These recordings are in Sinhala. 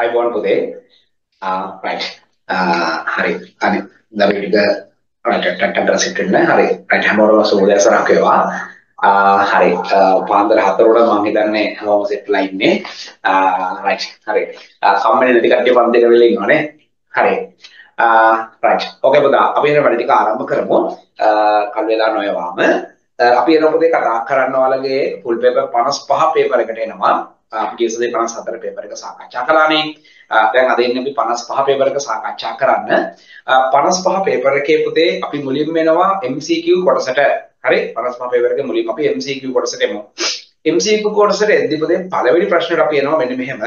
අයිබෝන් පුතේ රයිට් හරි. අනි දරුවෙක් රයිට් ටට්ටට සිට වෙන්න. හරි. රයිට් හැමෝටම සුබදෑසනක් වේවා. Uh, හරි. Uh, පාන්දර හතරට මං හිතන්නේ හැමෝම සෙට්ලා ඉන්නේ. Uh, රයිට් හරි. කම්මැලි නැති කට්ටිය පන්ති දෙක වෙලා ඉන්නවනේ. හරි. රයිට් ඕකේ පුතා. අපි එන වැඩ ටික ආරම්භ කරමු. කල් වෙලා නොයවාම. අපි එන පොතේ කතා කරන්න ඔයාලගේ ෆුල් පේපර් 55 පේපර් එකට එනවා. අපි ගිය සතියේ 54 පේපර් එක සාකච්ඡා කළානේ. දැන් අද ඉන්නේ අපි 55 පේපර් එක සාකච්ඡා කරන්න. 55 පේපර් එකේ පුතේ අපි මුලින්ම එනවා MCQ කොටසට. හරි 55 පේපර් එකේ මුලින්ම අපි MCQ කොටසට එමු. MCQ කොටසට එද්දි පුතේ පළවෙනි ප්‍රශ්නෙට අපි එනවා මෙන්න මෙහෙම.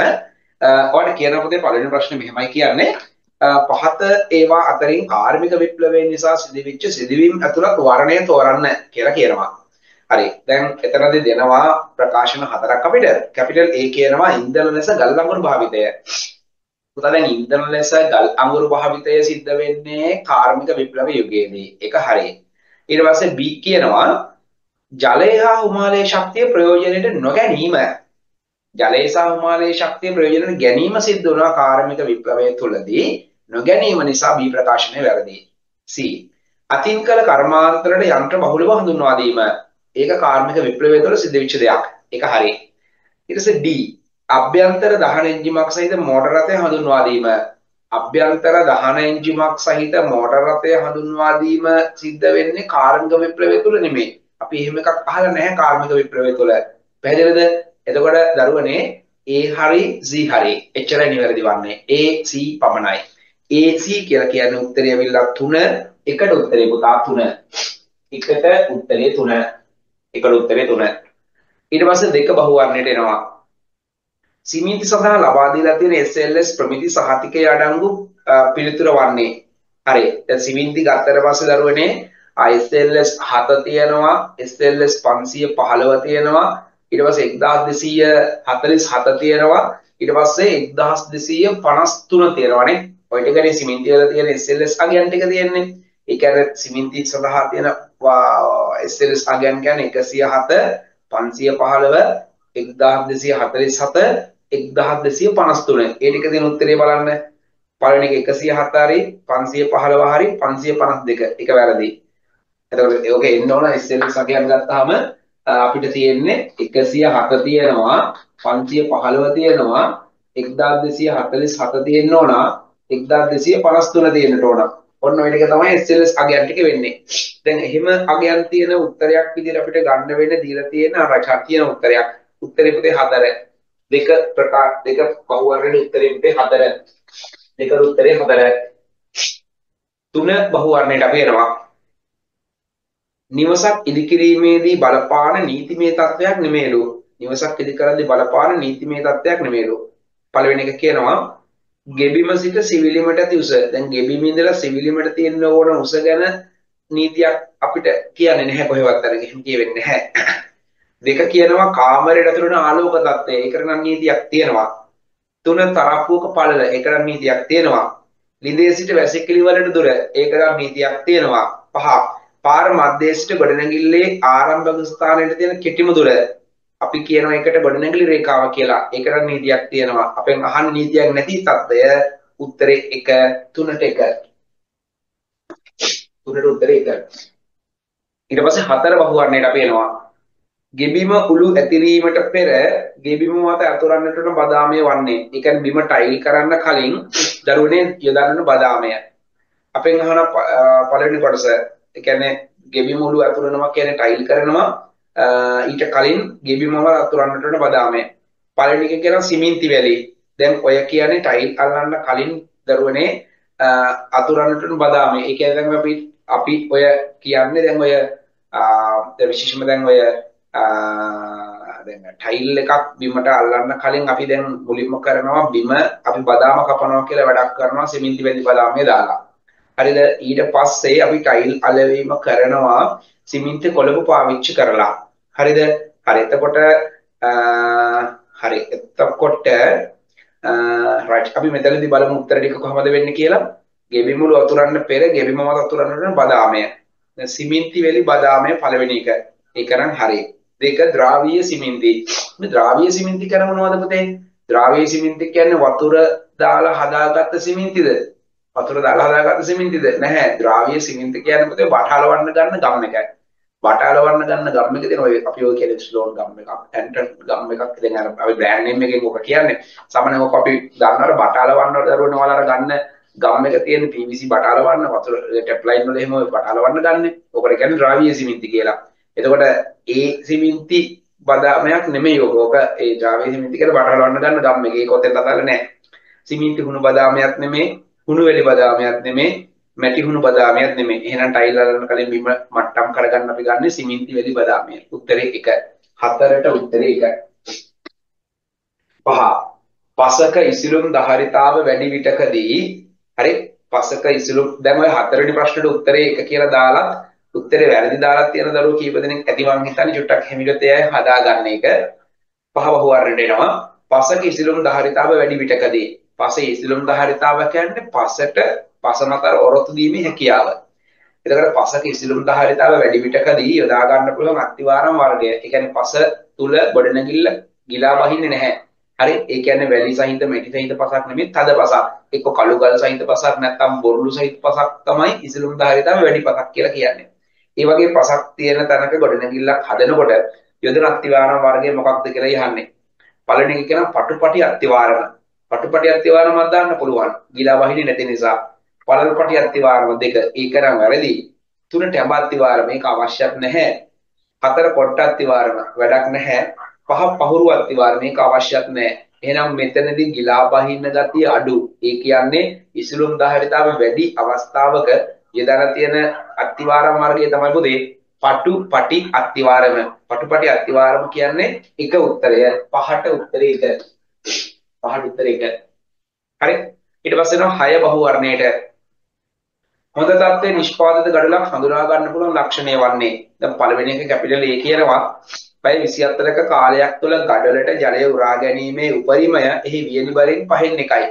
ඔයාලට කියන පුතේ පළවෙනි ප්‍රශ්නේ මෙහෙමයි කියන්නේ. පහත ඒවා අතරින් කාර්මික විප්ලවය නිසා සිදුවෙච්ච සිදුවීම් ඇතුළත් වර්ණය තෝරන්න කියලා කියනවා. හරි. දැන් එතනදී දෙනවා ප්‍රකාශන හතරක් අපිට. කැපිටල් A කියනවා ඉන්ධන ලෙස ගල් අඟුරු භාවිතය. පුතා දැන් ඉන්ධන ලෙස ගල් අඟුරු භාවිතය සිද්ධ වෙන්නේ කාර්මික විප්ලව යුගයේදී. ඒක හරි. ඊට පස්සේ B කියනවා ජලය හා හිමාලයේ ශක්තිය ප්‍රයෝජනයට නොගැනීම. ජලය සහ හිමාලයේ ශක්තිය ප්‍රයෝජනයට ගැනීම සිද්ධ වුණා කාර්මික විප්ලවය තුලදී නොගැනීම නිසා B ප්‍රකාශනය වැරදි C. අතින් කළ කර්මාන්තරයට යන්ත්‍ර බහුලව හඳුන්වා දීම. ඒක කාර්මික විප්ලවය තුළ සිද්ධ වෙච්ච දෙයක්. ඒක හරි. ඊට පස්සේ D අභ්‍යන්තර දහන එන්ජිමක් සහිත මෝටර රථය හඳුන්වා දීම. අභ්‍යන්තර දහන එන්ජිමක් සහිත මෝටර රථය හඳුන්වා දීම සිද්ධ වෙන්නේ කාර්මික විප්ලවය තුළ නෙමෙයි. අපි එහෙම එකක් අහලා නැහැ කාර්මික විප්ලවය තුළ. පැහැදිලිද? එතකොට දරුවනේ A හරි C හරි. එච්චරයි නිවැරදි වන්නේ. A C පමණයි. A C කියලා කියන්නේ උත්තරය ඇවිල්ලා 3 එකට උත්තරේ පුතා 3. එකට උත්තරේ 3. එකට උත්තරේ 3. ඊට පස්සේ දෙක බහුවර්ණයට එනවා. සිමෙන්ති සඳහා ලබා දීලා තියෙන SLS ප්‍රමිති සහතිකයේ අඩංගු පිළිතුර වන්නේ. හරි. දැන් සිමෙන්ති ගත්තට පස්සේ දරුවනේ SLS 7 තියෙනවා, SLS 515 තියෙනවා, ඊට පස්සේ 1247 තියෙනවා, ඊට පස්සේ 1253 තියෙනවානේ. ඔය ටිකනේ සිමෙන්ති වල තියෙන SLS අගයන් ටික තියෙන්නේ. ඒ කියන්නේ සිමෙන්ති සඳහා තියෙන SLS අගයන් කියන්නේ 107 515 1247 1253 ඒ ටික දෙන උත්තරේ බලන්න. පළවෙනි එක 107 හරි 515 හරි 552 එක වැරදි. එතකොට ඕක එන්න ඕන SLS අගයන් ගත්තාම අපිට තියෙන්නේ 107 තියෙනවා 515 තියෙනවා 1247 තියෙන්න ඕන 1253 තියෙන්නට ඕන. ඔන්න ඔය ටික තමයි SLS අගයන් ටික වෙන්නේ. දැන් එහෙම අගයන් තියෙන උත්තරයක් විදිහට අපිට ගන්න වෙන්නේ දීලා තියෙන අර කියන උත්තරයක්. උත්තරේ පුතේ 4. දෙක ප්‍රකාර දෙක බහුවර්ණයේ උත්තරේ පුතේ 4. දෙක උත්තරේ 4. තුන බහුවර්ණයට අපි එනවා. නිවසක් ඉදිකිරීමේදී බලපාන නීතිමය තත්වයක් නෙමෙයිලු. නිවසක් ඉදි කරද්දී බලපාන නීතිමය තත්වයක් නෙමෙයිලු. පළවෙනි එක කියනවා ගෙබිම සිට සිවිලිමට ඇති උස. දැන් ගෙබිම ඉඳලා සිවිලිමට තියෙන ඕන උස ගැන නීතියක් අපිට කියන්නේ නැහැ කොහෙවත් අරගෙන එහෙම කියෙන්නේ නැහැ. දෙක කියනවා කාමරයට ඇතුළේ ආලෝක තත්ත්වය. ඒකට නම් නීතියක් තියෙනවා. තුන තරප්පුවක පළල. ඒකට නම් නීතියක් තියෙනවා. ලිඳේ සිට වැසිකිලි වලට දුර. ඒකට නම් නීතියක් තියෙනවා. පහ පාර මැදේ සිට ගොඩනැගිල්ලේ ආරම්භක ස්ථානයට තියෙන කෙටිම දුර. අපි කියන එකට ගොඩනැගිලි රේඛාව කියලා. ඒකට නීතියක් තියෙනවා. අපෙන් අහන්න නීතියක් නැති තත්ත්වය උත්තරේ 1 3ට 1. තුනට උත්තරේ 1. ඊට පස්සේ හතර බහුවර්ණයට අපි එනවා. ගෙබිම උළු ඇතිරීමට පෙර ගෙබිම මත අතුරන්නට වන බදාමය වන්නේ. ඒ කියන්නේ බිම ටයිල් කරන්න කලින් දරුවනේ යොදන්න බදාමය. අපෙන් අහන පළවෙනි කොටස. ඒ කියන්නේ ගෙබිම උළු අතුරනවා කියන්නේ ටයිල් කරනවා. ඊට කලින් ගෙබිමම අතුරන්නට වන බදාමය. පළවෙනි එක කියන සිමෙන්ති වැලි. දැන් ඔය කියන්නේ ටයිල් අල්ලන්න කලින් දරුවනේ අතුරන්නට වන බදාමය. ඒ කියන්නේ දැන් අපි අපි ඔය කියන්නේ දැන් ඔය දැන් විශේෂම දැන් ඔය දැන් ටයිල් එකක් බිමට අල්ලන්න කලින් අපි දැන් මුලින්ම කරනවා බිම අපි බදාම කපනවා කියලා වැඩක් කරනවා සිමෙන්ති වැලි බදාමය දාලා. හරිද ඊට පස්සේ අපි ටයිල් අලවීම කරනවා සිමෙන්ති කොළඹ පාවිච්චි කරලා හරිද හරි එතකොට හරි එතකොට රයිට් අපි මෙතනදී බලමු උත්තර ටික කොහොමද වෙන්නේ කියලා ගෙබි මුළු අතුරන්න පෙර ගෙබි මම අතුරන්නට බදාමය දැන් සිමෙන්ති වෙලි බදාමය පළවෙනි එක ඒක නම් හරි දෙක ද්‍රාවීය සිමෙන්ති මේ ද්‍රාවීය සිමෙන්ති කරන මොනවද පුතේ ද්‍රාවීය සිමෙන්ති කියන්නේ වතුර දාලා හදාගත්ත සිමෙන්තිද? වතුර දාලා හදාගත්ත සිමෙන්තිද? නැහැ. ද්‍රාවීය සිමෙන්ති කියන්නේ මොකද? වටහලවන්න ගන්න ගම් එකයි. වටහලවන්න ගන්න ගම් එක දෙන ඔය අපි ඔය කියන්නේ ස්ලෝන් ගම් එකක්, ඇන්ටන් ගම් එකක් දැන් අර අපි බ්‍රෑන්ඩ් නේම් එකෙන් ඔක කියන්නේ. සාමාන්‍යයෙන් ඔක අපි ගන්නවට බටහලවන්න දරුවන වල අර ගන්න ගම් එක තියෙන PVC බටහලවන්න වතුර ටැප් ලයින් වල එහෙම බටහලවන්න ගන්න. ඔකට කියන්නේ ද්‍රාවීය සිමෙන්ති e කියලා. එතකොට ඒ සිමෙන්ති බදාමයක් නෙමෙයි ඔක. ඔක ඒ ද්‍රාවීය සිමෙන්ති කියලා බටහලවන්න ගන්න ගම් එක. ඒක ඔතෙන් අදාළ නැහැ. සිමෙන්ති හුණු බදාමයක් නෙමෙයි, හුණු වෙලි බදාමයක් නෙමෙයි, මැටි හුණු බදාමයක් නෙමෙයි. එහෙනම් ටයිල් අරගෙන කලින් බිම මට්ටම් කරගන්න අපි ගන්න සිමෙන්ති වෙලි බදාමය. උත්තරේ 1. හතරට උත්තරේ 1. පහ. පසක ඉසිලුම් ධාරිතාව වැඩි විටකදී හරි පසක ඉසිලුම් දැන් ඔය හතරවෙනි ප්‍රශ්නෙට උත්තරේ 1 කියලා දාලා උත්තරේ වැරදි දාලා තියෙන දරුවෝ කීප දෙනෙක් ඇති මං හිතන්නේ චුට්ටක් හිමිගතේ අය හදාගන්න එක පහ වහුවරට එනවා පසක ඉසිලුම් ධාරිතාව වැඩි විටකදී පසේ ඉසිලුම් ධාරිතාව කියන්නේ පසට පස මතර ඔරොත්තු දීමේ හැකියාව. එතකොට පසක ඉසිලුම් ධාරිතාව වැඩි විටකදී යොදා ගන්න පුළුවන් අතිවාරම් වර්ගය. ඒ කියන්නේ පස තුල ගොඩනැගිල්ල ගිලා බහින්නේ නැහැ. හරි ඒ කියන්නේ වැලි සහිත මැටි සහිත පසක් නෙමෙයි තද පසක්. එක්ක කළු ගල් සහිත පසක් නැත්නම් බොරළු සහිත පසක් තමයි ඉසිලුම් ධාරිතාව වැඩි පසක් කියලා කියන්නේ. ඒ වගේ පසක් තියෙන තැනක ගොඩනැගිල්ලක් හදනකොට යොදන අතිවාරම් වර්ගය මොකක්ද කියලා යහන්නේ. පළවෙනි එක කියන පටුපටි අතිවාරම. පටුපටි අතිවාරමක් දාන්න පුළුවන්. ගිලා වහින්නේ නැති නිසා. පළල්පටි අතිවාරම දෙක ඒක නම් වැරදි. තුන ටැඹ අතිවාරම මේක අවශ්‍යත් නැහැ. හතර පොට්ට අතිවාරම වැඩක් නැහැ. පහ පහුරු අතිවාරම මේක අවශ්‍යත් නැහැ. එහෙනම් මෙතනදී ගිලා බහින්න ගතිය අඩු. ඒ කියන්නේ ඉසුලුම් දහරිතාව වැඩි අවස්ථාවක යදන තියෙන අතිවාරම් වර්ගය තමයි පොදේ පටු පටි අතිවාරම. පටු පටි අතිවාරම කියන්නේ එක උත්තරය. පහට උත්තරේ එක. පහට උත්තරේ එක. හරි. ඊට පස්සේ එනවා හය බහු වර්ණයට. හොඳ තත්ත්වයේ නිෂ්පාදිත ගඩොලක් හඳුනා ගන්න පුළුවන් ලක්ෂණය වන්නේ. දැන් පළවෙනි එක කැපිටල් A කියනවා. පැය 24ක කාලයක් තුළ ගඩොලට ජලය උරා ගැනීමේ උපරිමය එහි වියලි බරින් පහෙන් එකයි.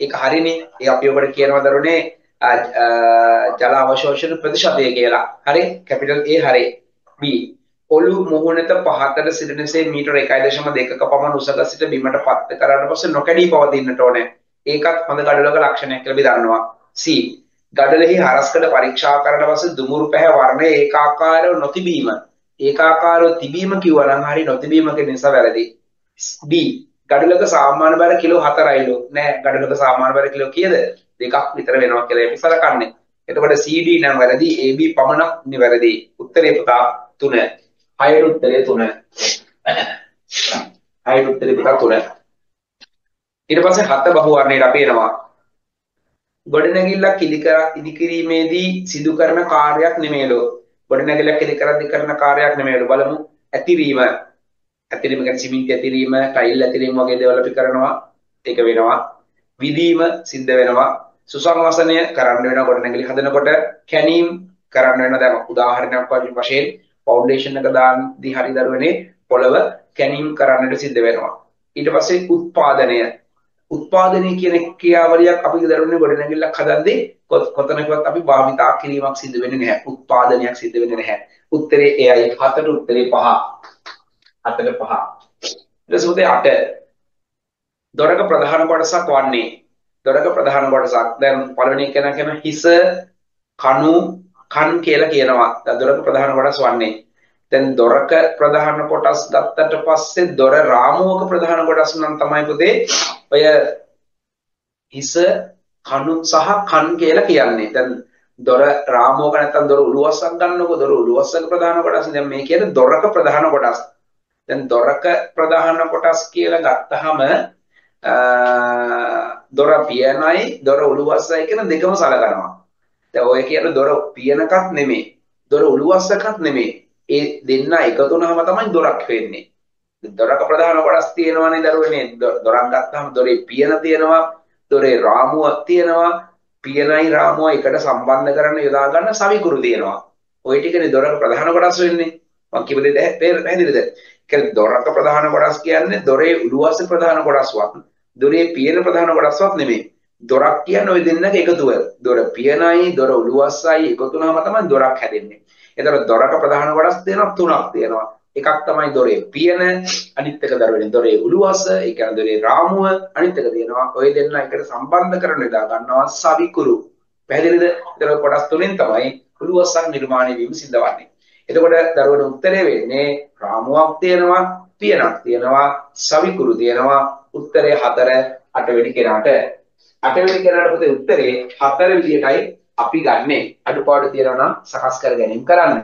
ඒක හරිනේ. ඒ අපි ඔබට කියනවා දරුනේ ජල අවශෝෂණ ප්‍රතිශතය කියලා. හරි කැපිටල් A හරි. B ඔලු මුහුණත පහතට සිටිනසේ මීටර 1.2ක පමණ උසක සිට බිමට පත් කරාට පස්සේ නොකැඩී පවතින්නට ඕනේ. ඒකත් හොඳ ගඩොලක ලක්ෂණයක් කියලා අපි දන්නවා. C ගඩලෙහි හරස්කඩ පරීක්ෂා කරන පස්සේ දුමුරු පැහැ වර්ණය ඒකාකාරව නොතිබීම. ඒකාකාරව තිබීම කිව්වා නම් හරි නොතිබීම කියන නිසා වැරදි. D ගඩලක සාමාන්‍ය බර කිලෝ 4යිලු. නෑ ගඩලක සාමාන්‍ය බර කිලෝ කීයද? දෙකක් විතර වෙනවා කියලා අපි සලකන්නේ. එතකොට CD නම් වැරදි AB පමණක් නිවැරදි. උත්තරේ පුතා 3. හයට උත්තරේ 3. හයට උත්තරේ පුතා 3. ඊට පස්සේ හත බහු වර්ණයට අපි එනවා. ගොඩනැගිල්ලක් ඉදිකර ඉදිකිරීමේදී සිදු කරන කාර්යයක් නෙමෙයිලු. ගොඩනැගිල්ලක් ඉදිකරද්දී කරන කාර්යයක් නෙමෙයිලු. බලමු ඇතිරීම. ඇතිරීම කියන්නේ සිමෙන්ති ඇතිරීම, ටයිල් ඇතිරීම වගේ දේවල් අපි කරනවා. ඒක වෙනවා. විදීම සිද්ධ වෙනවා. සුසංවසනය කරන්න වෙන ගොඩනැගිලි හදනකොට කැනීම් කරන්න වෙන දැන් උදාහරණයක් වශයෙන් ෆවුන්ඩේෂන් එක දාන්දී හරි දරුවනේ පොළව කැනීම් කරන්නට සිද්ධ වෙනවා ඊට පස්සේ උත්පාදනය උත්පාදනය කියන ක්‍රියාවලියක් අපි දරුවනේ ගොඩනැගිල්ලක් හදද්දී කොතනකවත් අපි භාවිතා කිරීමක් සිද්ධ වෙන්නේ නැහැ උත්පාදනයක් සිද්ධ වෙන්නේ නැහැ උත්තරේ එයයි හතට උත්තරේ පහ හතට පහ ඊට පස්සේ අට දොරක ප්‍රධාන කොටසක් වන්නේ දොරක ප්‍රධාන කොටසක්. දැන් පළවෙනි එක කියන කියන හිස කණු කන් කියලා කියනවා. දොරක ප්‍රධාන කොටස් වන්නේ. දැන් දොරක ප්‍රධාන කොටස් ගත්තට පස්සේ දොර රාමුවක ප්‍රධාන කොටස් නම් තමයි පුතේ ඔය හිස කණු සහ කන් කියලා කියන්නේ. දැන් දොර රාමුවක නැත්තම් දොර උළුවස්සක් ගන්නකො දොර උළුවස්සක ප්‍රධාන කොටස්. දැන් මේ කියන්නේ දොරක ප්‍රධාන කොටස්. දැන් දොරක ප්‍රධාන කොටස් කියලා ගත්තහම දොර පියනයි දොර උළුවස්සයි කියන දෙකම සලකනවා. දැන් ඔය කියන දොර පියනකත් නෙමෙයි. දොර උළුවස්සකත් නෙමෙයි. ඒ දෙන්න එකතු වුණාම තමයි දොරක් වෙන්නේ. දොරක ප්‍රධාන කොටස් තියෙනවානේ දරුවනේ. දොරක් ගත්තාම දොරේ පියන තියෙනවා, දොරේ රාමුවක් තියෙනවා, පියනයි රාමුවයි එකට සම්බන්ධ කරන්න යොදා ගන්න සවිකුරු තියෙනවා. ওই ටිකනේ දොරක ප්‍රධාන කොටස් වෙන්නේ. මම කිව්ව දෙය පැහැදිලිද? කියන්නේ දොරක ප්‍රධාන කොටස් කියන්නේ දොරේ උළුවස්ස ප්‍රධාන කොටස්වත් දොරේ පියන ප්‍රධාන කොටස්වත් නෙමෙයි. දොරක් කියන්නේ ওই දෙන්නක එකතුව. දොර පියනයි, දොර උළුවස්සයි එකතු වුණාම තමයි දොරක් හැදෙන්නේ. එතකොට දොරක ප්‍රධාන කොටස් තියෙනවා තුනක් තියෙනවා. එකක් තමයි දොරේ පියන අනිත් එක දරුවනේ දොරේ උළුවස ඒ කියන්නේ දොරේ රාමුව අනිත් එක තියෙනවා ඔය දෙන්න එකට සම්බන්ධ කරන විදා ගන්නවා සවිකුරු. පැහැදිලිද? ඒතර කොටස් තුනෙන් තමයි උළුවසක් නිර්මාණය වීම සිද්ධ වෙන්නේ. එතකොට දරුවන උත්තරේ වෙන්නේ රාමුවක් තියෙනවා පියනක් තියෙනවා සවිකුරු තියෙනවා උත්තරේ හතර අටවෙනි කෙනාට. අටවෙනි කෙනාට පුතේ උත්තරේ හතර විදියටයි අපි ගන්නෙ. අඩුපාඩු තියෙනවා නම් සකස් කර ගැනීම කරන්න.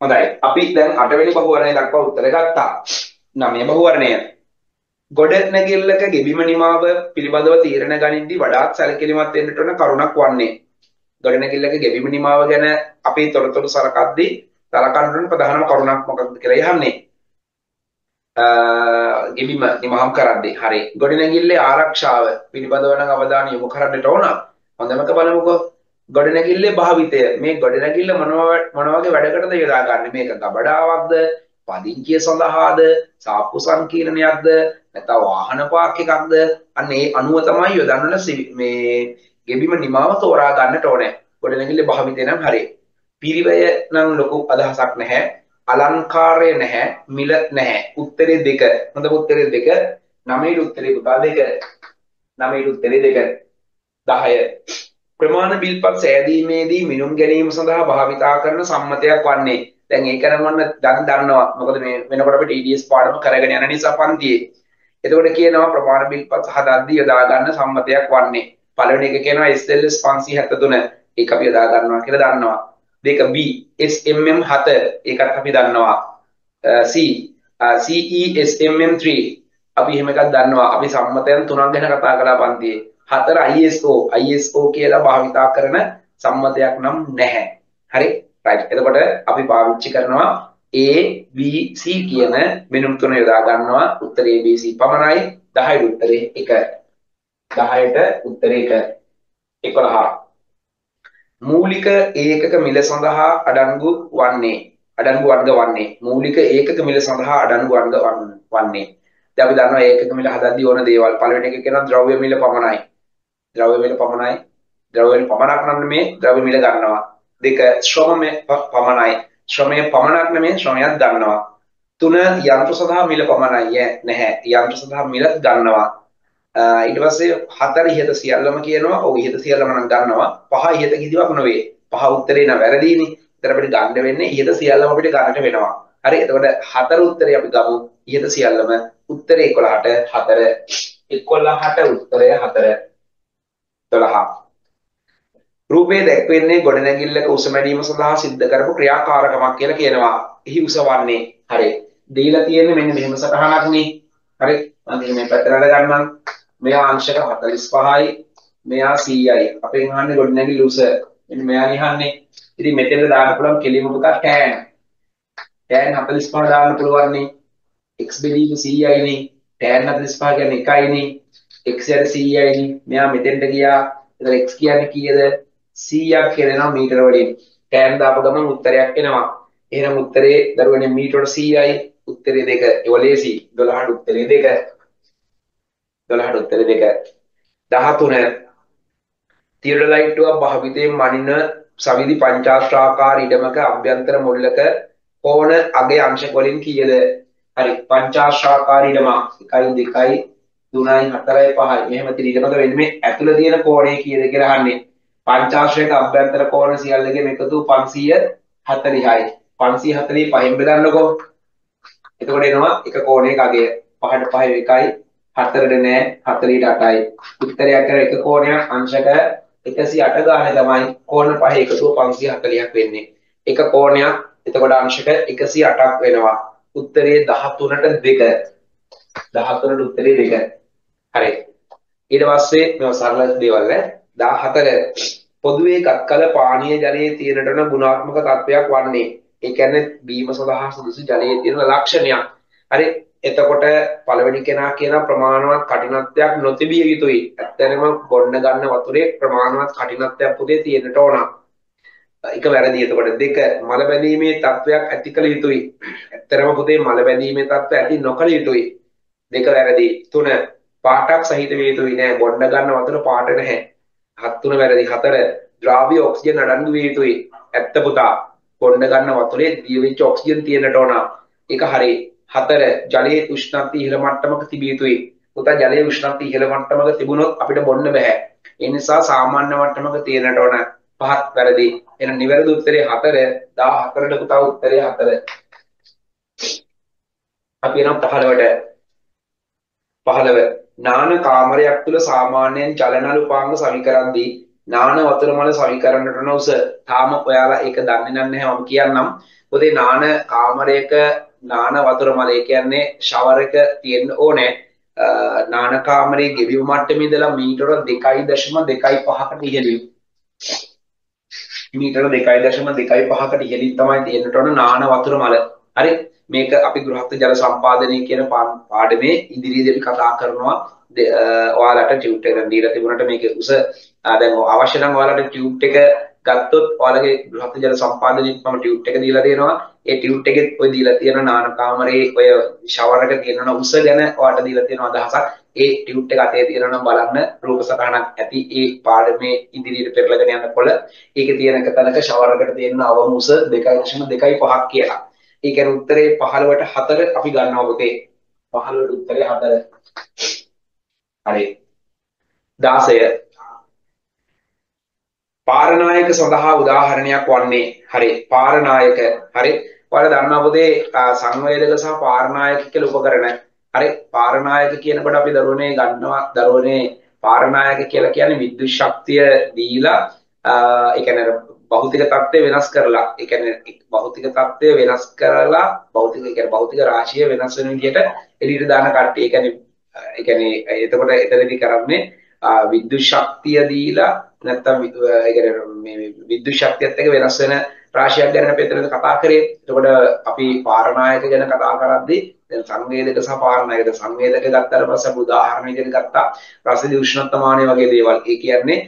හොඳයි. අපි දැන් අටවෙනි බහුවර්ණය දක්වා උත්තර ගත්තා. නවය බහුවර්ණය. ගොඩ නැගිල්ලක ගෙබිම නිමාව පිළිබඳව තීරණ ගනිද්දී වඩාත් සැලකිලිමත් වෙන්නට ඕන කරුණක් වන්නේ. ගොඩ නැගිල්ලක ගෙබිම නිමාව ගැන අපි තොරතුරු සලකද්දී සලකන්න ඕන ප්‍රධානම කරුණක් මොකක්ද කියලා යහන්නේ? ගෙබිම නිමහම් කරද්දී හරි. ගොඩ නැගිල්ලේ ආරක්ෂාව පිළිබඳව නම් අවධානය යොමු කරන්නට ඕන. හොඳමක බලමුකෝ. ගොඩනැගිල්ලේ භාවිතය. මේ ගොඩනැගිල්ල මොන වගේ වැඩකටද යොදා ගන්න? මේක ගබඩාවක්ද? පදිංචිය සඳහාද? සාප්පු සංකීර්ණයක්ද? නැත්නම් වාහන පාක් එකක්ද? අන්න ඒ අනුව තමයි යොදන්න මේ ගෙබිම නිමාව තෝරා ගන්නට ඕනේ. ගොඩනැගිල්ලේ භාවිතය නම් හරි. පිරිවැය නම් ලොකු අදහසක් නැහැ. අලංකාරය නැහැ. මිල නැහැ. උත්තරේ දෙක. හොඳ උත්තරේ දෙක. නවයේ උත්තරේ පුතා දෙක. නවයේ උත්තරේ දෙක. 10 ප්‍රමාණ බිල්පත් සෑදීමේදී මිනුම් ගැනීම සඳහා භාවිතා කරන සම්මතයක් වන්නේ. දැන් ඒක නම් මම දැන් දන්නවා. මොකද මේ වෙනකොට අපිට EDS පාඩම කරගෙන යන නිසා පන්තියේ. එතකොට කියනවා ප්‍රමාණ බිල්පත් හදද්දී යොදා ගන්න සම්මතයක් වන්නේ. පළවෙනි එක කියනවා SLS 573 ඒක අපි යොදා ගන්නවා කියලා දන්නවා. දෙක B SMM 7 ඒකත් අපි දන්නවා. Uh, C uh, CESMM3 අපි එහෙම එකක් දන්නවා. අපි සම්මතයන් තුනක් ගැන කතා කළා පන්තියේ. හතර ISO ISO කියලා භාවිතා කරන සම්මතයක් නම් නැහැ. හරි? right. එතකොට අපි පාවිච්චි කරනවා A B C කියන මෙනුම් තුන යොදා ගන්නවා. උත්තරේ A B C පමණයි. 10ට උත්තරේ 1 10ට උත්තරේ 1 11 මූලික ඒකක මිල සඳහා අඩංගු වන්නේ අඩංගු වර්ග වන්නේ. මූලික ඒකක මිල සඳහා අඩංගු වර්ග වන්නේ දැන් අපි දන්නවා ඒකක මිල හදද්දී ඕන දේවල්. පළවෙනි එක කියනවා ද්‍රව්‍ය මිල පමණයි. ද්‍රව්‍ය මිල පමණයි. ද්‍රව්‍ය මිල පමණක් නම් මේ ද්‍රව්‍ය මිල ගන්නවා. දෙක ශ්‍රම පමණයි. ශ්‍රමය පමණක් නෙමෙයි ශ්‍රමයක් ගන්නවා. තුන යන්ත්‍ර සඳහා මිල පමණයි. නැහැ. යන්ත්‍ර සඳහා මිල ගන්නවා. ඊට පස්සේ හතර ඉහත සියල්ලම කියනවා ඔව් ඉහත සියල්ලම නම් ගන්නවා පහ ඉහත කිදිවක් නෙවෙයි පහ උත්තරේ නම් වැරදීනේ ඒතර අපිට ගන්න වෙන්නේ ඉහත සියල්ලම අපිට ගන්නට වෙනවා හරි එතකොට හතර උත්තරේ අපි ගමු ඉහත සියල්ලම උත්තරේ 11ට 4 11ට උත්තරය 4 12 රූපේ දැක්වෙන්නේ ගොඩනැගිල්ලක උස මැඩීම සඳහා සිද්ධ කරපු ක්‍රියාකාරකමක් කියලා කියනවා. එහි උස වන්නේ හරි. දීලා තියෙන්නේ මෙන්න මෙහෙම සටහනක් නේ. හරි. මම මේ පැත්තට ගන්නම්. මෙයා අංශක 45යි. මෙයා 100යි. අපෙන් අහන්නේ ගොඩනැගිල්ල උස. මෙන්න මෙයා නිහන්නේ. ඉතින් මෙතෙන්ද දාන්න පුළුවන් කෙලිම පුතා tan. tan 45 දාන්න පුළුවන් නේ. x බෙදීම 100යි නේ. tan 45 කියන්නේ 1යි නේ. x යට 100යිනේ. මෙයා මෙතෙන්ට ගියා. එතන x කියන්නේ කීයද? 100ක් කියනවා මීටර වලින්. tan දාපු ගමන් උත්තරයක් එනවා. එහෙනම් උත්තරේ දරුවනේ මීටර 100යි. උත්තරේ දෙක. ඒවලේසි 12ට උත්තරේ දෙක. දොළහට උත්තර දෙක. දහතුන. තිරලයිට්ටුවක් භාවිතයෙන් මනින සවිධි පංචාශ්‍රාකාර ඉඩමක අභ්‍යන්තර මුල්ලක කෝණ අගේ අංශ වලින් කීයද? හරි පංචාශ්‍රාකාර ඉඩමක්. 1 2 3යි 4යි 5යි මෙහෙම තිර ඉඩමක වෙන්නේ ඇතුළේ තියෙන කෝණය කීයද කියලා අහන්නේ. පංචාශ්‍රයක අභ්‍යන්තර කෝණ සියල්ලගෙම එකතු 540යි 545න් බෙදන්නකෝ එතකොට එනවා එක කෝණයක අගය. 5ට 5 1යි හතරට නෑ 48යි. උත්තරයක් කර එක කෝණයක් අංශක 108 ගානේ තමයි කෝණ පහේ එකතුව 540ක් වෙන්නේ. එක කෝණයක් එතකොට අංශක 108ක් වෙනවා. උත්තරේ 13ට 2. 13ට උත්තරේ 2. හරි. ඊට පස්සේ මේ සරල දේවල් ඈ 14 පොදුවේ එකක් කල පානීය ජලයේ තියෙනටන ගුණාත්මක තත්වයක් වන්නේ. ඒ කියන්නේ බීම සඳහා සුදුසු ජලයේ තියෙන ලක්ෂණයක්. හරි. එතකොට පළවෙනි කෙනා කියන ප්‍රමාණවත් කටිනත්වයක් නොතිබිය යුතුයි. ඇත්තටම බොන්න ගන්න වතුරේ ප්‍රමාණවත් කටිනත්වයක් පුතේ තියෙන්නට ඕන. එක වැරදි. එතකොට දෙක මල බැඳීමේ තත්වයක් ඇති කළ යුතුයි. ඇත්තටම පුතේ මල බැඳීමේ තත්ත්වය ඇති නොකළ යුතුයි. දෙක වැරදි තුන පාටක් සහිත විය යුතුයි නෑ බොන්න ගන්න වතුර පාට නැහැ හත් තුන වැරදි හතර ද්‍රාව්‍ය ඔක්සිජන් අඩංගු විය යුතුයි ඇත්ත පුතා බොන්න ගන්න වතුරේ දියවිච්ච ඔක්සිජන් තියෙනට ඕන ඒක හරි හතර ජලයේ උෂ්ණත්වය ඉහළ මට්ටමක තිබිය යුතුයි. පුතා ජලයේ උෂ්ණත්වය ඉහළ මට්ටමක තිබුණොත් අපිට බොන්න බෑ ඒ නිසා සාමාන්‍ය මට්ටමක තියෙනට ඕන පහත් වැරදි. එහෙනම් නිවැරදි උත්තරේ 4 14ට පුතා උත්තරේ 4 අපි එනම් 15ට 15 නාන කාමරයක් තුල සාමාන්‍යයෙන් චලනලු පාංග සමීකරන්දී නාන වතුර මල සමීකරණයට නොඋස තාම ඔයාලා ඒක දන්නේ නැහැ. මම කියන්නම්. මොකද නාන කාමරයක නාන වතුර මල ඒ කියන්නේ ෂවර් එක තියෙන්න ඕනේ. නාන කාමරයේ ගෙවීම මට්ටමේ ඉඳලා මීටර 2.25කට ඉහළින්. මීටර 2.25කට ඉහළින් තමයි තියෙන්නට ඕන නාන වතුර මල. හරි? මේක අපි ගෘහස්ත ජල සම්පාදනය කියන පාඩමේ ඉදිරියේදී අපි කතා කරනවා. ඔයාලට ටියුට් එක දීලා තිබුණාට මේක උස දැන් අවශ්‍ය නම් ඔයාලට ටියුට් එක ගත්තොත් ඔයාලගේ ගෘහස්ත ජල සම්පාදනයේ මම ටියුට් එක දීලා දෙනවා. ඒ ටියුට් එකෙත් ඔය දීලා තියෙන නාන කාමරේ ඔය ෂවර් එක තියෙනවා උස ගැන ඔයාලට දීලා තියෙන අදහසක්. ඒ ටියුට් එක අතේ තියෙනවා නම් බලන්න රූප සටහනක් ඇති ඒ පාඩමේ ඉදිරියට පෙරලගෙන යනකොට ඒකේ තියෙන එක තැනක ෂවර් එකට තියෙන අවම උස 2.25ක් කියලා. ඒ කියන්නේ උත්තරේ 15ට 4 අපි ගන්නවා පුතේ 15ට උත්තරේ 4 හරි. 16 පාරනායක සඳහා උදාහරණයක් වන්නේ හරි. පාරනායක හරි. ඔයාලා දන්නවා පුතේ සංවේදක සහ පාරනායක කියලා උපකරණ. හරි. පාරනායක කියනකොට අපි දරුවනේ ගන්නවා. දරුවනේ පාරනායක කියලා කියන්නේ විද්‍යුත් ශක්තිය දීලා ඒ කියන්නේ භෞතික தත්ත්වය වෙනස් කරලා ඒ කියන්නේ භෞතික தත්ත්වය වෙනස් කරලා භෞතික ඒ කියන්නේ භෞතික රාශිය වෙනස් වෙන විදිහට එළියට දාන කට්ටිය. ඒ කියන්නේ ඒ කියන්නේ එතකොට එතනදී කරන්නේ විද්‍යුත් ශක්තිය දීලා නැත්තම් ඒ කියන්නේ මේ විද්‍යුත් ශක්තියත් එක්ක වෙනස් වෙන රාශියක් ගැන අපි එතනදී කතා කරේ. එතකොට අපි පාරනායක ගැන කතා කරද්දී දැන් සංවේදක සහ පාරනායක සංවේදක ගත්තාට පස්සේ උදාහරණ විදිහට ගත්තා රසදී උෂ්ණත්වමානය වගේ දේවල්. ඒ කියන්නේ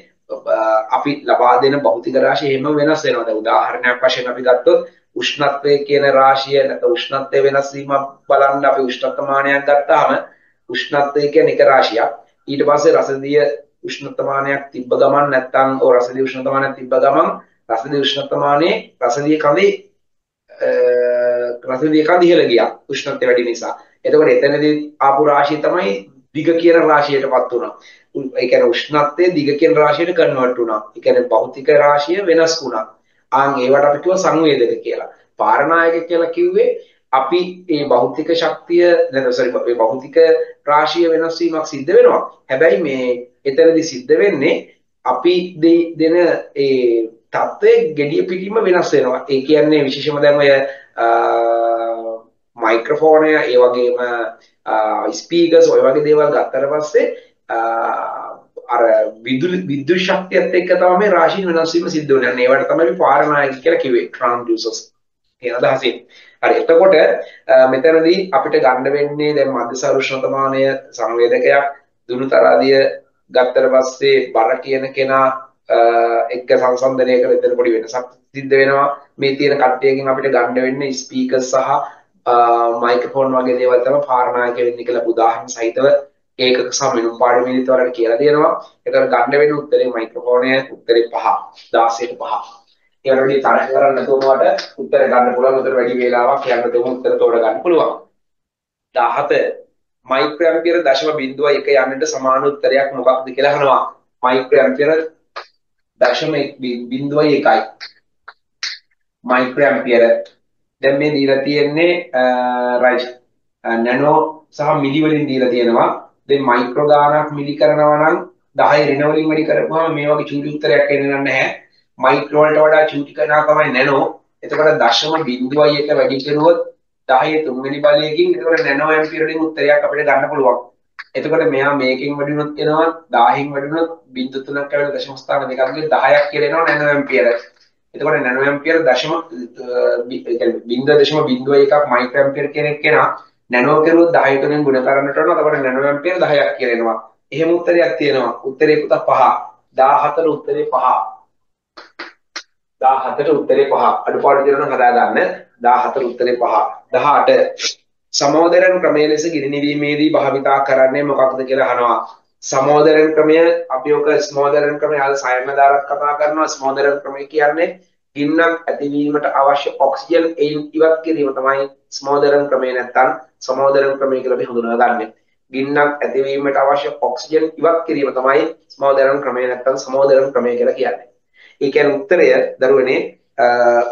අපි ලබා දෙන භෞතික රාශිය එහෙම වෙනස් වෙනවා. දැන් උදාහරණයක් වශයෙන් අපි ගත්තොත් උෂ්ණත්වය කියන රාශිය නැත්නම් උෂ්ණත්වය වෙනස් වීම බලන්න අපි උෂ්ණත්වමානයක් ගත්තාම උෂ්ණත්වය කියන්නේ එක රාශියක්. ඊට පස්සේ රසදිය උෂ්ණත්වමානයක් තිබ්බ ගමන් නැත්නම් ඔය රසදිය උෂ්ණත්වමානයක් තිබ්බ ගමන් රසදිය උෂ්ණත්වමානයේ රසදිය කඳේ රසදිය කඳ ඉහළ ගියා උෂ්ණත්වය වැඩි නිසා. එතකොට එතනදී ආපු රාශිය තමයි දිග කියන රාශියටපත් වුණා. ඒ කියන්නේ උෂ්ණත්වයේ දිග කියන රාශියට කන්වර්ට් වුණා. ඒ කියන්නේ භෞතික රාශිය වෙනස් වුණා. ආන් ඒවට අපි කියව සංවේදක කියලා. පාරනායක කියලා කිව්වේ අපි මේ භෞතික ශක්තිය නැත්නම් සෝරි මේ භෞතික රාශිය වෙනස් වීමක් සිද්ධ වෙනවා. හැබැයි මේ එතනදී සිද්ධ වෙන්නේ අපි දෙන ඒ தත්ත්වයේ gediya පිටීම වෙනස් වෙනවා. ඒ කියන්නේ විශේෂම දැන් ඔය මයික්‍රොෆෝනය ඒ වගේම ස්පීකර්ස් ඔය වගේ දේවල් ගත්තට පස්සේ අර විදුලි විද්‍යුත් ශක්තියත් එක්ක තමයි රාශිය වෙනස් වීම සිද්ධ වෙන්නේ. ඒවට තමයි පාරනායක කියලා කිව්වේ ට්‍රාන්ස්ඩියුසර්ස්. කියන අදහසින්. හරි එතකොට මෙතනදී අපිට ගන්න වෙන්නේ දැන් මධ්‍යස්ථ උෂ්ණතමානය සංවේදකයක් දුනු තරාදිය ගත්තට පස්සේ බර කියන කෙනා එක්ක සංසන්දනය කරලා එතන පොඩි වෙනසක් සිද්ධ වෙනවා. මේ තියෙන කට්ටියකින් අපිට ගන්න වෙන්නේ ස්පීකර්ස් සහ මයික්‍රොෆෝන් වගේ දේවල් තමයි පාරනායක වෙන්නේ කියලා උදාහරණ සහිතව ඒකක සමිනුම් පාඩමේදීත් වලට කියලා දෙනවා. ඒතර ගන්න වෙන උත්තරේ මයික්‍රොෆෝනය උත්තරේ 5 16ට 5. ඒකට වැඩි තරහ කරන්න නැතුව උනවට උත්තර ගන්න පුළුවන් උත්තර වැඩි වේලාවක් යන්න දෙමු උත්තර තෝර ගන්න පුළුවන් 17 මයික්‍රෝ ඇම්පියර දශම බිඳුව එක යන්නට සමාන උත්තරයක් මොකක්ද කියලා අහනවා. මයික්‍රෝ ඇම්පියර දශම බිඳුවයි එකයි. මයික්‍රෝ ඇම්පියර දැන් මේ දීලා තියෙන්නේ රයිට් නැනෝ සහ මිලි වලින් දීලා තියෙනවා. දැන් මයික්‍රෝ ගානක් මිලි කරනවා නම් 10 ඍණ වලින් වැඩි කරපුවාම මේ වගේ චූටි උත්තරයක් එන්නේ නැහැ. මයික්‍රෝ වලට වඩා චූටි කරනවා තමයි නැනෝ එතකොට දශම බිඳුවයි එක වැඩි කරුවොත් 10 තුන්වෙනි බලයකින් එතකොට නැනෝ ඇම්පියර වලින් උත්තරයක් අපිට ගන්න පුළුවන් එතකොට මෙයා මේකෙන් වැඩි වුණොත් එනවා 10න් වැඩි වුණොත් බිඳු තුනක් කැවිලා දශම ස්ථාන දෙකක් ගිහින් 10ක් කියලා එනවා නැනෝ ඇම්පියර එතකොට නැනෝ ඇම්පියර දශම බිඳුව දශම බිඳුව එකක් මයික්‍රෝ ඇම්පියර කෙනෙක් කෙනා නැනෝ කරුවොත් 10 තුනෙන් ගුණ කරන්නට ඕන. එතකොට නැනෝ ඇම්පියර 10ක් කියලා එනවා. එහෙම උත්තරයක් තියෙනවා. උත්තරේ පුතා 5. 14 උත්තරේ 5. 17ට උත්තරේ 5. අඩුපාඩු දෙනවා හදා ගන්න. 17 උත්තරේ 5. 18 සමෝදරණ ක්‍රමය ලෙස ගිනි නිවීමේදී භාවිතා කරන්නේ මොකක්ද කියලා අහනවා. සමෝදරණ ක්‍රමය අපි ඔක ස්මෝදරණ ක්‍රමය අද සයන්න දාරක් කතා කරනවා. ස්මෝදරණ ක්‍රමය කියන්නේ ගින්නක් ඇතිවීමට අවශ්‍ය ඔක්සිජන් එයින් ඉවත් කිරීම තමයි ස්මෝදරණ ක්‍රමය නැත්තම් සමෝදරණ ක්‍රමය කියලා අපි හඳුනාගන්නේ. ගින්නක් ඇතිවීමට අවශ්‍ය ඔක්සිජන් ඉවත් කිරීම තමයි ස්මෝදරණ ක්‍රමය නැත්තම් සමෝදරණ ක්‍රමය කියලා කියන්නේ. ඒ කියන්නේ උත්තරය දරුවනේ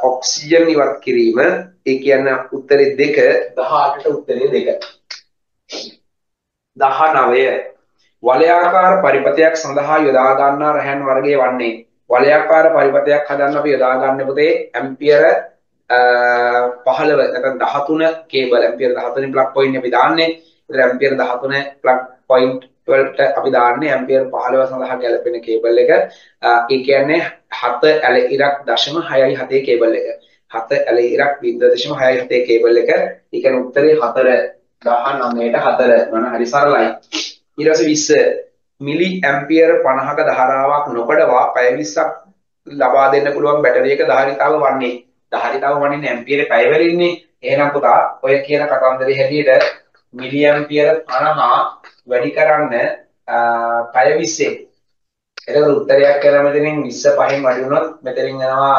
ඔක්සිජන් ඉවත් කිරීම. ඒ කියන්නේ උත්තරේ දෙක. 18ට උත්තරේ දෙක. 19 වලයාකාර පරිපතයක් සඳහා යොදා ගන්නා රැහැන් වර්ගයේ වන්නේ. වලයාකාර පරිපතයක් හදන්න අපි යොදා ගන්න පුතේ ඇම්පියර 15 නැත්නම් 13 කේබල්. ඇම්පියර 13 ප්ලග් පොයින්ට් අපි දාන්නේ. ඒතර ඇම්පියර 13 ප්ලග් පොයින්ට් වලට අපි දාන්නේ ඇම්පියර් 15 සඳහා ගැලපෙන කේබල් එක. ඒ කියන්නේ 7 ඇල ඉරක් දශම 6.7 කේබල් එක. 7 ඇල ඉරක් 0.67 කේබල් එක. ඒ කියන්නේ උත්තරේ 4 19ට 4 මම හරි සරලයි. ඊට පස්සේ 20 මිලි ඇම්පියර් 50ක ධාරාවක් නොකඩවා පැය 20ක් ලබා දෙන්න පුළුවන් බැටරියක ධාරිතාව වන්නේ. ධාරිතාව වන්නේ ඇම්පියර් පැය වලින්නේ. එහෙනම් පුතා ඔය කියන කතන්දරේ හැටියට මිලි ඇම්පියර් 50 වැඩි කරන්න පැය 20 එතකොට උත්තරයක් කියලා මෙතනින් 20 පහෙන් වැඩි වුණොත් මෙතනින් යනවා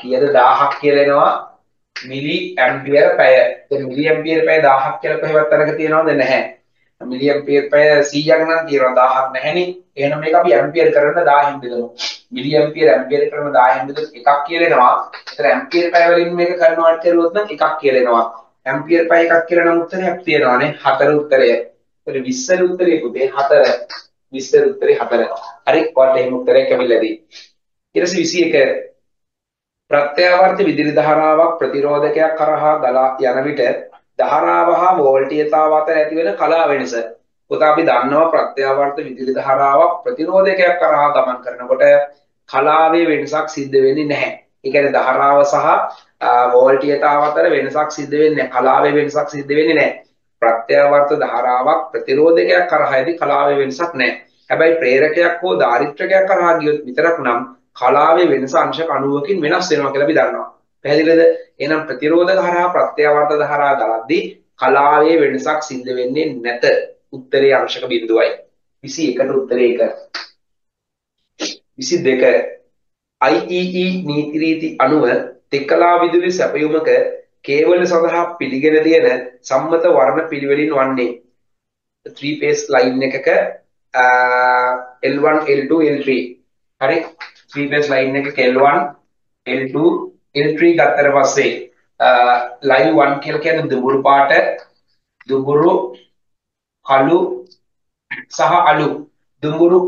කීයද 1000ක් කියලා එනවා මිලි ඇම්පියර් පැය. ඒ මිලි ඇම්පියර් පැය 1000ක් කියලා කොහෙවත් අරක තියනවද නැහැ. මිලි ඇම්පියර් පැය 100ක් නම් තියෙනවා 1000ක් නැහැනේ. එහෙනම් මේක අපි ඇම්පියර් කරන 1000න් බෙදමු. මිලි ඇම්පියර් ඇම්පියර් කරන 1000න් බෙදුවොත් එකක් කියලා එනවා. ඒතර ඇම්පියර් පැය වලින් මේක කරනවාට කරුවොත් නම් එකක් කියලා එනවා. ඇම්පියර් පැය එකක් කියලා නම් උත්තරයක් තියෙනවානේ. හතර උත්තරය. ඒතර 20 උත්තරේ පුතේ 4 20 උත්තරේ 4 හරි ඔයාලට එහෙම උත්තරයක් ලැබිලාදී ඊට පස්සේ 21 ප්‍රත්‍යාවර්ත විදුලි ධාරාවක් ප්‍රතිරෝධකයක් කරහා ගලා යන විට ධාරාව හා වෝල්ටීයතාව අතර ඇතිවන කලා වෙනස පුතා අපි දන්නවා ප්‍රත්‍යාවර්ත විදුලි ධාරාවක් ප්‍රතිරෝධකයක් කරහා ගමන් කරනකොට කලාවේ වෙනසක් සිද්ධ වෙන්නේ නැහැ. ඒ කියන්නේ ධාරාව සහ වෝල්ටීයතාව අතර වෙනසක් සිද්ධ වෙන්නේ නැහැ. කලාවේ වෙනසක් සිද්ධ වෙන්නේ නැහැ. ප්‍රත්‍යාවර්ත ධාරාවක් ප්‍රතිරෝධකයක් කරහාදී කලාවේ වෙනසක් නැහැ. හැබැයි ප්‍රේරකයක් හෝ දාරිත්‍රකයක් කරහා ගියොත් විතරක් නම් කලාවේ වෙනස අංශ කණුවකින් වෙනස් වෙනවා කියලා අපි දන්නවා. පැහැදිලිද? එහෙනම් ප්‍රතිරෝධ ධාරා ප්‍රත්‍යාවර්ත ධාරා ගලද්දී කලාවේ වෙනසක් සිද්ධ වෙන්නේ නැත. උත්තරේ අංශක බිඳුවයි. 21ට උත්තරේ 1. 22 IEE නීති රීති අනුව තෙකලා විදුලි සැපයුමක කේවල සඳහා පිළිගෙන තියෙන සම්මත වර්ණ පිළිවෙලින් වන්නේ 3 phase line එකක L1 L2 L3 හරි? 3 phase line එකක L1 L2 L3 ගත්තට පස්සේ line 1 කියලා කියන්නේ දුඹුරු පාට දුඹුරු කළු සහ අලු. දුඹුරු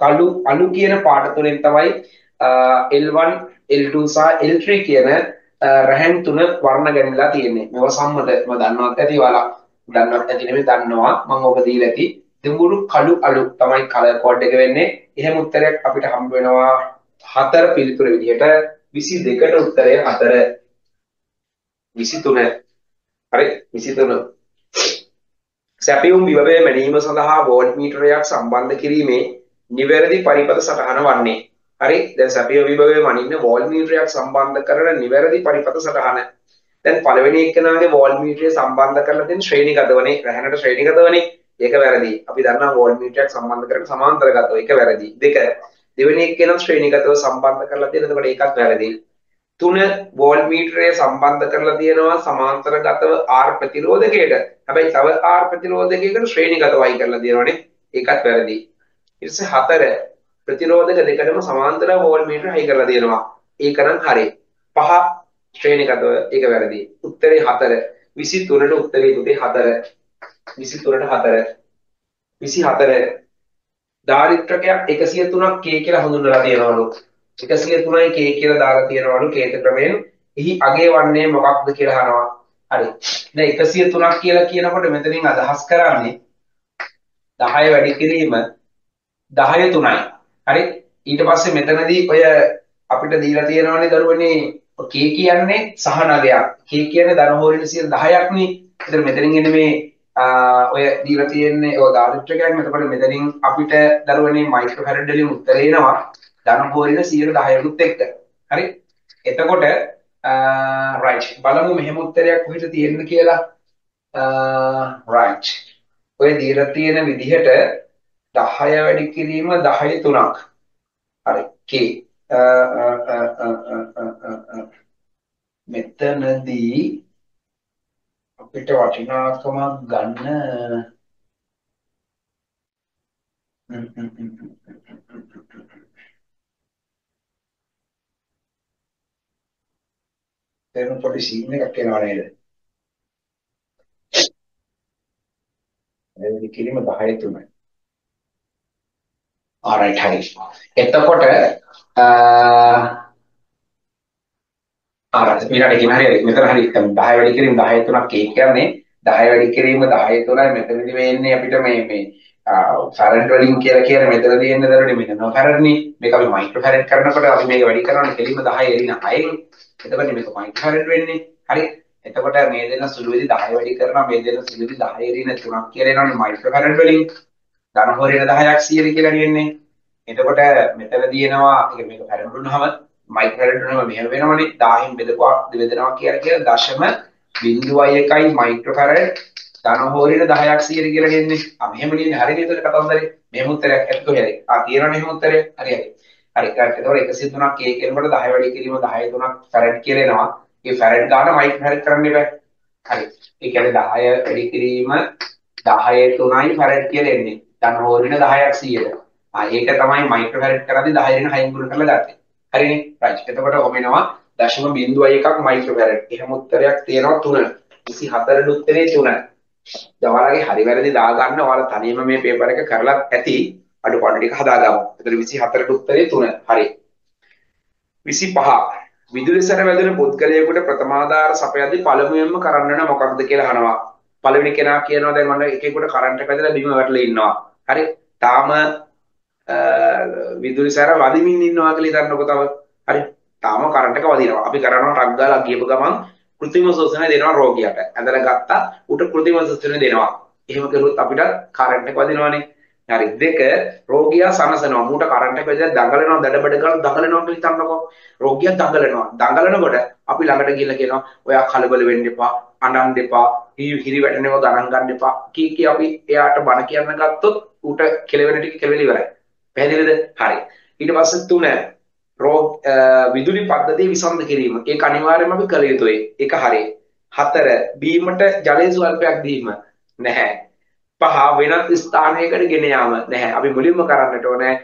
කළු අලු කියන පාට තුනෙන් තමයි L1 L2 සහ L3 කියන රැහැන් තුන වර්ණ ගැනීමලා තියෙන්නේ. මේවා සම්මත මම දන්නවත් ඇති ඔයාලා දන්නවත් ඇති නෙමෙයි දන්නවා. මම ඔබ දීලා ඇති. දෙඹුරු කළු අලු තමයි කලර් කෝඩ් එක වෙන්නේ. එහෙම උත්තරයක් අපිට හම්බ වෙනවා හතර පිළිතුර විදිහට. 22ට උත්තරය හතර. 23 හරි? 23 සැපියුම් විභවය මැනීම සඳහා වෝල්ට් මීටරයක් සම්බන්ධ කිරීමේ නිවැරදි පරිපථ සටහන වන්නේ. හරි? දැන් සැපිය විභවයේ මනින්න වෝල් මීටරයක් සම්බන්ධ කරන නිවැරදි පරිපථ සටහන. දැන් පළවෙනි එක්කෙනාගේ වෝල් මීටරය සම්බන්ධ කරලා තියෙන ශ්‍රේණිගතවනේ රැහැනට ශ්‍රේණිගතවනේ ඒක වැරදි. අපි දන්නවා වෝල් මීටරයක් සම්බන්ධ කරගෙන සමාන්තරගතව ඒක වැරදි. දෙක. දෙවෙනි එක්කෙනා ශ්‍රේණිගතව සම්බන්ධ කරලා තියෙන එතකොට ඒකත් වැරදි. තුන වෝල් මීටරය සම්බන්ධ කරලා තියෙනවා සමාන්තරගතව R ප්‍රතිරෝධකයට. හැබැයි තව R ප්‍රතිරෝධකයකට ශ්‍රේණිගතවයි කරලා තියෙනවානේ. ඒකත් වැරදි. ඊට පස්සේ හතර. ප්‍රතිරෝධක දෙකටම සමාන්තර වෝල් මීටර හයි කරලා තියෙනවා. ඒක නම් හරි. පහ ශ්‍රේණිගතව ඒක වැරදි. උත්තරේ 4. 23ට උත්තරේ පුතේ 4. 23ට 4. 24 දාරිත්‍රකයක් 103ක් K කියලා හඳුන්වලා තියෙනවලු. 103යි K කියලා දාලා තියෙනවලු කේත ක්‍රමයෙන්. එහි අගේ වන්නේ මොකක්ද කියලා අහනවා. හරි. දැන් 103ක් කියලා කියනකොට මෙතනින් අදහස් කරන්නේ 10 වැඩි කිරීම 10 3යි. හරි? ඊට පස්සේ මෙතනදී ඔය අපිට දීලා තියෙනවනේ දරුවනේ K කියන්නේ සහනගයක් K කියන්නේ ධන හෝරණ 10ක් නේ ඒතර මෙතනින් එන්නේ මේ ඔය දීලා තියෙන්නේ ඔය දාරිත්‍රකයක් එතකොට මෙතනින් අපිට දරුවනේ මයික්‍රෝ ෆැරඩ් වලින් උත්තර එනවා ධන හෝරණ 110කුත් එක්ක. හරි? එතකොට රයිට්. බලමු මෙහෙම උත්තරයක් කොහෙද තියෙන්නේ කියලා. right ඔය දීලා තියෙන විදිහට 10 වැඩි කිරීම 10 3ක් හරි. k මෙතනදී අපිට වටිනාකමක් ගන්න. තේරුම් පොඩි සීන් එකක් එනවා නේද? එන්නේ කිරීම 10 තුනයි. Alright හරි. එතකොට අ ඊළඟ කියන හරියට මෙතන හරි 10 වැඩි කිරීම 10 තුනක් කියන්නේ 10 වැඩි කිරීම 10 තුනයි මෙතනදි වෙන්නේ අපිට මේ මේ ෆැරඩ් වලින් කියලා කියන මෙතනදී එන්න දරුනේ මෙන්න නොෆැරඩ්නේ මේක අපි මයික්‍රෝ ෆැරඩ් කරනකොට අපි මේක වැඩි කරන්නේ කෙලින්ම 10 එරින 6න් එතකොට මේක මයික්‍රෝ ෆැරඩ් වෙන්නේ. හරි? එතකොට මේ දෙන සුළුවිදි 10 වැඩි කරනවා මේ දෙන සුළුවිදි 10 එරින 3ක් කියලා එනවනේ මයික්‍රෝ ෆැරඩ් වලින්. ධන හොරින 10ක් 100 කියලා නියන්නේ එතකොට මෙතනදී එනවා ඒක මේක ෆැරඩ් වුණාම මයික්‍රෝ ෆැරඩ් වුණාම මෙහෙම වෙනවනේ 10න් බෙදපුවා බෙදෙනවා කියලා කියන දශම 0.1යි මයික්‍රෝ ෆැරඩ් ධනහෝරියට 10ක් 100 කියලා කියන්නේ. ආ මෙහෙම ලියන්නේ හරියට ඒක කතන්දරේ. මෙහෙම උත්තරයක් ඇත්ත කොහෙද? ආ තියෙනවනේ මෙහෙම උත්තරය. හරි හරි. හරි ඒකට එතකොට 103ක් k කියනකොට 10 වැඩි කිරීම 10 3ක් ෆැරඩ් කියලා එනවා. ඒ ෆැරඩ් ගන්න මයික් ෆැරඩ් කරන්න එපා. හරි. ඒ කියන්නේ 10 වැඩි කිරීම 10 3යි ෆැරඩ් කියලා එන්නේ. ධනහෝරියට 10ක් 100ට. ආ ඒක තමයි මයික්‍රෝ ෆැරඩ් කරද්දී 10 වෙන 6 ගුණ කරලා දාන්නේ. හරිනේ. රයිට්. එතකොට ඔහොම එනවා 0.1ක් මයික්‍රෝ ෆැරඩ්. එහෙම උත්තරයක් තියෙනවා 3. 24 උත්තරේ 3. දැන් ඔයාලගේ හරි වැරදි දාගන්න ඔයාලා තනියම මේ පේපර් එක කරලා ඇති අඩු පාඩු ටික හදාගමු. එතන 24ට උත්තරේ 3. හරි. 25. විදුලි සැර වැදුණු පුද්ගලයෙකුට ප්‍රථමාධාර සපයද්දී පළමුවෙන්ම කරන්න ඕන මොකක්ද කියලා අහනවා. පළවෙනි කෙනා කියනවා දැන් මම එකෙකුට කරන්ට් එක වැදලා බිම වැටලා ඉන්නවා. හරි. තාම විදුලි සැර වදිමින් ඉන්නවා කියලා හිතන්නකො තව. හරි. තාම කරන්ට් එක වදිනවා. අපි කරනවා ටක් ගාලා ගියපු ගමන් કૃත්‍රිම ශෝෂණය දෙනවා රෝගියාට. ඇඳලා ගත්තා උට කෘත්‍රිම ශෝෂණය දෙනවා. එහෙම කරුවොත් අපිට කරන්ට් එක වදිනවනේ. හරි දෙක රෝගියා සනසනවා මූට කරන්ට් එක වැදිලා දඟලනවා දඩබඩ ගාලා දඟලනවා කියලා හිතන්නකෝ. රෝගියා දඟලනවා. දඟලනකොට අපි ළඟට ගිහලා කියනවා ඔයා කලබල වෙන්න එපා, අඬන්න එපා, හිරි වැටෙනව ගණන් ගන්න එපා. කී කී අපි එයාට බණ කියන්න ගත්තොත් ඌට කෙලවෙන ටික කෙලවෙලි ඉවරයි. පැහැදිලිද? හරි. ඊට පස්සේ තුන රෝග විදුලි පද්ධතිය විසන්ද කිරීම. ඒක අනිවාර්යයෙන්ම අපි කළ යුතුයි. ඒක හරියි හතර බීමට ජලය ස්වල්පයක් දීම නැහැ. පහ වෙනත් ස්ථානයකට ගෙන යාම නැහැ. අපි මුලින්ම කරන්නට ඕනේ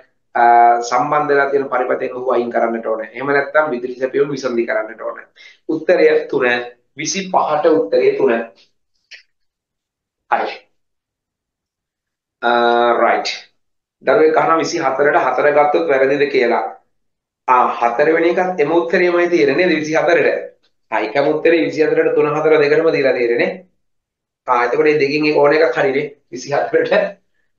සම්බන්ධ වෙලා තියෙන පරිපතෙන් ඔහු අයින් කරන්නට ඕනේ. එහෙම නැත්නම් විදුලි සැපයුම් විසන්දි කරන්නට ඕනේ. උත්තරය 3 25ට උත්තරය 3 හරි. රයිට් දරුවෙක් අහනවා 24ට 4 ගත්තොත් වැරදිද කියලා ආ හතරවෙනි එකත් එම උත්තරයමයි තියෙන්නේ නේද 24ට. ආ එකම උත්තරේ 24ට 3 4 දෙකටම දීලා තියෙන්නේ. ආ එතකොට මේ දෙකෙන් එක ඕන එකක් හරිනේ 24ට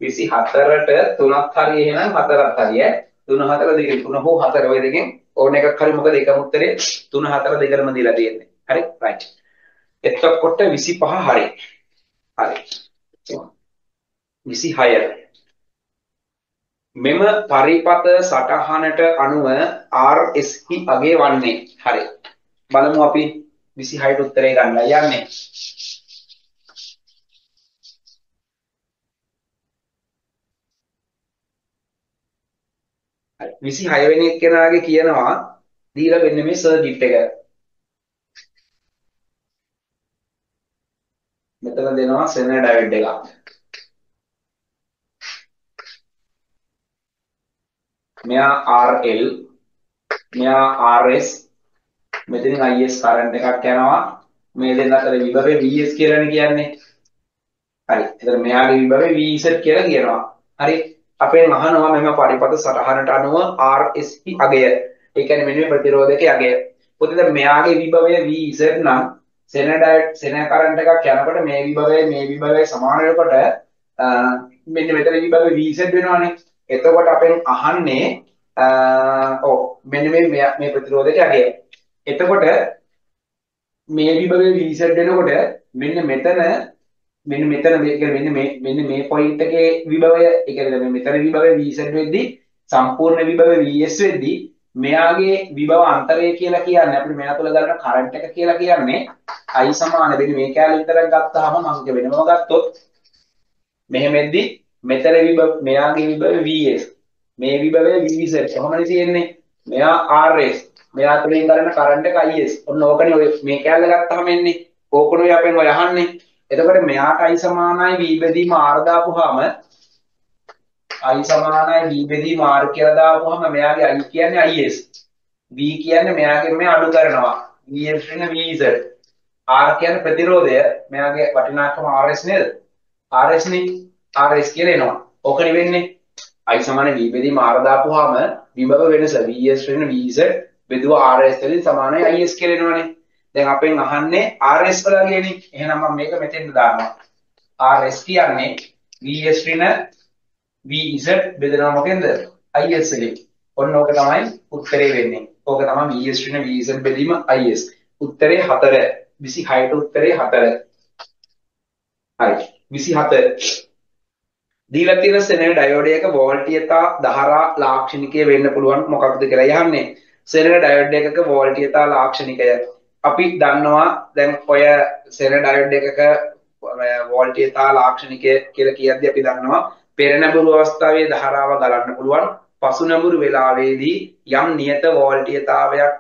24ට 3ක් හරි එහෙනම් 4ක් හරි ඈ 3 4 දෙකෙන් 3 හෝ 4 ඔය දෙකෙන් ඕන එකක් හරි මොකද එකම උත්තරේ 3 4 දෙකටම දීලා තියෙන්නේ. හරි රයිට්. එතකොට 25 හරි. හරි. 26 මෙම පරිපත සටහනට අනුව RSP අගේ වන්නේ. හරි. බලමු අපි 26ට උත්තරේ ගන්න යන්නේ. හරි 26 වෙනි එක්කෙනාගේ කියනවා දීලා වෙන්නේ මේ සර්කිට් එක. මෙතන දෙනවා සෙනර් ඩයොඩ් එකක්. මෙයා RL මෙයා RS මෙතනින් IS කරන්ට් එකක් යනවා. මේ දෙන්න අතර විභවය VS කියලානේ කියන්නේ. හරි. එතන මෙයාගේ විභවය VZ කියලා කියනවා. හරි. අපෙන් අහනවා මෙම පරිපත සටහනට අනුව RSP අගය. ඒ කියන්නේ මෙන්න මේ ප්‍රතිරෝධකයේ අගය පොතේ මෙයාගේ විභවය VZ නම් සෙනඩයිට් සෙන කරන්ට් එකක් යනකොට මේ විභවය මේ විභවය සමාන වෙනකොට මෙන්න මෙතන විභවය VZ වෙනවානේ. එතකොට අපෙන් අහන්නේ ඔව් මෙන්න මේ මේ ප්‍රතිරෝධයට අගය. එතකොට මේ විභවයේ VZ වෙනකොට මෙන්න මෙතන මෙන්න මෙතන මේක මෙන්න මේ මෙන්න මේ පොයින්ට් එකේ විභවය ඒ කියන්නේ මෙතන විභවය VZ වෙද්දී සම්පූර්ණ විභවය VS වෙද්දී මෙයාගේ විභව අන්තරය කියලා කියන්නේ අපිට මෙයා තුළ ගන්න කරන්ට් එක කියලා කියන්නේ I සමාන වෙන්නේ මේ කැලේ විතරක් ගත්තාම මම වෙනම ගත්තොත් මෙහෙම එද්දි මෙතන විභව මෙයාගේ විභව VS මේ විභවය VZ කොහොමද තියෙන්නේ? මෙයා RS මෙයා තුලින් ගන්න කරන්ට් එක IS ඔන්න ඕකනේ ඔය මේ කැලේ ගත්තාම එන්නේ. ඕකනේ අපෙන් ඔය අහන්නේ එතකොට මෙයාට I සමානයි V බෙදීම R දාපුවාම i සමානයි v බෙදීම r කියලා දාපුවම මෙයාගේ i කියන්නේ is v කියන්නේ මෙයාගෙන් මේ අඩු කරනවා. Vs ඍණ vz r කියන්නේ ප්‍රතිරෝධය. මෙයාගේ වටිනාකම rs නේද? Rs නේ rs කියලා එනවා ඕකනේ වෙන්නේ i සමාන v බෙදීම r දාපුවාම විභව වෙනස vs ඍණ vz බෙදුව rs වලින් සමානයි is කියලා එනවනේ දැන් අපෙන් අහන්නේ rs වලගේනේ එහෙනම් මම මේක මෙතෙන්ට දානවා rs කියන්නේ vs ඍණ VZ බෙදෙනවා මොකෙන්ද? IS එකෙන්. ඔන්න ඕක තමයි උත්තරේ වෙන්නේ. ඕක තමයි VS වෙන VZ බෙදීම IS. උත්තරේ 4. 26ට උත්තරේ 4. හරි. 27 දීලා තියෙන සෙනෙන ඩයෝඩ් එකක වෝල්ටීයතා ධාරා ලාක්ෂණිකය වෙන්න පුළුවන් මොකක්ද කියලා යහන්නේ. සෙනෙන ඩයෝඩ් එකක වෝල්ටීයතා ලාක්ෂණිකය අපි දන්නවා දැන් ඔය සෙනෙන ඩයෝඩ් එකක වෝල්ටීයතා ලාක්ෂණිකය කියලා කියද්දි අපි දන්නවා පෙරනැඹුරු අවස්ථාවේ ධාරාව ගලන්න පුළුවන් පසු නැඹුරු වෙලාවේදී යම් නියත වෝල්ටීයතාවයක්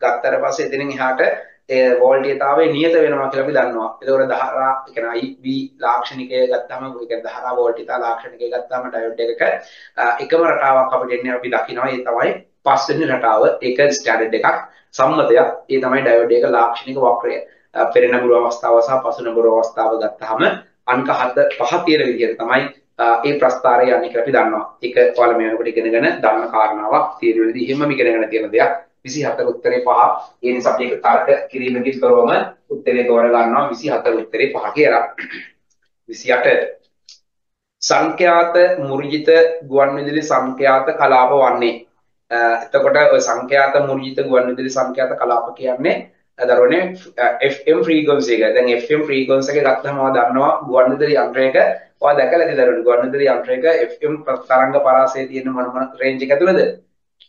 ගත්තට පස්සේ එතනින් එහාට ඒ වෝල්ටීයතාවය නියත වෙනවා කියලා අපි දන්නවා. ඒකෝර ධාරා ඒ කියන්නේ IB ලාක්ෂණිකය ගත්තාම ඒ කියන්නේ ධාරා වෝල්ටීයතා ලාක්ෂණිකය ගත්තාම ඩයෝඩ් එකක එකම රටාවක් අපිට එන්නේ අපි දකිනවා ඒ තමයි පස්වෙනි රටාව. ඒක ස්ටෑන්ඩඩ් එකක් සම්මතයක්. ඒ තමයි ඩයෝඩ් එක ලාක්ෂණික වක්‍රය. පෙරනැඹුරු අවස්ථාව සහ පසු නැඹුරු අවස්ථාව ගත්තාම අංක 7 පහ තියෙන විදිහට තමයි ඒ ප්‍රස්ථාරය යන්නේ කියලා අපි දන්නවා. ඒක ඔයාලා මේ වෙනකොට ඉගෙනගෙන දන්න කාරණාවක්. තියරිවලදී එහෙමම ඉගෙනගෙන තියෙන දෙයක්. 24 උත්තරේ 5. ඒ නිසා අපි ඒක තර්ක කිරීමකින් කරවම උත්තරේ තෝර ගන්නවා 24 උත්තරේ 5 කියලා. 28 සංඛ්‍යාත මුර්ජිත ගුවන්විදුලි සංඛ්‍යාත කලාප වන්නේ. එතකොට ඔය සංඛ්‍යාත මුර්ජිත ගුවන්විදුලි සංඛ්‍යාත කලාප කියන්නේ දරුවනේ FM ෆ්‍රීකවන්සි එක. දැන් FM ෆ්‍රීකවන්සි එක ගත්තම ඔයා දන්නවා ගුවන්විදුලි යන්ත්‍රයක ඔයා දැකලා ඇති දරුවනේ ගුවන්විදුලි යන්ත්‍රයක FM තරංග පරාසය තියෙන මොන මොන රේන්ජ් එක ඇතුළද?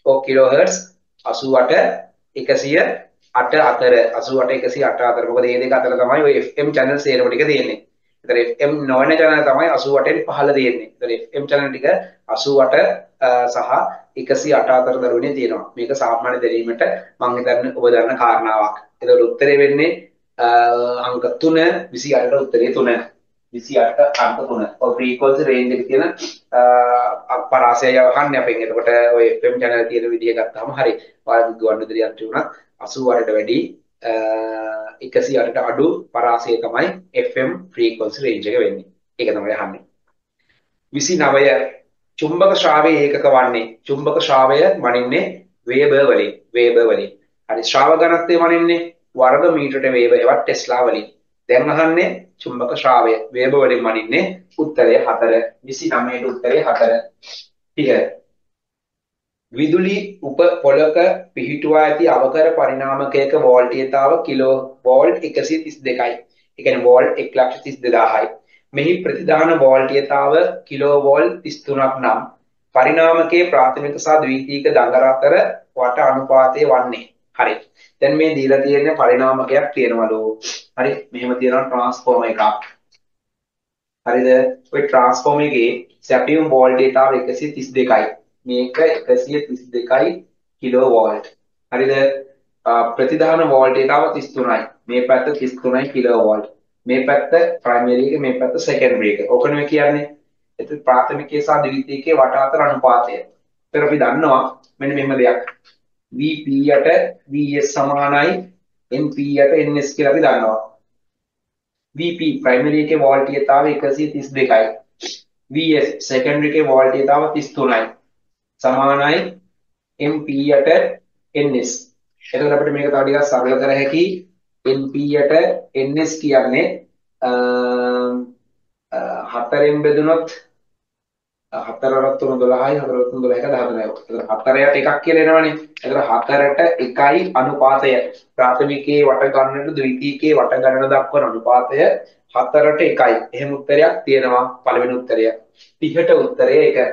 ඔව් කිලෝහර්ට්ස් 88 108 අතර 88 108 අතර. මොකද මේ දෙක අතර තමයි ඔය FM channel සේරම ටික තියෙන්නේ. ඒතර FM නොවන channel තමයි 88න් පහළ තියෙන්නේ. ඒතර FM channel ටික 88 සහ 108 අතර දරුවනේ තියෙනවා. මේක සාමාන්‍ය දැරීමට මම හිතන්නේ ඔබ දන්න කාරණාවක්. ඒතකොට උත්තරේ වෙන්නේ අංක 3 28ට උත්තරේ 3. 28 අංක 3. ඔය ෆ්‍රීකවන්සි රේන්ජ් එකේ තියෙන පරාසය යවහන්නේ අපෙන්. එතකොට ඔය FM channel තියෙන විදිහ ගත්තාම හරි. ඔයාලගේ ගුවන්විදුලි යන්ත්‍රය උනත් 88ට වැඩි 108ට අඩු පරාසය තමයි FM ෆ්‍රීකවන්සි රේන්ජ් එක වෙන්නේ. ඒක තමයි අහන්නේ. 29 චුම්බක ශ්‍රාවයේ ඒකක වන්නේ චුම්බක ශ්‍රාවය වනින්නේ වේබර් වලින් වේබර් වලින්. හරි ශ්‍රාව ඝනත්වය වනින්නේ වර්ග මීටරට වේබර් ඒවත් ටෙස්ලා වලින්. දැන් අහන්නේ චුම්බක ශ්‍රාවය වේබ වලින් මනින්නේ උත්තරය 4 29ට උත්තරය 4 ටික විදුලි උප පොලක පිහිටුවා ඇති අවකර පරිණාමකයක වෝල්ටීයතාව කිලෝ වෝල්ට් 132යි. ඒ කියන්නේ වෝල්ට් 132000යි. මෙහි ප්‍රතිධාන වෝල්ටීයතාව කිලෝ වෝල්ට් 33ක් නම් පරිණාමකයේ ප්‍රාථමික සහ ද්විතීයික දඟර අතර වට අනුපාතය වන්නේ. හරි. දැන් මේ දීලා තියෙන පරිණාමකයක් තියෙනවලු. හරි මෙහෙම තියෙනවා ට්‍රාන්ස්ෆෝමර් එකක්. හරිද? ওই ට්‍රාන්ස්ෆෝමර් එකේ සැපියුම් වෝල්ටේජ් 132යි. මේක 132යි කිලෝ වෝල්ට්. හරිද? ප්‍රතිධාන වෝල්ටේජ් 33යි. මේ පැත්ත 33යි කිලෝ වෝල්ට්. මේ පැත්ත ප්‍රයිමරි එක මේ පැත්ත සෙකන්ඩරි එක. ඕකනේ කියන්නේ. එතකොට ප්‍රාථමිකයේ සහ ද්විතීයිකයේ වට අතර අනුපාතය. ඒතර අපි දන්නවා මෙන්න මෙහෙම දෙයක්. VP යට VS සමානයි NP යට NS කියලා අපි දන්නවා. VP ප්‍රයිමරි එකේ වෝල්ටීයතාවය 132යි. VS සෙකන්ඩරි එකේ වෝල්ටීයතාව 33යි. සමානයි MP යට NS. එතකොට අපිට මේක තව ටිකක් සරල කර හැකි NP යට NS කියන්නේ හතරෙන් බෙදුනොත් හතරට තුන 12යි හතරට තුන 12ක 14යි. එතකොට හතරයට එකක් කියලා එනවනේ. එතකොට හතරට එකයි අනුපාතය. ප්‍රාථමිකයේ වට ගන්නට ද්විතීයිකයේ වට ගණන දක්වන අනුපාතය හතරට එකයි. එහෙම උත්තරයක් තියෙනවා පළවෙනි උත්තරය. 30ට උත්තරය 1.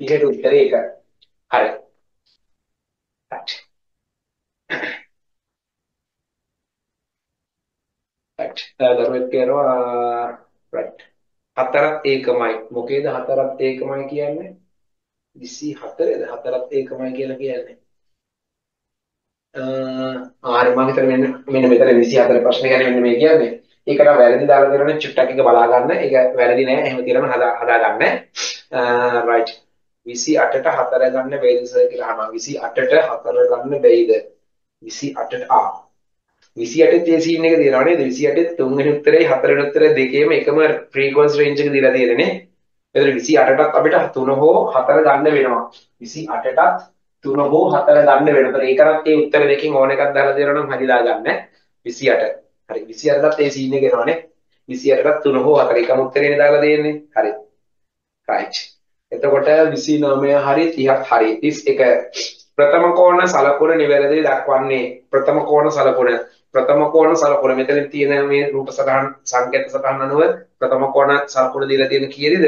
30ට උත්තරය 1. හරි. right right uh, දරුවෙක් කියනවා uh, right හතරත් ඒකමයි. මොකේද හතරත් ඒකමයි කියන්නේ? 24ද හතරත් ඒකමයි කියලා කියන්නේ? ආරි මම හිතන්නේ මෙන්න මෙන්න මෙතන 24 ප්‍රශ්නේ ගැන මෙන්න මේ කියන්නේ. ඒකට වැරදි දාලා දෙනවනේ චුට්ටක් එක බලා ගන්න. ඒක වැරදි නෑ එහෙම කියලාම හදා හදා ගන්න. right. 28ට 4 ගන්න බැයිද සර් කියලා අහනවා. 28ට 4 ගන්න බැයිද 28ට ආ. 28 ඒ සීන් එක දෙනවා නේද? 28 තුන්වෙනි උත්තරේ හතරවෙනි උත්තරේ දෙකේම එකම ෆ්‍රීකවන්ස් රේන්ජ් එක දීලා තියෙන්නේ නේ. එතකොට 28ටත් අපිට 3 හෝ 4 ගන්න වෙනවා. 28ටත් 3 හෝ 4 ගන්න වෙනවා. ඒකවත් ඒ උත්තර දෙකෙන් ඕන එකක් දාලා දෙනවා නම් හරිලා ගන්න 28 හරි. 28ටත් ඒ සීන් එක එනවනේ 28ටත් 3 හෝ 4 එකම උත්තරේනේ දාලා දෙන්නේ හරි. right. එතකොට 29 හරි 30ක් හරි. 31 ප්‍රථම කෝණ සලකුණ නිවැරදි දක්වන්නේ ප්‍රථම කෝණ සලකුණ. ප්‍රථම කෝණ සලකුණ මෙතන තියෙන මේ රූප සටහන් සංකේත සටහන් අනුව ප්‍රථම කෝණ සලකුණ දීලා තියෙන කීයේද?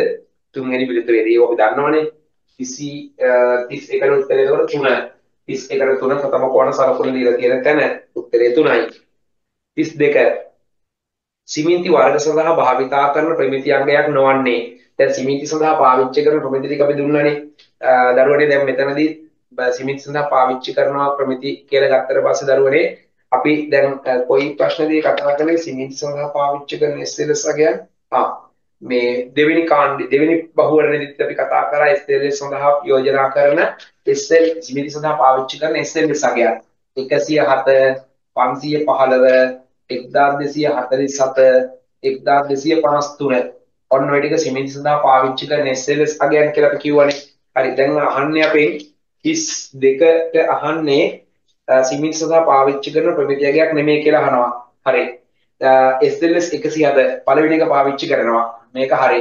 තුන්වෙනි පිළිතුරේදී. ඒක අපි දන්නවනේ. 30 31 ට උත්තරේ එතකොට 3 31ට 3 ප්‍රථම කෝණ සලකුණ දීලා තියෙන තැන උත්තරේ 3යි 32 සිමෙන්ති වර්ග සඳහා භාවිතා කරන ප්‍රමිති අංගයක් නොවන්නේ. දැන් සිමෙන්ති සඳහා පාවිච්චි කරන ප්‍රමිති ටික අපි දුන්නානේ. දරුවනේ දැන් මෙතනදී සිමෙන්ති සඳහා පාවිච්චි කරනවා ප්‍රමිති කියලා ගත්තට පස්සේ දරුවනේ අපි දැන් කොයි ප්‍රශ්නේදී කතා කරන්නේ සිමෙන්ති සඳහා පාවිච්චි කරන SLS වගේක් ආ මේ දෙවෙනි කාණ්ඩ දෙවෙනි බහුවරණෙදිත් අපි කතා කරා SLS සඳහා යෝජනා කරන SL සිමෙන්ති සඳහා පාවිච්චි කරන SLS වගේක් 107 515 1247 1253 ඔන්න ඔය ටික සිමෙන්ති සඳහා පාවිච්චි කරන SLS අගයන් කියලා අපි කියවනේ. හරි දැන් අහන්නේ අපෙන්. 32ට අහන්නේ Uh, සිමෙන්ති සඳහා පාවිච්චි කරන ප්‍රමිතියයක් නෙමෙයි කියලා අහනවා. හරි. Uh, SLS 107 පළවෙනි එක පාවිච්චි කරනවා. මේක හරි.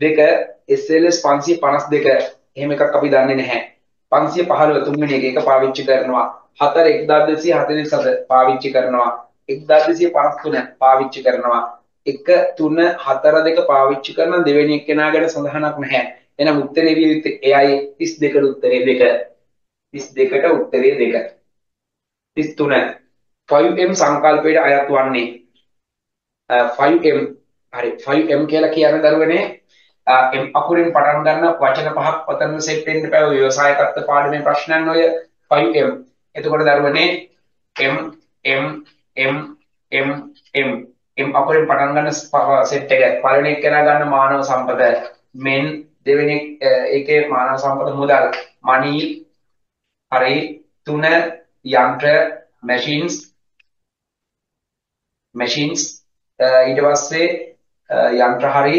දෙක SLS 552 එහෙම එකක් අපි දන්නේ නැහැ. 515 තුන්වෙනි එක එක පාවිච්චි කරනවා. 4 1247 පාවිච්චි කරනවා. 1253 පාවිච්චි කරනවා. 1 3 4 2 පාවිච්චි කරන දෙවෙනි එක්කෙනා ගැන සඳහනක් නැහැ. එහෙනම් උත්තරේ විය යුත්තේ එයයි 32ට උත්තරේ 2. 32ට උත්තරේ 2. 33 5m සංකල්පයට අයත් වන්නේ 5m හරි 5m කියලා කියන දරුවනේ m අකුරෙන් පටන් ගන්න වචන පහක් පතන සෙට් වෙන්න බෑ. ව්‍යවසායකත්ව පාඩමේ ප්‍රශ්නන් ඔය 5m එතකොට දරුවනේ m m m m m. M අකුරෙන් පටන් ගන්න සෙට් එක පළවෙනි එක කරා ගන්න මානව සම්පත. men දෙවෙනි ඒකේ මානව සම්පත මුදල්. money හරි තුන යන්ත්‍ර machines machines uh, ඊට පස්සේ uh, යන්ත්‍ර හරි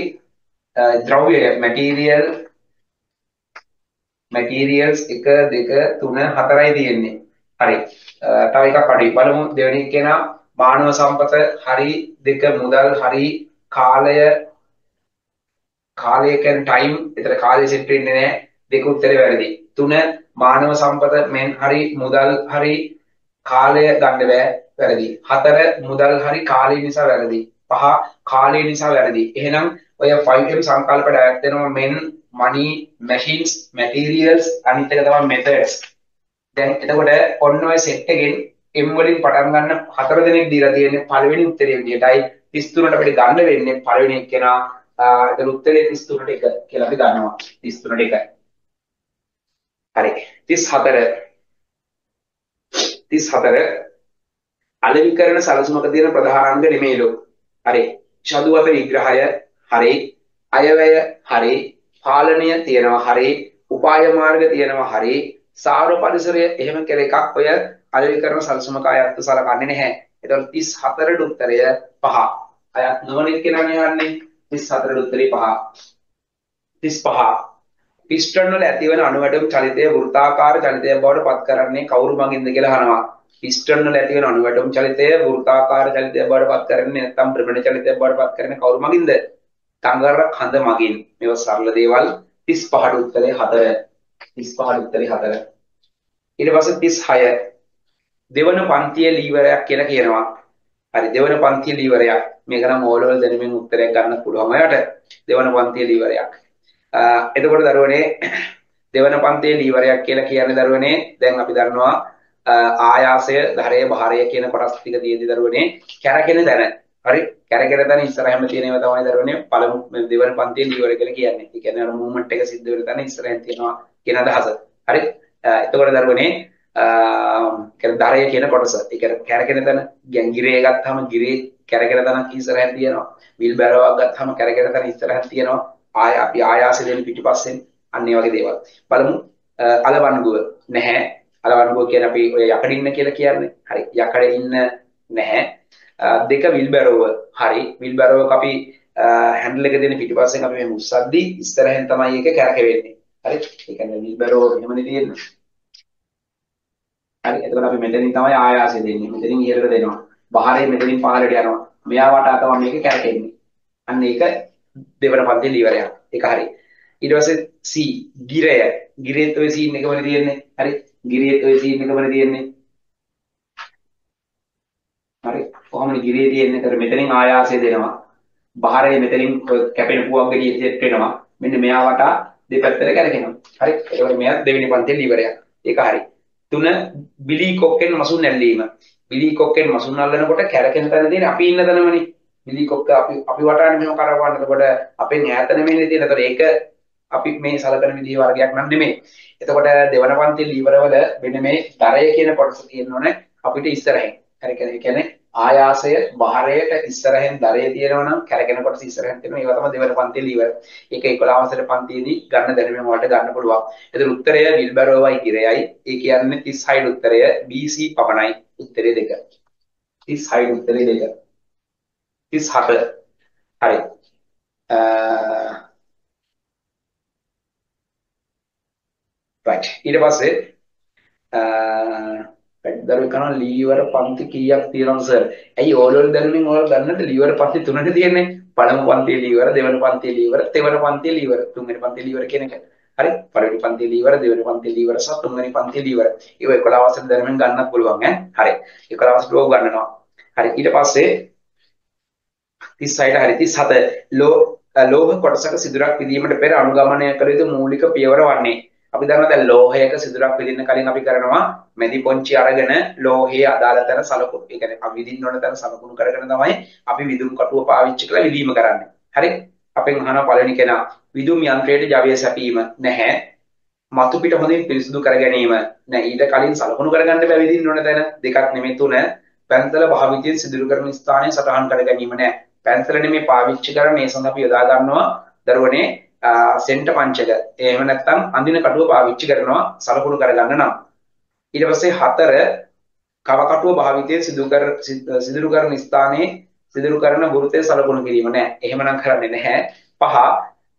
uh, ද්‍රව්‍ය material materials 1 2 3 4යි තියෙන්නේ. හරි. තව එකක් අඩුයි බලමු දෙවෙනි කෙනා මානව සම්පත හරි දෙක මුදල් හරි කාලය කාලය කියන්නේ ටයිම් එතන කාලය සෙට් වෙන්නේ නැහැ. දෙක උත්තරේ වැරදි. තුන මානව සම්පත මෙන් හරි මුදල් හරි කාලය ගන්න බෑ වැරදි. හතර මුදල් හරි කාලය නිසා වැරදි. පහ කාලය නිසා වැරදි. එහෙනම් ඔය 5M සංකල්පයට අයත් වෙනවා men money machines materials අනිත් එක තමයි methods. දැන් එතකොට ඔන්න ඔය සෙට් එකෙන් M වලින් පටන් ගන්න හතර දෙනෙක් දීලා තියෙන්නේ පළවෙනි උත්තරේ විදියටයි. 33ට අපිට ගන්න වෙන්නේ පළවෙනි එක්කෙනා. එතන උත්තරේ 33ට එක කියලා අපි ගන්නවා 33ට එකයි. හරි. 34 34 අලෙවිකරණ සලසුමක තියෙන ප්‍රධානාංග නෙමෙයිලු හරි. ශදුවත විග්‍රහය. හරි. අයවැය. හරි. පාලනය තියෙනවා. හරි. උපාය මාර්ග තියෙනවා. හරි. සාර පරිසරය එහෙම කියලා එකක් ඔය අලෙවිකරණ සලසුමක අයත් සලකන්නේ නැහැ. එතකොට 34ට උත්තරය 5 අයත් නොවන කෙනානේ යන්නේ 34ට උත්තරේ 5 35 පිස්ටන් වල ඇතිවන අණුවැටුම් චලිතය වෘත්තාකාර චලිතයක් බවට පත් කරන්නේ කවුරු මගින්ද කියලා අහනවා. පිස්ටන් වල ඇතිවන අණුවැටුම් චලිතය වෘත්තාකාර චලිතයක් බවට පත් කරන්නේ නැත්නම් භ්‍රමණ චලිතයක් බවට පත් කරන්නේ කවුරු මගින්ද? තංගර කඳ මගින්. මේව සරල දේවල් 35ට උත්තරේ 4. 35ට උත්තරේ 4. ඊට පස්සේ 36 දෙවන පන්තියේ ලීවරයක් කියලා කියනවා. හරි දෙවන පන්තියේ ලීවරයක්. මේක නම් ඕලවල දැනුමින් උත්තරයක් ගන්න පුළුවන් අයට. දෙවන පන්තියේ ලීවරයක්. එතකොට දරුවනේ දෙවන පන්තියේ ලීවරයක් කියලා කියන්නේ දරුවනේ දැන් අපි දන්නවා ආයාසය ධරය භාරය කියන කොටස් ටික තියෙදි දරුවනේ කැරකෙන තැන හරි කැරකෙන තැන ඉස්සරහම තියෙන ඒවා තමයි දරුවනේ පළමු දෙවන පන්තියේ ලීවර කියලා කියන්නේ. ඒ කියන්නේ අර මූවමන්ට් එක සිද්ධ වෙන තැන ඉස්සරහින් තියෙනවා කියන අදහස. හරි. එතකොට දරුවනේ කියන්නේ ධරය කියන කොටස. ඒ කියන්නේ කැරකෙන තැන දැන් ගිරේ ගත්තාම ගිරේ කැරකෙන තැනක් ඉස්සරහින් තියෙනවා. වීල් බැරෝවක් ගත්තාම කැරකෙන තැන ඉස්සරහින් තියෙනවා. ආය අපි ආයාසය දෙන පිටිපස්සෙන් අන්න ඒ වගේ දේවල්. බලමු අලවන්ගුව නැහැ. අලවන්ගුව කියන්නේ අපි ඔය යකඩ ඉන්න කියලා කියන්නේ. හරි. යකඩ ඉන්න නැහැ. දෙක විල්බැරෝව. හරි. විල්බැරෝවක අපි හැන්ඩල් එක දෙන පිටිපස්සෙන් අපි මේ මුස්සද්දි ඉස්සරහෙන් තමයි ඒක කැරකෙවෙන්නේ. හරි. ඒ කියන්නේ විල්බැරෝව එහෙමනේ තියෙන්නේ. හරි. එතකොට අපි මෙතනින් තමයි ආයාසය දෙන්නේ. මෙතනින් ඉහළට දෙනවා. බහරේ මෙතනින් පහළට යනවා. මෙයා වට තමයි මේක කැරකෙන්නේ. අන්න ඒක දෙවන පන්තියේ ලීවරයක්. ඒක හරි. ඊට පස්සේ C ගිරය. ගිරේත් ඔය සීන් එකමනේ තියෙන්නේ. හරි. ගිරේත් ඔය සීන් එකමනේ තියෙන්නේ. හරි. කොහොමද ගිරේ තියෙන්නේ? ඒතර මෙතනින් ආයාසය දෙනවා. බහරේ මෙතනින් කැපෙන පුවක් ගෙඩිය සෙට් වෙනවා. මෙන්න මෙයා වටා දෙපැත්තට කැරකෙනවා. හරි. ඒකවල මෙයා දෙවෙනි පන්තියේ ලීවරයක්. ඒක හරි. තුන බිලී කොක්කෙන් මසුන් ඇල්ලීම. බිලී කොක්කෙන් මසුන් අල්ලනකොට කැරකෙන තැන තියෙන අපි ඉන්න තැනමනේ. බිලී කොක්ක අපි අපි වටානේ මෙහෙම කරවන්න. එතකොට අපෙන් ඈත නෙමෙයිනේ තියෙන. එතකොට ඒක අපි මේ සලකන විදිහ වර්ගයක් නම් නෙමෙයි. එතකොට දෙවන පන්ති ලීවරවල මෙන්න මේ දරය කියන කොටස තියෙනවනේ අපිට ඉස්සරහින්. හරි කියන්නේ ආයාසය බහරයට ඉස්සරහෙන් දරය තියෙනවා නම් කැරගෙන කොටස ඉස්සරහෙන් තියෙනවා. ඒවා තමයි දෙවන පන්තියේ ලීවර. ඒක 11 වසර පන්තියේදී ගන්න දැනුම වලට ගන්න පුළුවන්. එතන උත්තරය විල්බරෝවයි කිරයයි. ඒ කියන්නේ 36 උත්තරය BC පමණයි. උත්තරේ දෙක. 36 උත්තරේ දෙක. 37 හරි. right ඊට පස්සේ දරුවෙක් කරන ලීවර පන්ති කීයක් තියෙනවද සර්? ඇයි ඕලවල දැනුමින් ඔයාලා දන්නද ලීවර පන්ති තුනක තියෙන්නේ? පළමු පන්තියේ ලීවර, දෙවන පන්තියේ ලීවර, තෙවන පන්තියේ ලීවර, තුන්වෙනි පන්තියේ ලීවර කියන එක. හරි? පළවෙනි පන්තියේ ලීවර, දෙවෙනි පන්තියේ ලීවර සහ තුන්වෙනි පන්තියේ ලීවර. ඒක 11 වසර දැනුමින් ගන්නත් පුළුවන් ඈ. හරි. 11 වසර ඕක ගන්නවා. හරි. ඊට පස්සේ 36ට හරි 37 ලෝ ලෝහ කොටසක සිදුරක් විදීමට පෙර අනුගමනය කළ යුතු මූලික පියවර වන්නේ අපි දන්නවා දැන් ලෝහයක සිදුරක් විදින්න කලින් අපි කරනවා මැදි පොන්චි අරගෙන ලෝහයේ අදාළ තැන සලකුණු. ඒ කියන්නේ අපි විදින්න ඕන තැන සලකුණු කරගෙන තමයි අපි විදුම් කටුව පාවිච්චි කරලා විදීම කරන්නේ. හරි? අපෙන් අහනවා පළවෙනි කෙනා විදුම් යන්ත්‍රයේ ජවය සැපීම නැහැ. මතු පිට හොඳින් පිරිසිදු කර ගැනීම නැහැ. ඊට කලින් සලකුණු කරගන්න බෑ විදින්න ඕන තැන. දෙකක් නෙමෙයි තුන. පැන්සල භාවිතයෙන් සිදු කරන ස්ථානයේ සටහන් කර ගැනීම නැහැ. පැන්සල නෙමෙයි පාවිච්චි කරන්නේ මේ සඳහා අපි යොදා ගන්නවා දරුවනේ සෙන්ටර් පංචක. එහෙම නැත්නම් අඳින කටුව පාවිච්චි කරනවා සලකුණු කරගන්න නම් ඊට පස්සේ හතර කව කටුව භාවිතයේ සිදු කර සිදුරු කරන ස්ථානයේ සිදුරු කරන වෘත්තය සලකුණු කිරීම නෑ. එහෙමනම් කරන්නේ නැහැ. පහ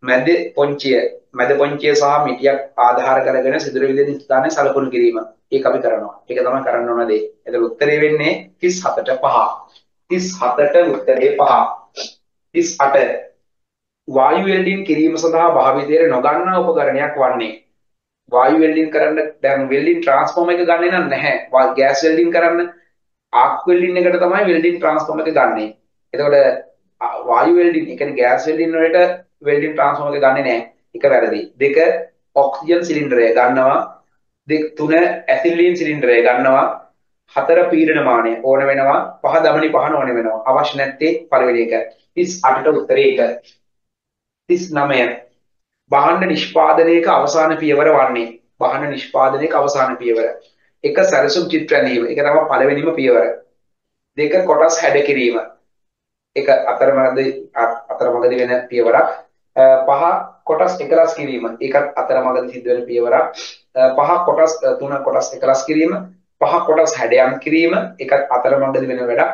මැද පොංචිය මැද පොංචිය සහ මිටියක් ආධාර කරගෙන සිදුරු විදින ස්ථානයේ සලකුණු කිරීම. ඒක අපි කරනවා. ඒක තමයි කරන්න ඕන දේ. එතකොට උත්තරේ වෙන්නේ 37ට 5 37ට උත්තරේ 5 38 වායු වෙල්ඩින් කිරීම සඳහා භාවිතයට නොගන්නා උපකරණයක් වන්නේ. වායු වෙල්ඩින් කරන්න දැන් වෙල්ඩින් ට්‍රාන්ස්ෆෝර්මර් එක ගන්නෙ නම් නැහැ. ගෑස් වෙල්ඩින් කරන්න ආක් වෙල්ඩින් එකට තමයි වෙල්ඩින් ට්‍රාන්ස්ෆෝර්මර් එක ගන්නෙ. එතකොට වායු වෙල්ඩින් ඒ කියන්නේ ගෑස් වෙල්ඩින් වලට වෙල්ඩින් ට්‍රාන්ස්ෆෝර්මර් එක ගන්නෙ නැහැ. එක වැරදි. දෙක ඔක්සිජන් සිලින්ඩරය ගන්නවා. දෙක තුන ඇසිලින් සිලින්ඩරය ගන්නවා. හතර පීඩන මානය ඕන වෙනවා පහ දමනි පහන ඕන වෙනවා. අවශ්‍ය නැත්තේ පළවෙනි එක. 38ට උත්තරේ ඒක 39 භාණ්ඩ නිෂ්පාදනයේක අවසාන පියවර වන්නේ. භාණ්ඩ නිෂ්පාදනයේක අවසාන පියවර. එක සැලසුම් චිත්‍ර ඇඳීම ඒක තමයි පළවෙනිම පියවර. දෙක කොටස් හැඩ කිරීම. එක අතරමඟද අතරමඟදී වෙන පියවරක්. පහ කොටස් එකලස් කිරීම. ඒකත් අතරමඟදී සිද්ධ වෙන පියවරක් පහ කොටස් තුන කොටස් එකලස් කිරීම. පහ කොටස් හැඩයම් කිරීම ඒකත් අතරමඟදී වෙන වැඩක්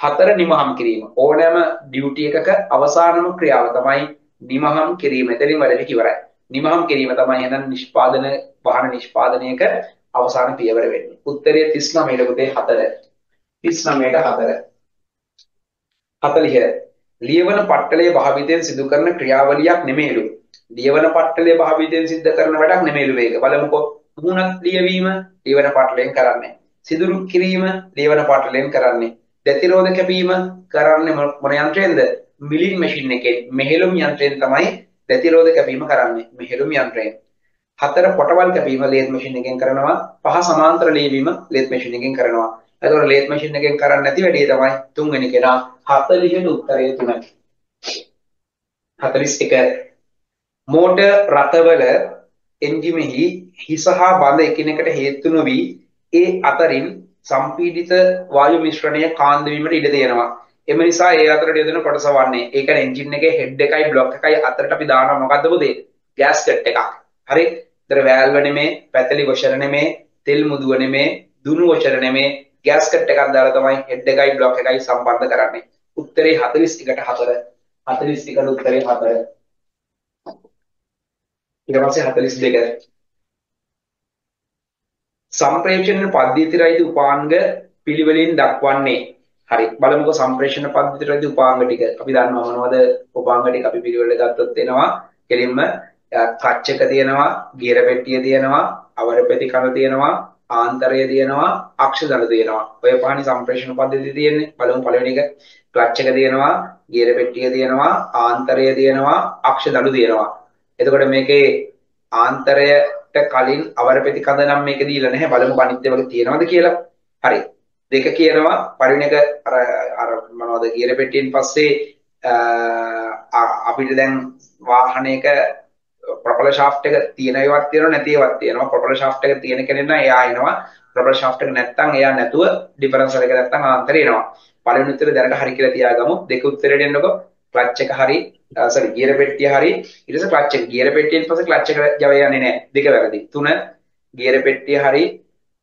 හතර නිමහම් කිරීම ඕනෑම ඩියුටි එකක අවසානම ක්‍රියාව තමයි නිමහම් කිරීම එතනින් වැඩ ඉවරයි. නිමහම් කිරීම තමයි එහෙනම් නිෂ්පාදන වාහන නිෂ්පාදනයක අවසාන පියවර වෙන්නේ. උත්තරය 39ට පුතේ 4. 39ට 4. 40. ලියවන පට්ටලයේ භාවිතයෙන් සිදු කරන ක්‍රියාවලියක් නෙමෙයිලු. ලියවන පට්ටලයේ භාවිතයෙන් සිද්ධ කරන වැඩක් නෙමෙයිලු මේක. බලමුකෝ. මුහුණක් ලියවීම ලියවන පට්ටලයෙන් කරන්නේ. සිදුරු කිරීම ලියවන පට්ටලයෙන් කරන්නේ. දැතිරෝධ කැපීම කරන්නේ මොන යන්ත්‍රයෙන්ද? මිලින් මැෂින් එකෙන්. මෙහෙලුම් යන්ත්‍රයෙන් තමයි ප්‍රතිරෝධ කැපීම කරන්නේ. මෙහෙලුම් යන්ත්‍රයෙන්. හතර පොටවල් කැපීම ලේත් මැෂින් එකෙන් කරනවා. පහ සමාන්තර ලියවීම ලේත් මැෂින් එකෙන් කරනවා. එතකොට ලේත් මැෂින් එකෙන් කරන්නේ නැති වැඩේ තමයි තුන්වෙනි කෙනා 40 උත්තරය 3 41 මෝටර් රථවල එන්ජිමෙහි හිස හා බඳ එකිනෙකට හේතු නොවි ඒ අතරින් සම්පීඩිත වායු මිශ්‍රණය කාන්ද වීමට ඉඩ තියෙනවා. එම නිසා ඒ අතරට යෙදෙන කොටස වන්නේ ඒ කියන්නේ එන්ජින් එකේ හෙඩ් එකයි බ්ලොක් එකයි අතරට අපි දානවා මොකද්ද පුතේ? ගෑස්කට් එකක්. හරි? ඒතර වැල්ව නෙමේ, පැතලි වොෂර් නෙමේ, තෙල් මුදුව නෙමේ, දුනු වොෂර් නෙමේ, ගෑස්කට් එකක් දාලා තමයි හෙඩ් එකයි බ්ලොක් එකයි සම්බන්ධ කරන්නේ. උත්තරේ 41ට 4. 41ට උත්තරේ 4. ඊට පස්සේ 42 සම්ප්‍රේෂණ පද්ධතියයි උපාංග පිළිවෙලින් දක්වන්නේ. හරි බලමුකෝ සම්ප්‍රේෂණ පද්ධතියයි උපාංග ටික. අපි දන්නවා මොනවද උපාංග ටික අපි පිළිවෙලට ගත්තොත් එනවා. කෙලින්ම කච්චක තියෙනවා ගියර පෙට්ටිය තියෙනවා අවරපෙති කන තියෙනවා ආන්තරය තියෙනවා අක්ෂ දල තියෙනවා. ඔය පහනි සම්ප්‍රේෂණ පද්ධතිය තියෙන්නේ. බලමු පළවෙනි එක. ක්ලච් එක තියෙනවා ගියර පෙට්ටිය තියෙනවා ආන්තරය තියෙනවා අක්ෂ දළු තියෙනවා. එතකොට මේකේ ආන්තරයට කලින් අවරපෙති කඳ නම් මේක දීලා නැහැ බලමු අනිත් ඒවාගේ තියෙනවද කියලා. හරි. දෙක කියනවා පළවෙනි එක අර අර මොනවද ගියර පෙට්ටියෙන් පස්සේ අපිට දැන් වාහනයක ප්‍රොපලර් ෂාෆ්ට් එක තියෙන ඒවාක් තියෙනවා නැති ඒවාක් තියෙනවා. ප්‍රොපලර් ෂාෆ්ට් එක තියෙන කෙනෙක් නම් එයා එනවා. ප්‍රොපලර් ෂාෆ්ට් එක නැත්තම් එයා නැතුව ඩිෆරන්සර් එක නැත්තම් ආන්තරේ එනවා. පළවෙනි උත්තරේ දැනට හරි කියලා තියාගමු. දෙක උත්තරේට එන්නකො. ක්ලච් එක හරි සෝරි ගියර පෙට්ටිය හරි ඊට පස්සේ ක්ලච් එක. ගියර පෙට්ටියෙන් පස්සේ ක්ලච් එක ජවය යන්නේ නැහැ දෙක වැරදි. තුන ගියර පෙට්ටිය හරි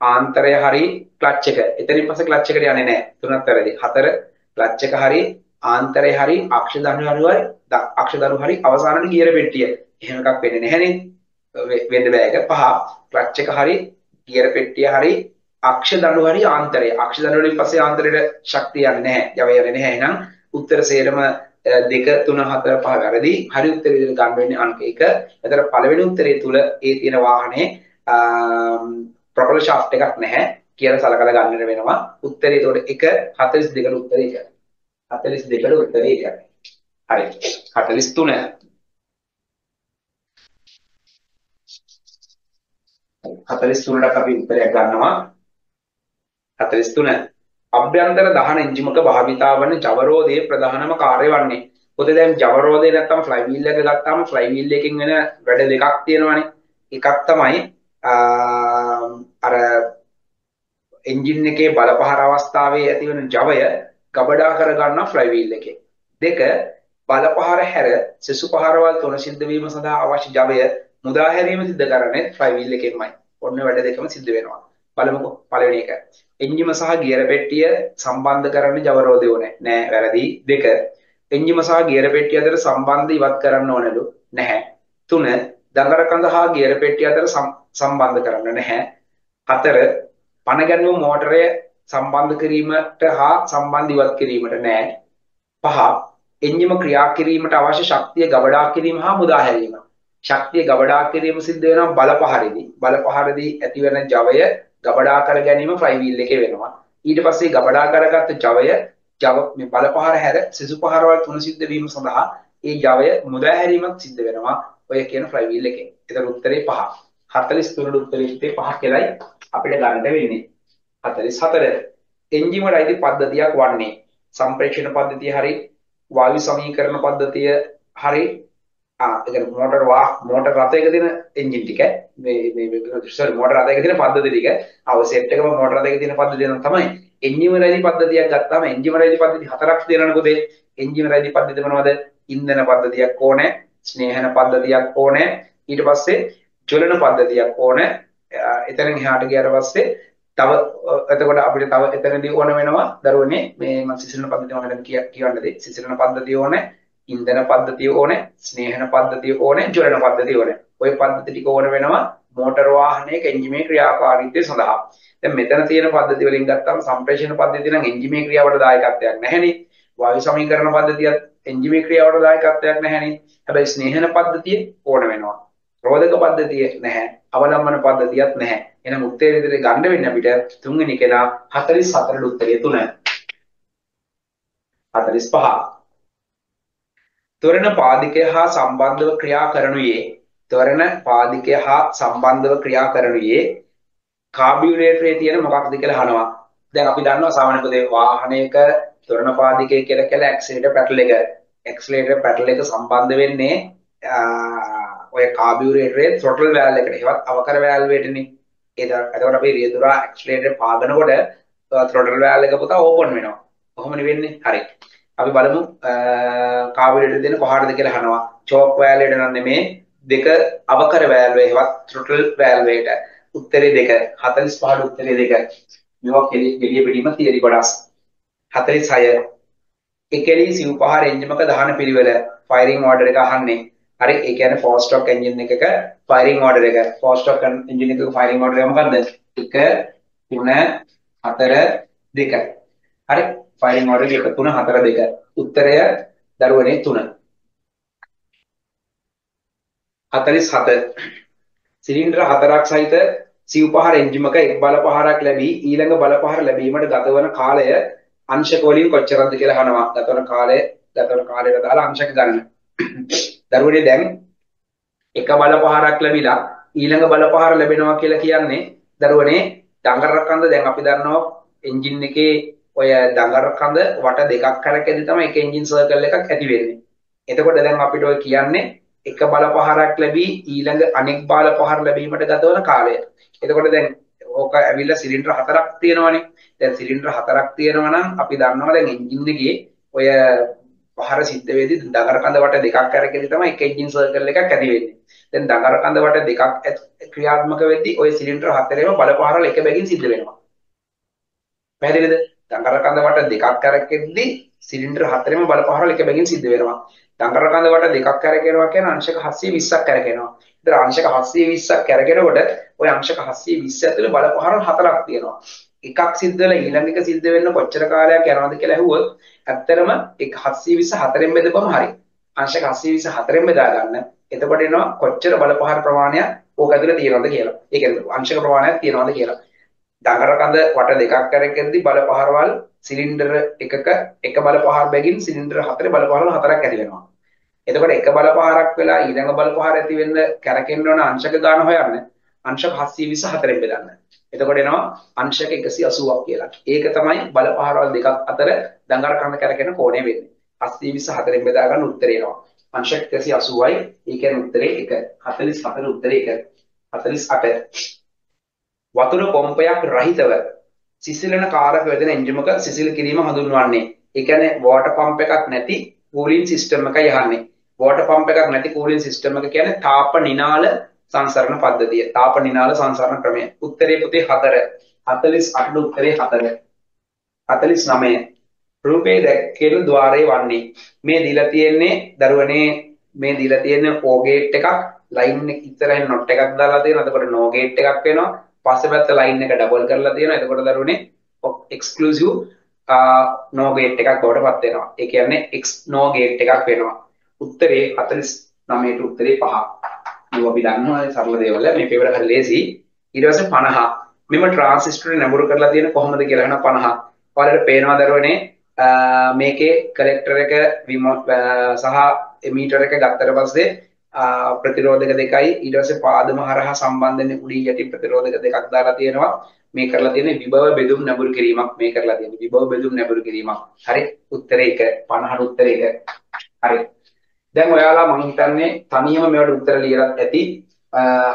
ආන්තරය හරි ක්ලච් එක. එතනින් පස්සේ ක්ලච් එකට යන්නේ නැහැ. තුනක් වැරදි. හතර ක්ලච් එක හරි ආන්තරය හරි අක්ෂ ධනු හරි අක්ෂ ධනු හරි අවසානයේ ගියර පෙට්ටිය. එහෙම එකක් වෙන්නේ නැහැනේ. වෙන්න බෑ එක පහ ක්ලච් එක හරි ගියර පෙට්ටිය හරි අක්ෂ ධනු හරි ආන්තරය. අක්ෂ ධනු වලින් පස්සේ ආන්තරයට ශක්තිය යන්නේ නැහැ. ජවය යන්නේ නැහැ. එහෙනම් උත්තර සේරම දෙක තුන හතර පහ වැරදි හරි උත්තරේ විදිහට ගන්න වෙන්නේ අංක 1. එතකොට පළවෙනි උත්තරේ තුල ඒ තියෙන වාහනේ ප්‍රොපලර් ෂාෆ්ට් එකක් නැහැ කියලා සලකලා ගන්නට වෙනවා. උත්තරේ එතකොට 1 42ට උත්තරේ කියන්නේ. 42ට උත්තරේ කියන්නේ. හරි. 43 43ට අපි උත්තරයක් ගන්නවා 43 අභ්‍යන්තර දහන එන්ජිමක භාවිතා වන ජවරෝධයේ ප්‍රධානම කාර්ය වන්නේ. පොතේ දැන් ජවරෝධය නැත්තම් ෆ්ලයි වීල් එක ගත්තාම ෆ්ලයි වීල් එකකින් වෙන වැඩ දෙකක් තියෙනවානේ. එකක් තමයි අර එන්ජින් එකේ බලපහර අවස්ථාවේ ඇතිවන ජවය ගබඩා කරගන්න ෆ්ලයි වීල් එකේ. දෙක බලපහර හැර සෙසු පහරවල් තුන සිද්ධ වීම සඳහා අවශ්‍ය ජවය මුදා හැරීම සිද්ධ කරන්නේ ෆ්ලයි වීල් එකෙන්මයි. ඔන්න වැඩ දෙකම සිද්ධ වෙනවා. බලමුකෝ පළවෙනි එක. එන්ජිම සහ ගියර පෙට්ටිය සම්බන්ධ කරන්න ජවරෝධය ඕනේ. නෑ වැරදි. දෙක. එන්ජිම සහ ගියර පෙට්ටිය අතර සම්බන්ධ ඉවත් කරන්න ඕනලු. නැහැ. තුන. දඟර කඳ හා ගියර පෙට්ටිය අතර සම්බන්ධ කරන්න නැහැ. හතර. පණ ගැන්වූ මෝටරය සම්බන්ධ කිරීමට හා සම්බන්ධ ඉවත් කිරීමට නෑ. පහ. එන්ජිම ක්‍රියා කිරීමට අවශ්‍ය ශක්තිය ගබඩා කිරීම හා මුදා හැරීම. ශක්තිය ගබඩා කිරීම සිද්ධ වෙනවා බලපහරේදී. බලපහරේදී ඇතිවන ජවය ගබඩා කර ගැනීම ෆ්ලයි වීල් එකේ වෙනවා. ඊට පස්සේ ගබඩා කරගත්ත ජවය ජව මේ බලපහර හැර සිසු පහරවල් තුන සිද්ධ වීම සඳහා ඒ ජවය මුදා හැරීමක් සිද්ධ වෙනවා. ඔය කියන ෆ්ලයි වීල් එකේ. ඒතර උත්තරේ 5. 43 උත්තරේ 5 කියලායි අපිට ගන්න වෙන්නේ. 44 එන්ජිමට අයිති පද්ධතියක් වන්නේ සම්ප්‍රේක්ෂණ පද්ධතිය හරි වායු සමීකරණ පද්ධතිය හරි ආ මෝටර් වා මෝටර් රථයක තියෙන එන්ජින් ටික. මේ මේ සෝරි මෝටර් රථයක තියෙන පද්ධති ටික. ආව සෙට් එකම මෝටර් රථයක තියෙන පද්ධතිය නම් තමයි එන්ජින් රැලි පද්ධතියක් ගත්තාම එන්ජින් රැලි පද්ධති හතරක් තියෙනවනේ පොතේ. එන්ජින් රැලි පද්ධති මොනවද? ඉන්ධන පද්ධතියක් ඕනේ ස්නේහන පද්ධතියක් ඕනේ. ඊට පස්සේ ජ්වලන පද්ධතියක් ඕනේ. එතනින් එහාට ගියාට පස්සේ තව එතකොට අපිට තව එතනදී ඕන වෙනවා දරුවනේ මේ මම සිසිලන පද්ධතිය මම කියවන්නද. සිසිලන පද්ධතිය ඕනේ. ඉන්ධන පද්ධතිය ඕනේ, ස්නේහන පද්ධතිය ඕනේ, ජ්වලන පද්ධතිය ඕනේ. ওই පද්ධති ටික ඕන වෙනවා මෝටර වාහනයක එන්ජිමේ ක්‍රියාකාරීත්වය සඳහා. දැන් මෙතන තියෙන පද්ධති වලින් ගත්තාම සම්ප්‍රේෂණ පද්ධතිය නම් එන්ජිමේ ක්‍රියාවට දායකත්වයක් නැහැනේ. වායු සමීකරණ පද්ධතියත් එන්ජිමේ ක්‍රියාවට දායකත්වයක් නැහැනේ. හැබැයි ස්නේහන පද්ධතිය ඕන වෙනවා. රෝධක පද්ධතිය නැහැ. අවලම්බන පද්ධතියක් නැහැ. එහෙනම් උත්තර විදිහට ගන්න වෙන්නේ අපිට තුන්වෙනි කෙනා 44 උත්තරය 3. 45 ත්වරණ පාදිකය හා සම්බන්ධව ක්‍රියා කරනුයේ ත්වරණ පාදිකය හා සම්බන්ධව ක්‍රියා කරනුයේ කාබියුරේටරේ තියෙන මොකක්ද කියලා අහනවා. දැන් අපි දන්නවා සාමාන්‍ය පොතේ වාහනයක ත්වරණ පාදිකය කියලා කියලා ඇක්සිලරේටර් පැටල් එක ඇක්සිලරේටර් පැටල් එක සම්බන්ධ වෙන්නේ ඔය කාබියුරේටරේ throttle valve එකට. ඒවත් අවකර valve එකටනේ. ඒක එතකොට අපි රියදුරා ඇක්සිලරේටර් පාගනකොට throttle valve එක පුතා ඕපන් වෙනවා. කොහොමද වෙන්නේ? හරි. අපි බලමු කාබියුරේටර් දෙන කොහාටද කියලා අහනවා. චෝක් valve එකට නම් නෙමේ දෙක අවකර valve එකවත් throttle valve එකට. උත්තරේ දෙක 45 උත්තරේ දෙක. මේවා කෙලිය පිටීම තියරි කොටස්. 46 එකෙලි සිව්පහර එන්ජිමක දහන පිළිවෙල ෆයරින් ඕඩර් එක අහන්නේ. හරි ඒ කියන්නේ ෆෝර් ස්ට්‍රෝක් එන්ජින් එකක ෆයරින් ඕඩර් එක. ෆෝර් ස්ට්‍රෝක් එන්ජින් එකක ෆයරින් ඕඩර් එක මොකද්ද? 1 3 4 2. හරි ෆයරින් ඕඩර් එක 1 3 4 2. උත්තරය දරුවනේ 3. 47 සිලින්ඩර හතරක් සහිත සිව්පහර එන්ජිමක එක් බලපහරක් ලැබී ඊළඟ බලපහර ලැබීමට ගතවන කාලය අංශක වලින් කොච්චරද කියලා අහනවා. ගතවන කාලය ගතවන කාලයට දාලා අංශක ගන්න. දරුවනේ දැන් එක බලපහරක් ලැබිලා ඊළඟ බලපහර ලැබෙනවා කියලා කියන්නේ දරුවනේ දඟර කන්ද දැන් අපි දන්නවා එන්ජින් එකේ ඔය දඟර කන්ද වට දෙකක් කරකැදි තමයි එක එන්ජින් සර්කල් එකක් ඇති වෙන්නේ. එතකොට දැන් අපිට ඔය කියන්නේ එක බලපහරක් ලැබී ඊළඟ අනෙක් බලපහර ලැබීමට ගතවන කාලය. එතකොට දැන් ඕක ඇවිල්ලා සිලින්ඩර් හතරක් තියෙනවනේ. දැන් සිලින්ඩර් හතරක් තියෙනවා නම් අපි දන්නවා දැන් එන්ජින් එකේ ඔය පහර සිද්ධ වෙදී දඟර කඳ වට දෙකක් අරගෙන තමයි එක එන්ජින් සර්කල් එකක් ඇති වෙන්නේ. දැන් දඟර කඳ වට දෙකක් ක්‍රියාත්මක වෙද්දී ওই සිලින්ඩර් හතරේම බලපහරල එක බැගින් සිද්ධ වෙනවා. පැහැදිලිද? දඟර කඳ වට දෙකක් අරගෙද්දී සිලින්ඩර් හතරේම බලපහරල එක බැගින් සිද්ධ වෙනවා. දඟර කඳ වට දෙකක් අරගෙනවා කියන්නේ අංශක 720ක් අරගෙනවා. ඒතර අංශක 720ක් අරගෙනකොට ওই අංශක 720 ඇතුලේ බලපහරල් හතරක් තියෙනවා. එකක් සිද්ධ වෙලා ඊළඟ එක සිද්ධ වෙන්න කොච්චර කාලයක් යනවද කියලා ඇහුවොත් ඇත්තටම 724න් බෙදපුවම හරි. අංශක 724න් බෙදා ගන්න. එතකොට එනවා කොච්චර බලපහර ප්‍රමාණයක් ඕක ඇතුලේ තියෙනවද කියලා. ඒ කියන්නේ අංශක ප්‍රමාණයක් තියෙනවද කියලා. දඟර කඳ වට දෙකක් කරගෙනදී බලපහරවල් සිලින්ඩර් එකක එක බලපහර බැගින් සිලින්ඩර් හතරේ බලපහරවල් හතරක් ඇති වෙනවා. එතකොට එක බලපහරක් වෙලා ඊළඟ බලපහර ඇති වෙන්න කැරකෙන්න ඕන අංශක ගාන හොයන්න. අංශක 724න් බෙදන්න. එතකොට එනවා අංශක 180ක් කියලා. ඒක තමයි බල පහරවල් දෙකක් අතර දඟර කන්න කරගෙන කෝණය වෙන්නේ. 724න් බෙදා ගන්න උත්තරේ එනවා. අංශක 180යි. ඒ කියන්නේ උත්තරේ 1. 44 උත්තරේ 1. 48. වතුර පොම්පයක් රහිතව සිසිලන කාරක වේදන එන්ජිමක සිසිල් කිරීම හඳුන්වන්නේ. ඒ කියන්නේ වෝටර් පම්ප් එකක් නැති කූලින් සිස්ටම් එකයි යහන්නේ. වෝටර් පම්ප් එකක් නැති කූලින් සිස්ටම් එක කියන්නේ තාප නිනාල සංසරණ පද්ධතිය. තාප නිනාල සංසරණ ක්‍රමය. උත්තරේ පුතේ 4. 48 උත්තරේ 4. 49. රූපේ දැක්කේන ద్వාරයේ වන්නේ. මේ දීලා තියෙන්නේ දරුවනේ මේ දීලා තියෙන O ගේට් එකක් ලයින් එක ඉස්සරහින් නොට් එකක් දාලා තියෙනවා. එතකොට no ගේට් එකක් වෙනවා. පස්සේ පැත්ත ලයින් එක ඩබල් කරලා තියෙනවා. එතකොට දරුවනේ එක්ස්ක්ලූසිව් no ගේට් එකක් බවට පත් වෙනවා. ඒ කියන්නේ x no ගේට් එකක් වෙනවා. උත්තරේ 49ට උත්තරේ 5. මේව අපි දන්නවා සරල දේවල් මේ පේපර් හරි ලේසි ඊට පස්සේ 50 මෙම ට්‍රාන්සිස්ටරේ නැඹුරු කරලා තියෙන කොහොමද කියලා අහන 50 ඔයාලට පේනවා දරුවනේ මේකේ කලෙක්ටර් එක සහ එමීටර් එක ගත්තට පස්සේ ප්‍රතිරෝධක දෙකයි. ඊට පස්සේ පාදම හරහා සම්බන්ධ වෙන උඩින් යටි ප්‍රතිරෝධක දෙකක් දාලා තියෙනවා. මේ කරලා තියෙන්නේ විභව බෙදුම් නැඹුරු කිරීමක් මේ කරලා තියෙන්නේ විභව බෙදුම් නැඹුරු කිරීමක්. හරි? උත්තරේ 1 50 උත්තරේ 1 හරි. දැන් ඔයාලා මම හිතන්නේ තනියම මේවට උත්තර ලියලත් ඇති.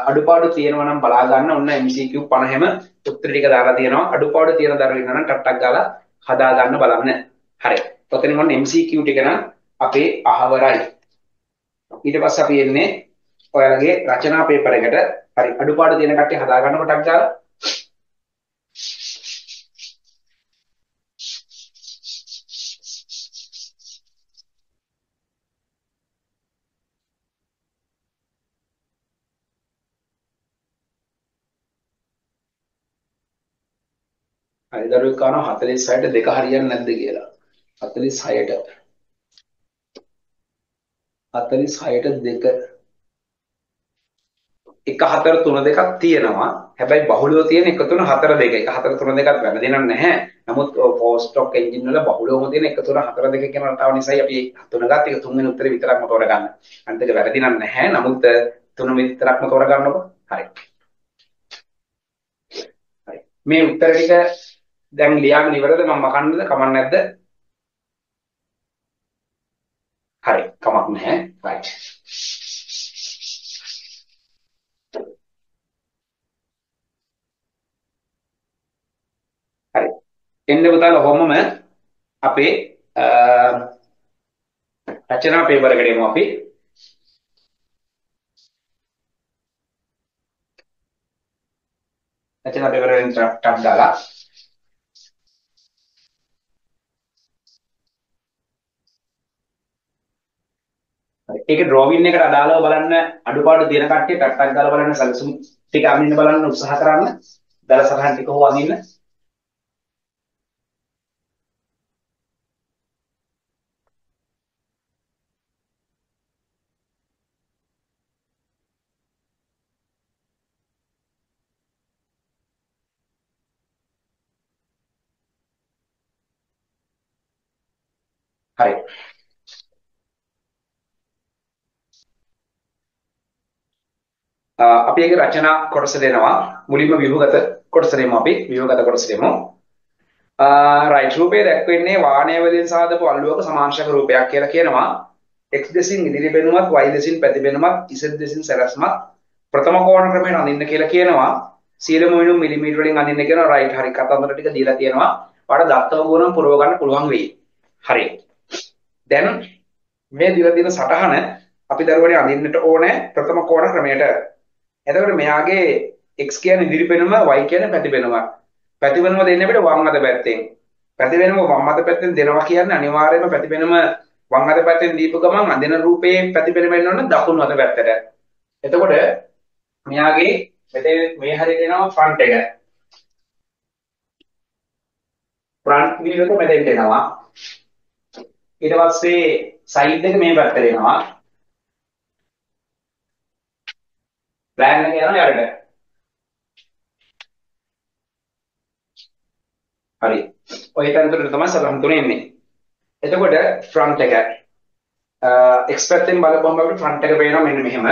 අඩුපාඩු තියෙනවා නම් බලා ගන්න. ඔන්න MCQ 50ම උත්තර ටික දාලා තියෙනවා. අඩුපාඩු තියෙන දරුවෝ ඉන්නවා නම් ටක් ගාලා හදා ගන්න බලන්න. හරි. ඔතනින් ඔන්න MCQ ටික නම් අපේ අහවරයි. ඊට පස්සේ අපි එන්නේ ඔයාලගේ රචනා පේපර් එකට. හරි අඩුපාඩු තියෙන කට්ටිය හදා ගන්න කොටක් ගාලා හරි දරුවෙක් කනවා 46ට දෙක හරියන්නේ නැද්ද කියලා. 46ට 46ට දෙක එක හතර තුන දෙකක් තියෙනවා හැබැයි බහුලව තියෙන එක තුන හතර දෙක එක හතර තුන දෙකක් වැරදෙනක් නැහැ නමුත් ෆෝර් ස්ටොක් එන්ජින් වල බහුලවම තියෙන එක තුන හතර දෙක කියන රටාව නිසායි අපි තුන ගත්ත එක තුන්වෙනි උත්තරේ විතරක්ම තෝරගන්න අනිත් එක වැරදි නැහැ නමුත් තුන විතරක්ම තෝරගන්නකො. හරි. හරි. මේ උත්තර ටික දැන් ලියාගෙන ඉවරද මම මකන්නද කමක් නැද්ද? හරි කමක් නැහැ. right. හරි. එන්න පුතාලා කොහොමම අපේ රචනා පේපර් එකට එමු අපි. රචනා පේපර් එකෙන් ටක් දාලා ඒක ඩ්‍රෝවින් එකට අදාළව බලන්න අඩුපාඩු තියෙන කට්ටිය ටක් ටක් දාලා බලන්න සැලසුම් ටික අඳින්න බලන්න උත්සාහ කරන්න. දල සරහන් ටික හොව අඳින්න. හරි. අපි ඒක රචනා කොටස දෙනවා. මුලින්ම ව්‍යුහගත කොටස දෙමු අපි. ව්‍යුහගත කොටස දෙමු. රයිට් රූපේ දැක්වෙන්නේ වාණය වලින් සාදපු අල්ලුවක සමාංශක රූපයක් කියලා කියනවා. X දෙසින් ඉදිරි බෙනුමත් y දෙසින් පැති බෙනුමත් z දෙසින් සැරැස්මත් ප්‍රථම කෝණ ක්‍රමයෙන් අඳින්න කියලා කියනවා. සියලුම වෙනුම් මිලිමීටර වලින් අඳින්න කියනවා රයිට් හරි කතන්දර ටික දීලා තියෙනවා. ඔයාලට දත්තම ගුණම් පුරව ගන්න පුළුවන් වෙයි. හරි. දැන් මේ දීලා තියෙන සටහන අපි දරුවනේ අඳින්නට ඕනේ ප්‍රථම කෝණ ක්‍රමයට. එතකොට මෙයාගේ x කියන්නේ ඉදිරි පෙනුම y කියන්නේ පැති පෙනුම. පැති පෙනුම දෙන්නේ අපිට වම් අත පැත්තෙන්. පැති පෙනුම වම් අත පැත්තෙන් දෙනවා කියන්නේ අනිවාර්යයෙන්ම පැති පෙනුම වම් අත පැත්තෙන් දීපු ගමන් අඳින රූපයේ පැති පෙනුම එන්න ඕන දකුණු අත පැත්තට. එතකොට මෙයාගේ මෙතේ මේ හරියට එනවා ෆ්‍රන්ට් එක. ෆ්‍රන්ට් වීල් එක මෙතෙන්ට එනවා. ඊට පස්සේ සයිඩ් එක මේ පැත්තට එනවා. ප්ලෑන් එක යනවා යට. හරි. ඔය තැනට තමයි සලම් තුනේ එන්නේ. එතකොට ෆ්‍රන්ට් එක එක්ස් පැත්තෙන් බලපුවම අපිට ෆ්‍රන්ට් එක පේනවා මෙන්න මෙහෙම.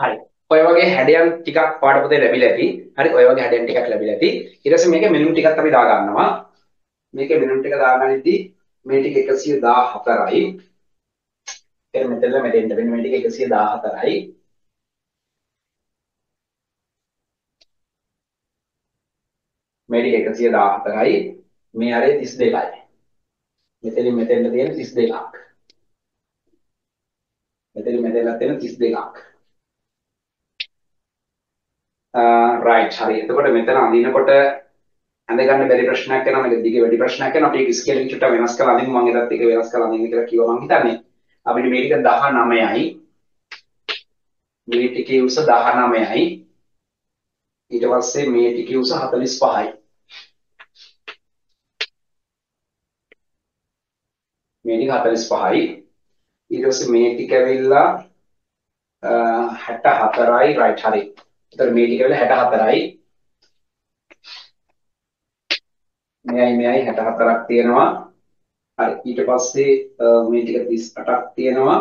හරි. ඔය වගේ හැඩයන් ටිකක් පාඩ පොතේ ලැබිලා ඇති. හරි. ඔය වගේ හැඩයන් ටිකක් ලැබිලා ඇති. ඊට පස්සේ මේකේ මිනුම් ටිකක් අපි දා ගන්නවා. මේකේ මිනුම් ටික දාගනිද්දී මේ ටික 114යි. එතන මෙතන මෙතෙන්ට වෙන මේ ටික 114යි. මේ ටික 114යි. මේ අරේ 32යි. මෙතනින් මෙතෙන්ට තියෙන 32ක්. මෙතනින් මෙතෙන්ට තියෙන 32ක්. රයිට් හරි. එතකොට මෙතන අඳිනකොට ඇඳ ගන්න බැරි ප්‍රශ්නයක් වෙනවා මේක දිගේ වැඩි ප්‍රශ්නයක් වෙනවා අපි ඒක ස්කේල් එක චුට්ටක් වෙනස් කරලා අඳින්න මම ඒකත් එක වෙනස් කරලා අඳින්න කියලා කිව්වා මම හිතන්නේ අපිට මේක 19යි මේ ටිකේ උස 19යි ඊට පස්සේ මේ ටිකේ උස 45යි මේ ටික 45යි ඊට පස්සේ මේ ටික ඇවිල්ලා 64යි රයිට් හරි එතකොට මේ ටික ඇවිල්ලා 64යි මෙයයි මෙයයි 64ක් තියෙනවා. හරි ඊට පස්සේ මේ ටික 38ක් තියෙනවා.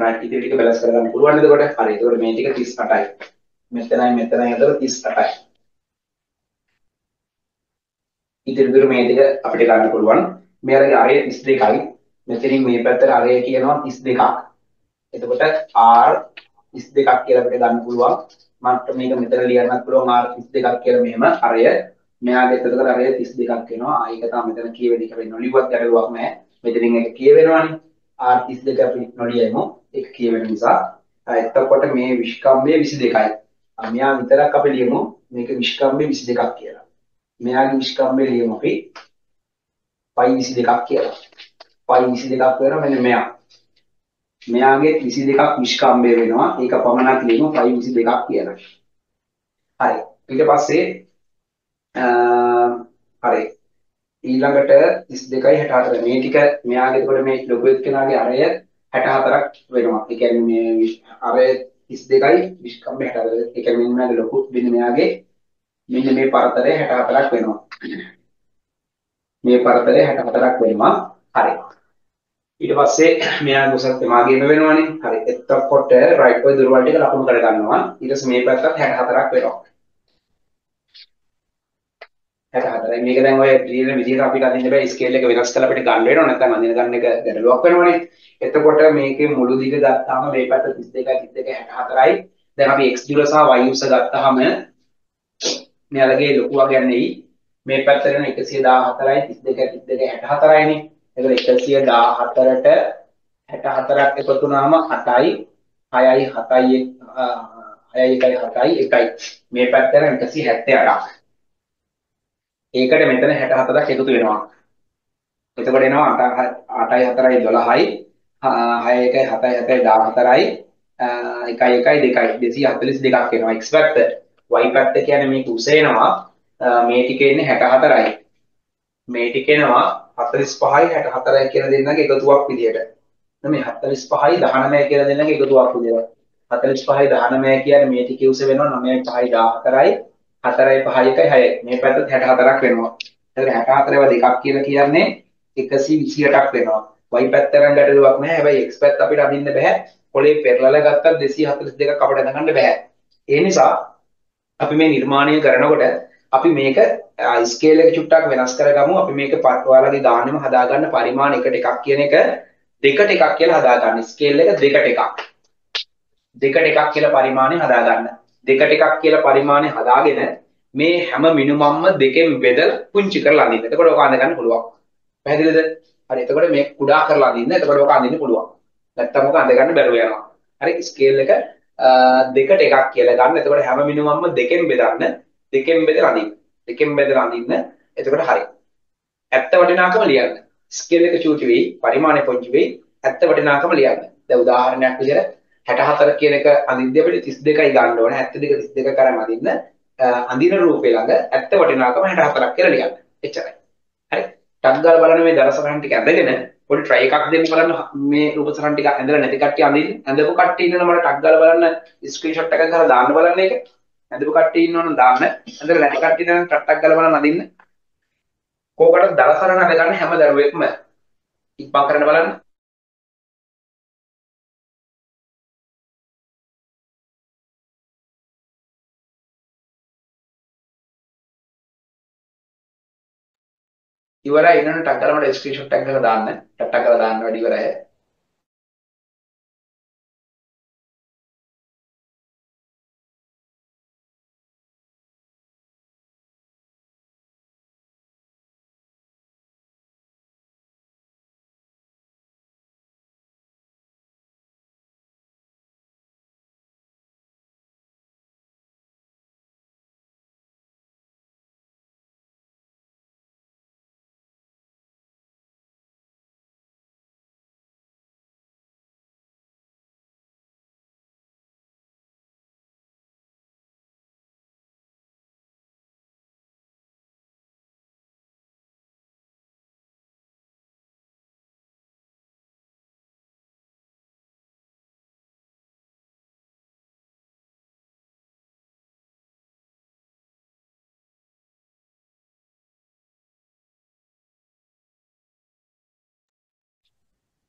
රයිට් ඉතින් ටික බැලන්ස් කරගන්න පුළුවන් එතකොට. හරි එතකොට මේ ටික 38යි. මෙතනයි මෙතනයි අතර 38යි. ඉතින් විතර මේ ටික අපිට ගන්න පුළුවන්. මේ අරගේ අරය 32යි. මෙතනින් මේ පැත්තට අරය කියනවා 32ක්. එතකොට R 32ක් කියලා අපිට ගන්න පුළුවන්. මට මේක මෙතන ලියන්නත් පුළුවන් R 32ක් කියලා මෙහෙම අරය මෙයාගේ එතකොට අරය 32ක් වෙනවා. ආ ඒක තමයි මෙතන කියවෙන එක වෙන්නේ. නොලියුවත් ගැටලුවක් නැහැ. මෙතනින් ඒක කියවෙනවානේ. R 32 අපි නොලියමු. ඒක කියවෙන නිසා. එතකොට මේ විස්කම්භය 22යි. මෙයා විතරක් අපි ලියමු මේක විස්කම්භය 22ක් කියලා. මෙයාගේ විස්කම්භය ලියමු අපි පයි 22ක් කියලා. පයි 22ක් වෙනවා මෙන්න මෙයා. මෙයාගේ 22ක් විස්කම්භය වෙනවා. ඒක පමණක් ලියමු පයි 22ක් කියලා. හරි. ඊට පස්සේ හරි ඊළඟට 32යි 64 මේ ටික මෙයාගේ එතකොට මේ ලොකු එක්කෙනාගේ අරය 64ක් වෙනවා. ඒ කියන්නේ මේ අරය 32යි විස්කම්බ 64. ඒ කියන්නේ මෙයාගේ ලොකු වෙන මෙයාගේ මෙන්න මේ පරතරය 64ක් වෙනවා. මේ පරතරය 64ක් වෙනවා. හරි. ඊට පස්සේ මෙයා ගොසත් මාගේම වෙනවනේ. හරි. එතකොට රයිට් ඔය දුර්වල ටික ලකුණු කර ගන්නවා. ඊට පස්සේ මේ පැත්තත් 64ක් වෙනවා. 64යි මේක දැන් ඔය ලියන විදිහට අපිට අදින්න බෑ ස්කේල් එක වෙනස් කරලා අපිට ගන්න වෙනවා නැත්නම් අදින ගන්න එක ගැටලුවක් වෙනවනේ එතකොට මේකේ මුළු දිග ගත්තාම මේ පැත්ත 32යි 32 64යි දැන් අපි x දුර සහ y උස ගත්තාම මෙයාලගේ ලොකුවා ගන්නේ මේ පැත්තට යන 114යි 32 32 64යිනේ එතකොට 114ට 64ක් එකතු වුණාම 8යි 6යි 7යි 6යි 1යි 7යි 1යි මේ පැත්තට 178ක් ඒකට මෙතන 64ක් එකතු වෙනවා. එතකොට එනවා 8යි 4යි 12යි 6යි 1යි 7යි 7යි 14යි 1යි 1යි 2යි 242ක් එනවා x පැත්ත. y පැත්ත කියන්නේ මේක උස එනවා මේ ටික එන්නේ 64යි. මේ ටික එනවා 45යි 64යි කියලා දෙන්නගේ එකතුවක් විදියට. මේ 45යි 19 කියලා දෙන්නගේ එකතුවක් විදියට. 45යි 19 කියන්නේ මේ ටිකේ උස වෙනවා 9යි 5යි 14යි 4යි 5යි 1යි 6යි මේ පැත්තත් 64ක් වෙනවා. එතකොට 64 ඒවා දෙකක් කියලා කියන්නේ 128ක් වෙනවා. y පැත්ත නම් ගැටලුවක් නැහැ. හැබැයි x පැත්ත අපිට අඳින්න බෑ. පොලේ පෙරලලා ගත්තත් 242ක් අපිට අඳගන්න බෑ. ඒ නිසා අපි මේ නිර්මාණය කරනකොට අපි මේක ස්කේල් එක චුට්ටක් වෙනස් කරගමු. අපි මේක ඔයාලගේ ගානෙම හදාගන්න පරිමාණ එකට එකක් කියන එක දෙකට එකක් කියලා හදාගන්න. ස්කේල් එක දෙකට එකක්. දෙකට එකක් කියලා පරිමාණය හදාගන්න. දෙකට එකක් කියලා පරිමාණය හදාගෙන මේ හැම මිනුමම්ම දෙකෙන් බෙදලා පුංචි කරලා අඳින්න. එතකොට ඔක අඳ ගන්න පුළුවන්. පැහැදිලිද? හරි. එතකොට මේ කුඩා කරලා අඳින්න. එතකොට ඔක අඳින්න පුළුවන්. නැත්තම් ඔක අඳ ගන්න බැරුව යනවා. හරි. ස්කේල් එක දෙකට එකක් කියලා ගන්න. එතකොට හැම මිනුමම්ම දෙකෙන් බෙදන්න. දෙකෙන් බෙදලා අඳින්න. දෙකෙන් බෙදලා අඳින්න. එතකොට හරි. ඇත්ත වටිනාකම ලියන්න. ස්කේල් එක චූටි වෙයි, පරිමාණය පුංචි වෙයි, ඇත්ත වටිනාකම ලියන්න. දැන් උදාහරණයක් විදිහට 64 කියන එක අඳිද්දී අපිට 32යි ගන්න ඕනේ 72 32 කරන් අඳින්න අඳින රූපේ ළඟ ඇත්ත වටිනාකම 64ක් කියලා ලියන්න. එච්චරයි. හරි. ටක් ගාලා බලන්න මේ දරසරන් ටික ඇඳගෙන පොඩි try එකක් දෙන්න බලන්න මේ රූප සරන් ටික ඇඳලා නැති කට්ටිය අඳින්න. ඇඳපු කට්ටිය ඉන්නවනම් මට ටක් ගාලා බලන්න ස්ක්‍රීන්ෂොට් එකක් ගහලා දාන්න බලන්න ඒක. ඇඳපු කට්ටිය ඉන්නවනම් දාන්න. ඇඳලා නැති කට්ටිය නම් ටට්ටක් ගලවලා නදින්න. කෝකටද දලසරණ හද ගන්න හැම දරුවෙක්ම ඉක්මන් කරන්න බලන්න. ඉවරයි ඉන්නවනම් ටක් කරලා ඩෙස්ක්‍රිප්ෂන් ටැග් එක දාන්න. ටට්ටක් කරලා දාන්න වැඩි ඉවරයි.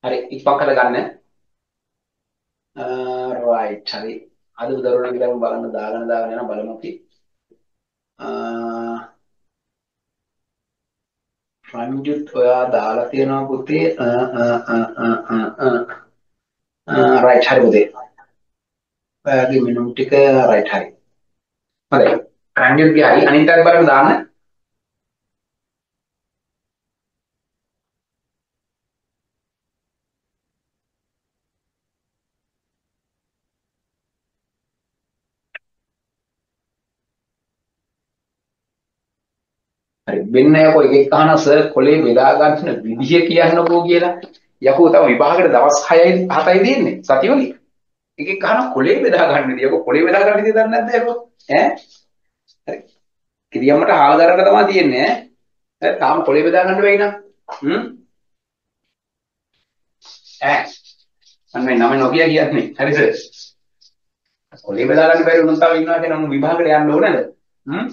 හරි ඉක්මන් කරගන්න. රයිට් හරි. අද උදේවරුණ කියලා බලන්න දාගෙන දාගෙන යන බලමු අපි. රන්ජුත් ඔයා දාලා තියෙනවා පුතේ. රයිට් හරි පුතේ. ඔයාගේ මෙනු ටික රයිට් හරි. හරි. රන්ජුත්ගේ හරි අනිත් අය බලන්න දාන්න. හරි. වෙන්න යකෝ එක එක අහන සර් කොලේ බෙදා ගන්න විදිය කියන්නකෝ කියලා. යකෝ තව විභාගෙට දවස් 6යි 7යි දෙන්නේ සතියෝලි එක එක අහන කොලේ බෙදා ගන්න විදිය. යකෝ කොලේ බෙදා ගන්න විදිය දන්නේ නැද්ද යකෝ? ඈ? හරි. කිරියම්මට හාල් දරන්න තමයි තියෙන්නේ ඈ? තාම කොලේ බෙදා ගන්න වෙයි නම්. හ්ම්? ඈ. අන්න මේ නම නොකිය කියන්නේ. හරි සර් කොලේ බෙදා ගන්න බැරි වුණොත් තව ඉන්නවා කියන විභාගෙට යන්න ඕනද? හ්ම්?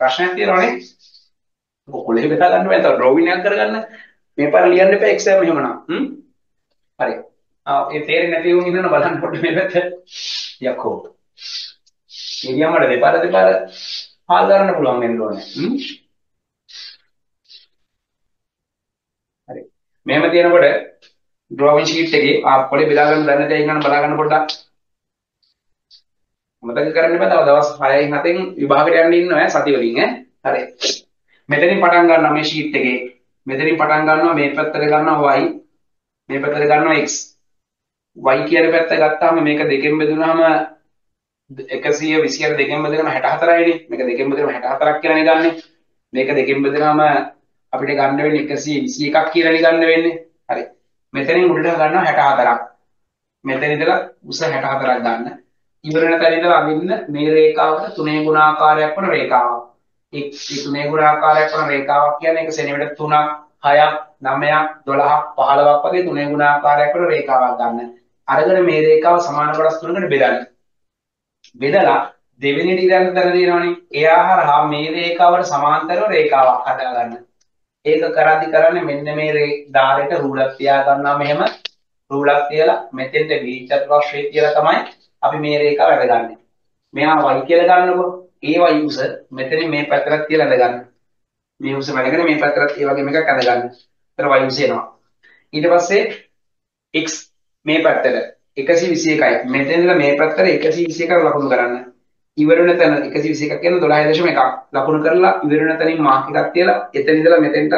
ප්‍රශ්නයක් තියෙනවනේ. කොලේ බෙදා ගන්න බෑ. තව ඩ්‍රොවින් එකක් කරගන්න. මේ පාර ලියන්න එපා එක්සෑම් එහෙමනම්. හ්ම්. හරි. ආ ඒ තේරෙන්නේ නැති වුන් ඉන්නන බලන්න පොඩ්ඩ මේ පැත්ත. යකෝ. ඉරියම්මඩ දෙපාර දෙපාර හාල් ගන්න පුළුවන් වෙන්න ඕනේ. හ්ම්. හරි. මෙහෙම තියෙනකොට ඩ්‍රොවින් ෂීට් එකේ ආ කොලේ බෙදා ගන්න දන්නේ නැති අය ඉන්නන බලා ගන්න පොඩ්ඩක්. මතක කරන්න එපා. තව දවස් 6න් 7න් විභාගයට යන්න ඉන්නවා සති වලින් ඈ. හරි. මෙතනින් පටන් ගන්නවා මේ ෂීට් එකේ. මෙතනින් පටන් ගන්නවා මේ පැත්තට ගන්නවා y. මේ පැත්තට ගන්නවා x. y කියන පැත්ත ගත්තාම මේක දෙකෙන් බෙදුනහම 120 දෙකෙන් බෙදනම 64යිනේ මේක දෙකෙන් බෙදනම 64ක් කියලානේ ගන්නෙ මේක දෙකෙන් බෙදනම අපිට ගන්න වෙන්නේ 121ක් කියලානේ ගන්න වෙන්නේ. හරි. මෙතනින් උඩට ගන්නවා 64ක් මෙතන ඉඳලා උස 64ක් ගන්න. ඉවර වෙන තැන ඉඳලා අඳින්න මේ රේඛාවට තුනේ ගුණාකාරයක් වන රේඛාවක්. ඒ තුනේ ගුණාකාරයක් වන රේඛාවක් කියන්නේ ඒක සෙනෙවිට 3ක් 6ක් 9ක් 12ක් 15ක් වගේ තුනේ ගුණාකාරයක් වන රේඛාවක් ගන්න. අරගෙන මේ රේඛාව සමාන කොටස් තුනකට බෙදන්න. බෙදලා දෙවෙනි ඩිග්‍රෑම් තැන දෙනවනේ. එයා හරහා මේ රේඛාවට සමාන්තරව රේඛාවක් හදාගන්න. ඒක කරද්දි කරන්නේ මෙන්න මේ ධාරයට රූලක් තියා ගන්නවා මෙහෙම රූලක් තියලා මෙතෙන්ට වීචතුරස්‍රය කියලා තමයි අපි මේ රේඛාව වැඩගන්නේ. මෙහා y කියලා ගන්නකො. ඒ y උස මෙතනින් මේ පැත්තට තියලා ඇඳගන්න. මේ උස වැඩගෙන මේ පැත්තට ඒ වගේම එකක් ඇඳගන්න. ඒතර y උස එනවා. ඊට පස්සේ x මේ පැත්තට 121යි. මෙතන ඉඳලා මේ පැත්තට 121ක් ලකුණු කරන්න. ඉවර වෙන තැන 121ක් කියන 12.1 ලකුණු කරලා ඉවර වෙන තැනින් මාක් එකක් තියලා එතන ඉඳලා මෙතෙන්ට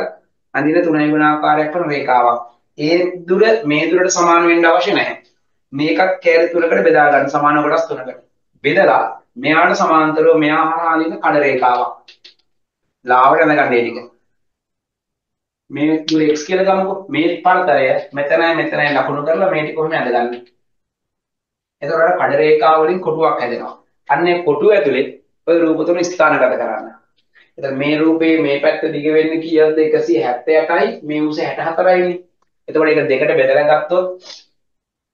අඳින තුනයි ගුණාකාරයක් වන රේඛාවක්. ඒ දුර මේ දුරට සමාන වෙන්න අවශ්‍ය නැහැ. මේකත් කෑලි තුනකට බෙදා ගන්න සමාන කොටස් තුනකට. බෙදලා මෙයාට සමාන්තරව මෙයා හරහා අදින කඩ රේඛාවක්. ලාවට ඇඳ ගන්න ඒක. මේ දුර x කියලා ගමුකෝ. මේ පරතරය මෙතනයි මෙතනයි ලකුණු කරලා මේ ටික කොහොම ඇඳ ගන්න. එතකොට කඩ රේඛාව වලින් කොටුවක් හැදෙනවා. අන්නේ කොටුව ඇතුලේ ඔය රූප තුන ස්ථානගත කරන්න. එතකොට මේ රූපේ මේ පැත්ත දිග වෙන්නේ කීයද 178යි මේ උස 64යිනේ. එතකොට ඒක දෙකට බෙදලා ගත්තොත්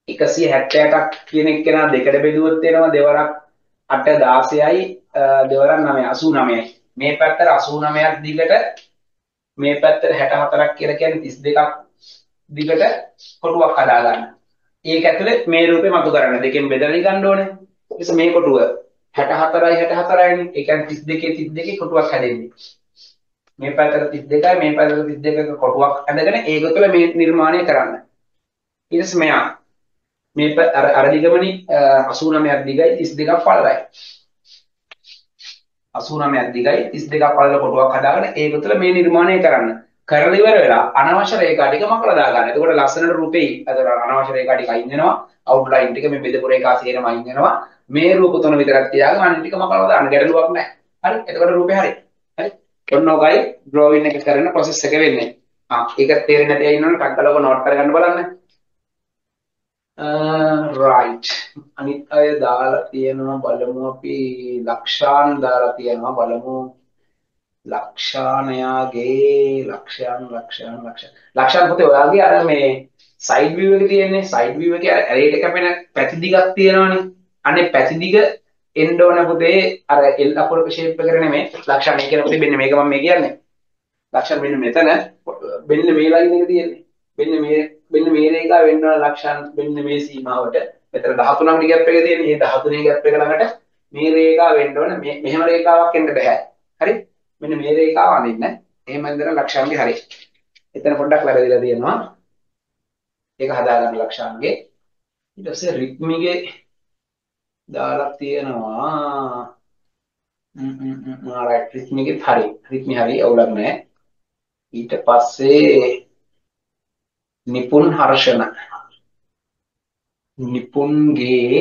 එකසිය හැත්තෑටක් කියන එක්කෙනා දෙකට බෙදුවොත් එනවා. දෙවරක් අට දාසයයි දෙවරක් නමය අසූ නමයයි මේ පැත්තර අසූ නමයක් දිගට මේ පැත්තර හැට හතරක් කියල කියන තිස් දෙකක් දිගට කොටුවක් කදාගන්න ඒක ඇතුළේ මේ රූපේ මතු කරන්න. දෙකෙන් බෙදලි ගණ්ඩෝන එස මේ කොටුව හැට හතරයි හැට හතරයි එකන් තිස් දෙකේ තිස් දෙකේ කොටුවක් හැදෙන්නේ. මේ පැත්තට 32යි මේ පැත්තට 32ක කොටුවක් ඇඳගෙන ඒක තුළ මේ නිර්මාණය කරන්න. ඊට පස්සේ මෙයා මේ අර අර දිගමනි 89ක් දිගයි 32ක් පළලයි. 89ක් දිගයි 32ක් පළල කොටුවක් හදාගෙන ඒක තුළ මේ නිර්මාණය කරන්න. කරලා ඉවර වෙලා අනවශ්‍ය රේඛා ටික මකලා දාගන්න. එතකොට ලස්සනට රූපේ අතර අනවශ්‍ය රේඛා ටික අයින් වෙනවා. අවුට්ලයින් ටික මේ බෙදපු රේඛා සේරම අයින් වෙනවා. මේ රූප තුන විතරක් තියාගෙන අනිත් ටික මකලා දාන්න ගැටලුවක් නැහැ. හරි. එතකොට රූපේ හරි. හරි. ඔන්න ඔකයි ඩ්‍රෝවින් එක කරන ප්‍රොසෙස් එක වෙන්නේ. ආ ඒක තේරෙන්නේ නැති අය ඉන්නවනේ ටක් ගාලා නෝට් කරගන්න බලන්න. Uh, රයිට් අනිත් අය දාලා තියෙනවා බලමු. අපි ලක්ෂාන් දාලා තියෙනවා බලමු. ලක්ෂානයාගේ ලක්ෂයන් ලක්ෂයන් ලක්ෂ. ලක්ෂයන් පුතේ ඔයාගේ අර මේ සයිඩ් විව් එකේ තියෙන්නේ. සයිඩ් විව් එකේ ඇරේට කැපෙන පැති දිගක් තියෙනවනේ. අනේ පැති දිග එන්න ඕන පුතේ අර එල් අකුරක ෂේප් එකට නෙමෙයි. ලක්ෂණ කියන පුතේ මෙන්න මේක මම මේ කියන්නේ. ලක්ෂණ මෙන්න මෙතන. මෙන්න මේ ලයින් එක තියෙන්නේ. මෙන්න මේ මෙන්න මේ රේඛාව වෙන්න ඕන ලක්ෂණ මෙන්න මේ සීමාවට මෙතන 13ක් ගැප් එක තියෙන්නේ මේ 13 ගැප් එක ළඟට මේ රේඛාව වෙන්න ඕන මෙහෙම රේඛාවක් එන්න බෑ හරි මෙන්න මේ රේඛාව අඳින්න. එහෙම ඇඳලා ලක්ෂාංගේ හරි. එතන පොඩ්ඩක් වැරදිලා තියෙනවා. ඒක හදාගන්න ලක්ෂාංගේ. ඊට පස්සේ රිද්මිගේ දාලා තියෙනවා. හ්ම් හ්ම් හ්ම් ආරයිට් රිද්මිගෙත් හරි. රිද්මි හරි අවුලක් නැහැ. ඊට පස්සේ නිපුන් හර්ෂණ. නිපුන්ගේ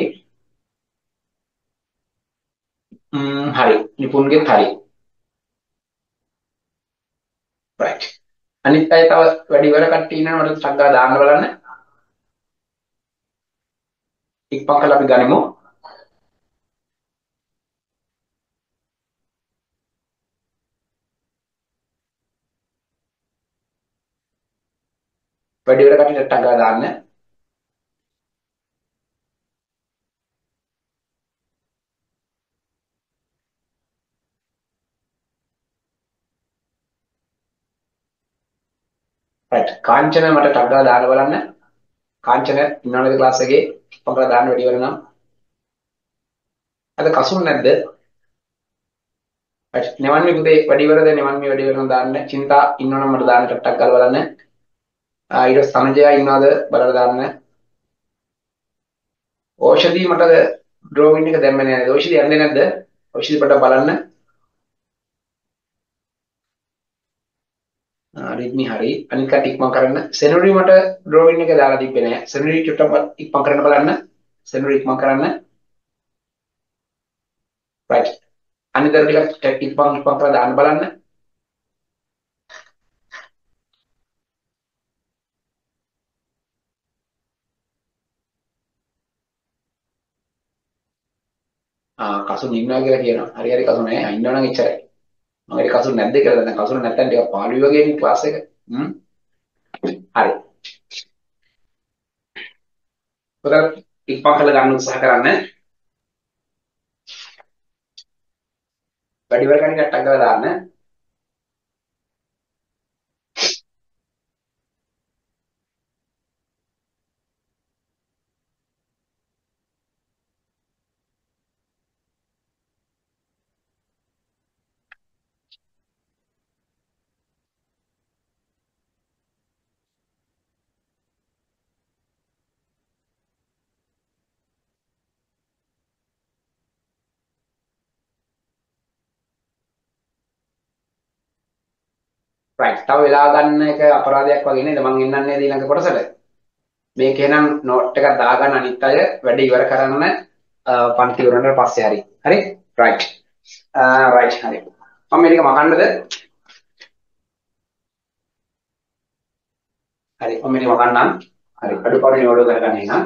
හරි. නිපුන්ගේ හරි. Right. අනිත් අය තව වැඩි ඉවර කට්ටිය ඉන්නවා මට ටග්ගා දාන්න බලන්න. ඉක්මන් කරලා අපි ගනිමු. වැඩි ඉවර කට්ටියට ටග්ගා දාන්න. Right. කාංචන මට ටක් ගාලා දාන්න බලන්න. කාංචන ඉන්නවද ක්ලාස් එකේ? පොකලා දාන්න වැඩි වෙනවා අද කසුන් නැද්ද? Right. නෙවන් මේ පුතේ වැඩි ඉවරද නෙවන් මේ වැඩි වෙනවා දාන්න. චින්තා ඉන්නවනම් මට දාන්න ටක් ගාලා බලන්න. ඊට සමජය ඉන්නවද? බලලා දාන්න. ඖෂධි මට ඩ්‍රෝවින් එක දැම්මේ නැහැ ඖෂධි යන්නේ නැද්ද? ඖෂධි පොඩ්ඩක් බලන්න. රිද්මි හරි. අනික ඉක්මන් කරන්න. සෙනරි මට ඩ්‍රෝවින් එක දාලා තිබ්බේ නෑ. සෙනරි චුට්ටක් ඉක්මන් කරන්න බලන්න. සෙනරි ඉක්මන් කරන්න. රයිට් අනිතර ටිකක් ඉක්මන් ඉක්මන් කරලා දාන්න බලන්න. කසුන් ඉන්නවා කියලා කියනවා හරි හරි කසුන් නෑ ඉන්නවනම් එච්චරයි මගේ කසුන් නැද්ද කියලා දැන් කසුන් නැත්තම් ටිකක් පාළුයි වගේ නේ ක්ලාස් එක. හ්ම්. හරි. පොතක් ඉක්මන් කරලා ගන්න උත්සාහ කරන්න. වැඩි වෙර ගන්න ගැට්ටක් කරලා දාන්න. රයිට් තව වෙලා ගන්න එක අපරාධයක් වගේ නේද මං එන්නන්නේ ඊළඟ කොටසට. මේක එහෙනම් නෝට් එකක් දාගන්න අනිත් අය වැඩ ඉවර කරන්න පන්ති ඉවරනට පස්සේ හරි. හරි? රයිට් රයිට් හරි. මම මේක මකන්නද? හරි. මම මේක මකන්නම්. හරි. අඩුපාඩු නෝඩ් කරගන්න එනවා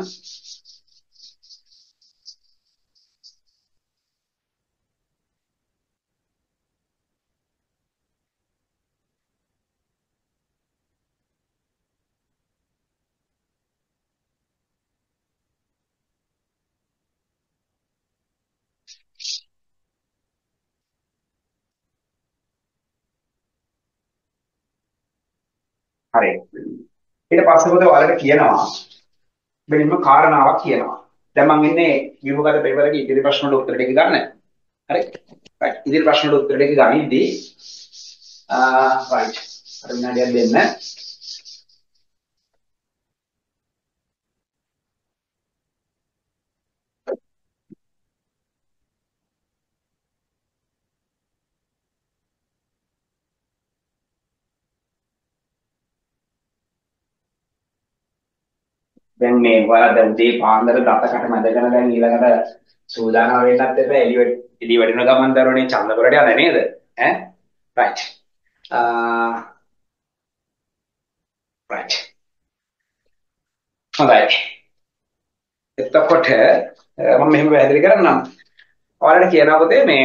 හරි. ඊට පස්සේ පොත ඔයාලට කියනවා මෙන්න කාරණාවක් කියනවා. දැන් මම ඉන්නේ විභගත පෙරවලගේ ඉදිරි ප්‍රශ්න වලට උත්තර ටික ගන්න. හරි. රයිට්. ඉදිරි ප්‍රශ්න වලට උත්තර ටික ගනිද්දී right. අර විනාඩියක් දෙන්න. දැන් මේ ඔයාලා දැන් උදේ පාන්දර දතකට මැදගෙන දැන් ඊළඟට සූදානම් වෙන්නත් එපා. එළි එළි වඩින ගමන් දරුවනේ චන්දපුරට යන්නේ නේද? ඈ? Right. uh right. හොඳයි. එතකොට මම මෙහෙම පැහැදිලි කරන්නම්. ඔයාලට කියනවා පුතේ මේ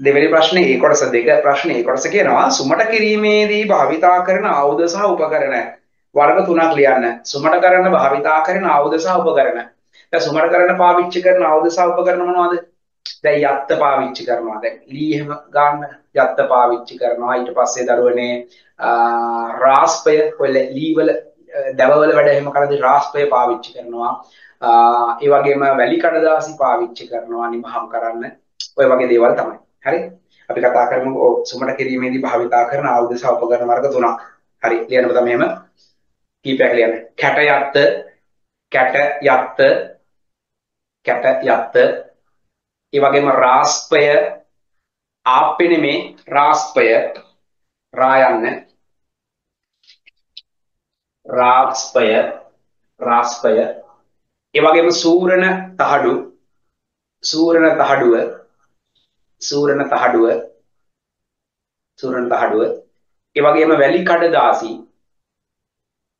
දෙවෙනි ප්‍රශ්නේ ඒ කොටස දෙක ප්‍රශ්නේ ඒ කොටස කියනවා සුමට කිරීමේදී භාවිතා කරන ආයුධ සහ උපකරණ වර්ග තුනක් ලියන්න. සුමට කරන්න භාවිතා කරන ආයුධ සහ උපකරණ. දැන් සුමට කරන්න පාවිච්චි කරන ආයුධ සහ උපකරණ මොනවද? දැන් යත්ත පාවිච්චි කරනවා. දැන් ලී එහෙම ගන්න යත්ත පාවිච්චි කරනවා. ඊට පස්සේ දරුවනේ රාස්පය ඔය ලී වල දැවවල වැඩ එහෙම කරද්දී රාස්පය පාවිච්චි කරනවා. ඒ වගේම වැලි කඩදාසි පාවිච්චි කරනවා නිමහම් කරන්න. ඔය වගේ දේවල් තමයි. හරි? අපි කතා කරමු සුමට කිරීමේදී භාවිතා කරන ආයුධ සහ උපකරණ වර්ග තුනක්. හරි. ලියන්න බෑ මෙහෙම. කීපයක් ලියන්න. කැට යත්ත, කැට යත්ත, කැට යත්ත. ඒ වගේම රාස්පය ආප්පේ නෙමේ රාස්පය රා යන්න. රාස්පය රාස්පය. ඒ වගේම සූරණ තහඩු සූරණ තහඩුව සූරණ තහඩුව සූරණ තහඩුව ඒ වගේම වැලි කඩදාසි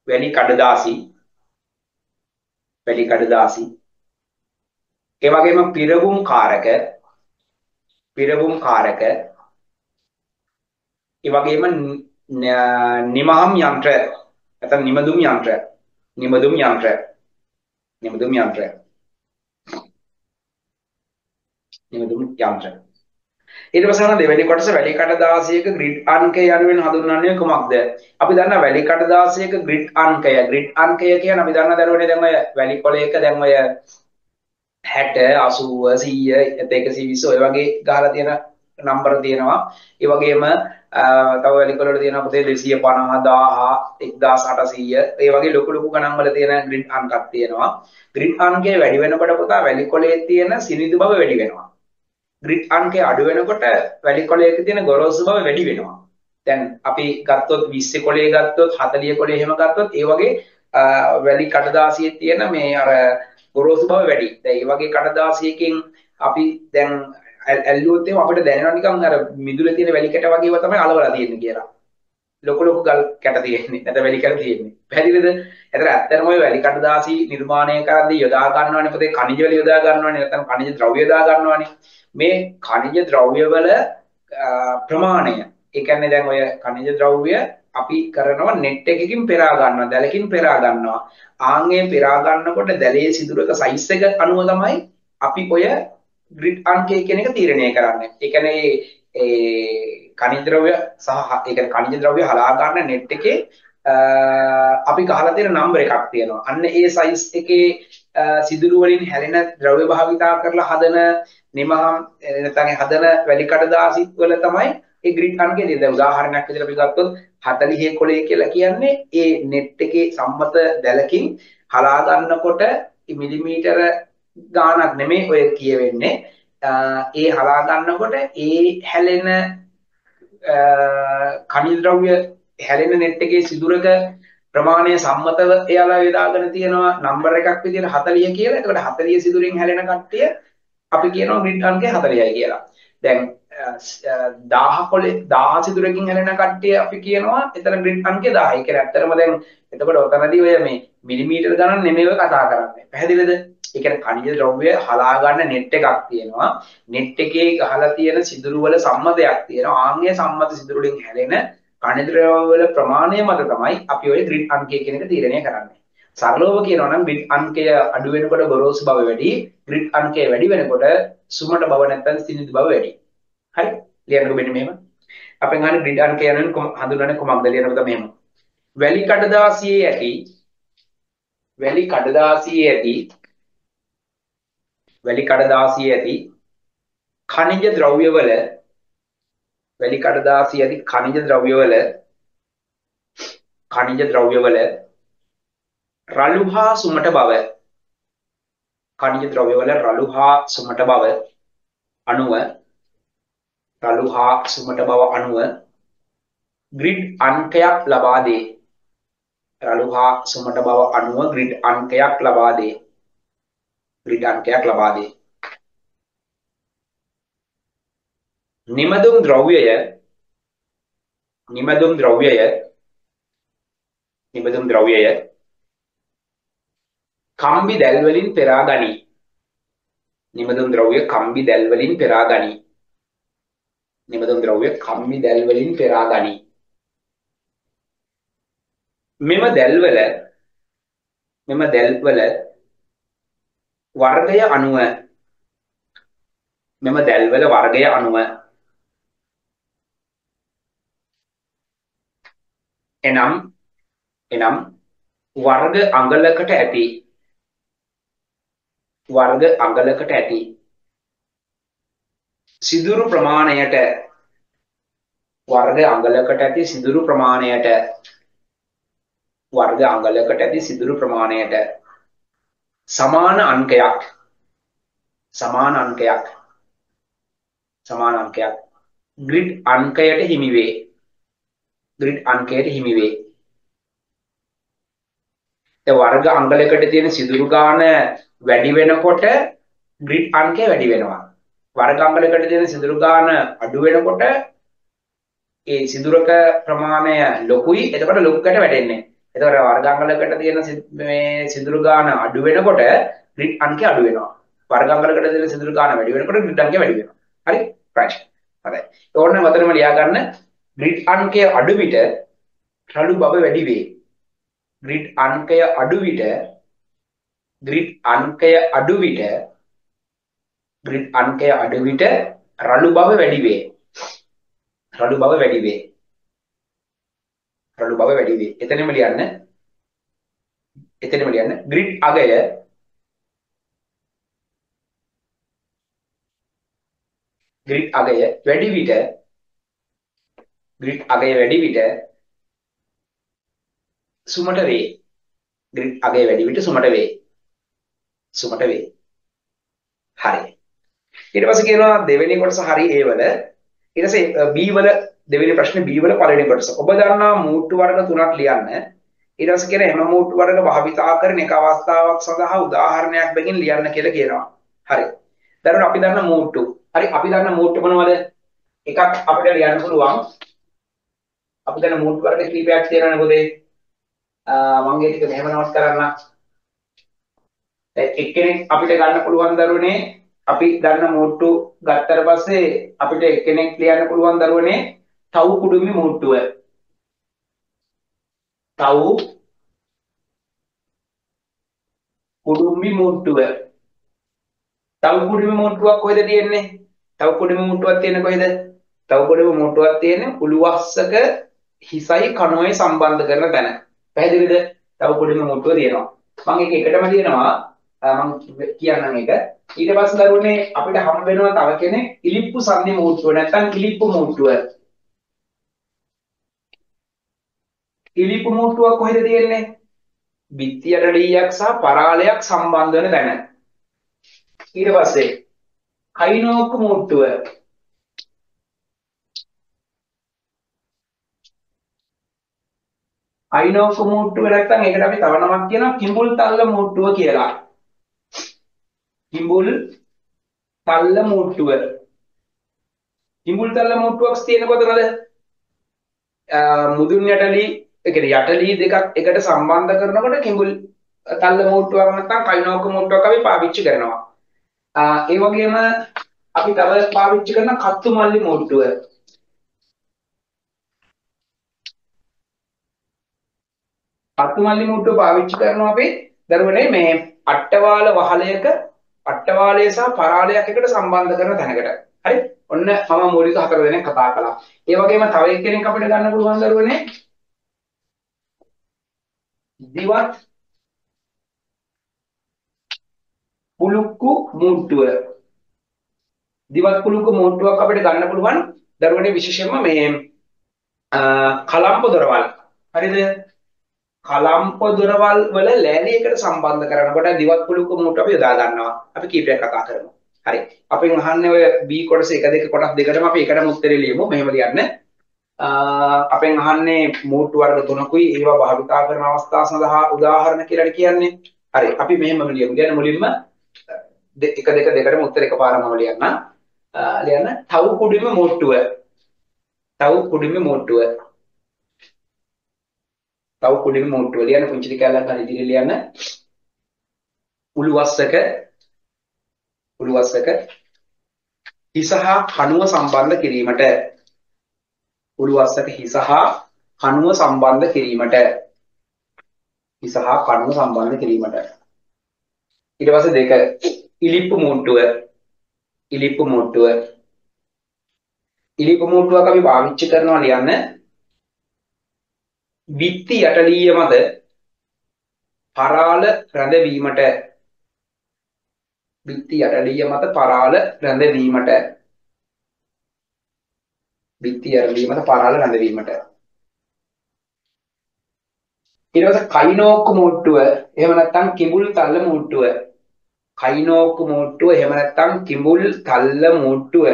වැලි කඩදාසි වැලි කඩදාසි ඒ වගේම පිරවුම් කාරක පිරවුම් කාරක. ඒ වගේම නිමහම් යන්ත්‍ර නැත්නම් නිමදුම් යන්ත්‍ර නිමදුම් යන්ත්‍ර නිමදුම් යන්ත්‍ර. නිමදුම් යන්ත්‍ර. ඊට පස්සේ යන දෙවෙනි කොටස වැලි කඩදාසියක ග්‍රිඩ් අංකය යනුවෙන් හඳුන්වන්නේ කුමක්ද? අපි දන්නා වැලි කඩදාසියක ග්‍රිඩ් අංකය ග්‍රිඩ් අංකය කියන්නේ අපි දන්නා දරුවනේ දැන් ඔය වැලි කොලයක දැන් ඔය 60 80 100 120 ඔය වගේ ගහලා තියෙන නම්බර තියෙනවා. ඒ වගේම තව වැලි කොල වල තියෙනවා පුතේ 250 1000 1800 ඒ වගේ ලොකු ලොකු ගණන් වල තියෙන ග්‍රිඩ් අංකක් තියෙනවා. ග්‍රිඩ් අංකය වැඩි වෙනකොට පුතා වැලි කොලයේ තියෙන සිනිඳු බව වැඩි වෙනවා. ග්‍රිඩ් අංකය අඩු වෙනකොට වැලි කොලයක තියෙන ගොරෝසු බව වැඩි වෙනවා. දැන් අපි ගත්තොත් 20 කොලේ ගත්තොත් 40 කොලේ එහෙම ගත්තොත් ඒ වගේ වැලි කඩදාසියේ තියෙන මේ අර ගොරෝසු බව වැඩි. දැන් මේ වගේ කඩදාසියකින් අපි දැන් ඇල්ලුවොත් එහෙම අපිට දැනෙනවා නිකන් අර මිදුලේ තියෙන වැලි කැට වගේව තමයි අලවලා තියෙන්නේ කියලා. ලොකු ලොකු ගල් කැට තියෙන්නේ. නැත්නම් වැලි කැට තියෙන්නේ. පැහැදිලිද? එතන ඇත්තටම ওই වැලි කඩදාසි නිර්මාණය කරද්දී යොදා ගන්නවනේ පොතේ කනිජ වල යොදා ගන්නවනේ නැත්නම් කනිජ ද්‍රව්‍ය යොදා ගන්නවනේ. මේ කනිජ ද්‍රව්‍යවල ප්‍රමාණය ඒ කියන්නේ දැන් ඔය කනිජ ද්‍රව්‍ය අපි කරනවා නෙට් එකකින් පෙරා ගන්නවා දැලකින් පෙරා ගන්නවා ආන්ගේ පෙරා ගන්නකොට දැලේ සිදුරක සයිස් එක අනුව තමයි අපි ඔය ග්‍රිඩ් අංකය කියන එක තීරණය කරන්නේ ඒ කියන්නේ ඒ කනිජ ද්‍රව්‍ය සහ ඒ කියන්නේ කනිජ ද්‍රව්‍ය හලා ගන්න නෙට් එකේ අපි ගහලා තියෙන නම්බර එකක් තියෙනවා අන්න ඒ සයිස් එකේ සිදුරු වලින් හැලෙන ද්‍රව්‍ය භාවිතා කරලා හදන නිමහම් නැත්නම් හදන වැලි කඩදාසිත් වල තමයි ඒ ග්‍රිඩ් අංකය දෙන්නේ. දැන් උදාහරණයක් විදිහට අපි ගත්තොත් 40 කොලේ කියලා කියන්නේ ඒ net එකේ සම්මත දැලකින් හලා ගන්නකොට මිලිමීටර ගාණක් නෙමෙයි ඔය කියවෙන්නේ. ඒ හලා ගන්නකොට ඒ හැලෙන කනිජ ද්‍රව්‍ය හැලෙන net එකේ සිදුරක ප්‍රමාණය සම්මතව එයාලා යොදාගෙන තියෙනවා නම්බර එකක් විදිහට 40 කියලා. ඒකට 40 සිදුරින් හැලෙන කට්ටිය අපි කියනවා ග්‍රිඩ් අංකය 40යි කියලා. දැන් 1000 කොලේ 1000 සිදුරකින් හැලෙන කට්ටිය අපි කියනවා එතන ග්‍රිඩ් අංකය 10යි කියලා. ඇත්තටම දැන් එතකොට ඔතනදී ඔය මේ මිලිමීටර ගණන් නෙමෙයිව කතා කරන්නේ. පැහැදිලිද? ඒ කියන්නේ කනිජ ද්‍රව්‍ය හලා ගන්න නෙට් එකක් තියෙනවා. නෙට් එකේ ගහලා තියෙන සිදුරු වල සම්මතයක් තියෙනවා. ආන්ගේ සම්මත සිදුරු වලින් හැලෙන කනිජ ද්‍රව්‍ය වල ප්‍රමාණය මත තමයි අපි ওই ග්‍රිඩ් අංකය කියන එක තීරණය කරන්නේ. සරලව කියනවා නම් ග්‍රිඩ් අංකය අඩු වෙනකොට ගොරෝසු බව වැඩි ග්‍රිඩ් අංකය වැඩි වෙනකොට සුමට බව නැත්නම් සිනිඳු බව වැඩි හරි ලියන්නකො මෙන්න මෙහෙම අපෙන් අහන්නේ ග්‍රිඩ් අංකය යන හඳුන්වන්නේ කොහොමද ලියනකොට මෙහෙම වැලි කඩදාසියේ ඇති වැලි කඩදාසියේ ඇති වැලි කඩදාසියේ ඇති ඛනිජ ද්‍රව්‍යවල වැලි කඩදාසියදී khනිජ ද්‍රව්‍යවල khනිජ ද්‍රව්‍යවල රළු හා සුමට බව khනිජ ද්‍රව්‍යවල රළු හා සුමට බව අණුව රළු හා සුමට බව අණුව ග්‍රිඩ් අංකයක් ලබා දේ. රළු හා සුමට බව අණුව ග්‍රිඩ් අංකයක් ලබා දේ. ග්‍රිඩ් අංකයක් ලබා දේ නිමදුම් ද්‍රව්‍යය නිමදුම් ද්‍රව්‍යය නිමදුම් ද්‍රව්‍යය කම්බි දැල් වලින් පෙරා ගනී. නිමදුම් ද්‍රව්‍ය කම්බි දැල් වලින් පෙරා ගනී. නිමදුම් ද්‍රව්‍ය කම්බි දැල් වලින් පෙරා ගනී. මෙම දැල්වල මෙම දැල්වල වර්ගය අනුව මෙම දැල්වල වර්ගය අනුව එනම් එනම් වර්ග අඟලකට ඇති වර්ග අඟලකට ඇති සිදුරු ප්‍රමාණයට වර්ග අඟලකට ඇති සිදුරු ප්‍රමාණයට වර්ග අඟලකට ඇති සිදුරු ප්‍රමාණයට සමාන අංකයක්. සමාන අංකයක්. සමාන අංකයක්. ග්‍රිඩ් අංකයට හිමි වේ. ග්‍රිඩ් අංකයට හිමි වේ. ඒ වර්ග අංගලයකට තියෙන සිදුරු ගාන වැඩි වෙනකොට ග්‍රිඩ් අංකය වැඩි වෙනවා. වර්ග අංගලයකට තියෙන සිදුරු ගාන අඩු වෙනකොට ඒ සිදුරක ප්‍රමාණය ලොකුයි. එතකොට ලොකුකට වැඩෙන්නේ. එතකොට වර්ගාංගලකට තියෙන මේ සිදුරු ගාන අඩු වෙනකොට ග්‍රිඩ් අංකය අඩු වෙනවා. වර්ගාංගලකට තියෙන සිදුරු ගාන වැඩි වෙනකොට ග්‍රිඩ් අංකය වැඩි වෙනවා. හරි? right. හරි. ඕන්න මතනම ලියා ගන්න ග්‍රිඩ් අංකය අඩු විට රළු බව වැඩි වේ. ග්‍රිඩ් අංකය අඩු විට ග්‍රිඩ් අංකය අඩු විට ග්‍රිඩ් අංකය අඩු විට රළු බව වැඩි වේ. රළු බව වැඩි වේ. රළු බව වැඩි වේ. එතනම ලියන්න. එතනම ලියන්න. ග්‍රිඩ් අගය ග්‍රිඩ් අගය වැඩි විට ග්‍රිඩ් අගය වැඩි විට සුමට වේ. ග්‍රිඩ් අගය වැඩි විට සුමට වේ. සුමට වේ. හරි. ඊට පස්සේ කියනවා දෙවෙනි කොටස හරි ඒ වල ඊට පස්සේ B වල දෙවෙනි ප්‍රශ්නේ B වල පළවෙනි කොටස. ඔබ දන්නා මූට්ටු වර්ග තුනක් ලියන්න. ඊට පස්සේ කියන එම මූට්ටු වර්ග භාවිතා කරන එක අවස්ථාවක් සඳහා උදාහරණයක් බැගින් ලියන්න කියලා කියනවා. හරි. දරුවෝ අපි දන්න මූට්ටු. හරි අපි දන්න මූට්ටු මොනවද? එකක් අපිට ලියන්න පුළුවන්. අපි දන්න මූට්ටු වර්ග කීපයක් තියෙනවනේ පොතේ. මම ඒ ටික මෙහෙම නෝට් කරන්න. එක්කෙනෙක් අපිට ගන්න පුළුවන් දරුවනේ අපි ගන්න මූට්ටු ගත්තට පස්සේ අපිට එක්කෙනෙක් ලියන්න පුළුවන් දරුවනේ තව් කුඩුමි මුට්ටුව තව් කුඩුම්බි මුට්ටුව තව් කුඩුම්බි මුට්ටුවක් කොහෙද තියෙන්නේ? තව් කුඩුම්බි මුට්ටුවක් තියෙන්නේ කොහෙද? තව් කුඩුම්බි මුට්ටුවක් තියෙන්නේ උළුවස්සක හිසයි කණුවයි සම්බන්ධ කරන තැන. පැහැදිලිද? තව් කුඩුම්බි මුට්ටුව තියෙනවා. මම ඒක එකටම ලියනවා. මම කියන්නම් ඒක. ඊට පස්සේ දරුවනේ අපිට හම් වෙනවා තව කෙනෙක් ඉලිප්පු සංදි මුට්ටුව නැත්නම් ඉලිප්පු මුට්ටුව ඉලිපු මුට්ටුවක් කොහෙද තියෙන්නේ? බිත්තියට ලීයක් සහ පරාලයක් සම්බන්ධ වෙන තැන. ඊට පස්සේ කයිනෝක් මුට්ටුව අයිනෝක් මුට්ටුව නැත්තම් ඒකට අපි තව නමක් කියනවා කිඹුල් තල්ල මුට්ටුව කියලා. කිඹුල් තල්ල මුට්ටුව. කිඹුල් තල්ල මුට්ටුවක් තියෙන කොතනද? මුදුන් යටලී ඒ කියන්නේ යටලී දෙකක් එකට සම්බන්ධ කරනකොට කිඹුල් තල්ල මූට්ටුවක් නැත්නම් කයිනෝක මූට්ටුවක් අපි පාවිච්චි කරනවා. ඒ වගේම අපි තව පාවිච්චි කරන කත්තු මල්ලි මූට්ටුව. කත්තු මල්ලි මූට්ටුව පාවිච්චි කරනවා අපි දරුවනේ මේ අට්ටවාල වහලයක අට්ටවාලය සහ පරාලයක් එකට සම්බන්ධ කරන තැනකට. හරි? ඔන්න මම මූලික හතර දෙනෙක් කතා කළා. ඒ වගේම තව එක්කෙනෙක් අපිට ගන්න පුළුවන් දරුවනේ දිවත් පුලුක්කු මූට්ටුව දිවත් පුලුක්කු මූට්ටුවක් අපිට ගන්න පුළුවන් දරුවනේ විශේෂයෙන්ම මේ කලම්ප දොරවල්. හරිද? කලම්ප දොරවල් වල ලෑලියකට සම්බන්ධ කරනකොට දිවත් කුළුක මූට අපි යොදා ගන්නවා. අපි කීපයක් කතා කරමු. හරි. අපෙන් අහන්නේ ඔය B කොටස එක දෙක කොටස් දෙකටම අපි එකටම උත්තරේ ලියමු. මෙහෙම ලියන්න. අපෙන් අහන්නේ මූට්ටු වර්ග තුනකුයි. ඒවා භාවිතා කරන අවස්ථා සඳහා උදාහරණ කියලා කියන්නේ? හරි අපි මෙහෙම ලියමු. කියන්නේ මුලින්ම එක දෙක දෙකටම උත්තර එකපාරම ලියන්න. ලියන්න. තව් කුඩිම මූට්ටුව. තව් කුඩිම මූට්ටුව. තව් කුඩිම මූට්ටුව. ලියන්න පුංචි කැලක් හරි ඉදිරිය ලියන්න. උළුවස්සක උළුවස්සක හිස හා කණුව සම්බන්ධ කිරීමට. උළුවස්සක හිස හා කණුව සම්බන්ධ කිරීමට. හිස හා කණුව සම්බන්ධ කිරීමට. ඊට පස්සේ දෙක. ඉලිප්පු මුට්ටුව. ඉලිප්පු මුට්ටුව. ඉලිප්පු මුට්ටුවක් අපි පාවිච්චි කරනවා ලියන්න. විත්ති යටලීය මත පරාල රැඳවීමට. බිත්ති යටලිය මත පරාල රැඳවීමට. බිත්ති යටලිය මත පරාල රැඳවීමට. ඊට පස්සේ කයිනෝක්කු මුට්ටුව එහෙම නැත්නම් කිඹුල් තල්ල මුට්ටුව. කයිනෝක්කු මුට්ටුව එහෙම නැත්නම් කිඹුල් තල්ල මුට්ටුව.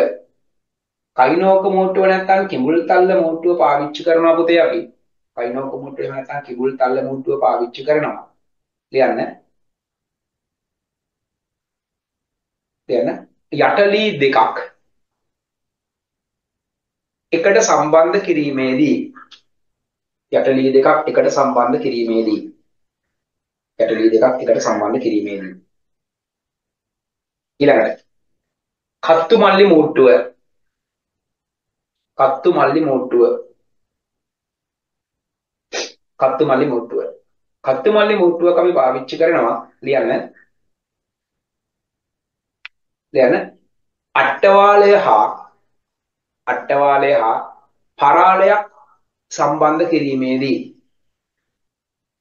කයිනෝක්කු මුට්ටුව නැත්නම් කිඹුල් තල්ල මුට්ටුව පාවිච්චි කරනවා පුතේ අපි. කයිනෝක්කු මුට්ටුව එහෙම නැත්නම් කිඹුල් තල්ල මුට්ටුව පාවිච්චි කරනවා. ලියන්න. ගැන යටලී දෙකක්. එකට සම්බන්ධ කිරීමේදී යටලී දෙකක් එකට සම්බන්ධ කිරීමේදී යටලී දෙකක් එකට සම්බන්ධ කිරීමේදී. ඊළඟට කත්තු මල්ලි මූට්ටුව කත්තු මල්ලි මූට්ටුව කත්තු මල්ලි මූට්ටුව. කත්තු මල්ලි මූට්ටුවක් අපි පාවිච්චි කරනවා ලියන්න. දැන් අට්ටවාලය හා අට්ටවාලය හා පරාලයක් සම්බන්ධ කිරීමේදී.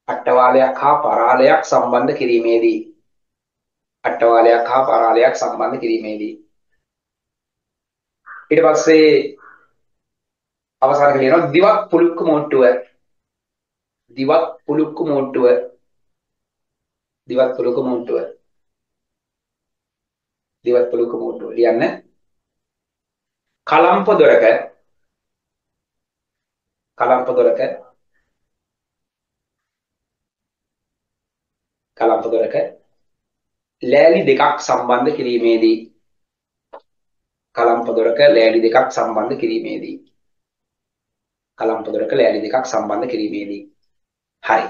අට්ටවාලයක් හා පරාලයක් සම්බන්ධ කිරීමේදී. අට්ටවාලයක් හා පරාලයක් සම්බන්ධ කිරීමේදී. ඊට පස්සේ අවසාන කියනවා දිවක් පුලුක්කු මොට්ටුව. දිවක් පුලුක්කු මොට්ටුව. දිවක් පුලුක්කු මොට්ටුව. දිවත් පොළොක මෝට්ටුව ලියන්න කලම්ප දොරක කලම්ප දොරක කලම්ප දොරක ලෑලි දෙකක් සම්බන්ධ කිරීමේදී. කලම්ප දොරක ලෑලි දෙකක් සම්බන්ධ කිරීමේදී. කලම්ප දොරක ලෑලි දෙකක් සම්බන්ධ කිරීමේදී. හරි.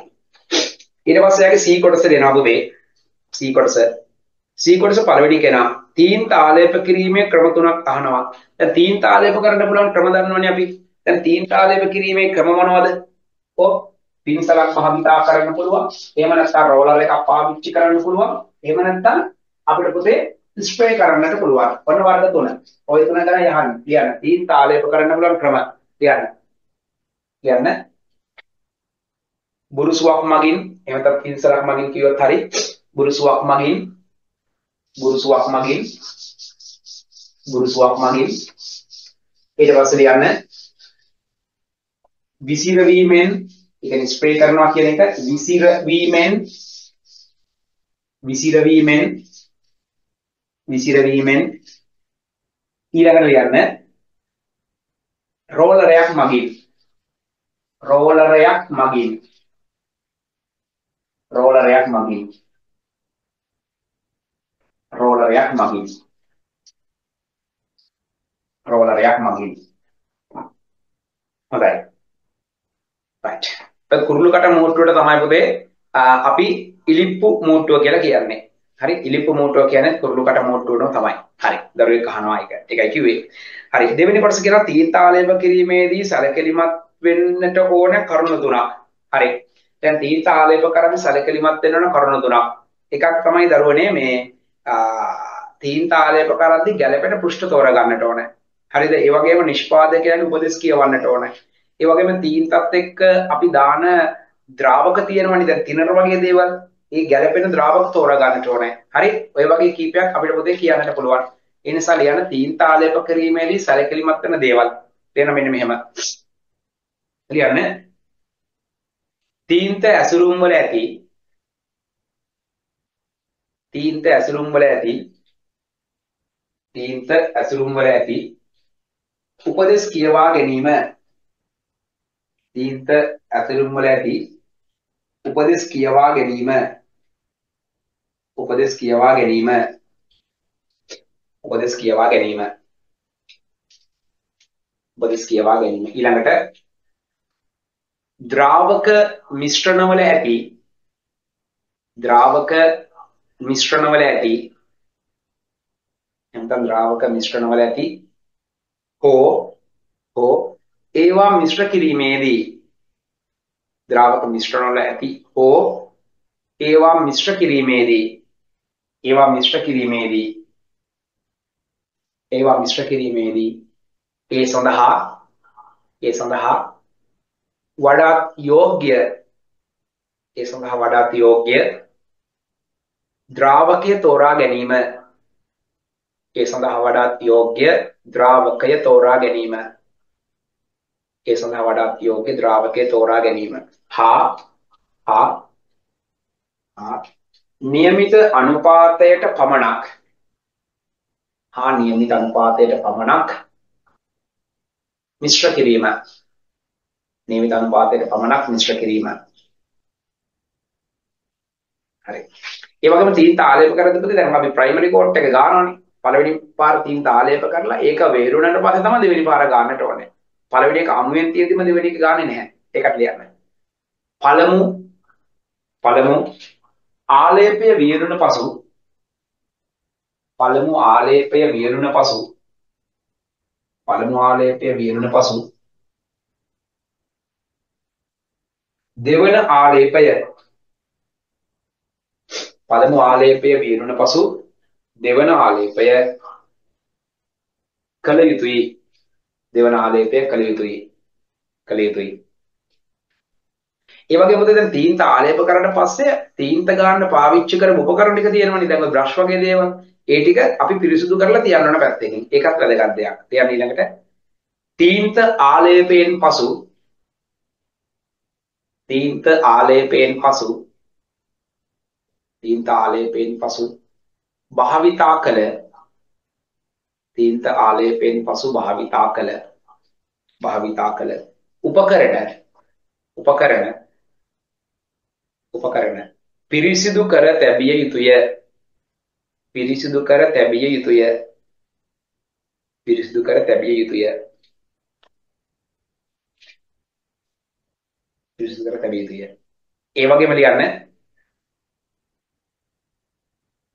ඊට පස්සේ යාගේ C කොටස දෙනවා පුතේ C කොටස C කොටස පළවෙනි කෙනා තීන් තාලේප කිරීමේ ක්‍රම තුනක් අහනවා. දැන් තීන් තාලේප කරන්න පුළුවන් ක්‍රම දන්නවනේ අපි. දැන් තීන් තාලේප කිරීමේ ක්‍රම මොනවද? ඔව් පින්සලක් භාවිතා කරන්න පුළුවන්. එහෙම නැත්නම් රෝලර් එකක් පාවිච්චි කරන්න පුළුවන්. එහෙම නැත්නම් අපිට පුතේ ස්ප්‍රේ කරන්නට පුළුවන්. ඔන්න වර්ග තුන. ওই තුන ගැන යහන්න. ලියන්න. තීන් තාලේප කරන්න පුළුවන් ක්‍රම. ලියන්න. ලියන්න. බුරුසුවක් මගින් එහෙම නැත්නම් පින්සලක් මගින් කිව්වොත් හරි බුරුසුවක් මගින් ගුරුසුවක් මගින් ගුරුසුවක් මගින් ඊට පස්සේ යන්න විසිරවීමෙන් ඒ කියන්නේ ස්ප්‍රේ කරනවා කියන එක විසිරවීමෙන් විසිරවීමෙන් විසිරවීමෙන් ඊළඟට යන්න රෝලරයක් මගින්. රෝලරයක් මගින්. රෝලරයක් මගින්. රෝලරයක් මගින්. රෝලරයක් මගින්. හොඳයි. Right. ඒ කුරුළු කට මෝට්ටුවට තමයි පුතේ අපි ඉලිප්පු මෝට්ටුව කියලා කියන්නේ. හරි ඉලිප්පු මෝට්ටුව කියන්නේ කුරුළු කට මෝට්ටුවම තමයි. හරි දරුවෙක් අහනවා ඒක. ඒකයි කිව්වේ. හරි දෙවෙනි කොටස කියනවා තීතාලේප කිරීමේදී සැලකිලිමත් වෙන්නට ඕන කරුණු තුනක්. හරි දැන් තීතාලේප කරන්නේ සැලකිලිමත් වෙන්න ඕන කරුණු තුනක්. එකක් තමයි දරුවනේ මේ තීන් තාලය ප්‍රකාරද්දී ගැළපෙන පෘෂ්ඨ තෝරගන්නට ඕනේ. හරිද? ඒ වගේම නිෂ්පාදකයන්ගේ උපදෙස් කියවන්නට ඕනේ. ඒ වගේම තීන්තත් එක්ක අපි දාන ද්‍රාවක තියෙනවනේ දැන් තිනර වගේ දේවල්. ඒ ගැළපෙන ද්‍රාවක තෝරගන්නට ඕනේ. හරි? ඔය වගේ කීපයක් අපිට පොතේ කියන්නට පුළුවන්. ඒ නිසා ලියන තීන්ත ආලේප කිරීමේදී සැලකිලිමත් වෙන දේවල් ලියන මෙන්න මෙහෙම ලියන්න තීන්ත ඇසුරුම් වල ඇති තීන්ත ඇසුරුම් වල ඇති තීන්ත ඇසුරුම් වල ඇති උපදෙස් කියවා ගැනීම. තීන්ත ඇසුරුම් වල ඇති උපදෙස් කියවා ගැනීම. උපදෙස් කියවා ගැනීම. උපදෙස් කියවා ගැනීම. උපදෙස් කියවා ගැනීම. ඊළඟට ද්‍රාවක මිශ්‍රණවල ඇති ද්‍රාවක මිශ්‍රණවල ඇති එතන ද්‍රාවක මිශ්‍රණවල ඇති හෝ හෝ ඒවා මිශ්‍ර කිරීමේදී ද්‍රාවක මිශ්‍රණවල ඇති හෝ ඒවා මිශ්‍ර කිරීමේදී ඒවා මිශ්‍ර කිරීමේදී ඒවා මිශ්‍ර කිරීමේදී ඒ සඳහා ඒ සඳහා වඩාත් යෝග්‍ය ඒ සඳහා වඩාත් යෝග්‍ය ද්‍රාවකය තෝරා ගැනීම ඒ සඳහා වඩාත් යෝග්‍ය ද්‍රාවකය තෝරා ගැනීම ඒ සඳහා වඩාත් යෝග්‍ය ද්‍රාවකය තෝරා ගැනීම හා හා හා નિયમિત අනුපාතයට පමණක් හා નિયમિત අනුපාතයට පමණක් මිශ්‍ර කිරීම નિયમિત අනුපාතයට පමණක් මිශ්‍ර කිරීම හරි ඒ වගේම තීන්ත ආලේප කරද්දී දැන් අපි ප්‍රයිමරි කෝට් එක ගන්නවනේ පළවෙනි පාර තීන්ත ආලේප කරලා ඒක වේරුණාට පස්සේ තමයි දෙවෙනි පාර ගන්නට ඕනේ. පළවෙනි එක අමුවෙන් තියෙද්දිම දෙවෙනි එක ගන්නෙ නැහැ. ඒකට ලියන්න. පළමු පළමු ආලේපය වියරුණ පසු පළමු ආලේපය වියරුණ පසු පළමු ආලේපය වියරුණ පසු දෙවන ආලේපය පළමු ආලේපය වියරුණ පසු දෙවන ආලේපය කළ යුතුයි. දෙවන ආලේපය කළ යුතුයි. කළ යුතුයි. ඒ වගේම දැන් තීන්ත ආලේප කරලා පස්සේ තීන්ත ගන්න පාවිච්චි කරපු උපකරණ ටික තියෙනවනේ. දැන් ඔය බ්‍රෂ් වගේ දේවල්. ඒ ටික අපි පිරිසිදු කරලා තියන්න ඕන පැත්තකින් ඒකත් වැදගත් දෙයක්. තියන්න ඊළඟට තීන්ත ආලේපයෙන් පසු තීන්ත ආලේපයෙන් පසු තීන්ත ආලේපයෙන් පසු භාවිතා කළ තීන්ත ආලේපයෙන් පසු භාවිතා කළ භාවිතා කළ උපකරණ උපකරණ උපකරණ පිරිසිදු කර තැබිය යුතුය. පිරිසිදු කර තැබිය යුතුය. පිරිසිදු කර තැබිය යුතුය. පිරිසිදු කර තැබිය යුතුය. ඒ වගේම ලියන්න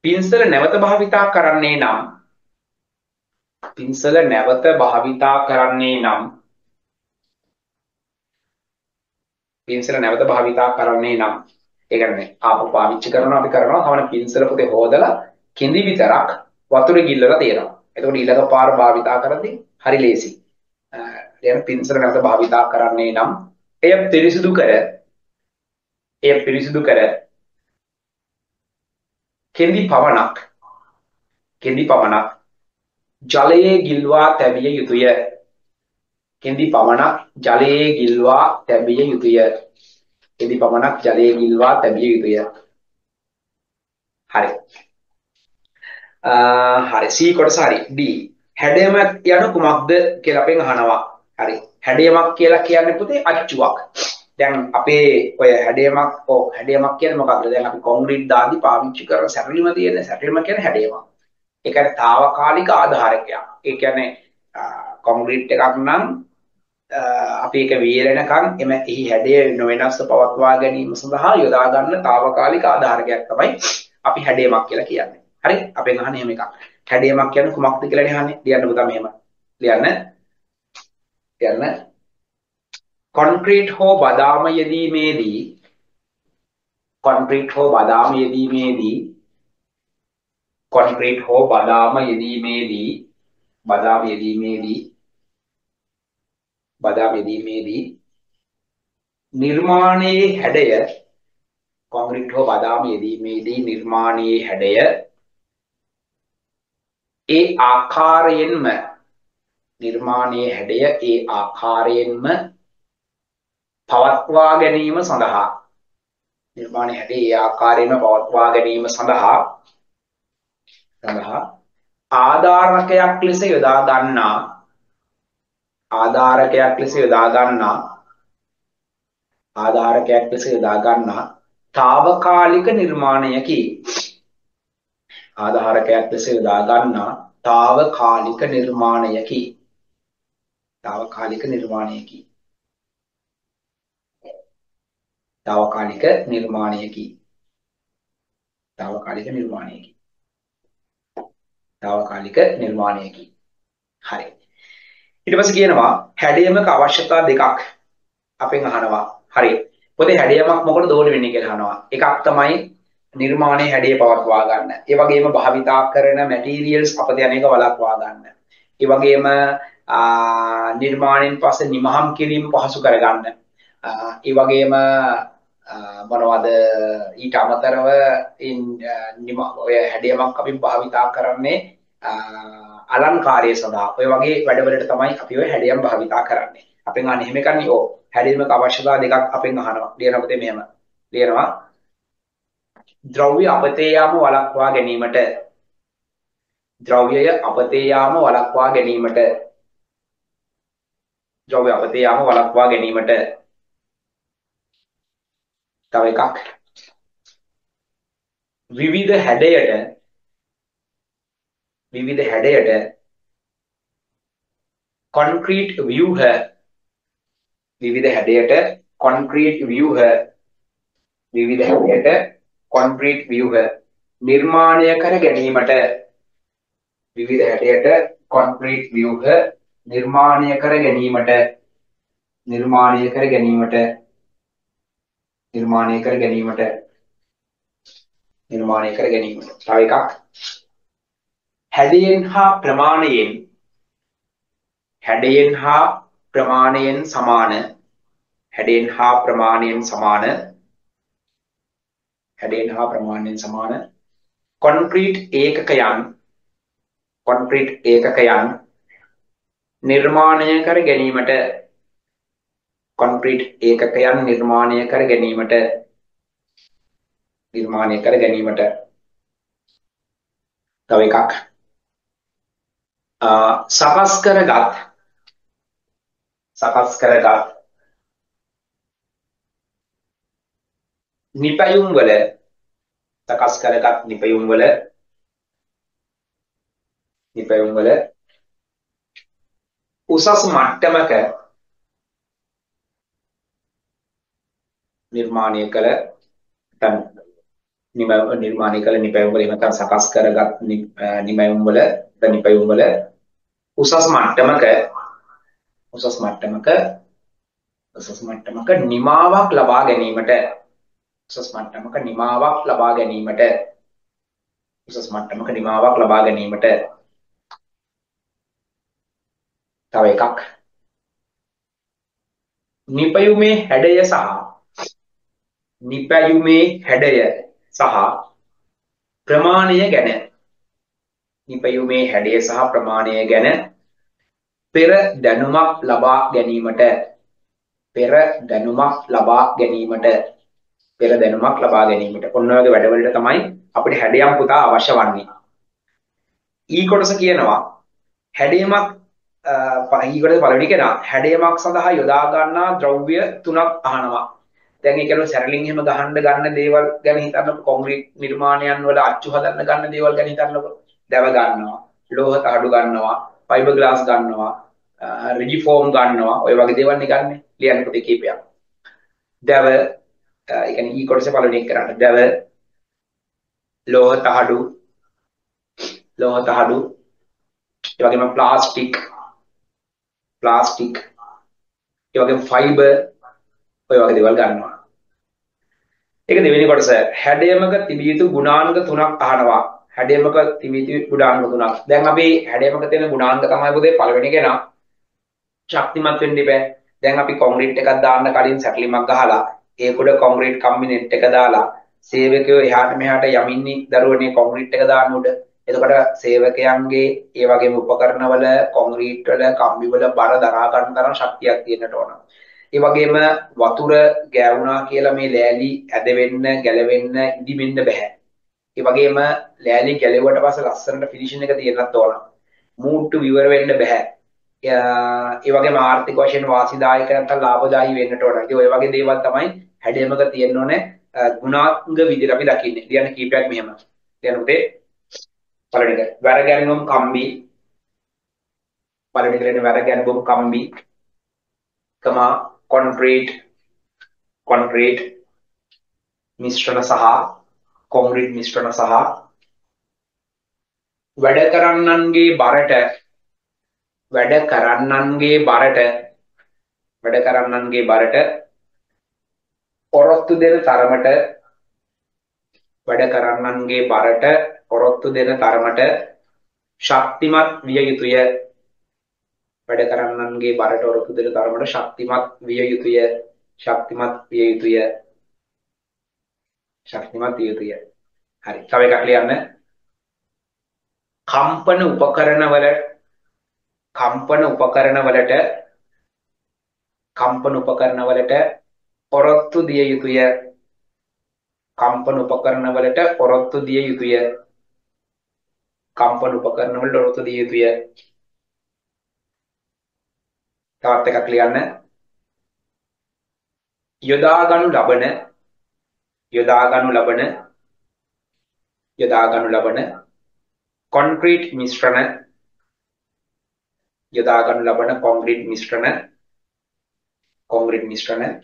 පින්සල නැවත භාවිතා කරන්නේ නම් පින්සල නැවත භාවිතා කරන්නේ නම් පින්සල නැවත භාවිතා කරන්නේ නම් ඒ කියන්නේ ආපහු පාවිච්චි කරනවා අපි කරනවා කවන පින්සල පුතේ හොදලා කිඳි විතරක් වතුර ගිල්ලලා තියෙනවා. එතකොට ඊළඟ පාර භාවිතා කරද්දී හරි ලේසි. දැන් පින්සල නැවත භාවිතා කරන්නේ නම් එය පිරිසිදු කර එය පිරිසිදු කර කෙඳි පවණක් කෙඳි පවණක් ජලයේ ගිල්වා තැබිය යුතුය. කෙඳි පවණක් ජලයේ ගිල්වා තැබිය යුතුය. කෙඳි පවණක් ජලයේ ගිල්වා තැබිය යුතුය. හරි. හරි. C කොටස හරි. D. හැඩයමක් යන කුමක්ද කියලා අපෙන් අහනවා. හරි. හැඩයමක් කියලා කියන්නේ පුතේ අච්චුවක්. දැන් අපේ ඔය හැඩයමක් ඔව් හැඩයමක් කියන්නේ මොකක්ද දැන් අපි කොන්ක්‍රීට් දාද්දි පාවිච්චි කරන සැටලිම තියෙන සැටලිම කියන්නේ හැඩයමක් ඒ කියන්නේ తాවකාලික ආධාරකයක් ඒ කියන්නේ කොන්ක්‍රීට් එකක් නම් අපි ඒක වීරණකම් එම එහි හැඩය නොවෙනස්ව පවත්වා ගැනීම සඳහා යොදා ගන්න తాවකාලික ආධාරකයක් තමයි අපි හැඩයමක් කියලා කියන්නේ හරි අපෙන් අහන්නේ එහෙම එකක්. කැඩයමක් කියන්නේ කුමක්ද කියලා අහන්නේ. ලියන්න පුතා මෙහෙම. ලියන්න. ලියන්න. කොන්ක්‍රීට් හෝ බදාම යෙදීමේදී කොන්ක්‍රීට් හෝ බදාම යෙදීමේදී කොන්ක්‍රීට් හෝ බදාම යෙදීමේදී බදාම යෙදීමේදී බදාම යෙදීමේදී නිර්මාණයේ හැඩය කොන්ක්‍රීට් හෝ බදාම යෙදීමේදී නිර්මාණයේ හැඩය ඒ ආකාරයෙන්ම නිර්මාණයේ හැඩය ඒ ආකාරයෙන්ම පවත්වා ගැනීම සඳහා. නිර්මාණය හැදී ඒ ආකාරයෙන්ම පවත්වා ගැනීම සඳහා සඳහා ආධාරකයක් ලෙස යොදා ගන්නා ආධාරකයක් ලෙස යොදා ගන්නා ආධාරකයක් ලෙස යොදා ගන්නා తాවකාලික නිර්මාණයකි. ආධාරකයක් ලෙස යොදා ගන්නා తాවකාලික නිර්මාණයකි. తాවකාලික නිර්මාණයකි. తాවකාලික නිර්මාණයකි. తాවකාලික නිර්මාණයකි. తాවකාලික නිර්මාණයකි. හරි. ඊට පස්සේ කියනවා හැඩයමක අවශ්‍යතා දෙකක් අපෙන් අහනවා. හරි. පොතේ හැඩයමක් මොකටද ඕන වෙන්නේ කියලා අහනවා. එකක් තමයි නිර්මාණයේ හැඩය පවත්වා ගන්න. ඒ වගේම භාවිතා කරන මැටීරියල්ස් අපද යන එක වළක්වා ගන්න. ඒ වගේම නිර්මාණයෙන් පස්සේ නිමහම් කිරීම පහසු කර ගන්න. ඒ වගේම මොනවද ඊට අමතරව ඔය හැඩයමක් අපි භාවිතා කරන්නේ අලංකාරය සඳහා. ඔය වගේ වැඩවලට තමයි අපි ඔය හැඩයම් භාවිතා කරන්නේ. අපෙන් අහන්නේ එහෙම එකන්නේ ඕ හැඩයමක අවශ්‍යතාව දෙකක් අපෙන් අහනවා. ලියනකොට මෙහෙම. ලියනවා. ද්‍රව්‍ය අපතේ යාම වළක්වා ගැනීමට. ද්‍රව්‍යය අපතේ යාම වළක්වා ගැනීමට. ද්‍රව්‍ය අපතේ යාම වළක්වා ගැනීමට. තව එකක්. විවිධ හැඩයට විවිධ හැඩයට කොන්ක්‍රීට් ව්‍යුහ විවිධ හැඩයට කොන්ක්‍රීට් ව්‍යුහ විවිධ හැඩයට කොන්ක්‍රීට් ව්‍යුහ නිර්මාණය කර ගැනීමට විවිධ හැඩයට කොන්ක්‍රීට් ව්‍යුහ නිර්මාණය කර ගැනීමට නිර්මාණය කර ගැනීමට නිර්මාණය කර ගැනීමට නිර්මාණය කර ගැනීමට. තව එකක්. හැඩයෙන් හා ප්‍රමාණයෙන් හැඩයෙන් හා ප්‍රමාණයෙන් සමාන හැඩයෙන් හා ප්‍රමාණයෙන් සමාන හැඩයෙන් හා ප්‍රමාණයෙන් සමාන කොන්ක්‍රීට් ඒකකයන් කොන්ක්‍රීට් ඒකකයන් නිර්මාණය කර ගැනීමට කොන්ක්‍රීට් ඒකකයන් නිර්මාණය කර ගැනීමට නිර්මාණය කර ගැනීමට. තව එකක්. සකස් කරගත් සකස් කරගත් නිපැයුම් වල සකස් කරගත් නිපැයුම් වල නිපැයුම් වල උසස් මට්ටමක නිර්මාණය කළ නිර්මාණය කළ නිපැයුම් වල එහෙම නැත්නම් සකස් කරගත් නිපැයුම් වල නිපැයුම් වල උසස් මට්ටමක උසස් මට්ටමක උසස් මට්ටමක නිමාවක් ලබා ගැනීමට උසස් මට්ටමක නිමාවක් ලබා ගැනීමට උසස් මට්ටමක නිමාවක් ලබා ගැනීමට තව එකක්. නිපයුමේ හැඩය සහ නිපැයුමේ හැඩය සහ ප්‍රමාණය ගැන. නිපයුමේ හැඩය සහ ප්‍රමාණය ගැන පෙර දැනුමක් ලබා ගැනීමට. පෙර දැනුමක් ලබා ගැනීමට. පෙර දැනුමක් ලබා ගැනීමට. ඔන්න ඔයගේ වැඩවලට තමයි අපිට හැඩයම් පුතා අවශ්‍ය වන්නේ. ඊ කොටස කියනවා. හැඩයමක් ඊ කොටස පළවෙනි කෙනා හැඩයමක් සඳහා යොදා ගන්නා ද්‍රව්‍ය තුනක් අහනවා. දැන් ඒ කියන්නේ සැරලින් එහෙම ගහන්න ගන්න දේවල් ගැන හිතන්නකො කොන්ක්‍රීට් නිර්මාණයන් වල අච්චු හදන්න ගන්න දේවල් ගැන හිතන්නකො. දැව ගන්නවා, ලෝහ තහඩු ගන්නවා, ෆයිබර් ග්ලාස් ගන්නවා, රිජි ෆෝම් ගන්නවා. ඔය වගේ දේවල් නේ ගන්නෙ. ලියන්න පොතේ කීපයක්. දැව ඒ කියන්නේ e ඊ කොටසේ පළවෙනි එක කරන්න. දැව ලෝහ තහඩු ලෝහ තහඩු ඒ වගේම ප්ලාස්ටික් ප්ලාස්ටික් ඒ වගේම ෆයිබර් ඔය වගේ දේවල් ගන්නවා. ඒක දෙවෙනි කොටස හැඩයමක තිබිය යුතු ගුණාංග තුනක් අහනවා. හැඩයමක තිබිය යුතු ගුණාංග තුනක්. දැන් අපි හැඩයමක තියෙන ගුණාංග තමයි පොතේ පළවෙනි කෙනා ශක්තිමත් වෙන්න ඉබෑ. දැන් අපි කොන්ක්‍රීට් එකක් දාන්න කලින් සැටලිමක් ගහලා ඒක උඩ කොන්ක්‍රීට් කම්බිනේට් එක දාලා සේවකයෝ එහාට මෙහාට යමින්නේ දරුවනේ කොන්ක්‍රීට් එක දාන්න උඩ එතකොට සේවකයන්ගේ ඒ වගේම උපකරණවල කොන්ක්‍රීට් වල කම්බි වල බර දරා ගන්න තරම් ශක්තියක් තියෙන්නට ඕන. ඒ වගේම වතුර ගෑවුනා කියලා මේ ලෑලි ඇදවෙන්න, ගැලවෙන්න, ඉදිමෙන්න බෑ. ඒ වගේම ලෑලි ගැලෙවුවට පස්සේ ලස්සනට ෆිනිෂින් එක තියෙන්නත් ඕන. මූට්ටු විවර වෙන්න බෑ. ඒ වගේම ආර්ථික වශයෙන් වාසිදායක නැත්නම් ලාභදායී වෙන්නට ඕන. ඉතින් ඔය වගේ දේවල් තමයි හැඩයමක තියෙන්න ඕනේ ගුණාංග විදිහට අපි දකින්නේ. කියන්නේ කීපයක් මෙහෙම. කියන උදේ පළවෙනි එක වැර ගැන්වුම් කම්බි පළවෙනි එකනේ වැර ගැන්වුම් කම්බි කමා කොන්ක්‍රීට් කොන්ක්‍රීට් මිශ්‍රණ සහ කොන්ක්‍රීට් මිශ්‍රණ සහ වැඩ කරන්නන්ගේ බරට වැඩ කරන්නන්ගේ බරට වැඩ කරන්නන්ගේ බරට ඔරොත්තු දෙන තරමට වැඩ කරන්නන්ගේ බරට ඔරොත්තු දෙන තරමට ශක්තිමත් විය යුතුය. වැඩ කරන්නන්ගේ බරට ඔරොත්තු දෙන තරමට ශක්තිමත් විය යුතුය. ශක්තිමත් විය යුතුය. ශක්තිමත් විය යුතුය. හරි. තව එකක් ලියන්න. කම්පන උපකරණ වල කම්පන උපකරණ වලට කම්පන උපකරණ වලට ඔරොත්තු දිය යුතුය. කම්පන උපකරණ වලට ඔරොත්තු දිය යුතුය. කම්පන උපකරණ වලට ඔරොත්තු දිය යුතුය. තවත් එකක් ලියන්න. යොදා ගනු ලබන යොදා ගනු ලබන යොදා ගනු ලබන කොන්ක්‍රීට් මිශ්‍රණ යොදා ගනු ලබන කොන්ක්‍රීට් මිශ්‍රණ කොන්ක්‍රීට් මිශ්‍රණ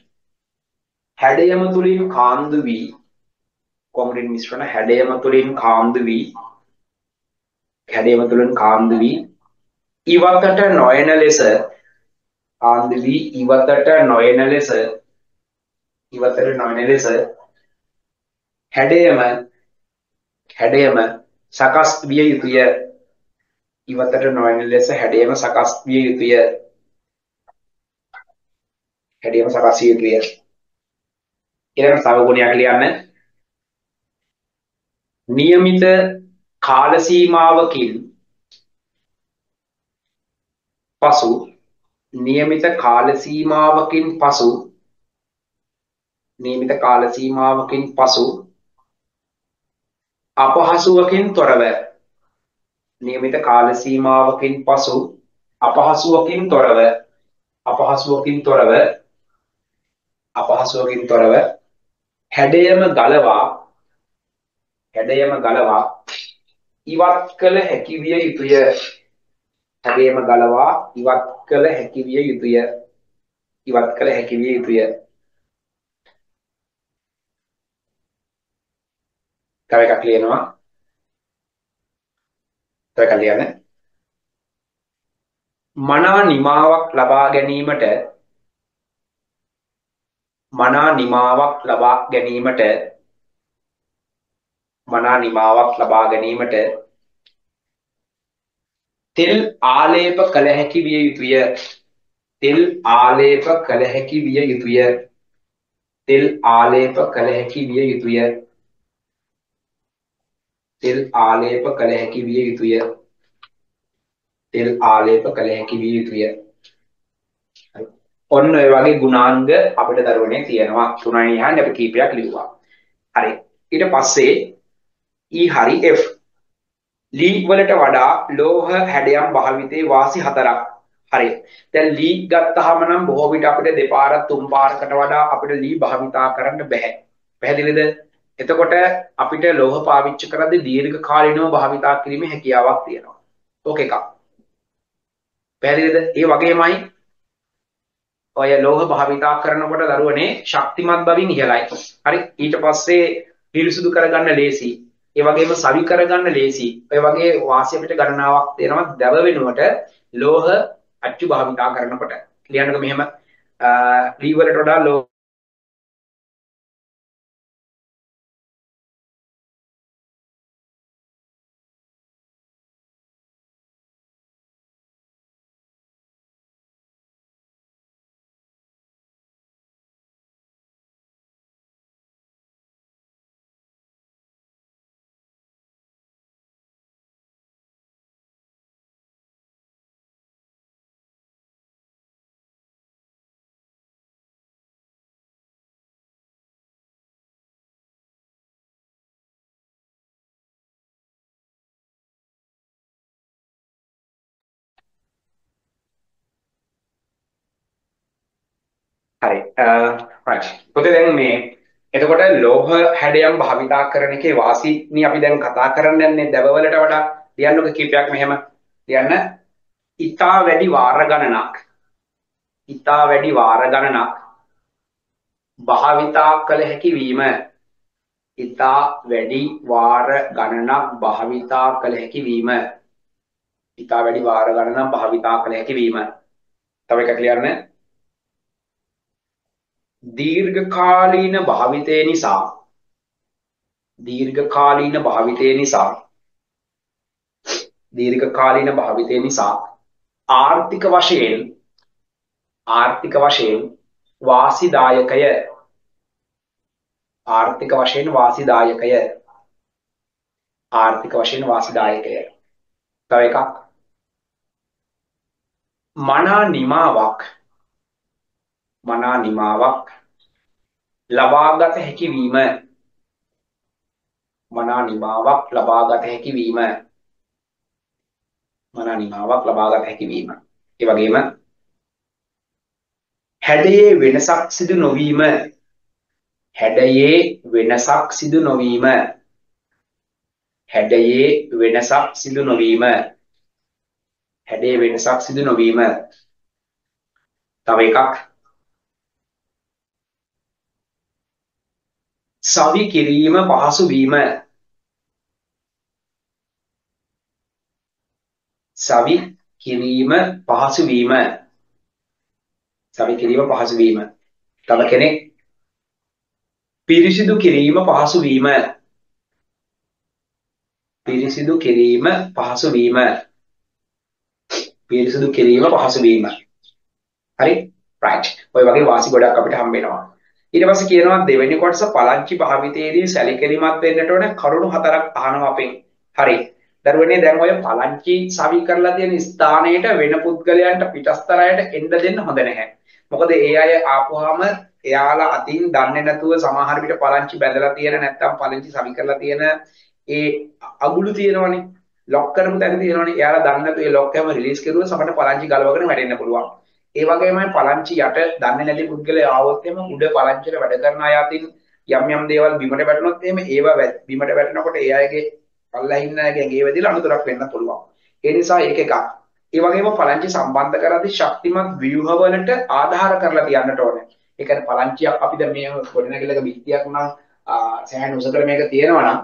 හැඩයම තුලින් කාන්දු වී කොන්ක්‍රීට් මිශ්‍රණ හැඩයම තුලින් කාන්දු වී හැඩයම තුලින් කාන්දු වී ඉවතට නොයන ලෙස කාන්දු වී ඉවතට නොයන ලෙස ඉවතට නොයන ලෙස හැඩයම හැඩයම සකස් විය යුතුය ඉවතට නොයන ලෙස හැඩයම සකස් විය යුතුය හැඩයම සකස් විය යුතුය ඊළඟ තව ගුණයක් ලියන්න નિયમિત කාල සීමාවකින් පසු નિયમિત කාල සීමාවකින් පසු નિયમિત කාල සීමාවකින් පසු අපහසුවකින් තොරව નિયમિત කාල සීමාවකින් පසු අපහසුවකින් තොරව අපහසුවකින් තොරව අපහසුවකින් තොරව හැඩයම ගලවා හැඩයම ගලවා ඉවත් කළ හැකි විය යුතුය හැඩයම ගලවා ඉවත් කළ හැකි විය යුතුය. ඉවත් කළ හැකි විය යුතුය. තව එකක් ලියනවා. තව එකක් ලියන්න. මනා නිමාවක් ලබා ගැනීමට මනා නිමාවක් ලබා ගැනීමට මනා නිමාවක් ලබා ගැනීමට තෙල් ආලේප කළ හැකි විය යුතුය. තෙල් ආලේප කළ හැකි විය යුතුය. තෙල් ආලේප කළ හැකි විය යුතුය. තෙල් ආලේප කළ හැකි විය යුතුය. තෙල් ආලේප කළ හැකි විය යුතුය. ඔන්න ඔය වගේ ගුණාංග අපිට දරුවනේ තියෙනවා. තුනයි යහන් අපි කීපයක් ලිව්වා. හරි. ඊට පස්සේ E හරි F. ලී වලට වඩා ලෝහ හැඩයම් භාවිතේ වාසි හතරක්. හරි. දැන් ලී ගත්තාම නම් බොහෝ විට අපිට දෙපාරක් තුන් පාරකට වඩා අපිට ලී භාවිතා කරන්න බෑ පැහැදිලිද? එතකොට අපිට ලෝහ පාවිච්චි කරද්දී දීර්ඝ කාලිනව භාවිතා කිරීමේ හැකියාවක් තියෙනවා. ඕක එකක්. පැහැදිලිද? ඒ වගේමයි ඔය ලෝහ භාවිතා කරනකොට දරුවනේ ශක්තිමත් බවින් ඉහළයි. හරි. ඊට පස්සේ පිරිසුදු කරගන්න ලේසි. ඒ වගේම සවි කරගන්න ලේසි. ඔය වගේ වාසිය අපිට ගණනාවක් දෙනවා දැව වෙනුවට ලෝහ අච්චු භාවිතා කරනකොට. ලියන්නකො මෙහෙම ලී වලට වඩා ලෝහ Uh, පොතේ දැන් මේ එතකොට ලෝහ හැඩයන් භාවිතා කරන එකේ වාසිනි අපි දැන් කතා කරන්න යන්නේ දැවවලට වඩා ලියන්නක කීපයක් මෙහෙම ලියන්න. ඊටා වැඩි වාර ගණනක්. ඊටා වැඩි වාර ගණනක් භාවිතා කළ හැකි වීම. ඊටා වැඩි වාර ගණනක් භාවිතා කළ හැකි වීම. ඊටා වැඩි වාර ගණනක් භාවිතා කළ හැකි වීම. තව එකක් ලියන්න. දීර්ඝකාලීන භාවිතය නිසා. දීර්ඝකාලීන භාවිතය නිසා. දීර්ඝකාලීන භාවිතය නිසා ආර්ථික වශයෙන් ආර්ථික වශයෙන් වාසිදායකය. ආර්ථික වශයෙන් වාසිදායකය. ආර්ථික වශයෙන් වාසිදායකය. තව එකක්. මනා නිමාවක් මනා නිමාවක් ලබාගත හැකි වීම. මනා නිමාවක් ලබාගත හැකි වීම. මනා නිමාවක් ලබාගත හැකි වීම. ඒ වගේම හැඩයේ වෙනසක් සිදු නොවීම. හැඩයේ වෙනසක් සිදු නොවීම. හැඩයේ වෙනසක් සිදු නොවීම. හැඩයේ වෙනසක් සිදු නොවීම. තව එකක් සවි කිරීම පහසු වීම. සවි කිරීම පහසු වීම. සවි කිරීම පහසු වීම. තව කෙනෙක්? පිරිසිදු කිරීම පහසු වීම. පිරිසිදු කිරීම පහසු වීම. පිරිසිදු කිරීම පහසු වීම. හරි? රයිට් ඔය වගේ වාසි ගොඩක් අපිට හම්බ වෙනවා. ඊට පස්සේ කියනවා දෙවෙනි කොටස පලංචි භාවිතයේදී සැලකිලිමත් වෙන්නට ඕන කරුණු හතරක් අහනවා අපෙන්. හරි. දරුවනේ දැන් ඔය පලංචි සවි කරලා තියෙන ස්ථානයට වෙන පුද්ගලයන්ට පිටස්තරයට එන්න දෙන්න හොඳ නැහැ. මොකද ඒ අය ආපුවාම එයාලා අතින් දන්නේ නැතුව සමහර විට පලංචි බැඳලා තියෙන නැත්නම් පලංචි සවි කරලා තියෙන ඒ අගුළු තියෙනවනේ. ලොක් කරපු තැන තියෙනවනේ. එයාලා දන්නේ නැතුව ඒ ලොක් එකම රිලීස් කරුවොත් සමහරට පලංචි ගලවගෙන වැටෙන්න පුළුවන්. ඒ වගේමයි පලංචි යට දන්නේ නැති පුද්ගලයා ආවොත් එම උඩ පලංචියට වැඩ කරන අය අතින් යම් යම් දේවල් බිමට වැටුනොත් එහෙම ඒවා බිමට වැටෙනකොට ඒ අයගේ පල්ලා ඉන්න අයගේ ඇඟේ වැදිලා අනුතරක් වෙන්න පුළුවන්. ඒ නිසා ඒක එකක්. ඒ වගේම පලංචි සම්බන්ධ කරද්දී ශක්තිමත් ව්‍යුහවලට ආධාර කරලා තියන්නට ඕනේ. ඒ කියන්නේ පලංචියක් අපි දැන් මේ ගොඩනැගිල්ලක බිත්තියක් නම් සෑහෙන උසකට මේක තියෙනවා නම්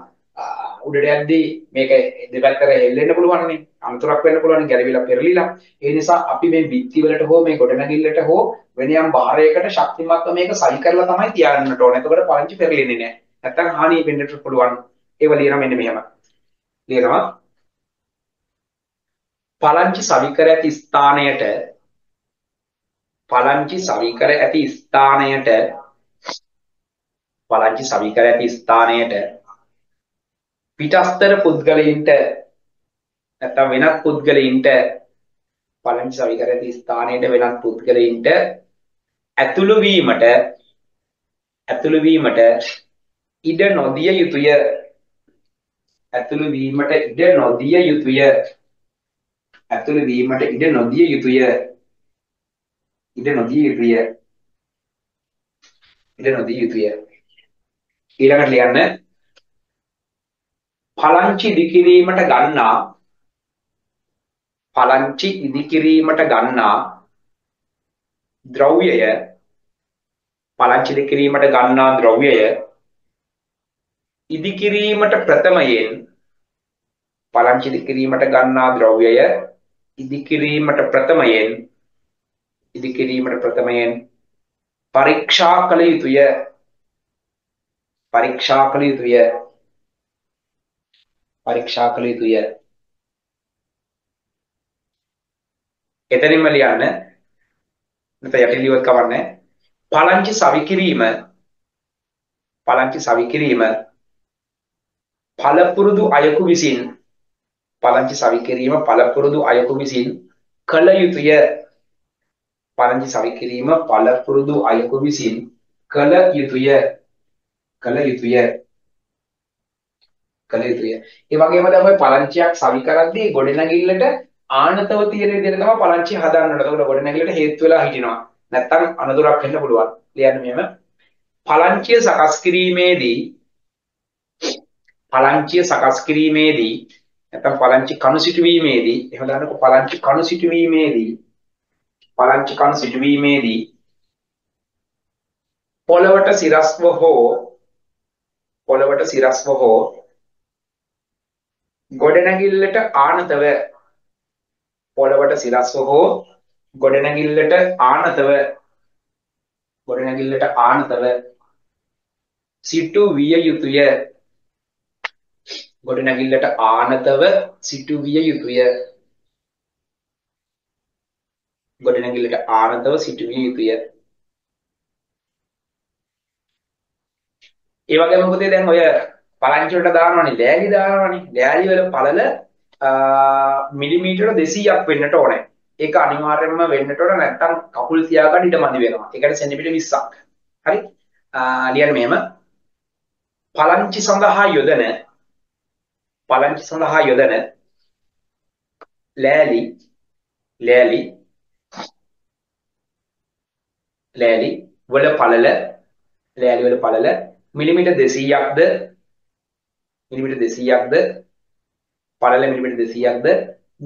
උඩට යද්දී මේක දෙපැත්තට හෙල්ලෙන්න පුළුවන්නේ අනතුරක් වෙන්න පුළුවන් ගැලවිලා පෙරලිලා ඒ නිසා අපි මේ බිත්ති වලට හෝ මේ ගොඩනැගිල්ලට හෝ වෙන යම් භාරයකට ශක්තිමත්ව මේක සයි කරලා තමයි තියාගන්නට ඕනේ. එතකොට පලංචි පෙරලෙන්නේ නැහැ. නැත්තම් හානිය වෙන්නට පුළුවන්. ඒව ලියනවා මෙන්න මෙහෙම. ලියනවා පලංචි සවි කර ඇති ස්ථානයට පලංචි සවි කර ඇති ස්ථානයට පලංචි සවි කර ඇති ස්ථානයට පිටස්තර පුද්ගලයින්ට නැත්තම් වෙනත් පුද්ගලයින්ට පළවෙනි සවිකර ඇති ස්ථානයට වෙනත් පුද්ගලයින්ට ඇතුළු වීමට ඇතුළු වීමට ඉඩ නොදිය යුතුය. ඇතුළු වීමට ඉඩ නොදිය යුතුය. ඇතුළු වීමට ඉඩ නොදිය යුතුය. ඉඩ නොදිය යුතුය. ඉඩ නොදිය යුතුය. ඊළඟට ලියන්න පලංචි ඉදිකිරීමට ගන්නා පලංචි ඉදිකිරීමට ගන්නා ද්‍රව්‍යය පලංචි ඉදිකිරීමට ගන්නා ද්‍රව්‍යය ඉදිකිරීමට ප්‍රථමයෙන් පලංචි ඉදිකිරීමට ගන්නා ද්‍රව්‍යය ඉදිකිරීමට ප්‍රථමයෙන් ඉදිකිරීමට ප්‍රථමයෙන් පරීක්ෂා කළ යුතුය. පරීක්ෂා කළ යුතුය. පරීක්ෂා කළ යුතුය. එතනින්ම ලියන්න. නැත්නම් යටින් ලියුවත් කවන්නේ පලංචි සවි කිරීම. පලංචි සවි කිරීම. පළපුරුදු අයකු විසින් පලංචි සවි කිරීම පළපුරුදු අයකු විසින් කළ යුතුය. පලංචි සවි කිරීම පළපුරුදු අයකු විසින් කළ යුතුය. කළ යුතුය. කළ යුතුය. ඒ වගේම තමයි පලංචියක් සවි කරද්දී ගොඩනැගිල්ලට ආනතව තියෙන විදිහට තමයි පලංචිය හදන්න ඕනේ. එතකොට ගොඩනැගිල්ලට හේතු වෙලා හිටිනවා. නැත්තම් අනතුරක් වෙන්න පුළුවන්. ලියන්න මෙහෙම පලංචිය සකස් කිරීමේදී පලංචිය සකස් කිරීමේදී නැත්නම් පලංචි කණු සිටුවීමේදී එහෙම දාන්නකො පලංචි කණු සිටුවීමේදී පලංචි කණු සිටුවීමේදී පොළවට සිරස්ව හෝ පොළවට සිරස්ව හෝ ගොඩනැගිල්ලට ආනතව පොළවට සිරස්ව හෝ ගොඩනැගිල්ලට ආනතව ගොඩනැගිල්ලට ආනතව සිටු විය යුතුය. ගොඩනැගිල්ලට ආනතව සිටු විය යුතුය. ගොඩනැගිල්ලට ආනතව සිටු විය යුතුය. ඒ වගේම මොකද දැන් ඔය පලංචි වලට දානවනේ ලෑලි දානවනේ ලෑලි වල පළල මිලිමීටර 200ක් වෙන්නට ඕනේ ඒක අනිවාර්යයෙන්ම වෙන්නට ඕන නැත්නම් කකුල් තියාගන්න ඉඩ මදි වෙනවා. ඒකට සෙන්ටිමීටර් 20ක්. හරි? ලියන්න මෙහෙම. පලංචි සඳහා යොදන පලංචි සඳහා යොදන ලෑලි ලෑලි ලෑලි වල පළල ලෑලි වල පළල මිලිමීටර් 200ක්ද මිලිමීටර් 200ක්ද පළල මිලිමීටර් 200ක්ද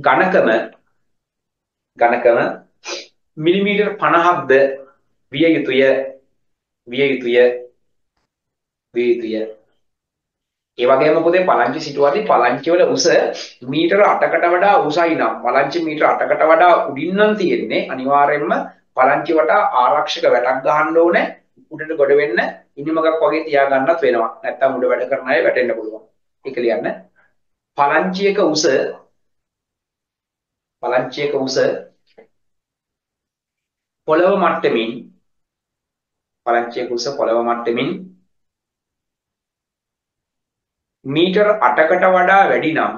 ඝනකම ඝනකම මිලිමීටර් 50ක්ද විය යුතුය? විය යුතුය. විය යුතුය. ඒ වගේම පොතේ පලංචි සිටුවදී පලංචි වල උස මීටර 8කට වඩා උසයි නම් පලංචි මීටර 8කට වඩා උඩින් නම් තියෙන්නේ අනිවාර්යයෙන්ම පලංචි වටා ආරක්ෂක වැටක් ගහන්න ඕනේ. උඩට ගොඩ වෙන්න ඉනිමකක් වගේ තියා ගන්නත් වෙනවා. නැත්තම් උඩ වැඩ කරන අය වැටෙන්න පුළුවන්. ඒක ලියන්න. පලංචියක උස පලංචියක උස පොළව මට්ටමින් පලංචියක උස පොළව මට්ටමින් මීටර 8කට වඩා වැඩි නම්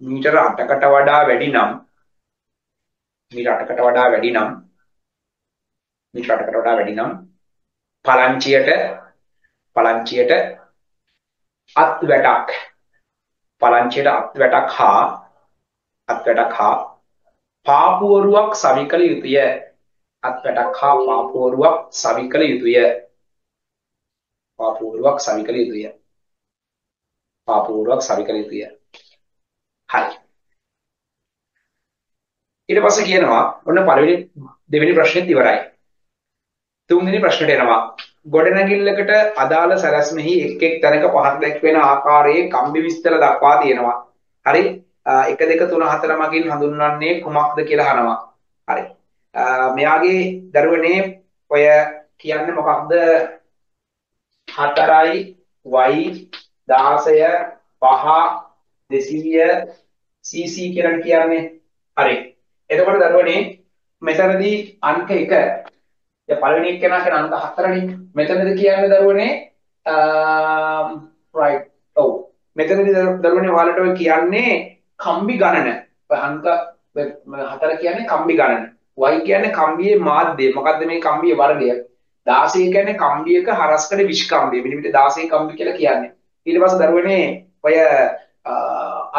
මීටර 8කට වඩා වැඩි නම් මීටර 8කට වඩා වැඩි නම් මීටර 8කට වඩා වැඩි නම් පලංචියට පලංචියට අත් වැටක් පලංචියට අත් වැටක් හා අත්වැටක් හා පාපුවරුවක් සවි කළ යුතුය. අත්වැටක් හා පාපුවරුවක් සවි කළ යුතුය. පාපුවරුවක් සවි කළ යුතුය. පාපුවරුවක් සවි කළ යුතුය. හරි. ඊට පස්සේ කියනවා ඔන්න පළවෙනි දෙවෙනි ප්‍රශ්නේත් ඉවරයි. තුන්වෙනි ප්‍රශ්නට එනවා. ගොඩනැගිල්ලකට අදාළ සැලැස්මෙහි එක් එක් තැනක පහත් දැක්වෙන ආකාරයේ කම්බි විස්තර දක්වා තියෙනවා හරි 1 2 3 4 මගින් හඳුන්වන්නේ කුමක්ද කියලා අහනවා. හරි. මෙයාගේ දරුවනේ ඔය කියන්නේ මොකක්ද 4යි y 16 5 200 cc කියලා කියන්නේ. හරි. එතකොට දරුවනේ මෙතනදී අංක 1 දැන් පළවෙනි එක්කෙනා කියන අංක 4නේ. මෙතනදී කියන්නේ දරුවනේ right. ඔව්. මෙතනදී දරුවනේ ඔයාලට ඔය කියන්නේ කම්බි ගණන. අංක හතර කියන්නේ කම්බි ගණන. Y කියන්නේ කම්බියේ මාධ්‍යය මොකද්ද මේ කම්බියේ වර්ගය? 16 කියන්නේ කම්බියක හරස්කඩ විස්කම්බිය මිලිමීටර් 16 කම්බි කියලා කියන්නේ. ඊට පස්සේ දරුවනේ ඔය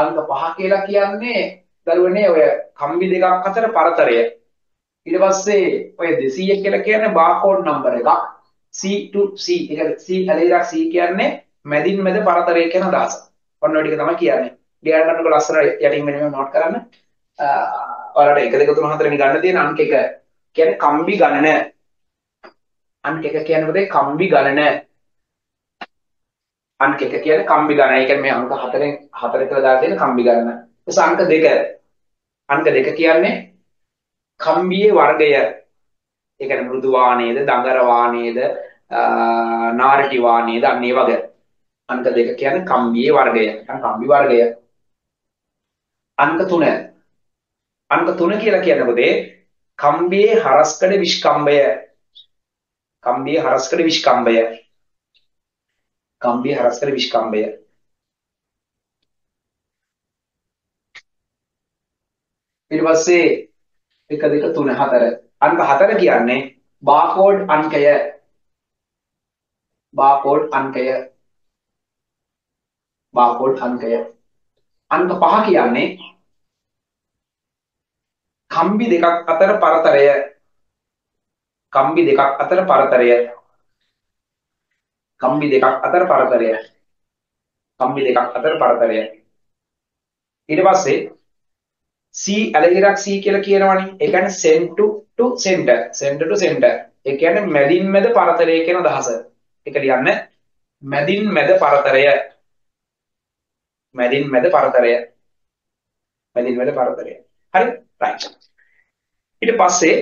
අංක පහ කියලා කියන්නේ දරුවනේ ඔය කම්බි දෙකක් අතර පරතරය. ඊට පස්සේ ඔය 200 කියලා කියන්නේ බාකෝඩ් නම්බර එකක් C to C ඒක C ඇලේරක් C කියන්නේ මැදින් මැද පරතරය කියන අදහස. ඔන්න ඔය ටික තමයි කියන්නේ. ලියා ගන්නකො ලස්සන යටින් මෙන්න නෝට් කරන්න. ඔයාලට 1 2 3 4 වෙනි ගන්න තියෙන අංක එක කියන්නේ කම්බි ගණන. අංක එක කියන්නේ මොකද? කම්බි ගණන. අංක එක කියන්නේ කම්බි ගණන. ඒ කියන්නේ මේ අංක හතරෙන් හතර කියලා දාලා තියෙන කම්බි ගණන. ඊට අංක දෙක. අංක දෙක කියන්නේ කම්බියේ වර්ගය. ඒ කියන්නේ මෘදු වානේද, දඟර වානේද, නාරටි වානේද අන්න ඒ වගේ. අංක දෙක කියන්නේ කම්බියේ වර්ගය. නැත්නම් කම්බි වර්ගය. අංක 3 අංක 3 කියලා කියන්නේ මොකද කම්බියේ හරස්කඩ විස්කම්බය කම්බියේ හරස්කඩ විස්කම්බය කම්බියේ හරස්කඩ විස්කම්බය ඊට පස්සේ 1 2 3 4 අංක 4 කියන්නේ බාකෝඩ් අංකය. බාකෝඩ් අංකය. බාකෝඩ් අංකය. අංක 5 කියන්නේ කම්බි දෙකක් අතර පරතරය. කම්බි දෙකක් අතර පරතරය. කම්බි දෙකක් අතර පරතරය. කම්බි දෙකක් අතර පරතරය. ඊට පස්සේ C ඇලගිරක් C කියලා කියනවනේ. ඒ කියන්නේ center to center center to center ඒ කියන්නේ මැදින් මැද පරතරය කියන අදහස. ඒක ලියන්න. මැදින් මැද පරතරය. මැදින් මැද පරතරය. මැදින් මැද පරතරය. හරි? රයිට් ඊට පස්සේ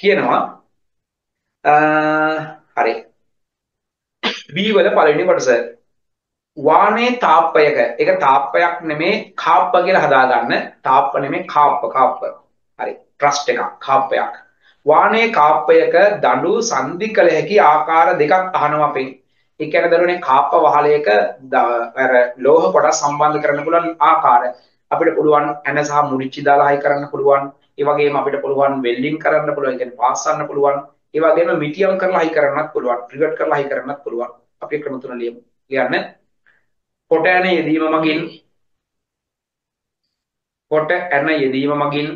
කියනවා හරි. B වල පළවෙනි කොටස. වානේ තාප්පයක ඒක තාප්පයක් නෙමේ කාප්ප කියලා හදාගන්න. තාප්ප නෙමේ කාප්ප කාප්ප. හරි. ට්‍රස්ට් එකක් කාප්පයක්. වානේ කාප්පයක දඬු සංදි කළ හැකි ආකාර දෙකක් අහනවා අපෙන් ඒ කියන්නේ දරුවනේ කාප්ප වහලයක අර ලෝහ කොටස් සම්බන්ධ කරන්න පුළුවන් ආකාර අපිට පුළුවන් ඇන සහ මුරිච්චි දාලා හයි කරන්න පුළුවන්. ඒ වගේම අපිට පුළුවන් වෙල්ඩින් කරන්න පුළුවන්. කියන්නේ පාස්සන්න පුළුවන්. ඒ වගේම මිටියම් කරලා හයි කරන්නත් පුළුවන්. රිවර්ට් කරලා හයි කරන්නත් පුළුවන්. අපි ක්‍රම තුන ලියමු. ලියන්න. කොට ඇන යෙදීම මගින් කොට ඇන යෙදීම මගින්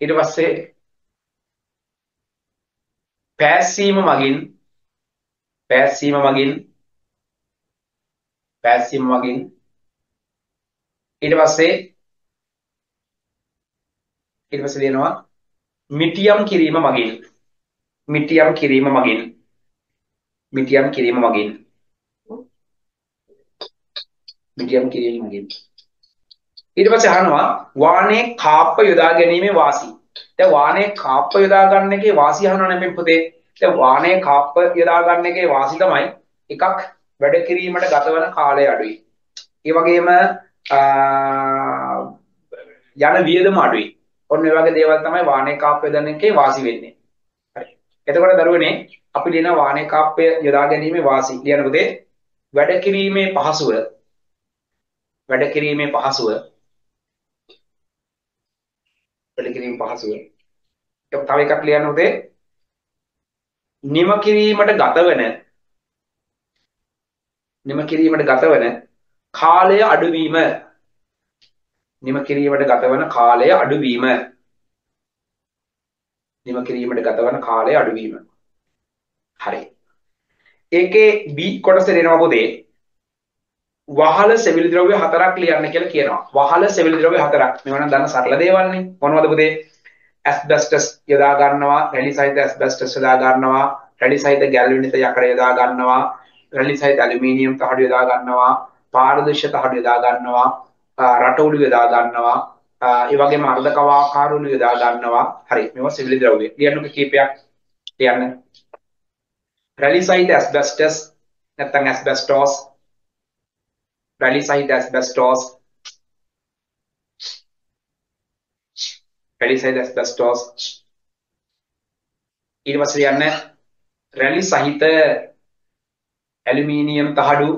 ඊට පස්සේ පෑස්සීම මගින් පෑස්සීම මගින් පෑස්සීම මගින් ඊට පස්සේ ඊට පස්සේ දෙනවා මිටියම් කිරීම මගින් මිටියම් කිරීම මගින් මිටියම් කිරීම මගින්. මිටියම් කිරීම මගින්. ඊට පස්සේ අහනවා වානේ කාප්ප යොදා ගැනීමේ වාසි. දැන් වානේ කාප්ප යොදා ගන්න එකේ වාසි අහනවා නෙමෙයි පුතේ දැන් වානේ කාප්ප යොදා ගන්න එකේ වාසි තමයි එකක් වැඩ කිරීමට ගත වන කාලය අඩුයි. ඒ වගේම යන වියදම අඩුයි. ඔන්න ඒ වගේ දේවල් තමයි වානේ කාප්පය යොදන එකේ වාසි වෙන්නේ. හරි. එතකොට දරුවනේ අපි ලියන වානේ කාප්පය යොදා ගැනීමේ වාසි. ලියන පුතේ වැඩ කිරීමේ පහසුව වැඩ කිරීමේ පහසුව. වැඩ කිරීම පහසුව. තව එකක් ලියන්න උදේ. නිම කිරීමට ගතවන නිම කිරීමට ගතවන කාලය අඩුවීම. නිම කිරීමට ගතවන කාලය අඩුවීම. නිම කිරීමට ගතවන කාලය අඩුවීම. හරි. ඒකේ B කොටස දෙනවා පොතේ වහල සෙවිලි ද්‍රව්‍ය හතරක් ලියන්න කියලා කියනවා. වහල සෙවිලි ද්‍රව්‍ය හතරක්. මේවා නම් දන්න සරල දේවල්නේ. මොනවද පුතේ? ඇස්බෙස්ටස් යොදා ගන්නවා, රැලි සහිත ඇස්බෙස්ටස් යොදා ගන්නවා, රැලි සහිත ගැල්වනිත යකඩ යොදා ගන්නවා, රැලි සහිත ඇලුමිනියම් තහඩු යොදා ගන්නවා, පාරදර්ශක තහඩු යොදා ගන්නවා, රටඋළු යොදා ගන්නවා, ඒ වගේම අර්ධකවාකාර උළු යොදා ගන්නවා. හරි. මේවා සෙවිලි ද්‍රව්‍ය. ලියන්නක කීපයක් ලියන්න. රැලි සහිත ඇස්බෙස්ටස් නැත්නම් ඇස්බෙස්ටෝස් රැලි සහිත ඇස්බෙස්ටෝස් රැලි සහිත ඇස්බෙස්ටෝස් ඊට පස්සේ යන්න රැලි සහිත ඇලුමිනියම් තහඩු.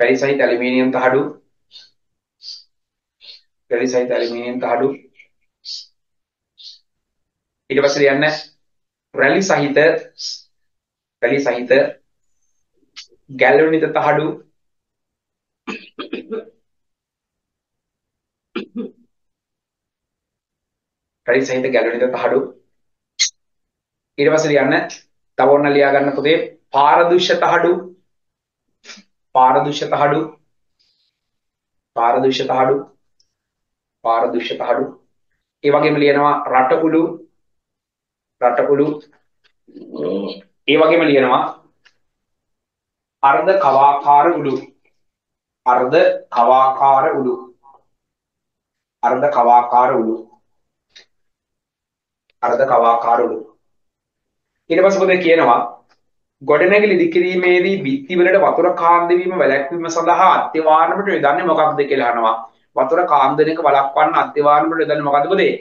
රැලි සහිත ඇලුමිනියම් තහඩු. රැලි සහිත ඇලුමිනියම් තහඩු. ඊට පස්සේ යන්න රැලි සහිත රැලි සහිත ගැලවනිත තහඩු. රැලි සහිත ගැලවනිත තහඩු ඊට පස්සේ ලියන්න තව ඔන්න ලියා ගන්න පුතේ පාරදෘශ්‍ය තහඩු පාරදෘශ්‍ය තහඩු පාරදෘශ්‍ය තහඩු පාරදෘශ්‍ය තහඩු ඒ වගේම ලියනවා රටකුළු රටකුළු ඒ වගේම ලියනවා අර්ධ කවාකාර උඩු අර්ධ කවාකාර උඩු අර්ධ කවාකාර උඩු අර්ධ කවාකාර උඩු ඊට පස්සේ පොතේ කියනවා ගොඩනැගිලි ඉදිකිරීමේදී බිත්ති වලට වතුර කාන්ද වීම වැළැක්වීම සඳහා අත්‍යවාරණයට යොදන්නේ මොකක්ද කියලා අහනවා. වතුර කාන්දනයක වළක්වන්න අත්‍යවාරණයට යොදන්නේ මොකද්ද පොතේ?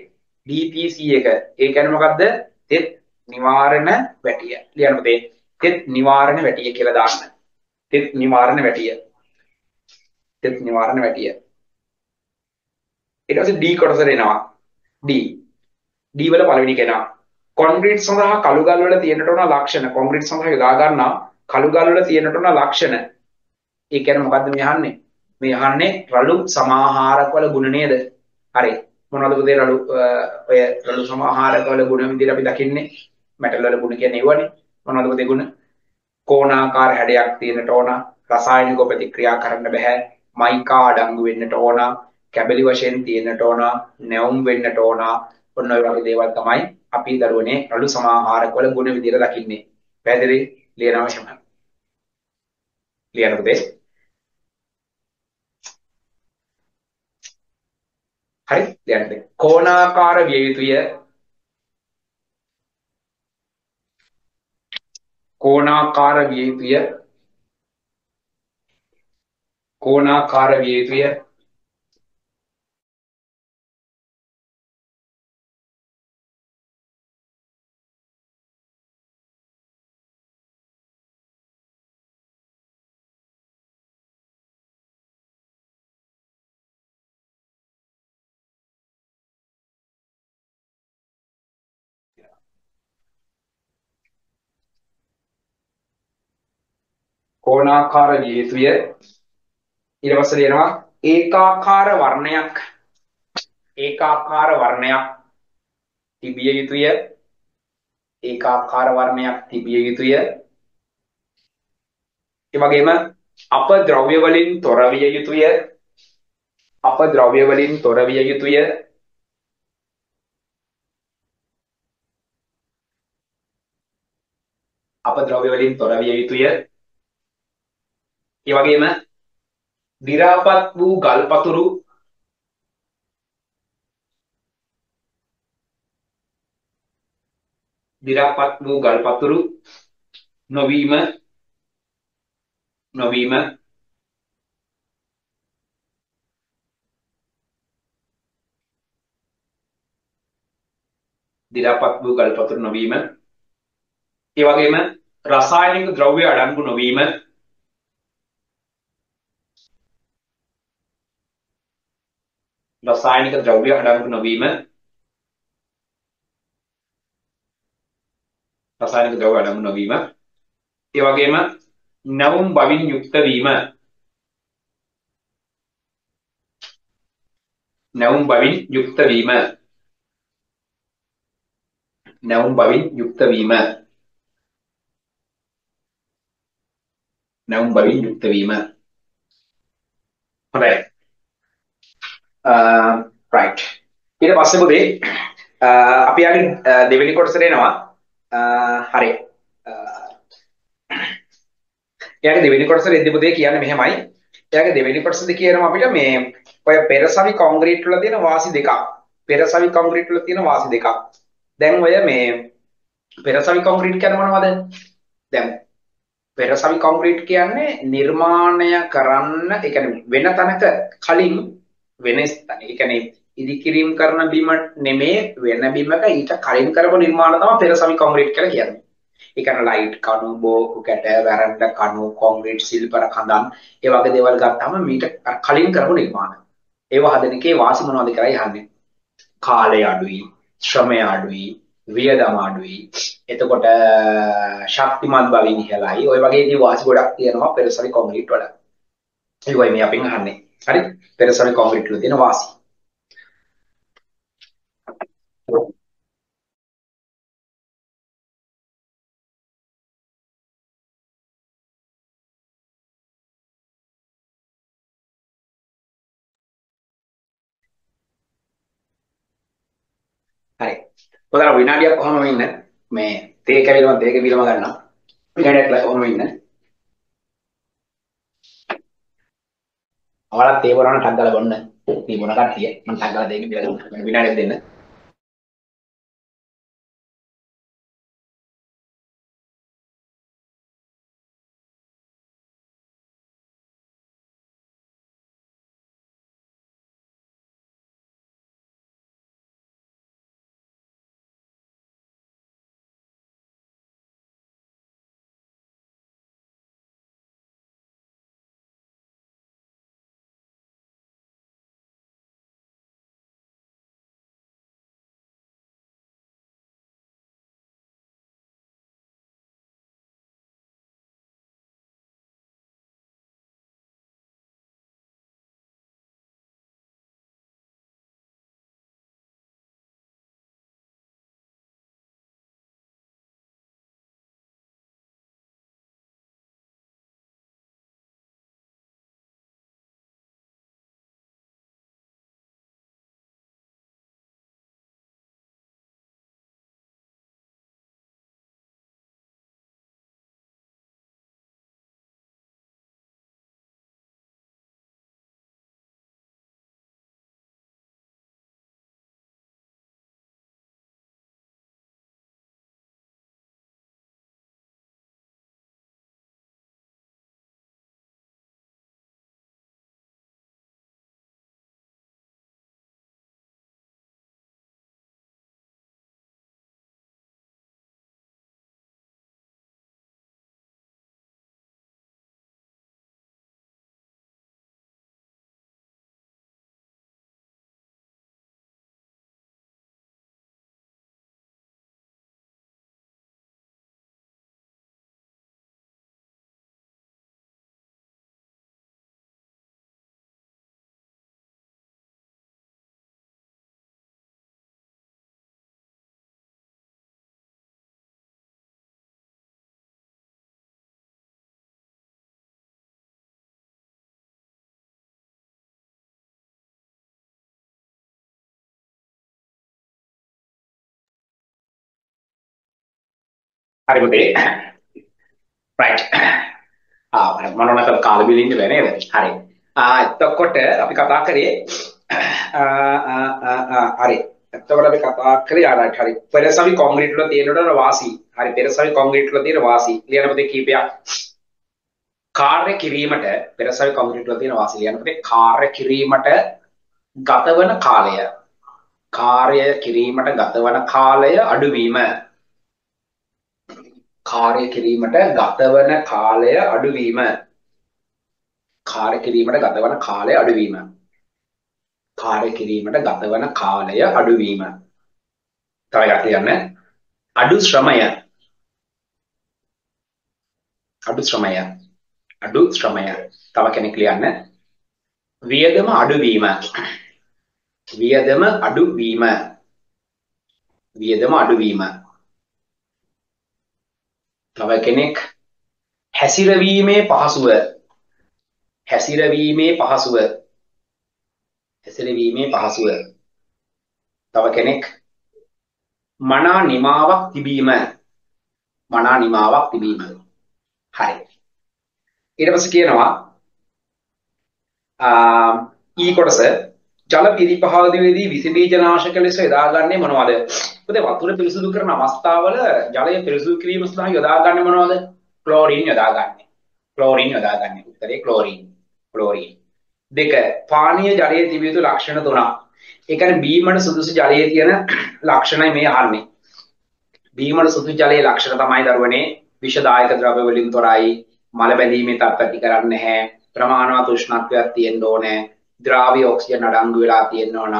DPC එක. ඒ කියන්නේ මොකද්ද? තෙත් නිවාරණ වැටිය. ලියන්න පොතේ. තෙත් නිවාරණ වැටිය කියලා දාන්න. තෙත් නිවාරණ වැටිය. තෙත් නිවාරණ වැටිය. ඊට පස්සේ D කොටස දෙනවා D. D වල පළවෙනි කෙනා කොන්ක්‍රීට් සඳහා කළු ගල් වල තියෙනට උන ලක්ෂණ. කොන්ක්‍රීට් සඳහා යොදා ගන්නා කළු ගල් වල තියෙනට උන ලක්ෂණ. ඒ කියන්නේ මොකද්ද මේ අහන්නේ? මේ අහන්නේ රළු සමාහාරක වල ගුණ නේද? හරි. මොනවද පුතේ රළු ඔය රළු සමාහාරකවල ගුණ විදිහට අපි දකින්නේ? මෙටල් වල ගුණ කියන්නේ ඒවනේ. මොනවද පුතේ ගුණ? කෝණාකාර හැඩයක් තියෙනට ඕන රසායනික ප්‍රතික්‍රියා කරන්න බෑ. මයිකා අඩංගු වෙන්නට ඕන කැබලි වශයෙන් තියෙන්නට ඕන නැවුම් වෙන්නට ඕන. ඔන්න ඔය වගේ දේවල් තමයි අපි දරුවනේ රළු සමාහාරකවල ගුණ විදිහට දකින්නේ. පැහැදිලි? ලියන අවශ්‍යම ලියන පුතේ. හරි ලියන්න කෝණාකාර විය යුතුය. කෝණාකාර විය යුතුය. කෝණාකාර විය යුතුය. කෝණාකාර විය යුතුය. ඊට පස්සේ දෙනවා ඒකාකාර වර්ණයක්. ඒකාකාර වර්ණයක් තිබිය යුතුය. ඒකාකාර වර්ණයක් තිබිය යුතුය. ඒ වගේම අප ද්‍රව්‍ය වලින් තොර විය යුතුය. අප ද්‍රව්‍ය වලින් තොර විය යුතුය. අප ද්‍රව්‍ය වලින් තොර විය යුතුය. ඒ වගේම දිරාපත් වූ ගල්පතුරු දිරාපත් වූ ගල්පතුරු නොවීම නොවීම දිරාපත් වූ ගල්පතුරු නොවීම. ඒ වගේම රසායනික ද්‍රව්‍ය අඩංගු නොවීම. රසායනික ද්‍රව්‍ය අඩංගු නොවීම රසායනික ද්‍රව්‍ය අඩංගු නොවීම ඒ වගේම නැවුම් බවින් යුක්ත වීම. නැවුම් බවින් යුක්ත වීම. නැවුම් බවින් යුක්ත වීම. නැවුම් බවින් යුක්ත වීම. හොඳයි. Uh, රයිට් ඊට පස්සේ පුතේ uh, අපි යාගේ uh, දෙවෙනි කොටසට එනවා. හරි. එයාගේ දෙවෙනි කොටසට එද්දි පුතේ කියන්නේ මෙහෙමයි. එයාගේ දෙවෙනි කොටසද කියනවා අපිට මේ ඔය පෙරසවි කොන්ක්‍රීට් වල තියෙන වාසි දෙකක්. පෙරසවි කොන්ක්‍රීට් වල තියෙන වාසි දෙකක්. දැන් ඔය මේ පෙරසවි කොන්ක්‍රීට් කියන්නේ මොනවද? දැන් පෙරසවි කොන්ක්‍රීට් කියන්නේ නිර්මාණය කරන්න ඒ කියන්නේ වෙන තැනක කලින් වෙනස් ඒ කියන්නේ ඉදිකිරීම කරන බිම නෙමේ වෙන බිමක ඊට කලින් කරපු නිර්මාණ තමයි පෙරසවි කොන්ක්‍රීට් කියලා කියන්නේ. ඒ කියන්නේ ලයිට් කණු බෝකු කැට වැරන්ඩ කණු කොන්ක්‍රීට් සිල්පර කඳන් ඒ වගේ දේවල් ගත්තාම මීට කලින් කරපු නිර්මාණ. ඒව හදන එකේ වාසි මොනවද කියලා යහන්නේ. කාලය අඩුයි, ශ්‍රමය අඩුයි, වියදම අඩුයි. එතකොට ශක්තිමත් බවින් ඉහළයි. ওই වගේ දී වාසි ගොඩක් තියෙනවා පෙරසවි කොන්ක්‍රීට් වල. ඒකයි මේ අපෙන් අහන්නේ. හරි? පෙරසවි කොන්ක්‍රීට් වල තියෙන වාසි. හරි. පොතන විනාඩියක් කොහොම ඉන්න. මේ තේ කැවිලම තේ කැවිලම ගන්නවා. විනාඩියක් කොහොම ඉන්න. ඔයාලත් ඒ වරණ ටක් ගාලා බොන්න. මේ මොන කට්ටිය මම ටක් ගාලා දෙන්න බිලා විනාඩියක් දෙන්න. හරි පුතේ right. ආ මම නැතර කාල බිලින්න බෑ නේද? හරි. ආ එතකොට අපි කතා කරේ හරි. එතකොට අපි කතා කරේ ආ right හරි. පෙරසවි කොන්ක්‍රීට් වල තියෙනවට වාසි හරි පෙරසවි කොන්ක්‍රීට් වල තියෙන වාසි. ලියන පුතේ කීපයක්. කාර්ය කිරීමට පෙරසවි කොන්ක්‍රීට් වල තියෙන වාසි ලියන පුතේ කාර්ය කිරීමට ගතවන කාලය. කාර්ය කිරීමට ගතවන කාලය අඩුවීම. කාර්ය කිරීමට ගතවන කාලය අඩුවීම. කාර්ය කිරීමට ගතවන කාලය අඩුවීම. කාර්ය කිරීමට ගතවන කාලය අඩුවීම. තව එකක් කියන්න. අඩු ශ්‍රමය. අඩු ශ්‍රමය. අඩු ශ්‍රමය. තව කෙනෙක් ලියන්න. වියදම අඩුවීම. වියදම අඩුවීම. වියදම අඩුවීම. තව කෙනෙක් හැසිරවීමේ පහසුව හැසිරවීමේ පහසුව හැසිරවීමේ පහසුව. තව කෙනෙක් මනා නිමාවක් තිබීම මනා නිමාවක් තිබීම. හරි. ඊට පස්සේ කියනවා ඊ කොටස ජල පිරිපහදවේදී විස බීජනාශක ලෙස යොදාගන්නේ මොනවද? මොකද වතුර පිරිසුදු කරන අවස්ථාවල ජලය පිරිසුදු කිරීම සඳහා යොදාගන්නේ මොනවද? ක්ලෝරින් යොදාගන්නේ. ක්ලෝරින් යොදාගන්නේ. උත්තරේ ක්ලෝරින්. ක්ලෝරින්. දෙක පානීය ජලයේ තිබිය යුතු ලක්ෂණ තුනක්. ඒ කියන්නේ බීමට සුදුසු ජලයේ තියෙන ලක්ෂණයි මේ අහන්නේ. බීමට සුදුසු ජලයේ ලක්ෂණ තමයි දරුවනේ විෂදායක ද්‍රව්‍ය වලින් තොරයි, මල බැඳීමේ තත්ත්ව ඇති කරන්නේ නැහැ, ප්‍රමාණවත් උෂ්ණත්වයක් තියෙන්න ඕනේ, ද්‍රාව්‍ය ඔක්සිජන් අඩංගු වෙලා තියෙන්න ඕන.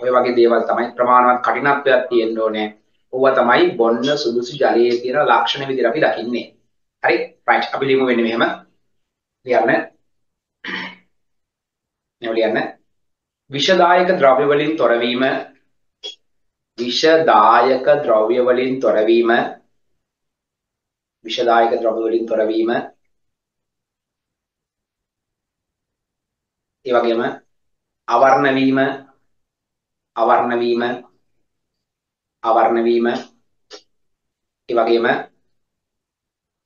ඔය වගේ දේවල් තමයි ප්‍රමාණවත් කටිනත්වයක් තියෙන්න ඕනේ. ඕවා තමයි බොන්න සුදුසු ජලයේ තියෙන ලක්ෂණ විදිහට අපි දකින්නේ. හරි? රයිට්. අපි ලියමු වෙන්නේ මෙහෙම. ලියන්න. මේ ලියන්න. විෂදායක ද්‍රව්‍ය වලින් තොරවීම විෂදායක ද්‍රව්‍ය වලින් තොරවීම විෂදායක ද්‍රව්‍ය වලින් තොරවීම ඒ වගේම අවර්ණ වීම අවර්ණ වීම අවර්ණ වීම ඒ වගේම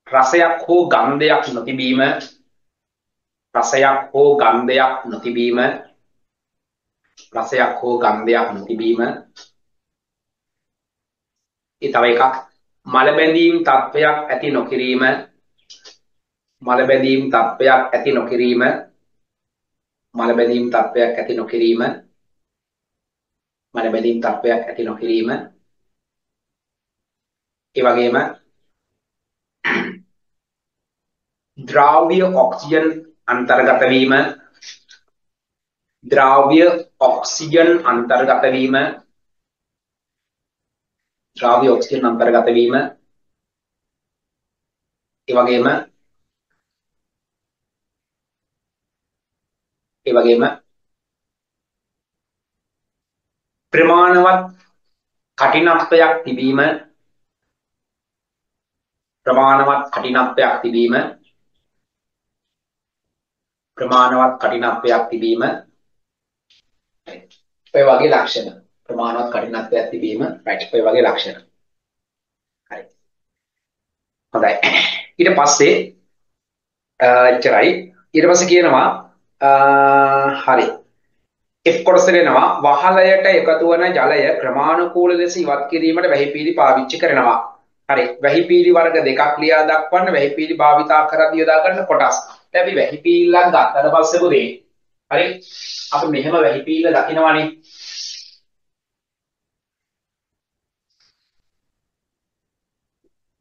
රසයක් හෝ ගන්ධයක් නොතිබීම රසයක් හෝ ගන්ධයක් නොතිබීම රසයක් හෝ ගන්ධයක් නොතිබීම. ඒ තව එකක් මල බැඳීම් තත්වයක් ඇති නොකිරීම මල බැඳීම් තත්වයක් ඇති නොකිරීම. මල බැඳීම් තත්වයක් ඇති නොකිරීම. මල බැඳීම් තත්වයක් ඇති නොකිරීම. ඒ වගේම ද්‍රාව්‍ය ඔක්සිජන් අන්තර්ගත වීම. ද්‍රාව්‍ය ඔක්සිජන් අන්තර්ගත වීම. ද්‍රාව්‍ය ඔක්සිජන් අන්තර්ගත වීම. ඒ වගේම ඒ වගේම ප්‍රමාණවත් කටිනත්වයක් තිබීම ප්‍රමාණවත් කටිනත්වයක් තිබීම ප්‍රමාණවත් කටිනත්වයක් තිබීම. ඔය වගේ ලක්ෂණ. ප්‍රමාණවත් කටිනත්වයක් තිබීම. රයිට් ඔය වගේ ලක්ෂණ. හරි. හොඳයි. ඊට පස්සේ එච්චරයි. ඊට පස්සේ කියනවා හරි F කොටස වෙනවා වහලයට එකතු වන ජලය ක්‍රමානුකූල ලෙස ඉවත් කිරීමට වැහිපීලි පාවිච්චි කරනවා. හරි වැහිපීලි වර්ග දෙකක් ලියා දක්වන්න වැහිපීලි භාවිතා කරද්දී යොදා ගන්න කොටස්. දැන් අපි වැහිපීලක් ගත්තට පස්සේ පුතේ හරි අපි මෙහෙම වැහිපීල දකිනවනේ.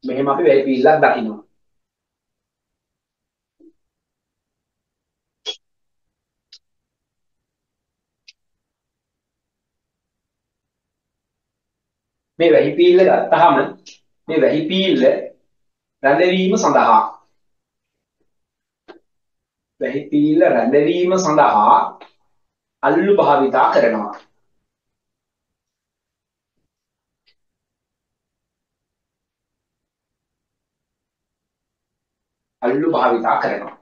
මෙහෙම අපි වැහිපීලක් දකිනවා. මේ වැහිපීල්ල ගත්තාම මේ වැහිපීල්ල රැඳවීම සඳහා වැහිපීල්ල රැඳවීම සඳහා අල්ලු භාවිතා කරනවා. අල්ලු භාවිතා කරනවා.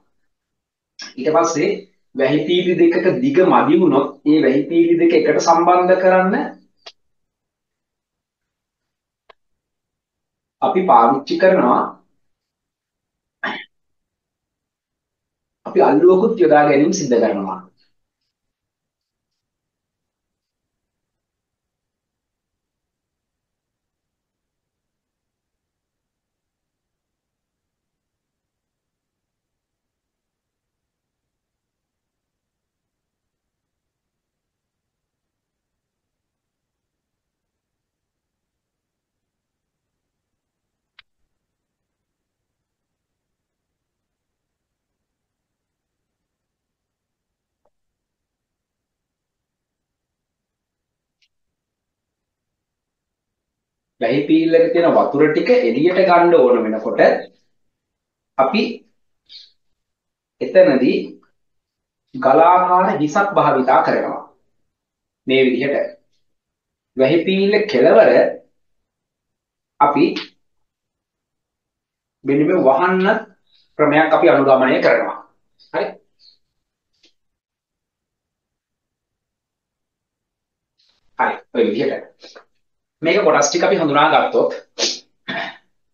ඊට පස්සේ වැහිපීලි දෙකක දිග මදි වුණොත් ඒ වැහිපීලි දෙක එකට සම්බන්ධ කරන්න අපි පාවිච්චි කරනවා අපි අල්ලුවකුත් යොදා ගැනීම සිද්ධ කරනවා. වැහි පීල්ලක තියෙන වතුර ටික එළියට ගන්න ඕන වෙනකොට අපි එතනදී ගලාකාර හිසක් භාවිතා කරනවා. මේ විදිහට. වැහි පීල්ල කෙලවර අපි මෙන්න මේ වහන්න ක්‍රමයක් අපි අනුගමනය කරනවා. හරි? හරි. ඔය විදිහට. මේක කොටස් ටික අපි හඳුනා ගත්තොත්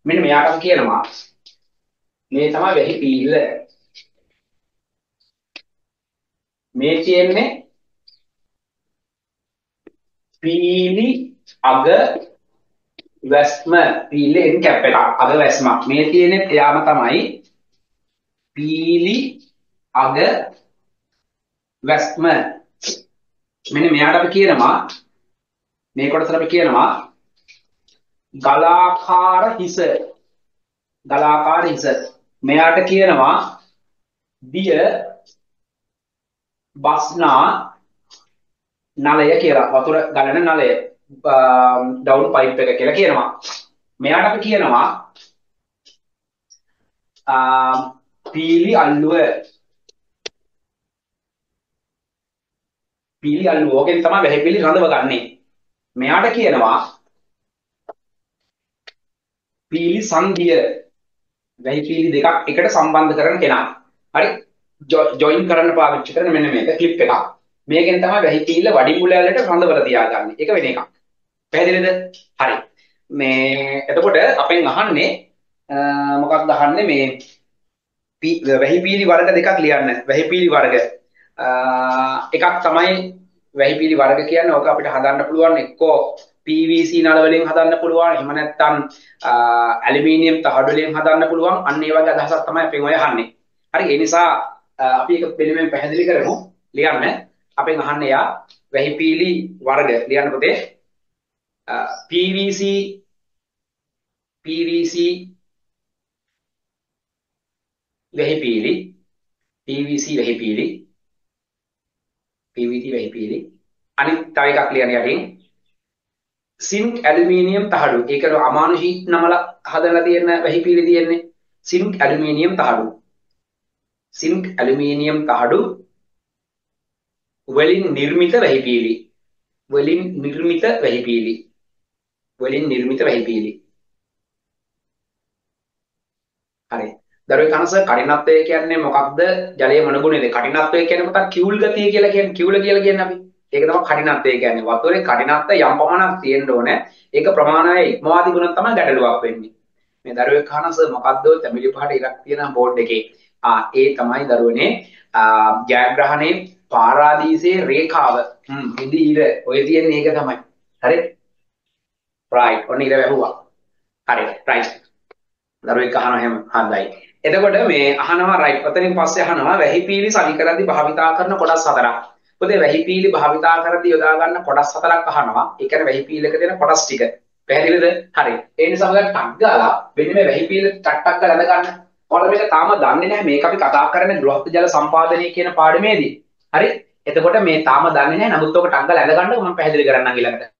මෙන්න මෙයාට අපි කියනවා මේ තමයි වෙහි පීල්ල. මේ තියෙන්නේ පීලි අග වැස්ම. පීලි එන් කැප් එක අග වැස්මක්. මේ තියෙන්නේ එයාම තමයි පීලි අග වැස්ම. මෙන්න මෙයාට අපි කියනවා මේ කොටසට අපි කියනවා ගලාකාර හිස. ගලාකාර හිස. මෙයාට කියනවා දිය බස්නා නලය කියලා. වතුර ගලන නලය. ඩවුන් පයිප් එක කියලා කියනවා. මෙයාට අපි කියනවා පීලි අල්ලුව. පීලි අල්ලුව. ඕකෙන් තමයි වැහිපිලි රඳව ගන්නේ. මෙයාට කියනවා පීලි සංදිය වැහි පීලි දෙකක් එකට සම්බන්ධ කරන කෙනා. හරි ජොයින් කරන්න පාවිච්චි කරන මෙන්න මේක ක්ලිප් එකක්. මේකෙන් තමයි වැහි පීල්ල වඩි මුලැලට රඳවලා තියාගන්නේ. ඒක වෙන එකක්. පැහැදිලිද? හරි. මේ එතකොට අපෙන් අහන්නේ මොකක්ද අහන්නේ මේ වැහි පීලි වර්ග දෙකක් ලියන්න. වැහි පීලි වර්ග. එකක් තමයි වැහිපිලි වර්ග කියන්නේ ඕක අපිට හදන්න පුළුවන් එක්කෝ PVC නල වලින් හදන්න පුළුවන්. එහෙම නැත්නම් ඇලුමිනියම් තහඩු වලින් හදන්න පුළුවන්. අන්න ඒ වගේ අදහසක් තමයි අපෙන් ඔය අහන්නේ. හරි ඒ නිසා අපි ඒක පිළිමෙන් පැහැදිලි කරමු. ලියන්න. අපෙන් අහන්නේ යා වැහිපිලි වර්ග ලියන්න පුතේ PVC PVC වැහිපිලි PVC වැහිපිලි PVT වැහිපිලි අනිත් තව එකක් ලියන්න යටින්. සින්ක් ඇලුමිනියම් තහඩු. ඒක අමානු ෂීට් නමල හදලා තියෙන වැහිපිලි තියෙන්නේ. සින්ක් ඇලුමිනියම් තහඩු. සින්ක් ඇලුමිනියම් තහඩු වලින් නිර්මිත වැහිපිලි වලින් නිර්මිත වැහිපිලි වලින් නිර්මිත වැහිපිලි හරි. දරුවේ කනස කටිනත්වය කියන්නේ මොකක්ද? ජලයේ මොන ගුණයද? කටිනත්වය කියන්නේ මොකක්ද? කිවුල් ගතිය කියලා කියන්නේ කිවුල කියලා කියන්නේ අපි. ඒක තමයි කටිනත්වය කියන්නේ. වතුරේ කටිනත්වය යම් පමණක් තියෙන්න ඕනේ. ඒක ප්‍රමාණය ඉක්මවා තිබුණොත් තමයි ගැටලුවක් වෙන්නේ. මේ දරුවේ කනස මොකක්ද තැඹිලි පහට ඉරක් තියෙන බෝඩ් එකේ. ආ ඒ තමයි දරුවනේ. ජයග්‍රහණේ පාරාදීසයේ රේඛාව. හ්ම් ඉදි ඉර. ඔය තියෙන්නේ ඒක තමයි. හරි? රයිට් ඔන්න ඉර වැහුවා. හරි. රයිට් දරුවෙක් අහනවා එහෙම හඳයි එතකොට මේ අහනවා රයිට් ඔතනින් පස්සේ අහනවා වැහිපීලි සවි කරද්දී භාවිතා කරන කොටස් හතරක්. මොකද වැහිපීලි භාවිතා කරද්දී යොදා ගන්න කොටස් හතරක් අහනවා. ඒ කියන්නේ වැහිපීලක තියෙන කොටස් ටික. පැහැදිලිද? හරි. ඒ නිසා ඔයාලා ටක් ගාලා මෙන්න මේ වැහිපීලි ටක් ටක් ගාලා අඳ ගන්න. ඔයාලා මේක තාම දන්නේ නැහැ මේක අපි කතා කරන්නේ ගෘහස්ත ජල සම්පාදනය කියන පාඩමේදී. හරි? එතකොට මේ තාම දන්නේ නැහැ. නමුත් ඔක ටක් ගාලා අඳ ගන්න මම පැහැදිලි කරන්නම් ඊළඟට.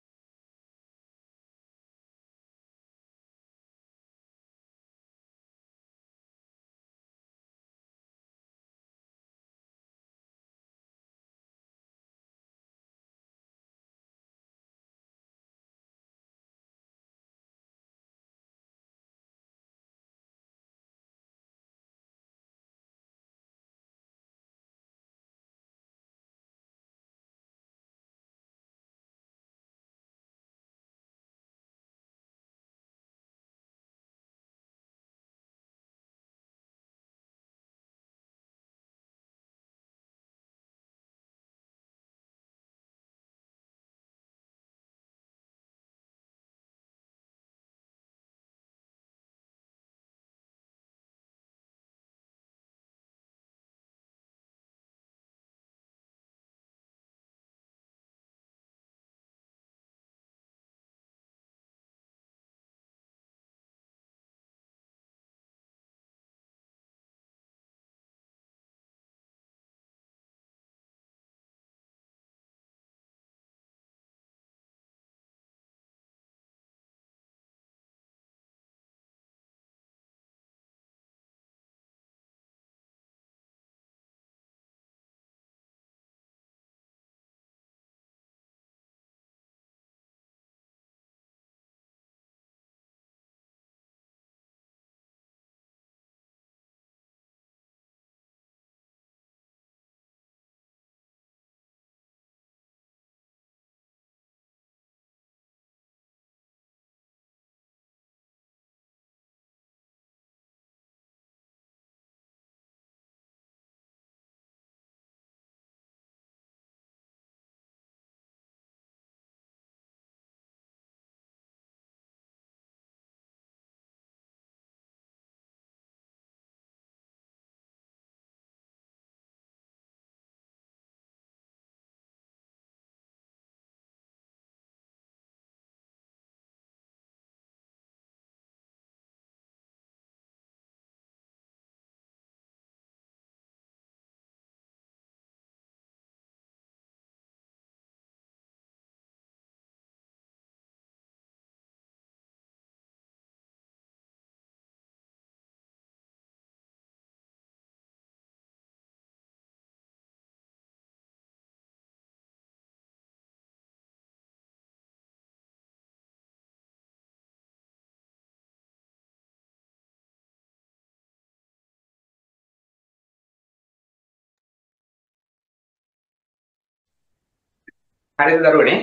හරිද දරුවනේ?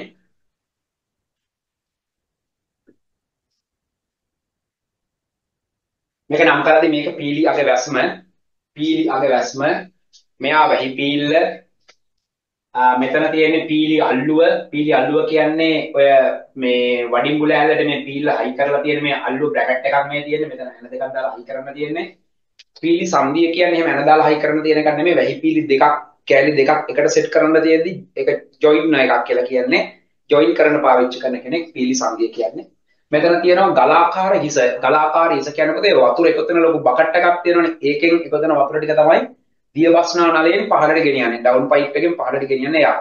මේක නම් කරද්දී මේක පීලි අග වැස්ම පීලි අග වැස්ම. මෙයා වැහි පීල්ල මෙතන තියෙන්නේ පීලි අල්ලුව. පීලි අල්ලුව කියන්නේ ඔය මේ වඩින් බුල ඇල්ලට මේ පීල්ල හයි කරලා තියෙන මේ අල්ලුව බ්‍රැකට් එකක් මේ තියෙන්නේ. මෙතන එන දෙකක් දාලා හයි කරන්න තියෙන්නේ. පීලි සංදිය කියන්නේ එහෙම එන දාලා හයි කරන්න තියෙන එකක් නෙමෙයි. වැහි පීලි දෙකක් කෑලි දෙකක් එකට සෙට් කරන්න තියෙද්දි ඒක ජොයින් එකක් කියලා කියන්නේ ජොයින් කරන්න පාවිච්චි කරන කෙනෙක් පීලි සංදිය කියන්නේ. මෙතන තියෙනවා ගලාකාර හිස. ගලාකාර හිස කියන්නේ මොකද? වතුර එකතු වෙන ලොකු බකට් එකක් තියෙනවනේ. ඒකෙන් එකතු වෙන වතුර ටික තමයි දියවස්නා නලයෙන් පහළට ගෙනියන්නේ. ඩවුන් පයිප් එකෙන් පහළට ගෙනියන්නේ යා.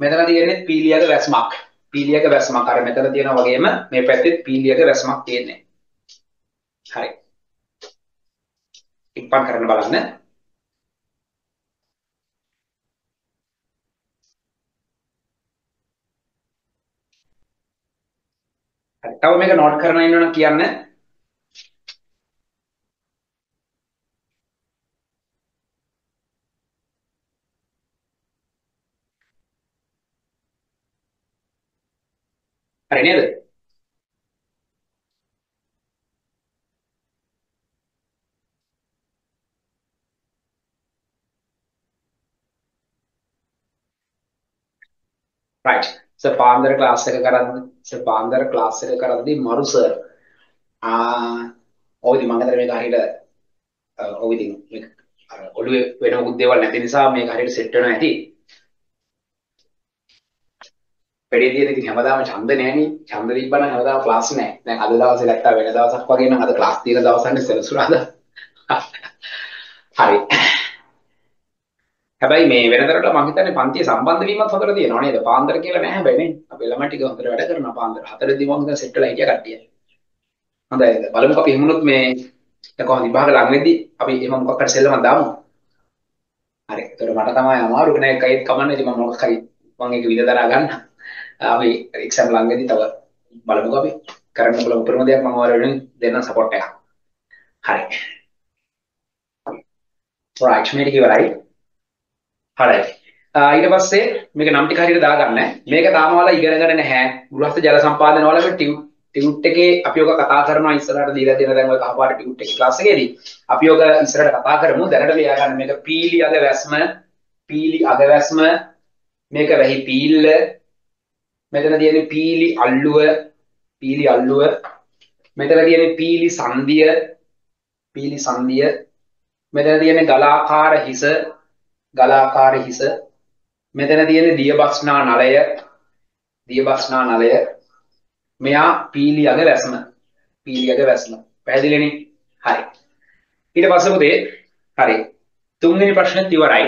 මෙතන තියෙන්නේ පීලියක වැස්මක්. පීලියක වැස්මක්. අර මෙතන තියෙනා වගේම මේ පැත්තේ පීලියක වැස්මක් තියෙන්නේ. හරි. ඉක්පන් කරන්න බලන්න. තව මේක නෝට් කරන ඉන්නවනම් කියන්න. හරි නේද? Right සර් පාන්දර ක්ලාස් එක කරද්දි සර් පාන්දර ක්ලාස් එක කරද්දි මරු සර් ආ ඔය ඉතින් මම හිතන්නේ මේක හරියට ඔය ඉතින් මේක අර ඔළුවේ වෙන මොකුත් දේවල් නැති නිසා මේක හරියට සෙට් වෙනවා ඇති. වැඩි තියෙන ඉතින් හැමදාම ඡන්ද නෑනේ ඡන්ද දීපනම් හැමදාම ක්ලාස් නෑ. දැන් අද දවසේ නැත්තා වෙන දවසක් වගේ නම් අද ක්ලාස් තියෙන දවසන්නේ සෙනසුරාදා. හරි. හැබැයි මේ වෙනතරට මම හිතන්නේ පන්තිය සම්බන්ධ වීමත් හොඳට තියෙනවා නේද? පාන්දර කියලා නෑ හැබැයි නේ. අපේ ළමයි ටික හොඳට වැඩ කරනවා පාන්දර. හතරෙදි මම හිතන සෙට් වෙලා හිටිය කට්ටිය. හොඳයි. බලමුකෝ අපි එහෙමනොත් මේ කොහොමද විභාග ලඟ වෙද්දී අපි එහෙම මොකක් හරි සෙල්ලමක් දාමු. හරි. ඒතකොට මට තමයි අමාරු නෑ කයිත් කමන්නේ. ඉතින් මම මොකක් හරි මම ඒක විදදරා ගන්න. අපි එක්සෑම් ලඟ වෙද්දී තව බලමුකෝ අපි කරන්න පුළුවන් උපරිම දෙයක් මම ඔයාලට දෙන්න සපෝට් එකක්. හරි. right මේක ඉවරයි. හරි. ඊට පස්සේ මේක නම් ටික හරියට දාගන්න. මේක තාම ඔයාලා ඉගෙනගෙන නැහැ. ගෘහස්ත ජල සම්පාදන වල මේ ටියුට් එකේ අපි ඔක කතා කරනවා ඉස්සරහට දීලා තියෙන දැන් ඔය කහපාට ටියුට් එකේ ක්ලාස් එකේදී. අපි ඔක ඉස්සරහට කතා කරමු. දැනට ලියා ගන්න මේක පීලි අග වැස්ම පීලි අග වැස්ම මේක වැහි පීල්ල මෙතන තියෙන පීලි අල්ලුව පීලි අල්ලුව මෙතන තියෙන පීලි සංදිය පීලි සංදිය මෙතන තියෙන ගලාකාර හිස ගලාකාර හිස. මෙතන තියෙන දියබස්නා නලය දියබස්නා නලය. මෙයා පීලි අග වැස්ම. පීලි අග වැස්ම. පැහැදිලිනේ? හරි. ඊට පස්සේ පුතේ හරි. තුන්වෙනි ප්‍රශ්නෙත් ඉවරයි.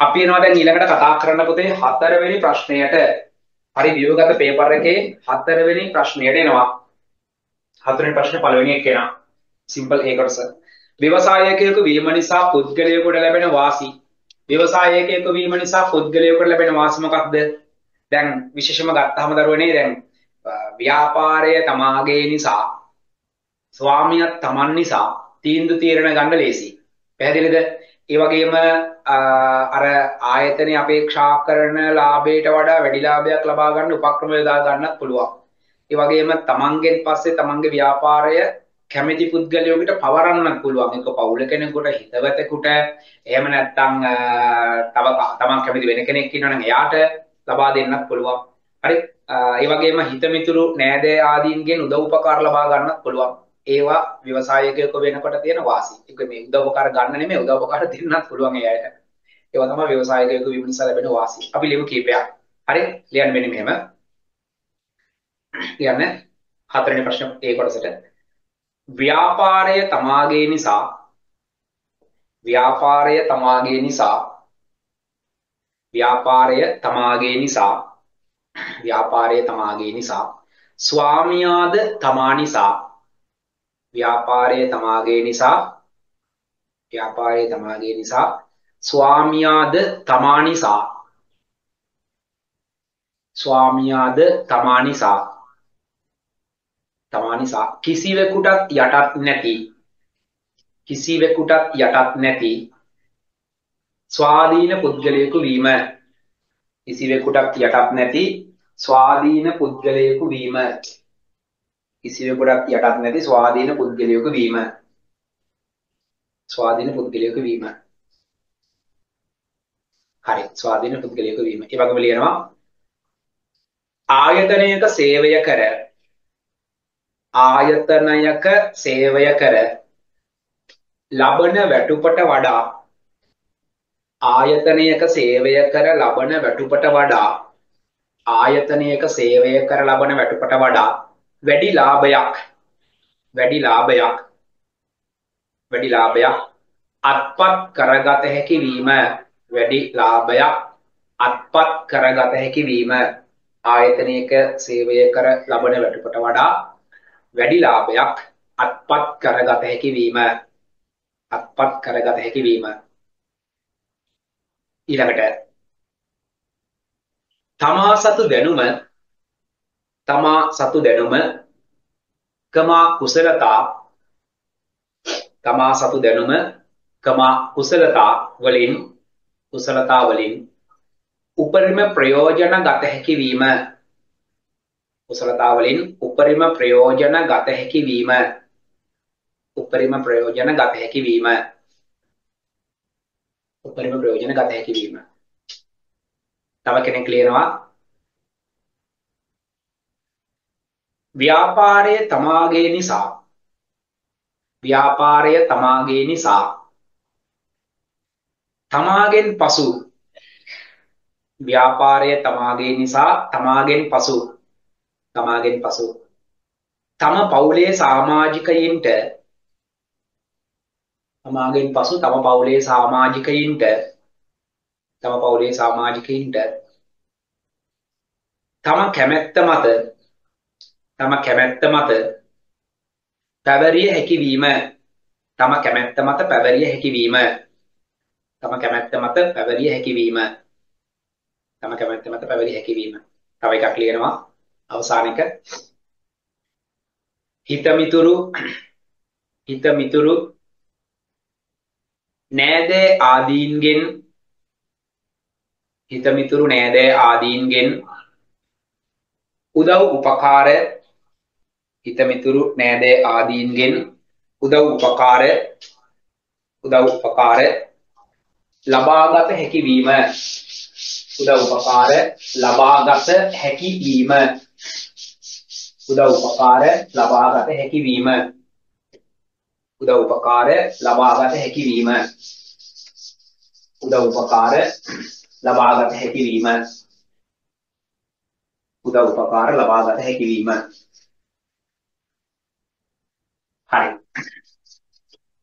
අපි එනවා දැන් ඊළඟට කතා කරන්න පුතේ හතරවෙනි ප්‍රශ්නයට. හරි ව්‍යුහගත පේපර් එකේ හතරවෙනි ප්‍රශ්නයට එනවා. හතරවෙනි ප්‍රශ්නේ පළවෙනි එක එනවා. සිම්පල් ඒ කොටස ව්‍යවසායකයෙකු වීම නිසා පුද්ගලයෙකුට ලැබෙන වාසි. ව්‍යවසායකයෙකු වීම නිසා පුද්ගලයෙකුට ලැබෙන වාසි මොකක්ද? දැන් විශේෂම ගත්තාම දරුවනේ දැන් ව්‍යාපාරය තමාගේ නිසා ස්වාමියාත් Taman නිසා තීන්දුව తీරන ගන්න ලේසි. පැහැදිලිද? ඒ වගේම අර ආයතනයේ අපේක්ෂා කරන ලාභයට වඩා වැඩි ලාභයක් ලබා ගන්න උපක්‍රම යොදා ගන්නත් පුළුවන්. ඒ වගේම තමන්ගෙන් පස්සේ තමන්ගේ ව්‍යාපාරය කැමැති පුද්ගලයෙකුට පවරන්නත් පුළුවන්. ඒක පවුල කෙනෙකුට හිතවතෙකුට. එහෙම නැත්නම් තව තමන් කැමති වෙන කෙනෙක් ඉන්නවනම් එයාට ලබා දෙන්නත් පුළුවන්. හරි? ඒ වගේම හිතමිතුරු නෑදෑ ආදීන්ගෙන් උදව් උපකාර ලබා ගන්නත් පුළුවන්. ඒවා ව්‍යවසායකයෙකු වෙනකොට තියෙන වාසි. ඒක මේ උදව් උපකාර ගන්න නෙමෙයි උදව් උපකාර දෙන්නත් පුළුවන් ඒ අයට. ඒවා තමයි ව්‍යවසායකයෙකු වීම නිසා ලැබෙන වාසි. අපි ලියමු කීපයක්. හරි? ලියන්න මෙන්න මෙහෙම. ලියන්න හතරවෙනි ප්‍රශ්න ඒ කොටසට. ව්‍යාපාරය තමාගේ නිසා ව්‍යාපාරය තමාගේ නිසා ව්‍යාපාරය තමාගේ නිසා ව්‍යාපාරය තමාගේ නිසා ස්වාමියාද තමා නිසා ව්‍යාපාරය තමාගේ නිසා ව්‍යාපාරය තමාගේ නිසා ස්වාමියාද තමා නිසා ස්වාමියාද තමා නිසා තමා නිසා කිසිවෙකුටත් යටත් නැති කිසිවෙකුටත් යටත් නැති ස්වාධීන පුද්ගලයෙකු වීම. කිසිවෙකුටත් යටත් නැති ස්වාධීන පුද්ගලයෙකු වීම. කිසිවෙකුටත් යටත් නැති ස්වාධීන පුද්ගලයෙකු වීම. ස්වාධීන පුද්ගලයෙකු වීම. හරි ස්වාධීන පුද්ගලයෙකු වීම. ඒ වගේම ලියනවා ආයතනයක සේවය කර ආයතනයක සේවය කර ලබන වැටුපට වඩා ආයතනයක සේවය කර ලබන වැටුපට වඩා ආයතනයක සේවය කර ලබන වැටුපට වඩා වැඩි ලාභයක් වැඩි ලාභයක් වැඩි ලාභයක් අත්පත් කරගත හැකි වීම වැඩි ලාභයක් අත්පත් කරගත හැකි වීම ආයතනයක සේවය කර ලබන වැටුපට වඩා වැඩි ලාභයක් අත්පත් කරගත හැකි වීම අත්පත් කරගත හැකි වීම. ඊළඟට තමා සතු දැනුම තමා සතු දැනුම කමා කුසලතා තමා සතු දැනුම කමා කුසලතා වලින් කුසලතා වලින් උපරිම ප්‍රයෝජන ගත හැකි වීම කුසලතා වලින් උපරිම ප්‍රයෝජන ගත හැකි වීම. උපරිම ප්‍රයෝජන ගත හැකි වීම. උපරිම ප්‍රයෝජන ගත හැකි වීම. තව කෙනෙක් ලියනවා. ව්‍යාපාරය තමාගේ නිසා. ව්‍යාපාරය තමාගේ නිසා. තමාගෙන් පසු. ව්‍යාපාරය තමාගේ නිසා තමාගෙන් පසු. තමාගෙන් පසු. තම පවුලේ සමාජිකයින්ට තමාගෙන් පසු තම පවුලේ සමාජිකයින්ට තම පවුලේ සමාජිකයින්ට තම කැමැත්ත මත තම කැමැත්ත මත පැවරිය හැකි වීම. තම කැමැත්ත මත පැවරිය හැකි වීම. තම කැමැත්ත මත පැවරිය හැකි වීම. තම කැමැත්ත මත පැවරිය හැකි වීම. තව එකක් ලියනවා. අවසාන එක හිත මිතුරු හිත මිතුරු නෑදෑ ආදීන්ගෙන් හිත මිතුරු නෑදෑ ආදීන්ගෙන් උදව් උපකාර හිත මිතුරු නෑදෑ ආදීන්ගෙන් උදව් උපකාර උදව් උපකාර ලබාගත හැකි වීම. උදව් උපකාර ලබාගත හැකි වීම. උදව් උපකාර ලබාගත හැකි වීම උදව් උපකාර ලබාගත හැකි වීම උදව් උපකාර ලබාගත හැකි වීම උදව් උපකාර ලබාගත හැකි වීම හරි.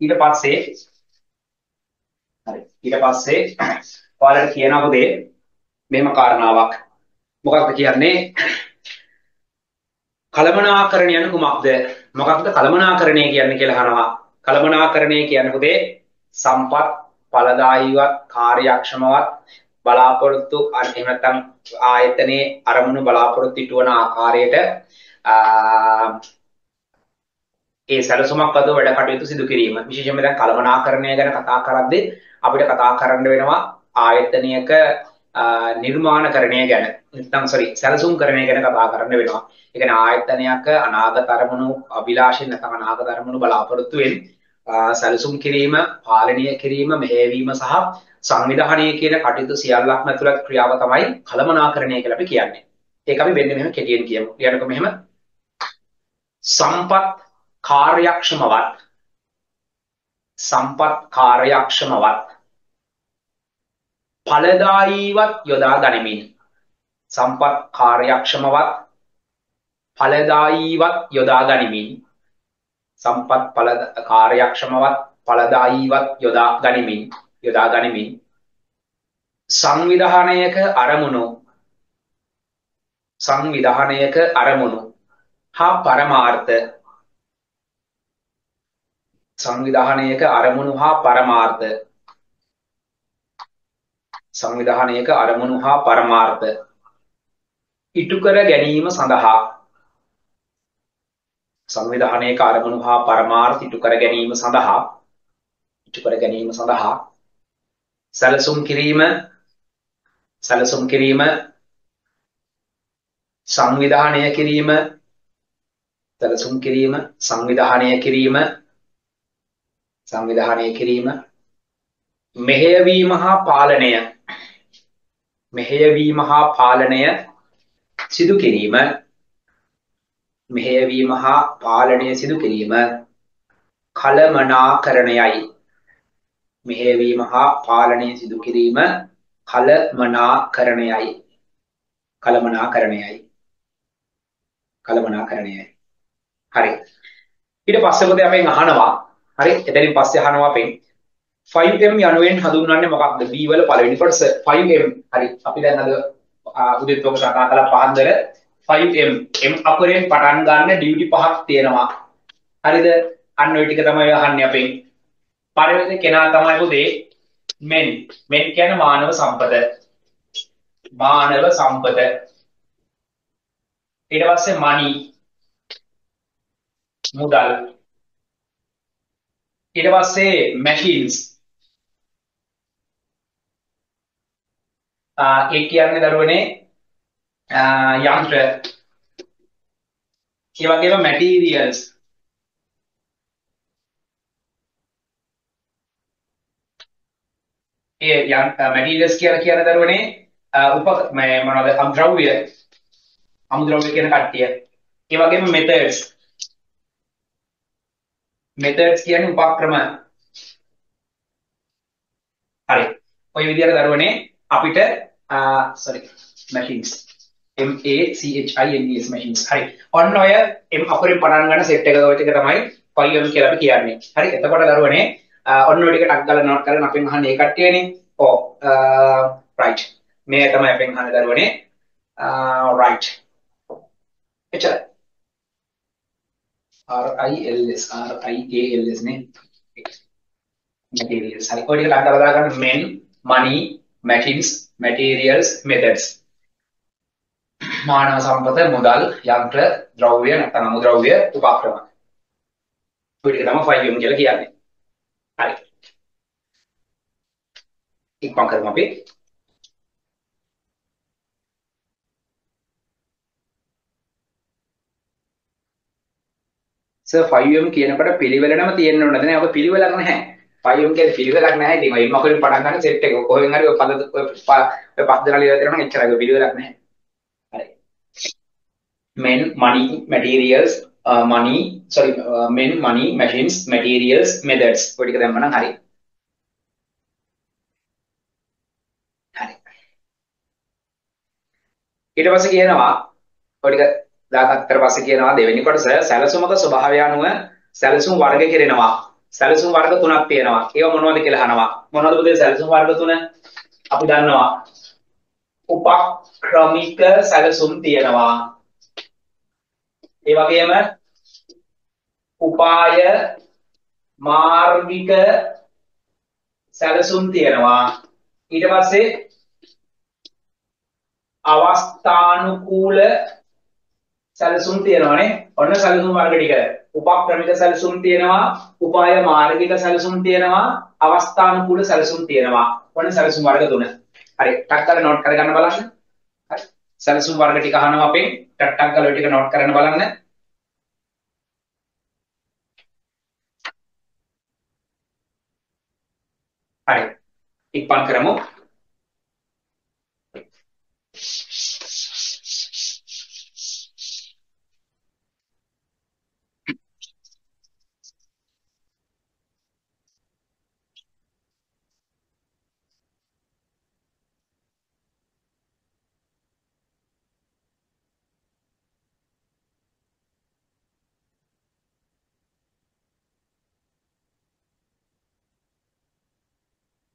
ඊට පස්සේ හරි. ඊට පස්සේ ඔයාලට කියනකො දේ මෙහෙම කාරණාවක්. මොකක්ද කියන්නේ? කලමනාකරණය යන කුමක්ද? මොකක්ද කලමනාකරණය කියන්නේ කියලා අහනවා. කලමනාකරණය කියන්නේ දේ සම්පත් ඵලදායීවත් කාර්යක්ෂමවත් බලාපොරොත්තු එහෙම නැත්නම් ආයතනයේ අරමුණු බලාපොරොත්තු ඉටුවන ආකාරයට ඒ සැලසුමක් අදව වැඩ කටයුතු සිදු කිරීම. විශේෂයෙන්ම දැන් කළමනාකරණය ගැන කතා කරද්දී අපිට කතා කරන්න වෙනවා ආයතනයක නිර්මාණකරණය ගැන. නැත්නම් sorry සැලසුම්කරණය ගැන කතා කරන්න වෙනවා. ඒ කියන්නේ ආයතනයක අනාගත අරමුණු අභිලාෂෙන් නැත්නම් අනාගත අරමුණු බලාපොරොත්තුෙන් සැලසුම් කිරීම, පාලනය කිරීම, මෙහෙයවීම සහ සංවිධානය කියන කටයුතු සියල්ලක්ම ඇතුළත් ක්‍රියාව තමයි කළමනාකරණය කියලා අපි කියන්නේ. ඒක අපි වෙන්නේ මෙහෙම කෙටියෙන් කියමු. කියනකො මෙහෙම සම්පත් කාර්යක්ෂමවත් සම්පත් කාර්යක්ෂමවත් ඵලදායීවත් යොදා ගනිමින්. සම්පත් කාර්යක්ෂමවත් ඵලදායීවත් යොදා ගනිමින්. සම්පත් ඵල කාර්යක්ෂමවත් ඵලදායීවත් යොදා ගනිමින් යොදා ගනිමින්. සංවිධානයක අරමුණු සංවිධානයක අරමුණු හා පරමාර්ථ සංවිධානයක අරමුණු හා පරමාර්ථ සංවිධානයක අරමුණු හා පරමාර්ථ ඉටු කර ගැනීම සඳහා සංවිධානයක අරමුණු හා පරමාර්ථ ඉටු කර ගැනීම සඳහා ඉටු කර ගැනීම සඳහා සැලසුම් කිරීම සැලසුම් කිරීම සංවිධානය කිරීම සැලසුම් කිරීම සංවිධානය කිරීම සංවිධානය කිරීම මෙහෙයවීම හා පාලනය මෙහෙයවීම හා පාලනය සිදු කිරීම. මෙහෙයවීම හා පාලනය සිදු කිරීම කලමනාකරණයයි මෙහෙයවීම හා පාලනය සිදු කිරීම කලමනාකරණයයි කලමනාකරණයයි කලමනාකරණයයි හරි. ඊට පස්සේ පොතේ අපෙන් අහනවා? හරි. එතනින් පස්සේ අහනවා අපෙන්. 5m යනුවෙන් හඳුන්වන්නේ මොකක්ද? B වල පළවෙනි කොටස 5m හරි අපි දැන් අද උදේත් ඔබ කතා කළා පහන්දර 5m m. අකුරෙන් පටන් ගන්න ඩියුටි පහක් තියෙනවා. හරිද? අන්න ওই ටික තමයි අහන්නේ අපෙන්. පළවෙනි කෙනා තමයි පුතේ men. men කියන්නේ මානව සම්පත. මානව සම්පත. ඊට පස්සේ money. මුදල්. ඊට පස්සේ machines. ඒ කියන්නේ දරුවනේ යන්ත්‍ර. ඒ වගේම materials. ඒ මැටීරියල්ස් කියලා කියන දරුවනේ උප මොනවද අමුද්‍රව්‍ය. අමුද්‍රව්‍ය කියන කට්ටිය. ඒ වගේම methods. methods කියන්නේ උපක්‍රම. හරි. ඔය විදිහට දරුවනේ අපිට sorry machines. M A C H I N E S machines. හරි. ඔන්න ඔය M අපරින් පටන් ගන්න සෙට් එක ඔය ටික තමයි 5M කියලා අපි කියන්නේ. හරි. එතකොට දරුවනේ ඔන්න ඔය ටික ටක් ගාලා නෝට් කරගෙන අපෙන් අහන්නේ ඒ කට්ටියනේ. ඔව්. රයිට් මේ තමයි අපෙන් අහන්නේ දරුවනේ. රයිට් එච්චරයි. RILS RIALS නේ. Materials. හරි. ඔය ටික ටක් ගාලා දාගන්න. men money machines materials methods. මානව සම්පත මුදල් යන්ත්‍ර ද්‍රව්‍ය නැත්නම් අමුද්‍රව්‍ය උපක්‍රම ඔය ටික තමයි 5M කියලා කියන්නේ. හරි. ඉක්මන් කරමු අපි. සර් 5M කියනකොට පිළිවෙලටම තියෙන්න ඕනද නෑ ඔක පිළිවෙලක් නැහැ. 5M කියන්නේ පිළිවෙලක් නැහැ. ඉතින් ඔය මොකෙන් පටන් ගන්න සෙට් එක කොහෙන් හරි ඔය පද ඔය ඔය පස් දෙනා ලියලා දෙනවා නම් එච්චරයි. ඔය පිළිවෙලක් නැහැ. හරි. Men money materials uh, money sorry uh, men money machines materials methods. ඔය ටික දැම්ම නම් හරි. හරි. ඊට පස්සේ කියනවා ඔය ටික දාගත්තට පස්සේ කියනවා දෙවෙනි කොටස සැලසුමක ස්වභාවය අනුව සැලසුම් වර්ග කෙරෙනවා. සැලසුම් වර්ග තුනක් තියෙනවා. ඒවා මොනවද කියලා අහනවා. මොනවද පුතේ සැලසුම් වර්ග තුන? අපි දන්නවා. උපක්‍රමික සැලසුම් තියෙනවා. ඒ වගේම උපාය මාර්ගික සැලසුම් තියෙනවා. ඊට පස්සේ අවස්ථානුකූල සැලසුම් තියෙනවානේ. ඔන්න සැලසුම් වර්ග ටික. උපක්‍රමික සැලසුම් තියෙනවා උපාය මාර්ගික සැලසුම් තියෙනවා අවස්ථානුකූල සැලසුම් තියෙනවා. ඔන්න සැලසුම් වර්ග තුන. හරි ටක් කරලා නෝට් කරගන්න බලන්න. හරි සැලසුම් වර්ග ටික අහනවා අපෙන්. ටක් ටක් කරලා ටික නෝට් කරන්න බලන්න. හරි ඉක්මන් කරමු.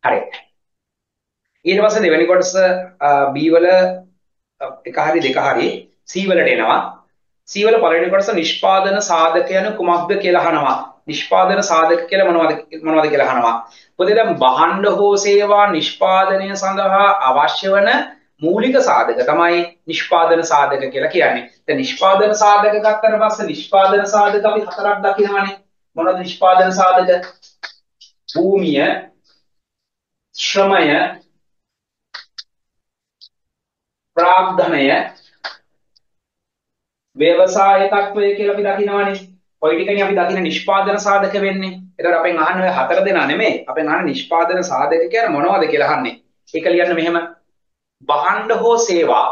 හරි. ඊට පස්සේ දෙවෙනි කොටස B වල එක හරි දෙක හරි C වලට එනවා. C වල පළවෙනි කොටස නිෂ්පාදන සාධක යන කුමක්ද කියලා අහනවා. නිෂ්පාදන සාධක කියලා මොනවද මොනවද කියලා අහනවා. පොතේ දැන් භාණ්ඩ හෝ සේවා නිෂ්පාදනය සඳහා අවශ්‍ය වන මූලික සාධක තමයි නිෂ්පාදන සාධක කියලා කියන්නේ. දැන් නිෂ්පාදන සාධක ගත්තට පස්සේ නිෂ්පාදන සාධක අපි හතරක් දකිනවානේ. මොනවද නිෂ්පාදන සාධක? භූමිය ශ්‍රමය ප්‍රාග්ධනය ව්‍යවසායකත්වය කියලා අපි දකිනවනේ. ඔය ටිකනේ අපි දකින නිෂ්පාදන සාධක වෙන්නේ. ඒතකොට අපෙන් අහන්නේ ඔය හතර දෙනා නෙමෙයි. අපෙන් අහන්නේ නිෂ්පාදන සාධක කියන්නේ මොනවද කියලා අහන්නේ. ඒක ලියන්න මෙහෙම. භාණ්ඩ හෝ සේවා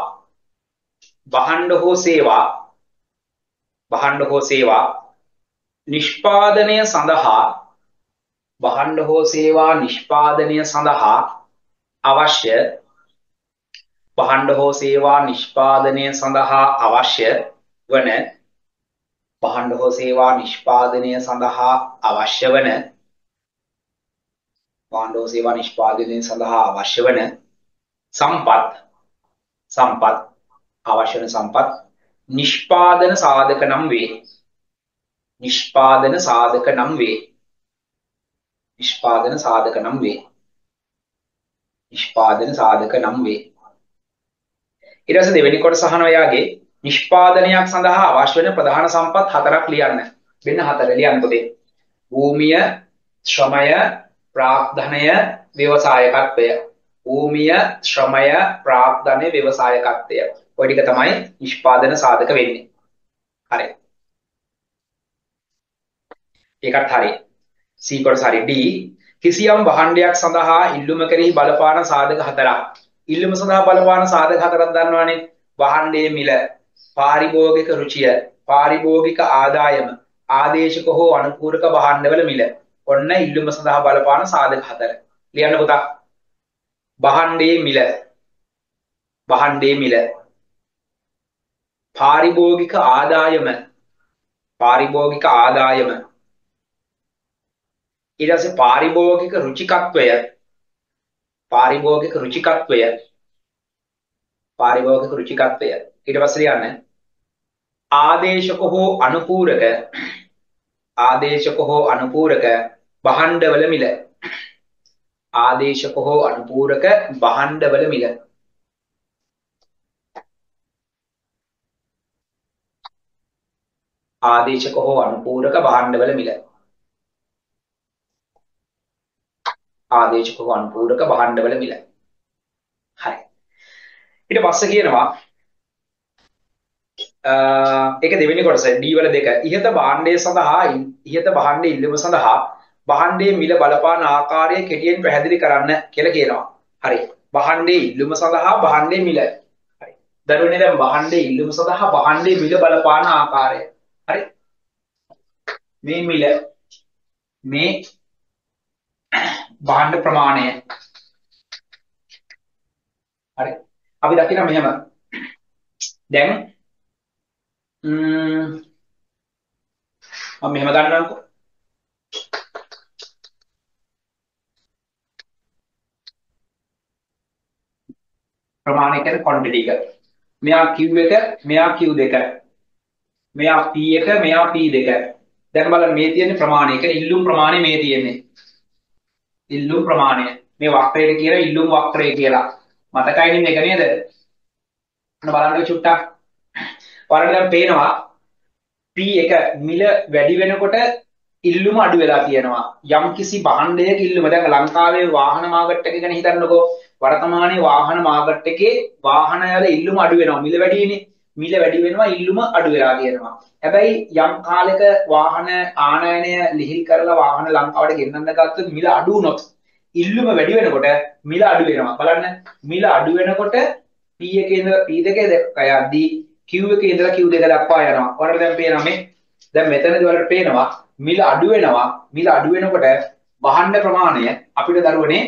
භාණ්ඩ හෝ සේවා භාණ්ඩ හෝ සේවා නිෂ්පාදනය සඳහා භාණ්ඩ හෝ සේවා නිෂ්පාදනය සඳහා අවශ්‍ය භාණ්ඩ හෝ සේවා නිෂ්පාදනය සඳහා අවශ්‍ය වන භාණ්ඩ හෝ සේවා නිෂ්පාදනය සඳහා අවශ්‍ය වන භාණ්ඩ හෝ සේවා නිෂ්පාදනය සඳහා අවශ්‍ය වන සම්පත් සම්පත් අවශ්‍ය වන සම්පත් නිෂ්පාදන සාධක නම් වේ. නිෂ්පාදන සාධක නම් වේ. නිෂ්පාදන සාධක නම් වේ නිෂ්පාදන සාධක නම් වේ ඊට පස්සේ දෙවෙනි කොටස අහනවා යාගේ නිෂ්පාදනයක් සඳහා අවශ්‍ය වෙන ප්‍රධාන සම්පත් හතරක් ලියන්න. වෙන හතර ලියන්න පොතේ. භූමිය, ශ්‍රමය, ප්‍රාග්ධනය, ව්‍යවසායකත්වය. භූමිය, ශ්‍රමය, ප්‍රාග්ධනය, ව්‍යවසායකත්වය. ඔය ටික තමයි නිෂ්පාදන සාධක වෙන්නේ. හරි. ඒකත් හරි. C කොටස හරි D කිසියම් භාණ්ඩයක් සඳහා ඉල්ලුම කෙරෙහි බලපාන සාධක හතරක්. ඉල්ලුම සඳහා බලපාන සාධක හතරක් දන්නවනේ. භාණ්ඩයේ මිල, පාරිභෝගික රුචිය, පාරිභෝගික ආදායම, ආදේශක හෝ අනුපූරක භාණ්ඩවල මිල. ඔන්න ඉල්ලුම සඳහා බලපාන සාධක හතර. ලියන්න පුතා. භාණ්ඩයේ මිල. භාණ්ඩයේ මිල. පාරිභෝගික ආදායම. පාරිභෝගික ආදායම. ඊට පස්සේ පාරිභෝගික රුචිකත්වය. පාරිභෝගික රුචිකත්වය. පාරිභෝගික රුචිකත්වය. ඊට පස්සේ ලියන්න ආදේශක හෝ අනුපූරක ආදේශක හෝ අනුපූරක භාණ්ඩවල මිල ආදේශක හෝ අනුපූරක භාණ්ඩවල මිල ආදේශක හෝ අනුපූරක භාණ්ඩවල මිල ආදේශක හෝ අනුපූරක භාණ්ඩවල මිල හරි ඊට පස්සේ කියනවා ඒක දෙවෙනි කොටස D වල දෙක. ඉහත භාණ්ඩය සඳහා ඉහත භාණ්ඩ ඉල්ලුම සඳහා භාණ්ඩයේ මිල බලපාන ආකාරය කෙටියෙන් පැහැදිලි කරන්න කියලා කියනවා. හරි. භාණ්ඩයේ ඉල්ලුම සඳහා භාණ්ඩයේ මිල. හරි. දරුවනේ දැන් භාණ්ඩයේ ඉල්ලුම සඳහා භාණ්ඩයේ මිල බලපාන ආකාරය. හරි. මේ මිල මේ භාණ්ඩ ප්‍රමාණය. හරි. අපි දකිනවා මෙහෙම. දැන් මම මෙහෙම ගන්නම්කෝ. ප්‍රමාණය කියන්නේ quantity එක. මෙයා Q එක, මෙයා Q2. මෙයා P1, මෙයා P2. දැන් බලන්න මේ තියෙන්නේ ප්‍රමාණය. කියන්නේ ඉල්ලුම් ප්‍රමාණය මේ තියෙන්නේ. ඉල්ලුම් ප්‍රමාණය. මේ වක්‍රයට කියන ඉල්ලුම් වක්‍රය කියලා. මතකයිනේ මේක නේද? බලන්න චුට්ටක්. ඔයාලට දැන් පේනවා P1 මිල වැඩි වෙනකොට ඉල්ලුම අඩු වෙලා තියෙනවා. යම් කිසි භාණ්ඩයක ඉල්ලුම දැන් ලංකාවේ වාහන මාකට් එක ගැන හිතන්නකෝ. වර්තමානයේ වාහන මාකට් එකේ වාහන වල ඉල්ලුම අඩු වෙනවා. මිල වැඩිනේ. මිල වැඩි වෙනවා ඉල්ලුම අඩු වෙලා තියෙනවා. හැබැයි යම් කාලයක වාහන ආනයනය ලිහිල් කරලා වාහන ලංකාවට ගෙන්නන්න ගත්තොත් මිල අඩු වුණොත් ඉල්ලුම වැඩි වෙනකොට මිල අඩු වෙනවා. බලන්න මිල අඩු වෙනකොට P1 ඉඳලා P2 යද්දී Q එකේ ඉඳලා Q2 දක්වා යනවා. ඔයාලට දැන් පේනවා මේ දැන් මෙතනදී ඔයාලට පේනවා මිල අඩු වෙනවා. මිල අඩු වෙනකොට වහන්න ප්‍රමාණය අපිට දරුවනේ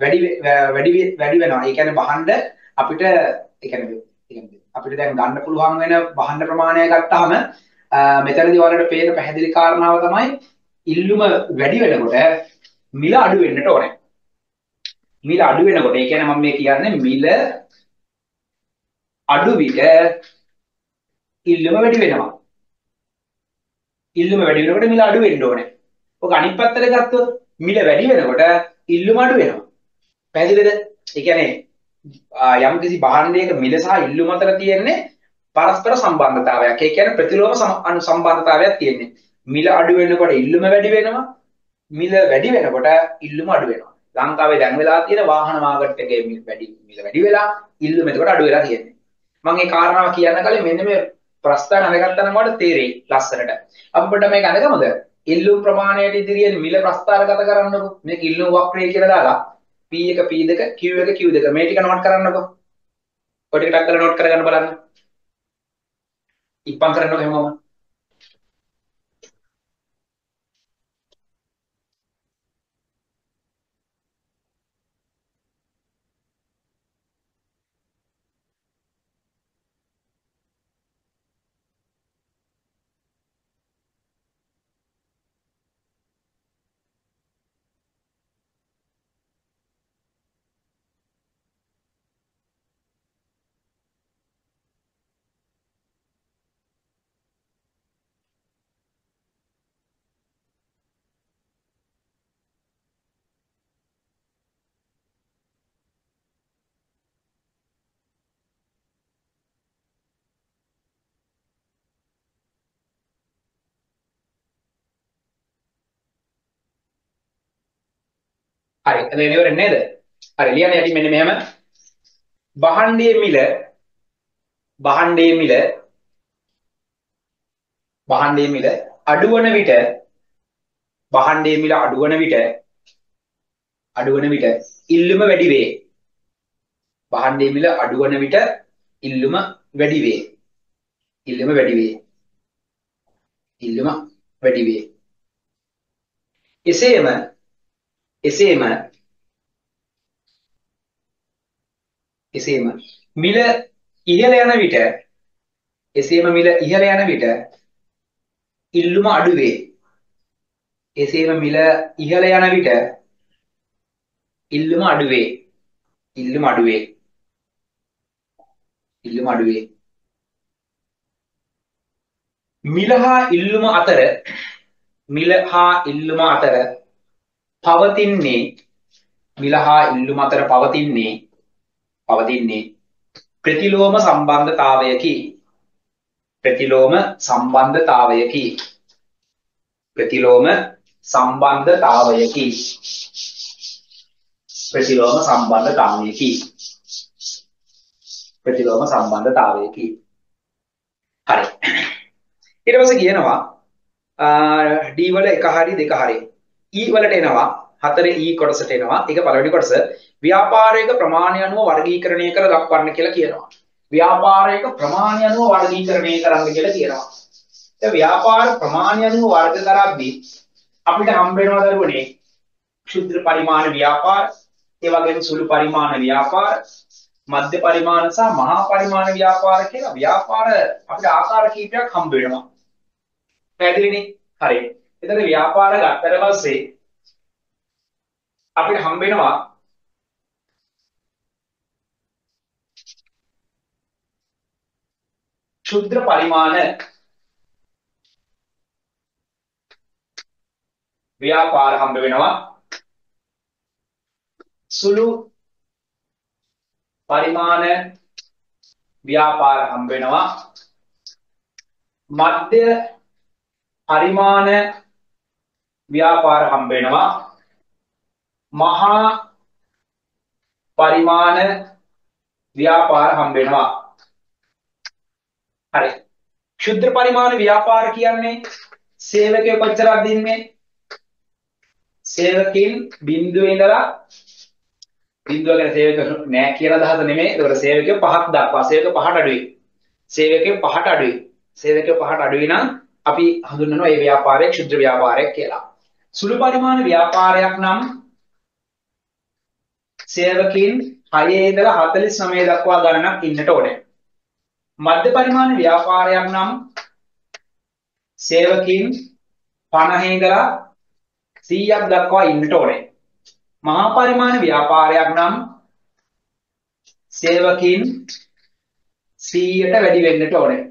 වැඩි වැඩි වැඩි වෙනවා. ඒ කියන්නේ වහන්න අපිට ඒ කියන්නේ අපිට දැන් ගන්න පුළුවන් වෙන වහන්න ප්‍රමාණය ගත්තාම මෙතනදී ඔයාලට පේන පැහැදිලි කාරණාව තමයි ඉල්ලුම වැඩි වෙනකොට මිල අඩු වෙන්නට ඕනේ. මිල අඩු වෙනකොට ඒ කියන්නේ මම මේ කියන්නේ මිල අඩු විට ඉල්ලුම වැඩි වෙනවා. ඉල්ලුම වැඩි වෙනකොට මිල අඩු වෙන්න ඕනේ. ඔක අනිත් පැත්තට ගත්තොත් මිල වැඩි වෙනකොට ඉල්ලුම අඩු වෙනවා. පැහැදිලිද? ඒ කියන්නේ යම් කිසි භාණ්ඩයක මිල සහ ඉල්ලුම අතර තියෙන්නේ පරස්පර සම්බන්ධතාවයක්. ඒ කියන්නේ ප්‍රතිලෝම සම්බන්ධතාවයක් තියෙන්නේ. මිල අඩු වෙනකොට ඉල්ලුම වැඩි වෙනවා. මිල වැඩි වෙනකොට ඉල්ලුම අඩු වෙනවා. ලංකාවේ දැන් වෙලා තියෙන වාහන මාකට් එකේ මිල වැඩි මිල වැඩි වෙලා ඉල්ලුම එතකොට අඩු වෙලා තියෙන්නේ. මම මේ කාරණාව කියන්න කලින් මෙන්න මේ ප්‍රස්තාන අඳගත්තා නම් මට තේරෙයි ලස්සනට. අපිට මේක අඳගමද? ඉල්ලුම් ප්‍රමාණයට ඉදිරියෙන් මිල ප්‍රස්තාරගත කරන්නකො. මේක ඉල්ලුම් වක්‍රය කියලා දාලා P1 P2 Q1 Q2 මේ ටික නෝට් කරන්නකො. ඔය ටික ටක් කරලා නෝට් කරගන්න බලන්න. ඉක්පන් කරන්නකො හැමෝම. හරි එතන ඉවර නේද? හරි ලියන්න යටි මෙන්න මෙහෙම. භාණ්ඩයේ මිල භාණ්ඩයේ මිල භාණ්ඩයේ මිල අඩුවන විට භාණ්ඩයේ මිල අඩුවන විට අඩුවන විට ඉල්ලුම වැඩි වේ. භාණ්ඩයේ මිල අඩුවන විට ඉල්ලුම වැඩි වේ. ඉල්ලුම වැඩි වේ. ඉල්ලුම වැඩි වේ. එසේම එසේම එසේම මිල ඉහළ යන විට එසේම මිල ඉහළ යන විට ඉල්ලුම අඩු වේ. එසේම මිල ඉහළ යන විට ඉල්ලුම අඩු වේ. ඉල්ලුම අඩු වේ. ඉල්ලුම අඩු වේ. මිල හා ඉල්ලුම අතර මිල හා ඉල්ලුම අතර පවතින්නේ මිල හා ඉල්ලුම අතර පවතින්නේ පවතින්නේ. ප්‍රතිලෝම සම්බන්ධතාවයකි. ප්‍රතිලෝම සම්බන්ධතාවයකි. ප්‍රතිලෝම සම්බන්ධතාවයකි. ප්‍රතිලෝම සම්බන්ධතාවයකි. ප්‍රතිලෝම සම්බන්ධතාවයකි. හරි. ඊට පස්සේ කියනවා D වල එක හරි දෙක හරි. E වලට එනවා. හතරේ E කොටසට එනවා. ඒක පළවෙනි කොටස. ව්‍යාපාරයක ප්‍රමාණය අනුව වර්ගීකරණය කර දක්වන්න කියලා කියනවා. ව්‍යාපාරයක ප්‍රමාණය අනුව වර්ගීකරණය කරන්න කියලා කියනවා. දැන් ව්‍යාපාර ප්‍රමාණය අනුව වර්ග කරද්දී අපිට හම්බ වෙනවා දරුවනේ ක්ෂුද්‍ර පරිමාණ ව්‍යාපාර, ඒ වගේම සුළු පරිමාණ ව්‍යාපාර, මධ්‍ය පරිමාණ සහ මහා පරිමාණ ව්‍යාපාර කියලා ව්‍යාපාර අපිට ආකාර කීපයක් හම්බ වෙනවා. පැහැදිලිනේ? හරි. එතකොට ව්‍යාපාර ගත්තට පස්සේ අපිට හම්බ වෙනවා ක්ෂුද්‍ර පරිමාණ. ව්‍යාපාර හම්බ වෙනවා. සුළු පරිමාණ ව්‍යාපාර හම්බ වෙනවා. මධ්‍ය පරිමාණ ව්‍යාපාර හම්බ වෙනවා. මහා පරිමාණ ව්‍යාපාර හම්බ වෙනවා. හරි. ක්ෂුද්‍ර පරිමාණ ව්‍යාපාර කියන්නේ සේවකයෙක් කොච්චරක් දින්නේ? සේවකින් බිඳුවේ ඉඳලා බිඳුව ගැන සේවක නෑ කියලා අදහස නෙමෙයි. ඒකට සේවකයෝ පහක් දක්වා සේවක පහට අඩුයි. සේවකයෝ පහට අඩුයි. සේවකයෝ පහට අඩුයි නම් අපි හඳුන්වනවා මේ ව්‍යාපාරය ක්ෂුද්‍ර ව්‍යාපාරයක් කියලා. සුළු පරිමාණ ව්‍යාපාරයක් නම් සේවකින් 6 ඉඳලා 49 දක්වා ගණනක් ඉන්නට ඕනේ. මධ්‍ය පරිමාණ ව්‍යාපාරයක් නම් සේවකින් 50 ඉඳලා 100ක් දක්වා ඉන්නට ඕනේ. මහා පරිමාණ ව්‍යාපාරයක් නම් සේවකින් 100ට වැඩි වෙන්නට ඕනේ.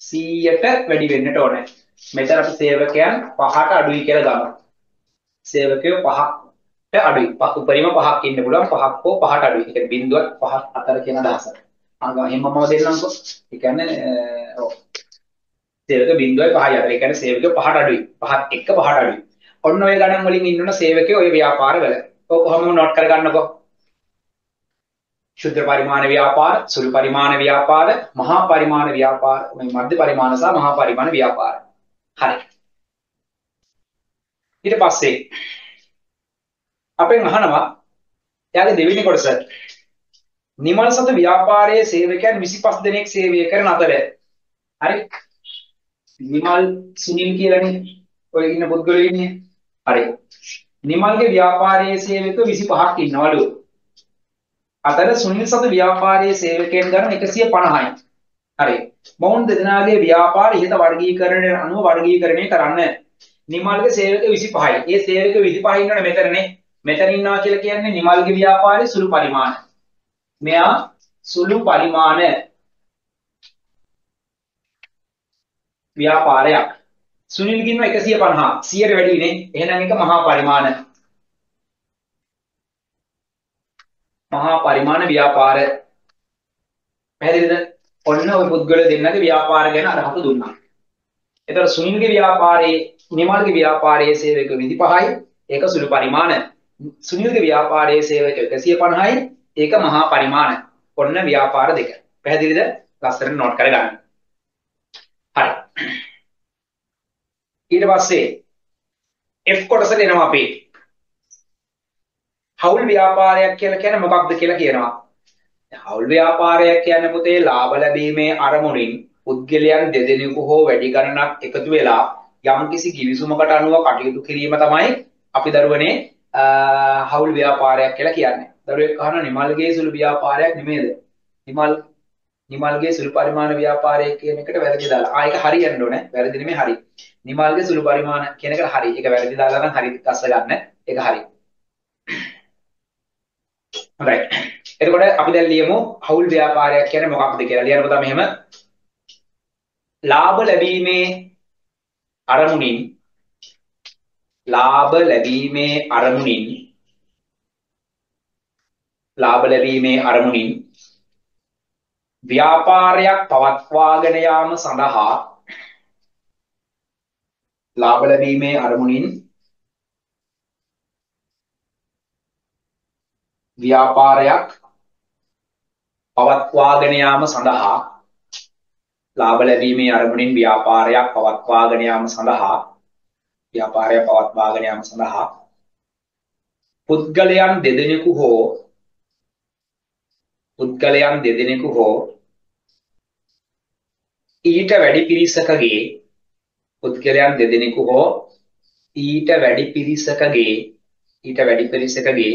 100ට වැඩි වෙන්නට ඕනේ. මෙතන අපි සේවකයන් පහට අඩුයි කියලා ගමු. සේවකයෝ පහට අඩුයි. උපරිම පහක් ඉන්න පුළුවන් පහක් හෝ පහට අඩුයි. ඒ කියන්නේ බිඳුවක් පහක් අතර කියන අදහස. අංග එහෙමම දෙන්නම්කෝ. ඒ කියන්නේ ඔව්. සේවක බිඳුවයි පහයි අතර. ඒ කියන්නේ සේවකයෝ පහට අඩුයි. පහත් එක්ක පහට අඩුයි. ඔන්න ඔය ගණන් වලින් ඉන්නුන සේවකයෝ ඔය ව්‍යාපාරවල. ඔය කොහොමද නෝට් කරගන්නකෝ? ශුද්ධ පරිමාණ ව්‍යාපාර, සුළු පරිමාණ ව්‍යාපාර, මහා පරිමාණ ව්‍යාපාර, මේ මධ්‍ය පරිමාණ සහ මහා පරිමාණ ව්‍යාපාර. හරි. ඊට පස්සේ අපෙන් අහනවා එයාගේ දෙවෙනි කොටස නිමල් සත ව්‍යාපාරයේ සේවකයන් 25 දෙනෙක් සේවය කරන අතර හරි නිමල් සුනිල් කියලානේ ඔය ඉන්න පුද්ගලයෝ ඉන්නේ හරි නිමල්ගේ ව්‍යාපාරයේ සේවක 25ක් ඉන්නවලු අතර සුනිල් සතු ව්‍යාපාරයේ සේවකයන් ගණන 150යි. හරි. මොවුන් දෙදෙනාගේ ව්‍යාපාර ඉහත වර්ගීකරණයට අනුව වර්ගීකරණය කරන්න. නිමල්ගේ සේවක 25යි. ඒ සේවක 25 ඉන්නවනේ මෙතනනේ. මෙතන ඉන්නවා කියලා කියන්නේ නිමල්ගේ ව්‍යාපාරයේ සුළු පරිමාණ. මෙයා සුළු පරිමාණ ව්‍යාපාරයක්. සුනිල් ගින්නවා 150. 100ට වැඩිනේ. එහෙනම් එක මහා පරිමාණ. මහා පරිමාණ ව්‍යාපාර පැහැදිලිද? ඔන්න ওই පුද්ගල දෙන්නගේ ව්‍යාපාර ගැන අරහත දුන්නා. එතකොට සුනිල්ගේ ව්‍යාපාරයේ නිමල්ගේ ව්‍යාපාරයේ සේවක 25යි ඒක සුළු පරිමාණ. සුනිල්ගේ ව්‍යාපාරයේ සේවක 150යි ඒක මහා පරිමාණ. ඔන්න ව්‍යාපාර දෙක. පැහැදිලිද? ලස්සනට නෝට් කරගන්න. හරි. ඊට පස්සේ F කොටසට එනවා අපි. හවුල් ව්‍යාපාරයක් කියලා කියන්නේ මොකක්ද කියලා කියනවා. හවුල් ව්‍යාපාරයක් කියන්නේ පුතේ ලාභ ලැබීමේ අරමුණින් පුද්ගලයන් දෙදෙනෙකු හෝ වැඩි ගණනක් එකතු වෙලා යම්කිසි කිවිසුමකට අනුව කටයුතු කිරීම තමයි අපි දරුවනේ හවුල් ව්‍යාපාරයක් කියලා කියන්නේ. දරුවෙක් අහන නිමල්ගේ සුළු ව්‍යාපාරයක් නෙමෙයිද? නිමල් නිමල්ගේ සුළු පරිමාණ ව්‍යාපාරය කියන එකට වැරදි දාලා. ආ ඒක හරියන්න ඕනේ. වැරදි නෙමෙයි හරි. නිමල්ගේ සුළු පරිමාණ කියන එකට හරි. ඒක වැරදි දාලා නම් හරි ගස්ස ගන්න. ඒක හරි. හොඳයි. එතකොට අපි දැන් ලියමු හවුල් ව්‍යාපාරයක් කියන්නේ මොකක්ද කියලා. ලියන්න පුතා මෙහෙම. ලාභ ලැබීමේ අරමුණින් ලාභ ලැබීමේ අරමුණින් ලාභ ලැබීමේ අරමුණින් ව්‍යාපාරයක් පවත්වාගෙන යාම සඳහා ලාභ ලැබීමේ අරමුණින් ව්‍යාපාරයක් පවත්වාගෙන යාම සඳහා ලාභ ලැබීමේ අරමුණින් ව්‍යාපාරයක් පවත්වාගෙන යාම සඳහා ව්‍යාපාරය පවත්වාගෙන යාම සඳහා පුද්ගලයන් දෙදෙනෙකු හෝ පුද්ගලයන් දෙදෙනෙකු හෝ ඊට වැඩි පිරිසකගේ පුද්ගලයන් දෙදෙනෙකු හෝ ඊට වැඩි පිරිසකගේ ඊට වැඩි පිරිසකගේ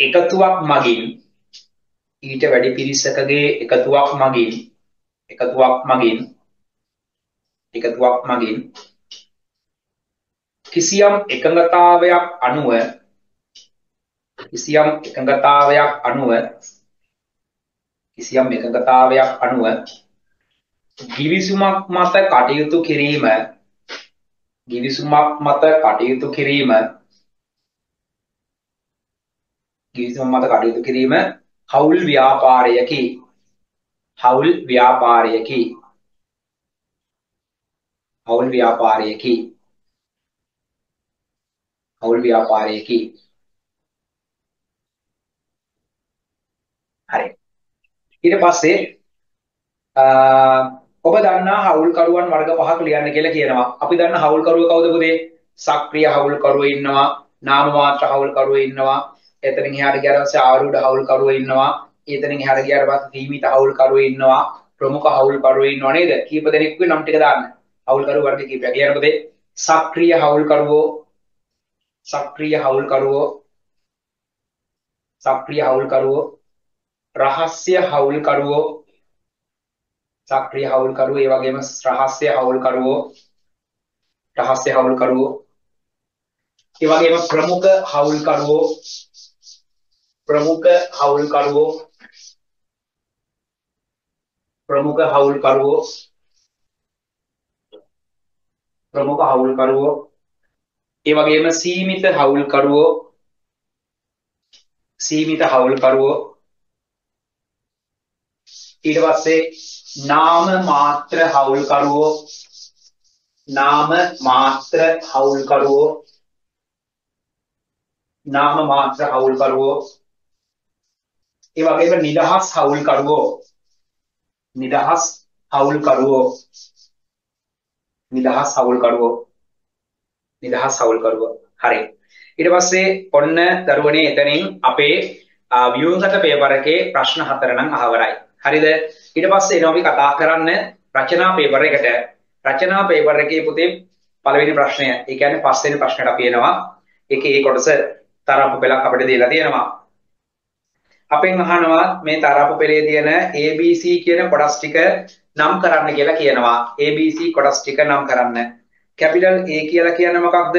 එකතුවක් මගින් ඊට වැඩි පිරිසකගේ එකතුවක් මගින් එකතුවක් මගින් එකතුවක් මගින් කිසියම් එකඟතාවයක් අනුව කිසියම් එකඟතාවයක් අනුව කිසියම් එකඟතාවයක් අනුව ගිවිසුමක් මත කටයුතු කිරීම ගිවිසුමක් මත කටයුතු කිරීම ගිවිසුම මත කටයුතු කිරීම හවුල් ව්‍යාපාරයකි. හවුල් ව්‍යාපාරයකි. හවුල් ව්‍යාපාරයකි. හවුල් ව්‍යාපාරයකි. හරි. ඊට පස්සේ ඔබ දන්නා හවුල්කරුවන් වර්ග පහක් ලියන්න කියලා කියනවා. අපි දන්න හවුල්කරුව කවුද පුතේ? සක්‍රීය හවුල්කරුවෝ ඉන්නවා, නාම මාත්‍ර හවුල්කරුවෝ ඉන්නවා, එතනින් එහාට ගියාට පස්සේ ආරූඪ හවුල්කරුවෝ ඉන්නවා. එතනින් එහාට ගියාට පස්සේ සීමිත හවුල්කරුවෝ ඉන්නවා. ප්‍රමුඛ හවුල්කරුවෝ ඉන්නව නේද? කීප දෙනෙකුගේ නම් ටික දාන්න. හවුල්කරුවෝ වර්ග කීපයක්. කියනකොද සක්‍රීය හවුල්කරුවෝ සක්‍රීය හවුල්කරුවෝ සක්‍රීය හවුල්කරුවෝ රහස්‍ය හවුල්කරුවෝ සක්‍රීය හවුල්කරුවෝ ඒ වගේම රහස්‍ය හවුල්කරුවෝ රහස්‍ය හවුල්කරුවෝ ඒ වගේම ප්‍රමුඛ හවුල්කරුවෝ ප්‍රමුඛ හවුල්කරුවෝ ප්‍රමුඛ හවුල්කරුවෝ ප්‍රමුඛ හවුල්කරුවෝ ඒ වගේම සීමිත හවුල්කරුවෝ සීමිත හවුල්කරුවෝ ඊට පස්සේ නාම මාත්‍ර හවුල්කරුවෝ නාම මාත්‍ර හවුල්කරුවෝ නාම මාත්‍ර හවුල්කරුවෝ ඒ වගේම නිදහස් හවුල්කරුවෝ නිදහස් හවුල්කරුවෝ නිදහස් හවුල්කරුවෝ නිදහස් හවුල්කරුවෝ. හරි. ඊට පස්සේ ඔන්න දරුවනේ එතනින් අපේ ව්‍යුහගත පේපර් එකේ ප්‍රශ්න හතර නම් අහවරයි. හරිද? ඊට පස්සේ එනවා අපි කතා කරන්න රචනා පේපර් එකට. රචනා පේපර් එකේ පුතේ පළවෙනි ප්‍රශ්නය. ඒ කියන්නේ පස්වෙනි ප්‍රශ්නයට අපි එනවා. ඒකේ ඒ කොටස තරප්පු පෙළක් අපිට දීලා තියෙනවා. අපෙන් අහනවා මේ තරප්පු පෙළේ තියෙන ABC කියන කොටස් ටික නම් කරන්න කියලා කියනවා. ABC කොටස් ටික නම් කරන්න. කැපිටල් A කියලා කියන්නේ මොකක්ද?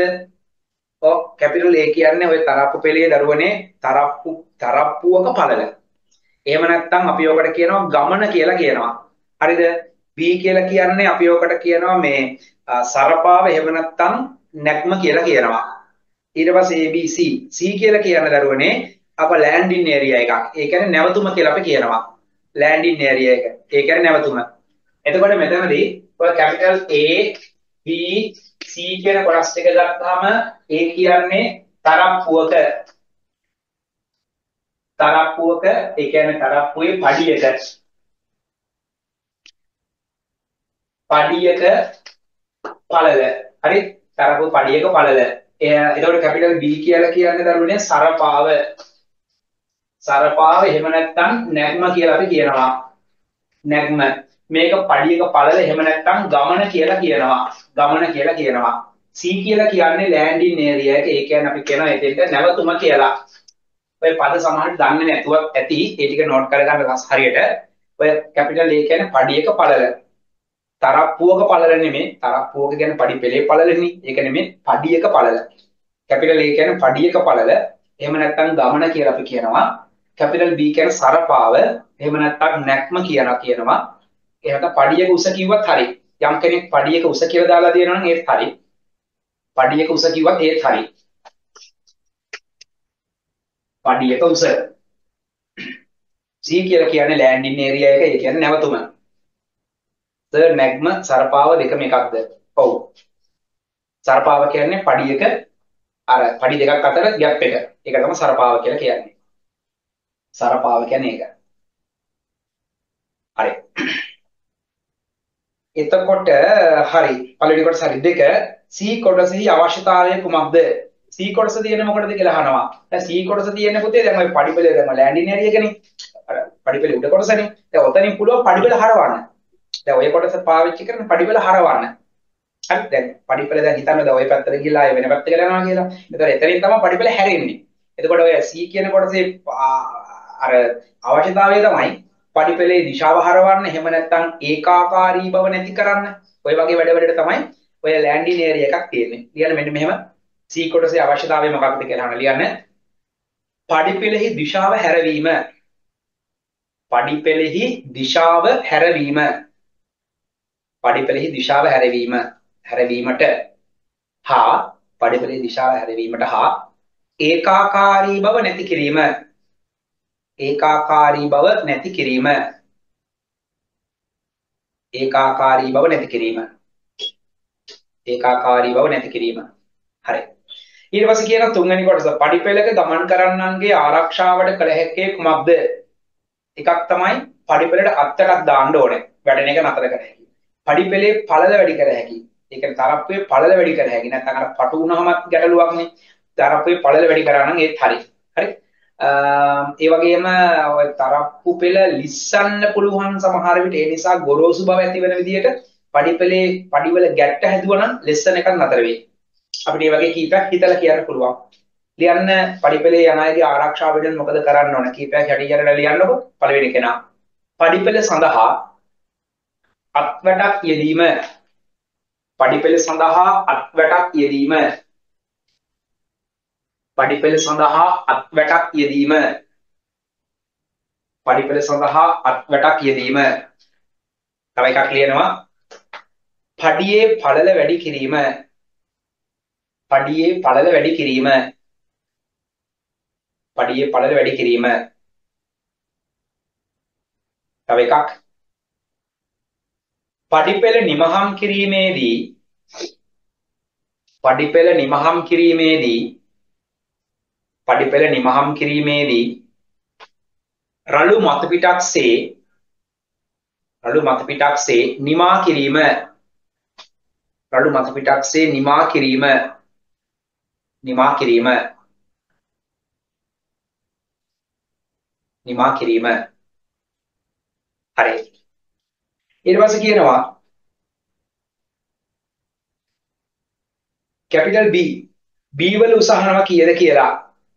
ඔව් කැපිටල් A කියන්නේ ওই තරප්පු පෙළේ දරුවනේ තරප්පු තරප්පුවක පළල. එහෙම නැත්නම් අපි ඔකට කියනවා ගමන කියලා කියනවා හරිද B කියලා කියන්නේ අපි ඔකට කියනවා මේ සරපාව එහෙම නැත්නම් නැක්ම කියලා කියනවා. ඊට පස්සේ ABC C කියලා කියන දරුවනේ අප ලෑන්ඩින් ඒරියා එකක්. ඒ කියන්නේ නැවතුම කියලා අපි කියනවා. ලෑන්ඩින් ඒරියා එක. ඒ කියන්නේ නැවතුම. එතකොට මෙතනදී ඔය කැපිටල් A B C කියන කොටස් ටික ගත්තාම A කියන්නේ තරප්පුවක තරප්පුවක ඒ කියන්නේ තරප්පුවේ පඩියක පඩියක පළල. හරි? තරපු පඩියක පළල. එතකොට කැපිටල් B කියලා කියන්නේ දරුවනේ සරපාව. සරපාව එහෙම නැත්නම් නැග්ම කියලා අපි කියනවා. නැග්ම. මේක පඩියක පළල එහෙම නැත්නම් ගමන කියලා කියනවා. ගමන කියලා කියනවා. C කියලා කියන්නේ ලෑන්ඩින් ඒරියා එක. ඒ කියන්නේ අපි කියනවා එතෙන්ට නැවතුම කියලා. ඔය පද සමහරට දන්නේ නැතුව ඇති. ඒ ටික නෝට් කරගන්න හරියට. ඔය කැපිටල් A කියන්නේ පඩියක පළල. තරප්පුවක පළල නෙමෙයි තරප්පුවක කියන්නේ පඩි පෙළේ පළලනේ. ඒක නෙමෙයි පඩියක පළල. කැපිටල් A කියන්නේ පඩියක පළල. එහෙම නැත්නම් ගමන කියලා අපි කියනවා. කැපිටල් B කියන්නේ සරපාව. එහෙම නැත්නම් නැක්ම කියලා කියනවා. එහෙනම් පඩියක උස කිව්වත් හරි. යම් කෙනෙක් පඩියක උස කියලා දාලා තියෙනවා නම් ඒත් හරි. පඩියක උස කිව්වත් ඒත් හරි. පඩියක උස C කියලා කියන්නේ ලෑන්ඩින් ඒරියා එක ඒ කියන්නේ නැවතුම ද නැග්ම සරපාව දෙකම එකක්ද? ඔව්. සරපාව කියන්නේ පඩියක අර පඩි දෙකක් අතර ગેප් එක. ඒක තමයි සරපාව කියලා කියන්නේ. සරපාව කියන්නේ ඒක. හරි. එතකොට හරි පළවෙනි කොටස හරි දෙක C කොටසෙහි අවශ්‍යතාවය කුමක්ද? C කොටස තියෙන මොකටද කියලා අහනවා. දැන් C කොටස තියෙන පුතේ දැන් ওই පඩිපෙළ දැන් ලෑන්ඩින් ඒරියා එකනේ. අර පඩිපෙළ උඩ කොටසනේ. දැන් ඔතනින් පුළුවන් පඩිපෙළ හරවන්න. දැන් ඔය කොටස පාවිච්චි කරන පඩිපෙළ හරවන්න. හරි දැන් පඩිපෙළ දැන් හිතන්න දැන් ඔය පැත්තට ගිහලා ආයෙ වෙන පැත්තකට යනවා කියලා. එතකොට එතනින් තමයි පඩිපෙළ හැරෙන්නේ. එතකොට ඔය C කියන කොටසේ අර අවශ්‍යතාවය තමයි පඩිපෙළේ දිශාව හරවන්න එහෙම නැත්නම් ඒකාකාරී බව නැති කරන්න. ඔය වගේ වැඩ වලට තමයි ඔය ලෑන්ඩින් ඒරියා එකක් තියෙන්නේ. ලියන්න මෙන්න මෙහෙම C කොටසේ අවශ්‍යතාවය මොකක්ද කියලා අහන්න ලියන්න. පඩිපෙළෙහි දිශාව හැරවීම. පඩිපෙළෙහි දිශාව හැරවීම. පඩිපෙළෙහි දිශාව හැරවීම. හැරවීමට හා පඩිපෙළෙහි දිශාව හැරවීමට හා ඒකාකාරී බව නැති කිරීම. ඒකාකාරී බව නැති කිරීම. ඒකාකාරී බව නැති කිරීම. ඒකාකාරී බව නැති කිරීම. හරි. ඊට පස්සේ කියන තුන්වෙනි කොටස පඩිපෙළක ගමන් කරන්නන්ගේ ආරක්ෂාවට කළ හැක්කේ කුමක්ද එකක් තමයි පඩිපෙළට අත්තටක් දාන්න ඕනේ වැඩෙන එක නතර කර හැකි පඩිපෙලේ පළල වැඩි කර හැකි. ඒ කියන්නේ තරප්පුවේ පළල වැඩි කර හැකි. නැත්නම් අර පටු වුණාමත් ගැටලුවක්නේ. තරප්පුවේ පළල වැඩි කරා නම් ඒත් හරි. හරි. ඒ වගේම ඔය තරප්පු පෙළ ලිස්සන්න පුළුවන් සමහර විට ඒ නිසා ගොරෝසු බව ඇති වෙන විදිහට පඩිපෙලේ පඩිවල ගැට්ට හැදුවා නම් ලෙස්සන එකක් නතර වෙයි. අපිට මේ වගේ කීපයක් හිතලා කියන්න පුළුවන්. ලියන්න පඩිපෙලේ යන අයගේ ආරක්ෂාව වෙනුවෙන් මොකද කරන්න ඕන? කීපයක් යටි යටට ලියන්නකො. පළවෙනි කෙනා. පඩිපෙළ සඳහා අත්වැටක් යෙදීම පඩිපෙළ සඳහා අත්වැටක් යෙදීම පඩිපෙළ සඳහා අත්වැටක් යෙදීම පඩිපෙළ සඳහා අත්වැටක් යෙදීම තව එකක් ලියනවා පඩියේ පළල වැඩි කිරීම පඩියේ පළල වැඩි කිරීම පඩියේ පළල වැඩි කිරීම තව එකක් පඩිපෙළ නිමහම් කිරීමේදී පඩිපෙළ නිමහම් කිරීමේදී පඩිපෙළ නිමහම් කිරීමේදී රළු මත පිටක්සේ රළු මත පිටක්සේ නිමා කිරීම රළු මත පිටක්සේ නිමා කිරීම නිමා කිරීම. නිමා කිරීම හරි. ඊට පස්සේ කියනවා කැපිටල් B B වල උස අහනවා කීයද කියලා.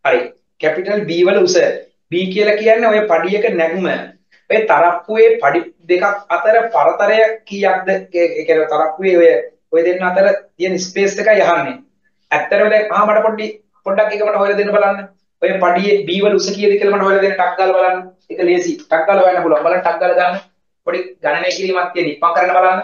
හරි. කැපිටල් B වල උස B කියලා කියන්නේ ඔය පඩියක නැග්ම. ඔය තරප්පුවේ පඩි දෙකක් අතර පරතරය කීයක්ද? ඒ කියන්නේ තරප්පුවේ ඔය ඔය දෙන්න අතර තියෙන ස්පේස් එකයි අහන්නේ. ඇත්තටම දැන් ආ මට පොඩ්ඩි පොඩ්ඩක් එක මට හොයලා දෙන්න බලන්න. ඔය පඩියේ B වල උස කීයද කියලා මට හොයලා දෙන්න ටක් ගාලා බලන්න. ඒක ලේසි ටක් ගාලා හොයන්න පුළුවන්. බලන්න ටක් ගාලා ගන්න පොඩි ගණනය කිරීමක් තියෙන ඉක්මන් කරන්න බලන්න.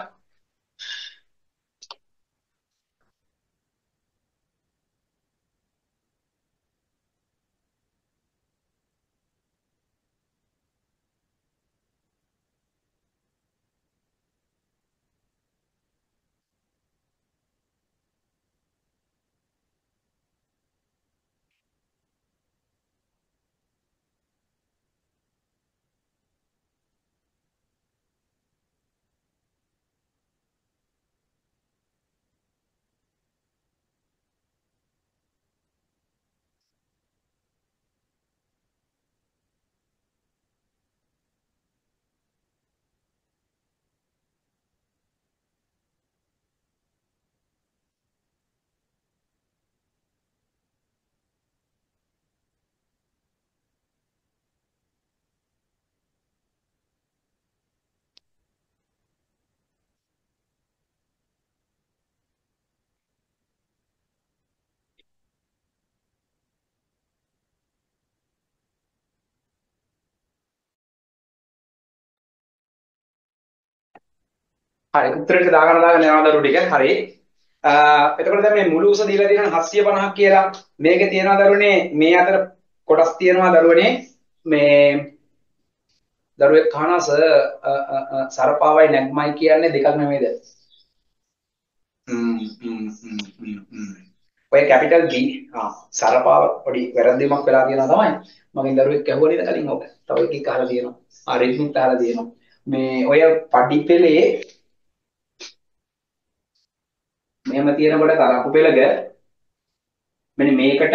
හරි. උත්තරෙට දාගන්න දාගන්න යනවා දරු ටික. හරි. එතකොට දැන් මේ මුළු උස දීලා තියෙනවා 750ක් කියලා මේකේ තියෙනවා දරුවනේ. මේ අතර කොටස් තියෙනවා දරුවනේ. මේ දරුවෙක් කහනවා සර් සරපාවයි නැග්මයි කියන්නේ දෙකක් නෙමෙයිද? ඔය කැපිටල් B ආ සරපාව පොඩි වැරද්දීමක් වෙලා තියෙනවා තමයි. මගෙන් දරුවෙක් ඇහුවා නේද කලින් ඔක තව එකෙක් අහලා තියෙනවා. ආ රිද්මික් අහලා තියෙනවා. මේ ඔය පඩි පෙළේ මෙහෙම තියෙනකොට තරප්පු පෙළක මෙන්න මේකට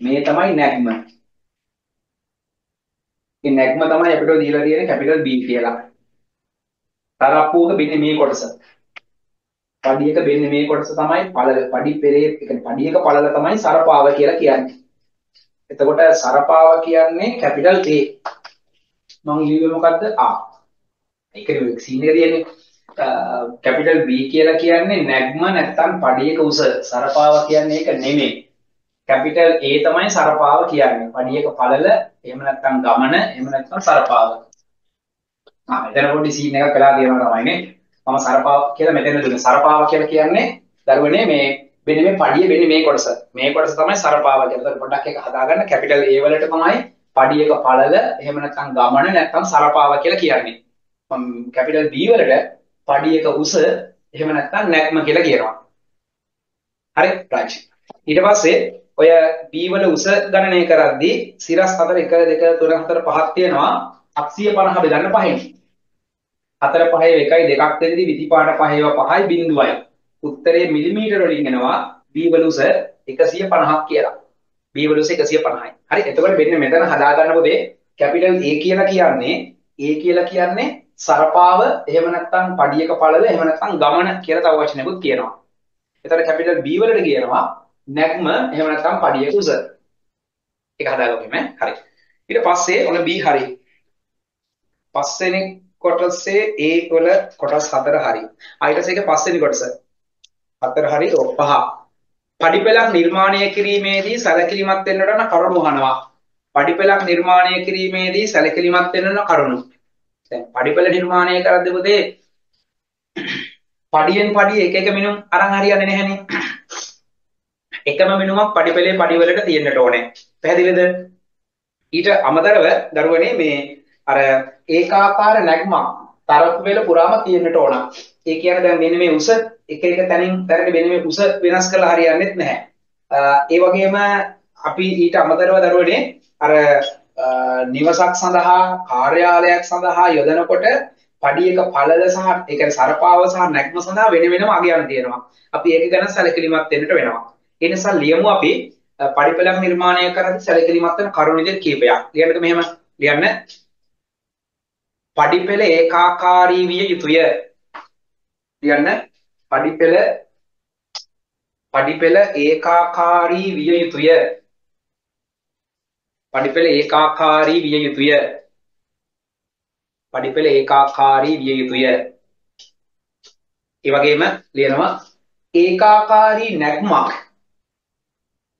මේ තමයි නැග්ම. මේ නැග්ම තමයි අපිට දීලා තියෙන්නේ කැපිටල් B කියලා. තරප්පුවක මෙන්න මේ කොටස. පඩියක වෙන්නේ මේ කොටස තමයි පළල. පඩි පෙරේ කියන්නේ පඩියක පළල තමයි සරපාව කියලා කියන්නේ. එතකොට සරපාව කියන්නේ කැපිටල් A. මම ලියුවේ මොකද්ද? A. ඒකනේ සීනියර් කියන්නේ කැපිටල් B කියලා කියන්නේ නැග්ම නැත්තම් පඩියක උස සරපාව කියන්නේ ඒක නෙමෙයි. කැපිටල් A තමයි සරපාව කියන්නේ. පඩියක පළල එහෙම නැත්තම් ගමන එහෙම නැත්තම් සරපාව. ආ මෙතන පොඩි සීන් එකක් වෙලා තියෙනවා තමයි නේ. මම සරපාව කියලා මෙතන දුන්නේ. සරපාව කියලා කියන්නේ දරුවනේ මේ මෙන්න මේ පඩිය වෙන්නේ මේ කොටස. මේ කොටස තමයි සරපාව කියලා. ඒක පොඩ්ඩක් එක හදාගන්න කැපිටල් A වලට තමයි පඩියක පළල එහෙම නැත්තම් ගමන නැත්තම් සරපාව කියලා කියන්නේ. කැපිටල් B වලට පඩියක උස එහෙම නැත්නම් නැක්ම කියලා කියනවා. හරි රයිට්. ඊට පස්සේ ඔය B වල උස ගණනය කරද්දී සිරස් 4 1 2 3 4 5ක් තියෙනවා 750 බෙදන්න පහෙන්. 4 5 1යි 2ක් දෙද්දී විතිපාට 5 5යි බිඳුවයි. උත්තරේ මිලිමීටර වලින් එනවා B වල උස 150ක් කියලා. B වල උස 150යි. හරි එතකොට මෙන්න මෙතන හදාගන්න පොතේ කැපිටල් A කියලා කියන්නේ A කියලා කියන්නේ සරපාව එහෙම නැත්නම් පඩියක පළල එහෙම නැත්නම් ගමන කියලා තව වචනයකුත් කියනවා. එතකොට කැපිටල් B වලට කියනවා නැග්ම එහෙම නැත්නම් පඩියක උස. ඒක හදාගමු මේ. හරි. ඊට පස්සේ ඔන්න B හරි. පස්වෙනි කොටසේ A වල කොටස් හතර හරි. ඊට පස්සේ ඒක පස්වෙනි කොටස. හතර හරි පහ. පඩිපෙළක් නිර්මාණය කිරීමේදී සැලකිලිමත් වෙන්නට කරුණු අහනවා. පඩිපෙළක් නිර්මාණය කිරීමේදී සැලකිලිමත් වෙන්න කරුණු. දැන් පඩිපෙළ නිර්මාණය කරද්දී පුතේ පඩියෙන් පඩිය එක එක මිනුම් අරන් හරියන්නේ නැහනේ. එකම මිනුමක් පඩිපෙළේ පඩිවලට තියෙන්නට ඕනේ. පැහැදිලිද? ඊට අමතරව දරුවනේ මේ අර ඒකාකාර නැග්මක් තරප්පු වල පුරාම තියෙන්නට ඕන. ඒ කියන්නේ දැන් මෙන්න මේ උස එක එක තැනින් තැනට මෙන්න මේ උස වෙනස් කරලා හරියන්නේ නැහැ. ඒ වගේම අපි ඊට අමතරව දරුවනේ අර නිවසක් සඳහා කාර්යාලයක් සඳහා යොදනකොට පඩියක පළල සහ ඒ කියන්නේ සරපාව සහ නැග්ම සඳහා වෙන වෙනම අගයන් තියෙනවා. අපි ඒක ගැන සැලකිලිමත් වෙන්නට වෙනවා. ඒ නිසා ලියමු අපි පඩිපෙළක් නිර්මාණය කරද්දී සැලකිලිමත් වෙන කරුණු විදිහට කීපයක්. ලියන්නක මෙහෙම ලියන්න. පඩිපෙළ ඒකාකාරී විය යුතුය. ලියන්න. පඩිපෙළ පඩිපෙළ ඒකාකාරී විය යුතුය. පඩිපෙළ ඒකාකාරී විය යුතුය. පඩිපෙළ ඒකාකාරී විය යුතුය. ඒ වගේම ලියනවා ඒකාකාරී නැග්මක්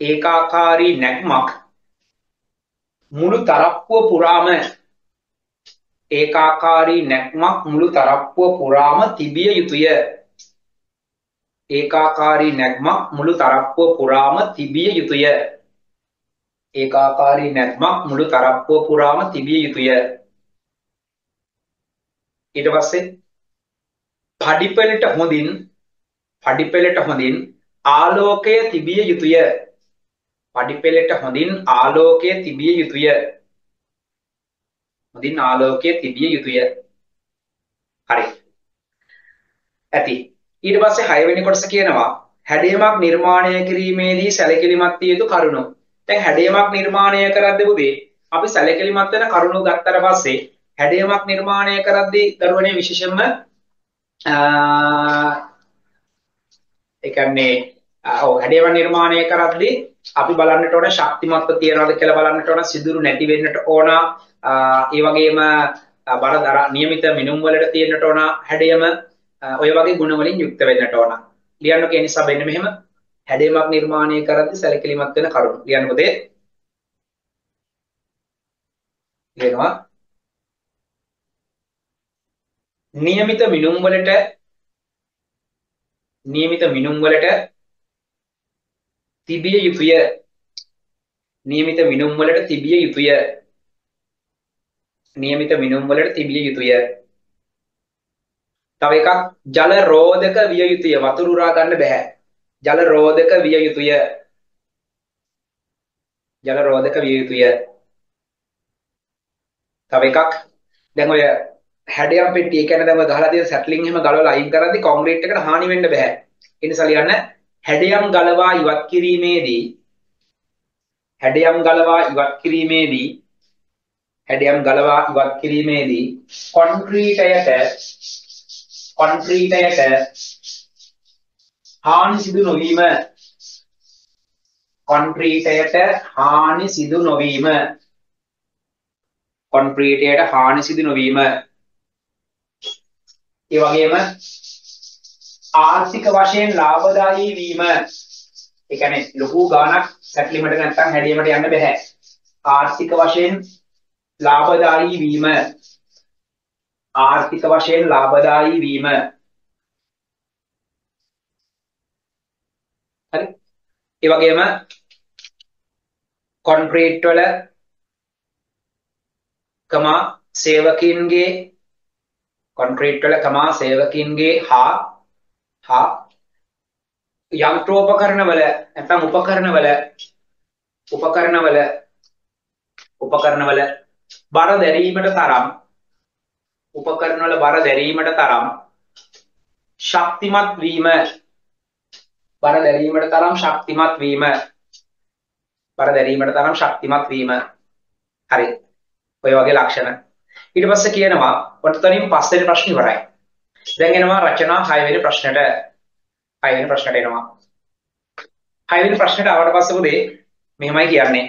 ඒකාකාරී නැග්මක් මුළු තරප්පුව පුරාම ඒකාකාරී නැග්මක් මුළු තරප්පුව පුරාම තිබිය යුතුය ඒකාකාරී නැග්මක් මුළු තරප්පුව පුරාම තිබිය යුතුය ඒකාකාරී නැග්මක් මුළු තරප්පුව පුරාම තිබිය යුතුය. ඊට පස්සේ පඩිපෙළට හොඳින් පඩිපෙළට හොඳින් ආලෝකය තිබිය යුතුය. පඩිපෙළට හොඳින් ආලෝකය තිබිය යුතුය. හොඳින් ආලෝකය තිබිය යුතුය. හරි. ඇති. ඊට පස්සේ 6 වෙනි කොටස කියනවා. හැඩයමක් නිර්මාණය කිරීමේදී සැලකිලිමත් විය යුතු කරුණු. දැන් හැඩයමක් නිර්මාණය කරද්දී පුතේ අපි සැලකිලිමත් වෙන කරුණු ගත්තට පස්සේ හැඩයමක් නිර්මාණය කරද්දී දරුවනේ විශේෂයෙන්ම ඒ කියන්නේ ඔව් හැඩයම නිර්මාණය කරද්දී අපි බලන්නට ඕන ශක්තිමත්ව තියනවාද කියලා බලන්නට ඕන සිදුරු නැති වෙන්නට ඕන ඒ වගේම බර දර નિયમિત මිනුම් වලට තියෙන්නට ඕන හැඩයම ඔය වගේ ගුණ වලින් යුක්ත වෙන්නට ඕන ලියන්න කියන නිසා වෙන්න මෙහෙම හැඩයමක් නිර්මාණය කරද්දී සැලකිලිමත් වෙන කරුණු ලියන්න පොතේ ලියනවා નિયમિત මිනුම් වලට નિયમિત මිනුම් වලට තිබිය යුතුය નિયમિત මිනුම් වලට තිබිය යුතුය નિયમિત මිනුම් වලට තිබිය යුතුය තව එකක් ජල රෝධක විය යුතුය වතුර උරා ගන්න බෑ ජල රෝධක විය යුතුය. ජල රෝධක විය යුතුය. තව එකක්. දැන් ඔය හැඩයම් පෙට්ටිය කියන්නේ දැන් ඔය ගහලා තියෙන සැට්ලින් එහෙම ගලවලා අයින් කරද්දී කොන්ක්‍රීට් එකට හානි වෙන්න බෑ. ඒ නිසා ලියන්න හැඩයම් ගලවා ඉවත් කිරීමේදී හැඩයම් ගලවා ඉවත් කිරීමේදී හැඩයම් ගලවා ඉවත් කිරීමේදී කොන්ක්‍රීටයට කොන්ක්‍රීටයට හානි සිදු නොවීම. කොන්ක්‍රීටයට හානි සිදු නොවීම. කොන්ක්‍රීටයට හානි සිදු නොවීම. ඒ වගේම ආර්ථික වශයෙන් ලාභදායී වීම. ඒ කියන්නේ ලොකු ගාණක් සැටලිමට නැත්තම් හැඩියමට යන්න බෑ ආර්ථික වශයෙන් ලාභදායී වීම. ආර්ථික වශයෙන් ලාභදායී වීම හරි ඒ වගේම කොන්ක්‍රීට් වල කමා සේවකින්ගේ කොන්ක්‍රීට් වල තමා සේවකින්ගේ හා හා යන්ත්‍රෝපකරණවල නැත්නම් උපකරණවල උපකරණවල උපකරණවල බර දැරීමට තරම් උපකරණවල බර දැරීමට තරම් ශක්තිමත් වීම බර දැරීමට තරම් ශක්තිමත් වීම බර දැරීමට තරම් ශක්තිමත් වීම හරි ඔය වගේ ලක්ෂණ ඊට පස්සේ කියනවා ඔතනින් පස්වෙනි ප්‍රශ්නේ ඉවරයි. දැන් එනවා රචනා 6 වෙනි ප්‍රශ්නෙට 6 වෙනි ප්‍රශ්නට එනවා. 6 වෙනි ප්‍රශ්නෙට ආවට පස්සේ පුතේ මෙහෙමයි කියන්නේ.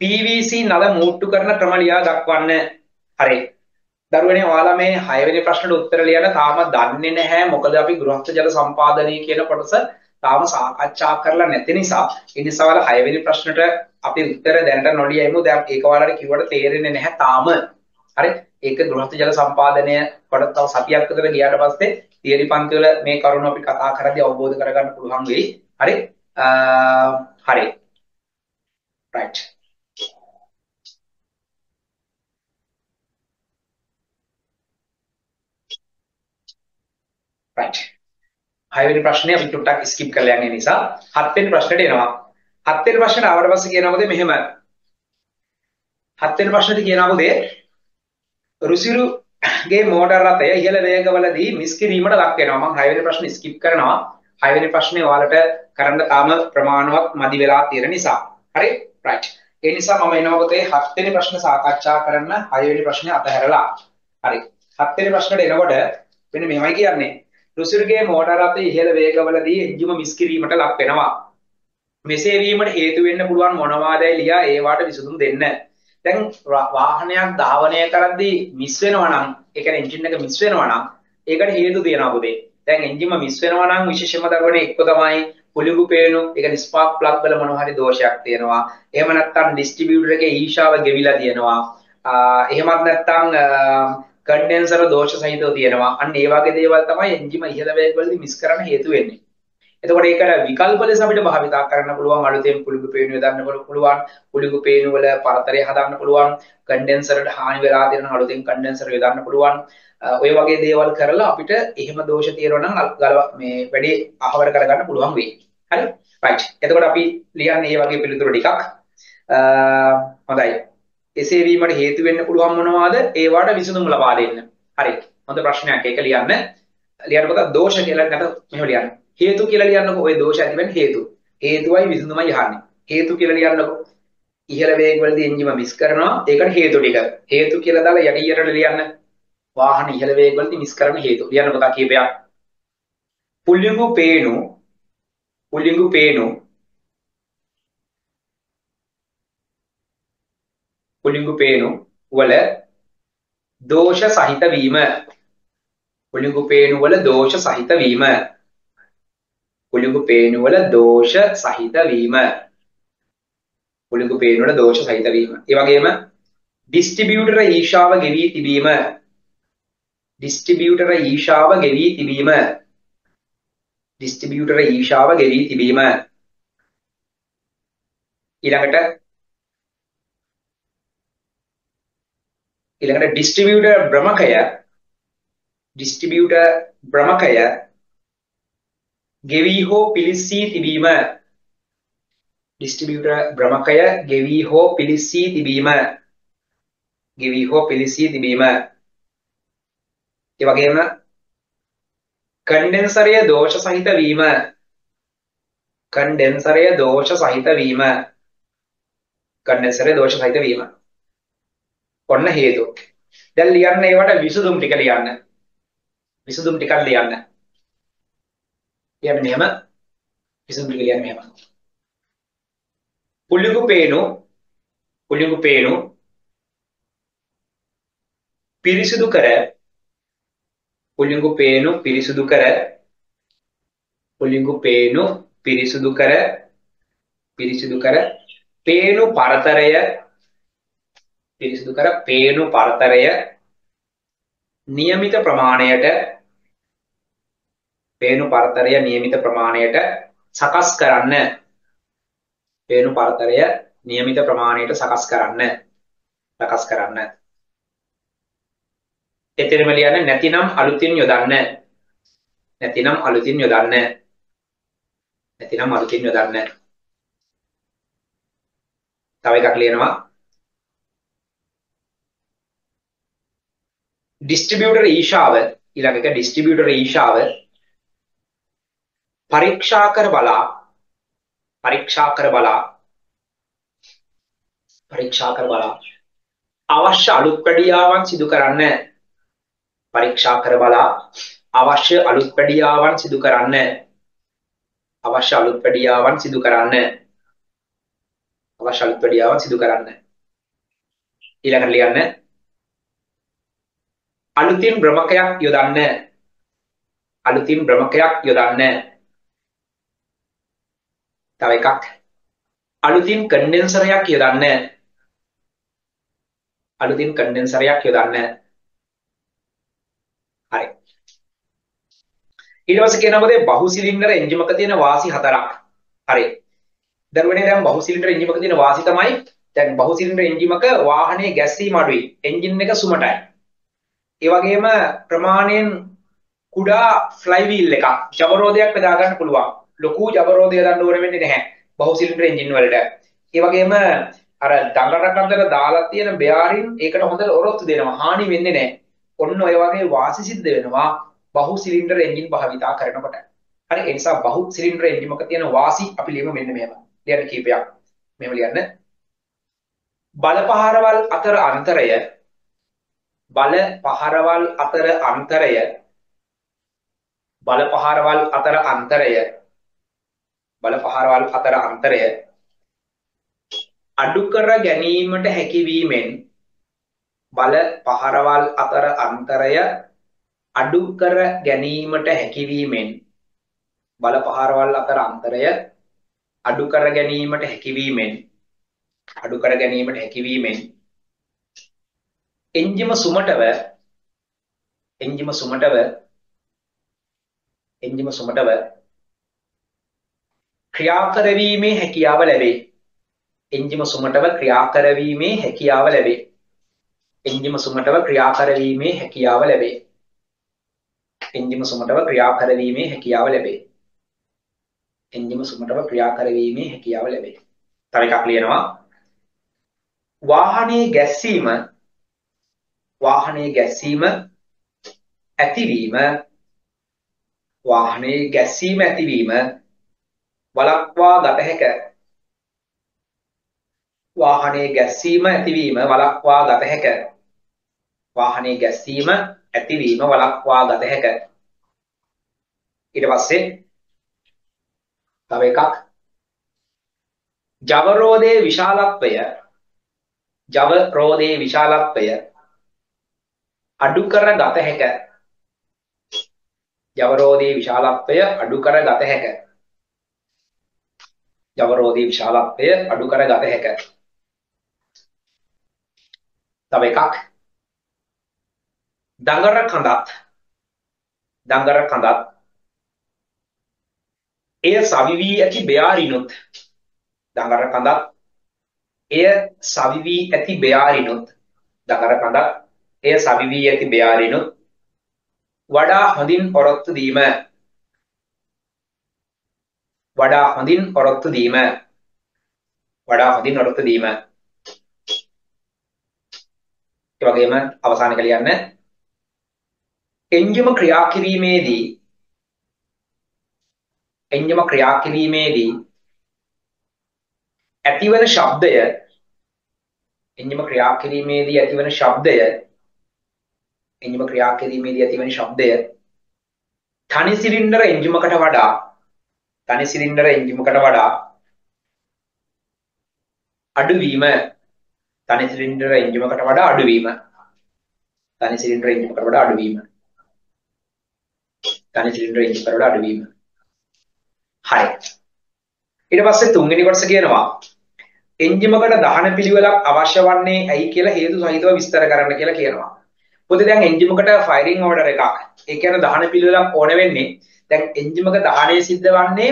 PVC නල මූට්ටු කරන ක්‍රම ලියා දක්වන්න. හරි. දරුවනේ ඔයාලා මේ 6 වෙනි ප්‍රශ්නට උත්තර ලියන්න තාම දන්නේ නැහැ. මොකද අපි ගෘහස්ත ජල සම්පාදනය කියන කොටස තාම සාකච්ඡා කරලා නැති නිසා. ඒ නිසා වල 6 වෙනි ප්‍රශ්නට අපි උත්තර දැනට නොලියමු දැන් ඒක ඔයාලට කිව්වට තේරෙන්නේ නැහැ තාම. හරි? ඒක ගෘහස්ත ජල සම්පාදනය කොට තව සතියක් විතර ගියාට පස්සේ තියරි පන්ති වල මේ කරුණ අපි කතා කරද්දී අවබෝධ කරගන්න පුළුවන් වෙයි. හරි? හරි. Right. Right. හයවෙනි ප්‍රශ්නේ අපි ටුට්ටක් ස්කිප් කරලා යන්නේ නිසා හත්වෙනි ප්‍රශ්නට එනවා. හත්වෙනි ප්‍රශ්නට ආවට පස්සේ කියනවාද මෙහෙම. හත්වෙනි ප්‍රශ්නේදී කියනවාද රුසිරුගේ මෝටර රථය ඉහළ වේගවලදී මිස් කිරීමට ලක් වෙනවා. මම හයවෙනි ප්‍රශ්නේ ස්කිප් කරනවා. හයවෙනි ප්‍රශ්නේ ඔයාලට කරන්න තාම ප්‍රමාණවත් මදි වෙලා තියෙන නිසා. හරි? Right. ඒ නිසා මම එනවා පොතේ හත්වෙනි ප්‍රශ්න සාකච්ඡා කරන්න හයවෙනි ප්‍රශ්නේ අතහැරලා. හරි. හත්වෙනි ප්‍රශ්නට එනකොට මෙන්න මෙහෙමයි කියන්නේ. රුසිරුගේ මෝටර රථය ඉහළ වේගවලදී එන්ජිම මිස් කිරීමට ලක් වෙනවා මෙසේ වීමට හේතු වෙන්න පුළුවන් මොනවාදයි ලියා ඒවට විසඳුම් දෙන්න දැන් වාහනයක් ධාවනය කරද්දී මිස් වෙනවා නම් ඒ කියන්නේ එන්ජින් එක මිස් වෙනවා නම් ඒකට හේතු තියෙනවා පුතේ. දැන් එන්ජිම මිස් වෙනවා නම් විශේෂම දරවන එක්ක තමයි කුළුගු පේනු ඒ කියන්නේ ස්පාර්ක් ප්ලග් වල මොන හරි දෝෂයක් තියෙනවා. එහෙම නැත්නම් ඩිස්ට්‍රිබියුටර් එකේ ඊශාව ගෙවිලා තියෙනවා. එහෙමත් නැත්නම් කන්ඩෙන්සර් දෝෂ සහිතව තියෙනවා. අන්න ඒ වගේ දේවල් තමයි එන්ජිම ඉහළ වේගවලදී මිස් කරන්න හේතු වෙන්නේ. එතකොට ඒකට විකල්ප ලෙස අපිට භාවිතා කරන්න පුළුවන් අලුතෙන් කුළුගු පේනුව දාන්න පුළුවන් කුළුගු පේනුව වල පරතරය හදන්න පුළුවන් කන්ඩෙන්සර්ට හානි වෙලා තියෙන අලුතෙන් කන්ඩෙන්සර් යොදන්න පුළුවන්. ඔය වගේ දේවල් කරලා අපිට එහෙම දෝෂ තියෙනවා නම් ගලව මේ වැඩි අහවර කරගන්න පුළුවන් වෙයි. හරි? රයිට් එතකොට අපි ලියන්නේ මේ වගේ පිළිතුරු ටිකක්. හොඳයි. එසේ වීමට හේතු වෙන්න පුළුවන් මොනවාද ඒවට විසඳුම් ලබා දෙන්න හරි හොඳ ප්‍රශ්නයක් ඒක ලියන්න ලියනකොට දෝෂ කියලා නැත මෙහෙම ලියන්න හේතු කියලා ලියන්නකො ওই දෝෂ ඇති වෙන්නේ හේතු. හේතුවයි විසඳුමයි යහන්නේ. හේතු කියලා ලියන්නකො. ඉහළ වේග වලදී එන්ජිම මිස් කරනවා. ඒකට හේතු ටික. හේතු කියලා දාලා යටියට ලියන්න. වාහන ඉහළ වේග වලදී මිස් කරන හේතු. ලියන්නකො තා කීපයක්. පුල්ලිඟු පේනු පුල්ලිඟු පේනු පුලිංගු පේනු වල දෝෂ සහිත වීම පුලිංගු පේනු වල දෝෂ සහිත වීම කුළුගු පේනුවල දෝෂ සහිත වීම කුළුගු පේනුවල දෝෂ සහිත වීම ඒ වගේම ඩිස්ට්‍රිබියුටර් ඊශාව ගෙවී තිබීම ඩිස්ට්‍රිබියුටර් ඊශාව ගෙවී තිබීම ඩිස්ට්‍රිබියුටර් ඊශාව ගෙවී තිබීම ඊළඟට ඊළඟට ඩිස්ට්‍රිබියුටර් භ්‍රමකය ඩිස්ට්‍රිබියුටර් භ්‍රමකය ගෙවී හෝ පිලිස්සී තිබීම. ඩිස්ට්‍රිබියුටර් භ්‍රමකය ගෙවී හෝ පිලිස්සී තිබීම. ගෙවී හෝ පිලිස්සී තිබීම. ඒ වගේම කන්ඩෙන්සරය දෝෂ සහිත වීම. කන්ඩෙන්සරය දෝෂ සහිත වීම. කන්ඩෙන්සරය දෝෂ සහිත වීම. ඔන්න හේතු දැන් ලියන්න ඒවට විසඳුම් ටික ලියන්න. විසඳුම් ටිකක් ලියන්න. කියන්නේ මෙහෙම. විසඳුම් ටික කියන්නේ මෙහෙම. පුලිඟු පේනු පුලිඟු පේනු පිරිසිදු කර පුලිඟු පේනු පිරිසිදු කර පුලිඟු පේනු පිරිසිදු කර පිරිසිදු කර පේනු පරතරය පිරිසිදු කර පේනු පරතරය નિયમિત ප්‍රමාණයට පේනු පරතරය નિયમિત ප්‍රමාණයට සකස් කරන්න පේනු පරතරය નિયમિત ප්‍රමාණයට සකස් කරන්න සකස් කරන්න එතරම් ලියන්න නැතිනම් අලුතින් යොදන්න නැතිනම් අලුතින් යොදන්න නැතිනම් අලුතින් යොදන්න තව එකක් ලියනවා ඩිස්ට්‍රිබියුටර් ඊශාව ඊළඟ එක ඩිස්ට්‍රිබියුටර් ඊශාව පරීක්ෂා කර බලා පරීක්ෂා කර බලා පරීක්ෂා කර බලා අවශ්‍ය අලුත් වැඩියාවන් සිදු කරන්න පරීක්ෂා කර බලා අවශ්‍ය අලුත් වැඩියාවන් සිදු කරන්න අවශ්‍ය අලුත් වැඩියාවන් සිදු කරන්න අවශ්‍ය අලුත් වැඩියාවන් සිදු කරන්න. ඊළඟට ලියන්න අලුතින් භ්‍රමකයක් යොදන්න අලුතින් භ්‍රමකයක් යොදන්න තව එකක්. අලුතින් කන්ඩෙන්සරයක් යොදන්න අලුතින් කන්ඩෙන්සරයක් යොදන්න හරි. ඊට පස්සේ කියනවා මොකද? බහු සිලින්ඩර් එන්ජිමක තියෙන වාසි හතරක්. හරි. දරුවනේ දැන් බහු සිලින්ඩර් එන්ජිමක තියෙන වාසි තමයි. දැන් බහු සිලින්ඩර් එන්ජිමක වාහනේ ගැස්සීම අඩුයි. එන්ජින් එක සුමටයි. ඒ වගේම ප්‍රමාණයෙන් කුඩා ෆ්ලයිවීල් එකක් ජවරෝධයක් බෙදා ගන්න පුළුවන්. ලොකු ජවරෝධය දාන්න ඕන වෙන්නේ නැහැ. බහු සිලින්ඩර් එන්ජින් වලට. ඒ වගේම අර දඟරක් අතර දාලා තියෙන බෙයාරින් ඒකට හොඳට ඔරොත්තු දෙනවා. හානි වෙන්නේ නැහැ. ඔන්න ඔය වගේ වාසි සිද්ධ වෙනවා බහු සිලින්ඩර් එන්ජින් භාවිතා කරනකොට. හරි ඒ නිසා බහු සිලින්ඩර් එන්ජිමක තියෙන වාසි අපි ලියමු මෙන්න මෙහෙම. ලියන්න කීපයක්. මෙහෙම ලියන්න. බල පහරවල් අතර අන්තරය බල පහරවල් අතර අන්තරය. බල පහරවල් අතර අන්තරය. බල පහරවල් අතර අන්තරය. අඩු කර ගැනීමට හැකිවීමෙන් බල පහරවල් අතර අන්තරය අඩු කර ගැනීමට හැකිවීමෙන් බල පහරවල් අතර අන්තරය අඩු කර ගැනීමට හැකිවීමෙන් අඩු කර ගැනීමට හැකිවීමෙන් එන්ජිම සුමටව එන්ජිම සුමටව එන්ජිම සුමටව ක්‍රියා කරවීමේ හැකියාව ලැබේ. එන්ජිම සුමටව ක්‍රියා කරවීමේ හැකියාව ලැබේ. එන්ජිම සුමටව ක්‍රියා කරවීමේ හැකියාව ලැබේ. එන්ජිම සුමටව ක්‍රියා කරවීමේ හැකියාව ලැබේ. එන්ජිම සුමටව ක්‍රියා කරවීමේ හැකියාව ලැබේ. තව එකක් ලියනවා. වාහනේ ගැස්සීම වාහනේ ගැස්සීම ඇතිවීම වාහනේ ගැස්සීම ඇතිවීම වළක්වා ගත හැක. වාහනේ ගැස්සීම ඇතිවීම වළක්වා ගත හැක. වාහනේ ගැස්සීම ඇතිවීම වළක්වා ගත හැක. ඊට පස්සේ තව එකක්. ජවරෝධයේ විශාලත්වය. ජවරෝධයේ විශාලත්වය. අඩු කර ගත හැක. ජවරෝධයේ විශාලත්වය අඩු කර ගත හැක. ජවරෝධයේ විශාලත්වය අඩු කර ගත හැක. තව එකක්. දඟර කඳත් දඟර කඳත් එය සවිවී ඇති බෙයාරිනුත් දඟර කඳත් එය සවිවී ඇති බෙයාරිනුත් දඟර කඳත් එය සවිවී ඇති බෙයාරිනුත් වඩා හොඳින් ඔරොත්තු දීම. වඩා හොඳින් ඔරොත්තු දීම. වඩා හොඳින් ඔරොත්තු දීම. ඒ වගේම අවසාන එක ලියන්න එන්ජිම ක්‍රියා කිරීමේදී එන්ජිම ක්‍රියා කිරීමේදී ඇතිවන ශබ්දය එන්ජිම ක්‍රියා කිරීමේදී ඇතිවන ශබ්දය එන්ජිම ක්‍රියා කිරීමේදී ඇතිවන ශබ්දය. තනි සිලින්ඩර එන්ජිමකට වඩා තනි සිලින්ඩර එන්ජිමකට වඩා අඩුවීම තනි සිලින්ඩර එන්ජිමකට වඩා අඩුවීම තනි සිලින්ඩර එන්ජිමකට වඩා අඩුවීම තනි සිලින්ඩර එන්ජිමකට වඩා අඩුවීම. හරි. ඊට පස්සේ තුන්වෙනි කොටස කියනවා. එන්ජිමකට දහන පිළිවෙලක් අවශ්‍ය වන්නේ ඇයි කියලා හේතු සහිතව විස්තර කරන්න කියලා කියනවා. පොතේ දැන් එන්ජිමකට ෆයරින් ඕඩර් එකක්? ඒ කියන්නේ දහන පිළිවෙලක් ඕන වෙන්නේ. දැන් එන්ජිමක දහනය සිද්ධ වන්නේ?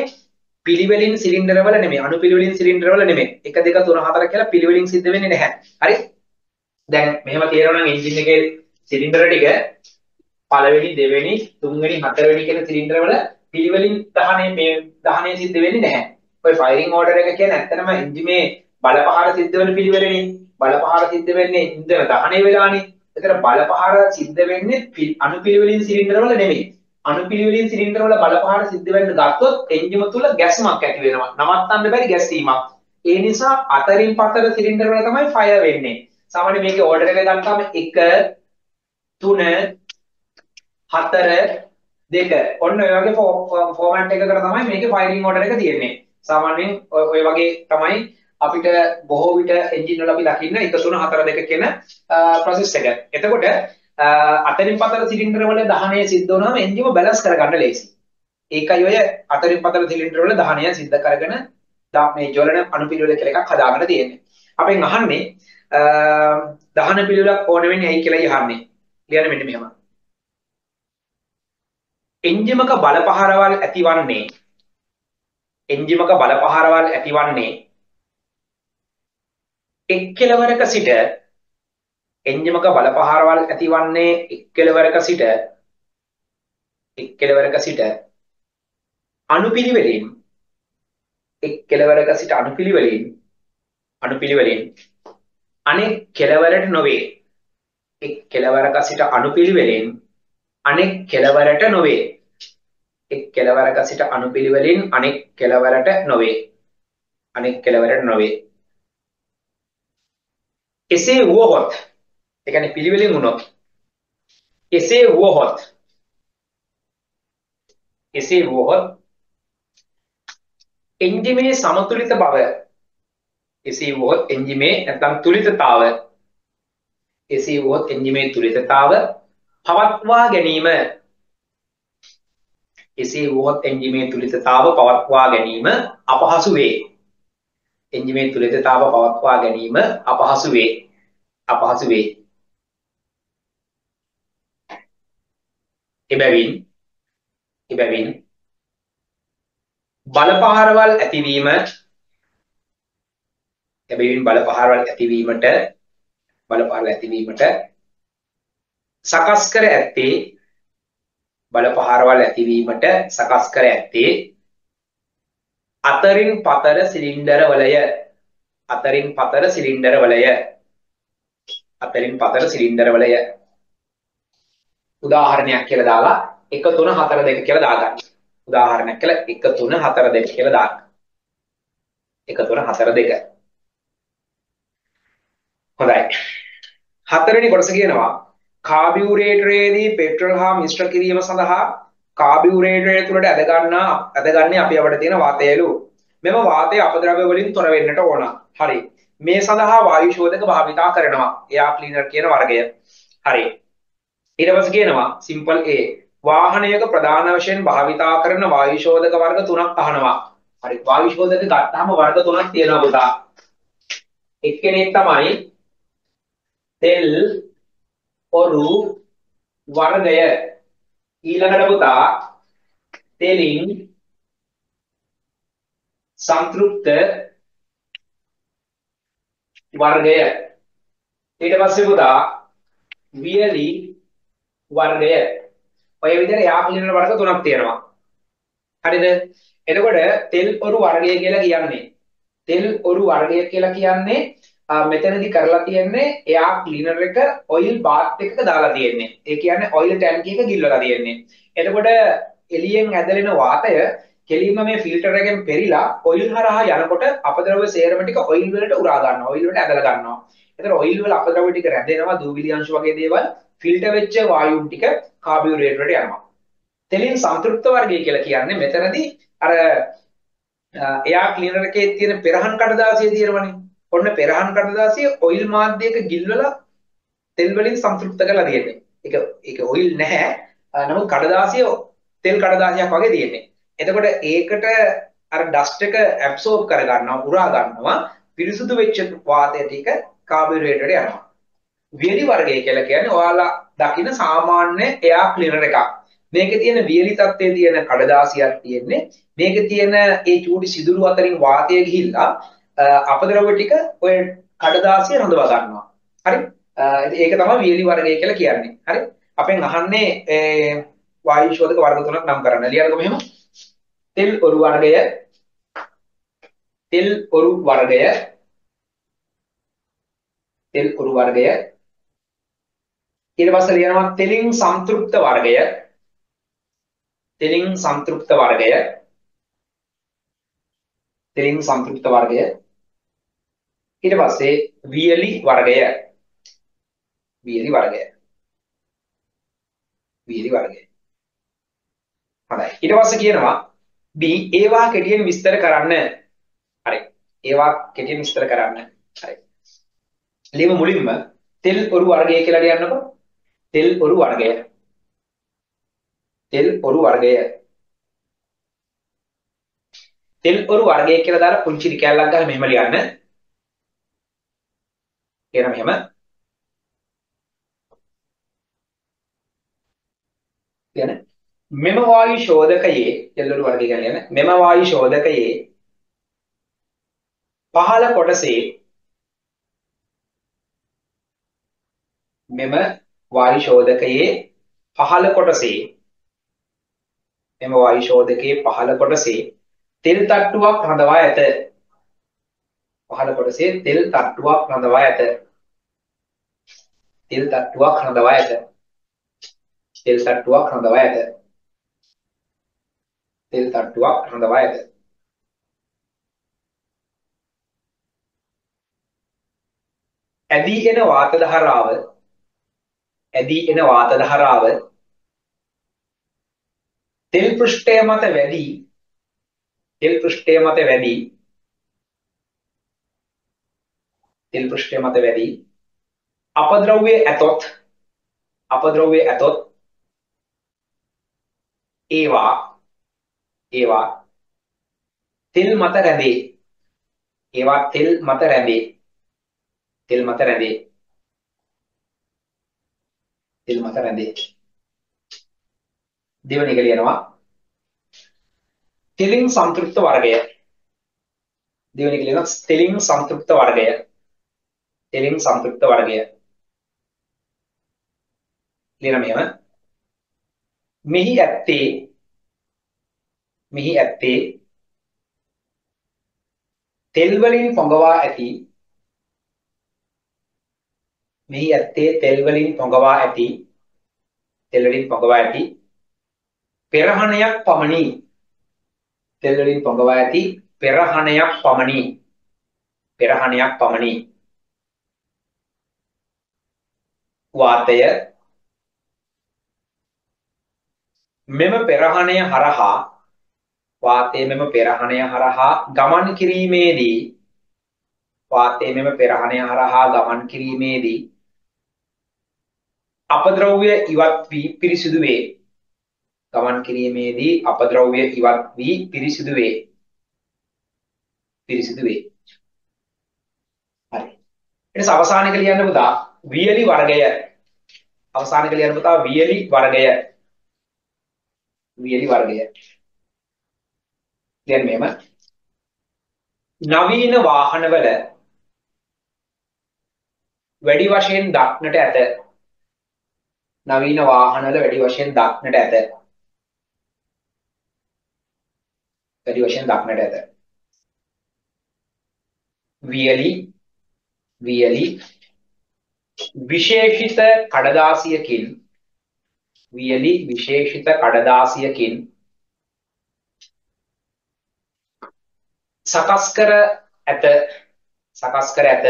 පිළිවෙලින් සිලින්ඩර වල නෙමෙයි අණු පිළිවෙලින් සිලින්ඩර වල නෙමෙයි. 1 2 3 4 කියලා පිළිවෙලින් සිද්ධ වෙන්නේ නැහැ. හරි? දැන් මෙහෙම තියෙනවා නම් එන්ජින් එකේ සිලින්ඩර ටික පළවෙනි දෙවෙනි තුන්වෙනි හතරවෙනි කියන සිලින්ඩර වල පිළිවෙලින් දහනය මේ දහනය සිද්ධ වෙන්නේ නැහැ. ඔය ෆයරින් ඕඩර් එක කියන්නේ ඇත්තටම එන්ජිමේ බලපහර සිද්ධ වෙන පිළිවෙලනේ. බලපහර සිද්ධ වෙන්නේ ඉන්ධන දහනය වෙලානේ. එතන බලපහර සිද්ධ වෙන්නේ අණුපිළිවෙලින් සිලින්ඩර වල නෙමෙයි. අණුපිළිවෙලින් සිලින්ඩර වල බලපහර සිද්ධ වෙන්න ගත්තොත් එන්ජිම තුල ගැස්මක් ඇති වෙනවා. නවත්තන්න බැරි ගැස්සීමක්. ඒ නිසා අතරින් පතර සිලින්ඩර වල තමයි ෆයර් වෙන්නේ. සාමාන්‍ය මේකේ ඕඩර් එක ගත්තාම 1 3 4 2 ඔන්න ඔය වගේ ෆෝමැට් එකකට තමයි මේකේ ෆයරින් ඕඩර් එක තියෙන්නේ. සාමාන්‍යයෙන් ඔය වගේ තමයි අපිට බොහෝ විට එන්ජින් වල අපි දකින්න 1 3 4 2 කියන ප්‍රොසෙස් එක. එතකොට අතරින් පතර සිලින්ඩර වල දහනය සිද්ධ වුණාම එන්ජිම බැලන්ස් කරගන්න ලේසි. ඒකයි ඔය අතරින් පතර සිලින්ඩර වල දහනය සිද්ධ කරගෙන මේ ජවලන අණුපිළිවෙල කියලා එකක් හදාගෙන තියෙන්නේ. අපෙන් අහන්නේ දහන පිළිවෙලක් ඕන වෙන්නේ ඇයි කියලා අහන්නේ. ලියන්න මෙන්න මෙහෙම. එන්ජිමක බලපහරවල් ඇතිවන්නේ එන්ජිමක බලපහරවල් ඇතිවන්නේ එක් කෙලවරක සිට එන්ජිමක බලපහරවල් ඇතිවන්නේ එක් කෙලවරක සිට එක් කෙලවරක සිට අනුපිළිවෙලින් එක් කෙලවරක සිට අනුපිළිවෙලින් අනුපිළිවෙලින් අනෙක් කෙලවරට නොවේ. එක් කෙලවරක සිට අනුපිළිවෙලින් අනෙක් කෙලවරට නොවේ. එක් කෙලවරක සිට අනුපිළිවෙලින් අනෙක් කෙලවරට නොවේ. අනෙක් කෙලවරට නොවේ. එසේ වුවහොත් ඒ කියන්නේ පිළිවෙලින් වුණොත් එසේ වුවහොත් එසේ වුවහොත් එන්ජිමේ සමතුලිත බව එසේ වුවහොත් එන්ජිමේ නැත්නම් තුලිතතාව එසේ වුවහොත් එන්ජිමේ තුලිතතාව පවත්වා ගැනීම. එසේ වුවහොත් එන්ජිමේ තුලිතතාව පවත්වා ගැනීම අපහසු වේ. එන්ජිමේ තුලිතතාව පවත්වා ගැනීම අපහසු වේ. අපහසු වේ. එබැවින් එබැවින් බලපහරවල් ඇතිවීම එබැවින් බලපහරවල් ඇතිවීමට බලපහරවල් ඇතිවීමට සකස් කර ඇත්තේ බලපහරවල් ඇතිවීමට සකස් කර ඇත්තේ අතරින් පතර සිලින්ඩර වලය අතරින් පතර සිලින්ඩර වලය අතරින් පතර සිලින්ඩර වලය උදාහරණයක් කියලා දාලා 1 3 4 2 කියලා දාගන්න. උදාහරණයක් කියලා 1 3 4 2 කියලා දාන්න. 1 3 4 2. හොඳයි. හතරවෙනි කොටස කියනවා කාබියුරේටරයේදී පෙට්‍රල් හා මිශ්‍ර කිරීම සඳහා කාබියුරේටරය තුළට ඇද ගන්නා ඇද ගන්නේ අපි අපිට තියෙන වාතයලු. මෙම වාතය අපද්‍රව්‍ය වලින් තොර වෙන්නට ඕන. හරි. මේ සඳහා වායු ශෝධක භාවිතා කරනවා. එයා ක්ලීනර් කියන වර්ගය. හරි. ඊට පස්සේ කියනවා සිම්පල් A වාහනයක ප්‍රධාන වශයෙන් භාවිතා කරන වායු ශෝධක වර්ග තුනක් අහනවා. හරි වායු ශෝධක ගත්තාම වර්ග තුනක් තියෙනවා පුතා. එක්කෙනෙක් තමයි තෙල් ඔරු වර්ගය ඊළඟට පුතා තෙලින් සංතෘප්ත වර්ගය ඊට පස්සේ පුතා වියලි වර්ගය ඔය විදිහට යා පිළිවෙල වර්ග තුනක් තියෙනවා. හරිද? එතකොට තෙල් ඔරු වර්ගය කියලා කියන්නේ තෙල් ඔරු වර්ගය කියලා කියන්නේ මෙතනදි කරලා තියෙන්නේ එයා ක්ලීනර් එක ඔයිල් බාත් එකක දාලා තියෙන්නේ. ඒ කියන්නේ ඔයිල් ටැංකි එක ගිල්වලා තියෙන්නේ. එතකොට එළියෙන් ඇදලෙන වාතය කෙලින්ම මේ ෆිල්ටර් එකෙන් පෙරිලා ඔයිල් හරහා යනකොට අපද්‍රව්‍ය සේරම ටික ඔයිල් වලට උරා ගන්නවා. ඔයිල් වලට ඇදලා ගන්නවා. එතකොට ඔයිල් වල අපද්‍රව්‍ය ටික රැඳෙනවා දූවිලි අංශු වගේ දේවල් ෆිල්ටර් වෙච්ච වායුන් ටික කාබියුරේටරට යනවා. තෙලින් සම්තෘප්ත වර්ගය කියලා කියන්නේ මෙතනදී අර එයා ක්ලීනර් එකේ තියෙන පෙරහන් කඩදාසිය තියෙනවනේ. ඔන්න පෙරහන් කඩදාසිය ඔයිල් මාධ්‍යයක ගිල්වලා තෙල් වලින් සම්තෘප්ත කරලා තියෙන්නේ. ඒක ඒක ඔයිල් නැහැ. නමුත් කඩදාසිය තෙල් කඩදාසියක් වගේ තියෙන්නේ. එතකොට ඒකට අර ඩස්ට් එක ඇබ්සෝබ් කර ගන්නවා, උරා ගන්නවා. පිරිසුදු වෙච්ච වාතය ටික කාබියුරේටරට යනවා. වියලි වර්ගය කියලා කියන්නේ ඔයාලා දකින සාමාන්‍ය එයා ක්ලිනර් එකක්. මේකේ තියෙන වියලි තත්ත්වයේ තියෙන කඩදාසියක් තියෙන්නේ. මේකේ තියෙන ඒ චූටි සිදුරු අතරින් වාතය ගිහිල්ලා අපද්‍රව්‍ය ටික ඔය කඩදාසිය රඳවා ගන්නවා. හරි? ඒක තමයි වියලි වර්ගය කියලා කියන්නේ. හරි? අපෙන් අහන්නේ වායු ශෝධක වර්ග තුනක් නම් කරන්න. ලියන්නකො මෙහෙම. තෙල් ඔරු වර්ගය තෙල් ඔරු වර්ගය තෙල් ඔරු වර්ගය ඊට පස්සේ ලියනවා තෙලින් සම්තෘප්ත වර්ගය තෙලින් සම්තෘප්ත වර්ගය තෙලින් සම්තෘප්ත වර්ගය. ඊට පස්සේ වියලි වර්ගය. වියලි වර්ගය. වියලි වර්ගය. හරි. ඊට පස්සේ කියනවා B ඒවා කෙටියෙන් විස්තර කරන්න. හරි. ඒවා කෙටියෙන් විස්තර කරන්න. හරි. ලියමු මුලින්ම තෙල් ඔරු වර්ගය කියලා ලියන්නකො. තෙල් ඔරු වර්ගය. තෙල් ඔරු වර්ගය. තෙල් ඔරු වර්ගය කියලා දාලා පුංචි කැලලක් ගහලා මෙහෙම ලියන්න. කියන මෙහෙම. කියන මෙම වායු ශෝධකයේ තෙල් ඔරු වර්ගය කියන්නේ මෙම වායු ශෝධකයේ පහළ කොටසේ මෙම වායු ශෝධකයේ පහළ කොටසේ මෙම වායු ශෝධකයේ පහළ කොටසේ තෙල් තට්ටුවක් රඳවා ඇත. පහළ කොටසේ තෙල් තට්ටුවක් රඳවා ඇත. තෙල් තට්ටුවක් රඳවා ඇත. තෙල් තට්ටුවක් රඳවා ඇත. තෙල් තට්ටුවක් රඳවා ඇත. ඇදී එන වාත ධාරාව ඇදී එන වාත ධාරාව තෙල් පෘෂ්ඨය මත වැඩි තෙල් පෘෂ්ඨය මත වැඩි. තෙල් පෘෂ්ඨය මත වැඩි. අපද්‍රව්‍ය ඇතොත් අපද්‍රව්‍ය ඇතොත් ඒවා ඒවා තෙල් මත රැඳේ. ඒවා තෙල් මත රැඳේ. තෙල් මත රැඳේ. තෙල් මත රැඳේ. දෙවන එක ලියනවා. තෙලින් සම්තෘප්ත වර්ගය. දෙවන එක ලියනවා තෙලින් සම්තෘප්ත වර්ගය. තෙලින් සම්තෘප්ත වර්ගය. ලියන මෙහෙම. මෙහි ඇත්තේ මෙහි ඇත්තේ තෙල් වලින් පොඟවා ඇති මෙහි ඇත්තේ තෙල් වලින් පොඟවා ඇති තෙල් වලින් පොඟවා ඇති පෙරහණයක් පමණි. තෙල් වලින් පොඟවා ඇති පෙරහණයක් පමණි. පෙරහණයක් පමණි. වාතය. මෙම පෙරහණය හරහා වාතයේ මෙම පෙරහණය හරහා ගමන් කිරීමේදී වාතයේ මෙම පෙරහණය හරහා ගමන් කිරීමේදී අපද්‍රව්‍ය ඉවත් වී පිරිසිදු වේ. ගමන් කිරීමේදී අපද්‍රව්‍ය ඉවත් වී පිරිසිදු වේ. පිරිසිදු වේ. හරි. ඊට අවසානයක ලියන්න පුතා වියලි වර්ගය. අවසානයක ලියන්න පුතා වියලි වර්ගය. වියලි වර්ගය. දැන් මෙහෙම නවීන වාහනවල වැඩි වශයෙන් දක්නට ඇත නවීන වාහනවල වැඩි වශයෙන් දක්නට ඇත වැඩි වශයෙන් දක්නට ඇත. වියලි වියලි විශේෂිත කඩදාසියකින් වියලි විශේෂිත කඩදාසියකින් සකස් කර ඇත සකස් කර ඇත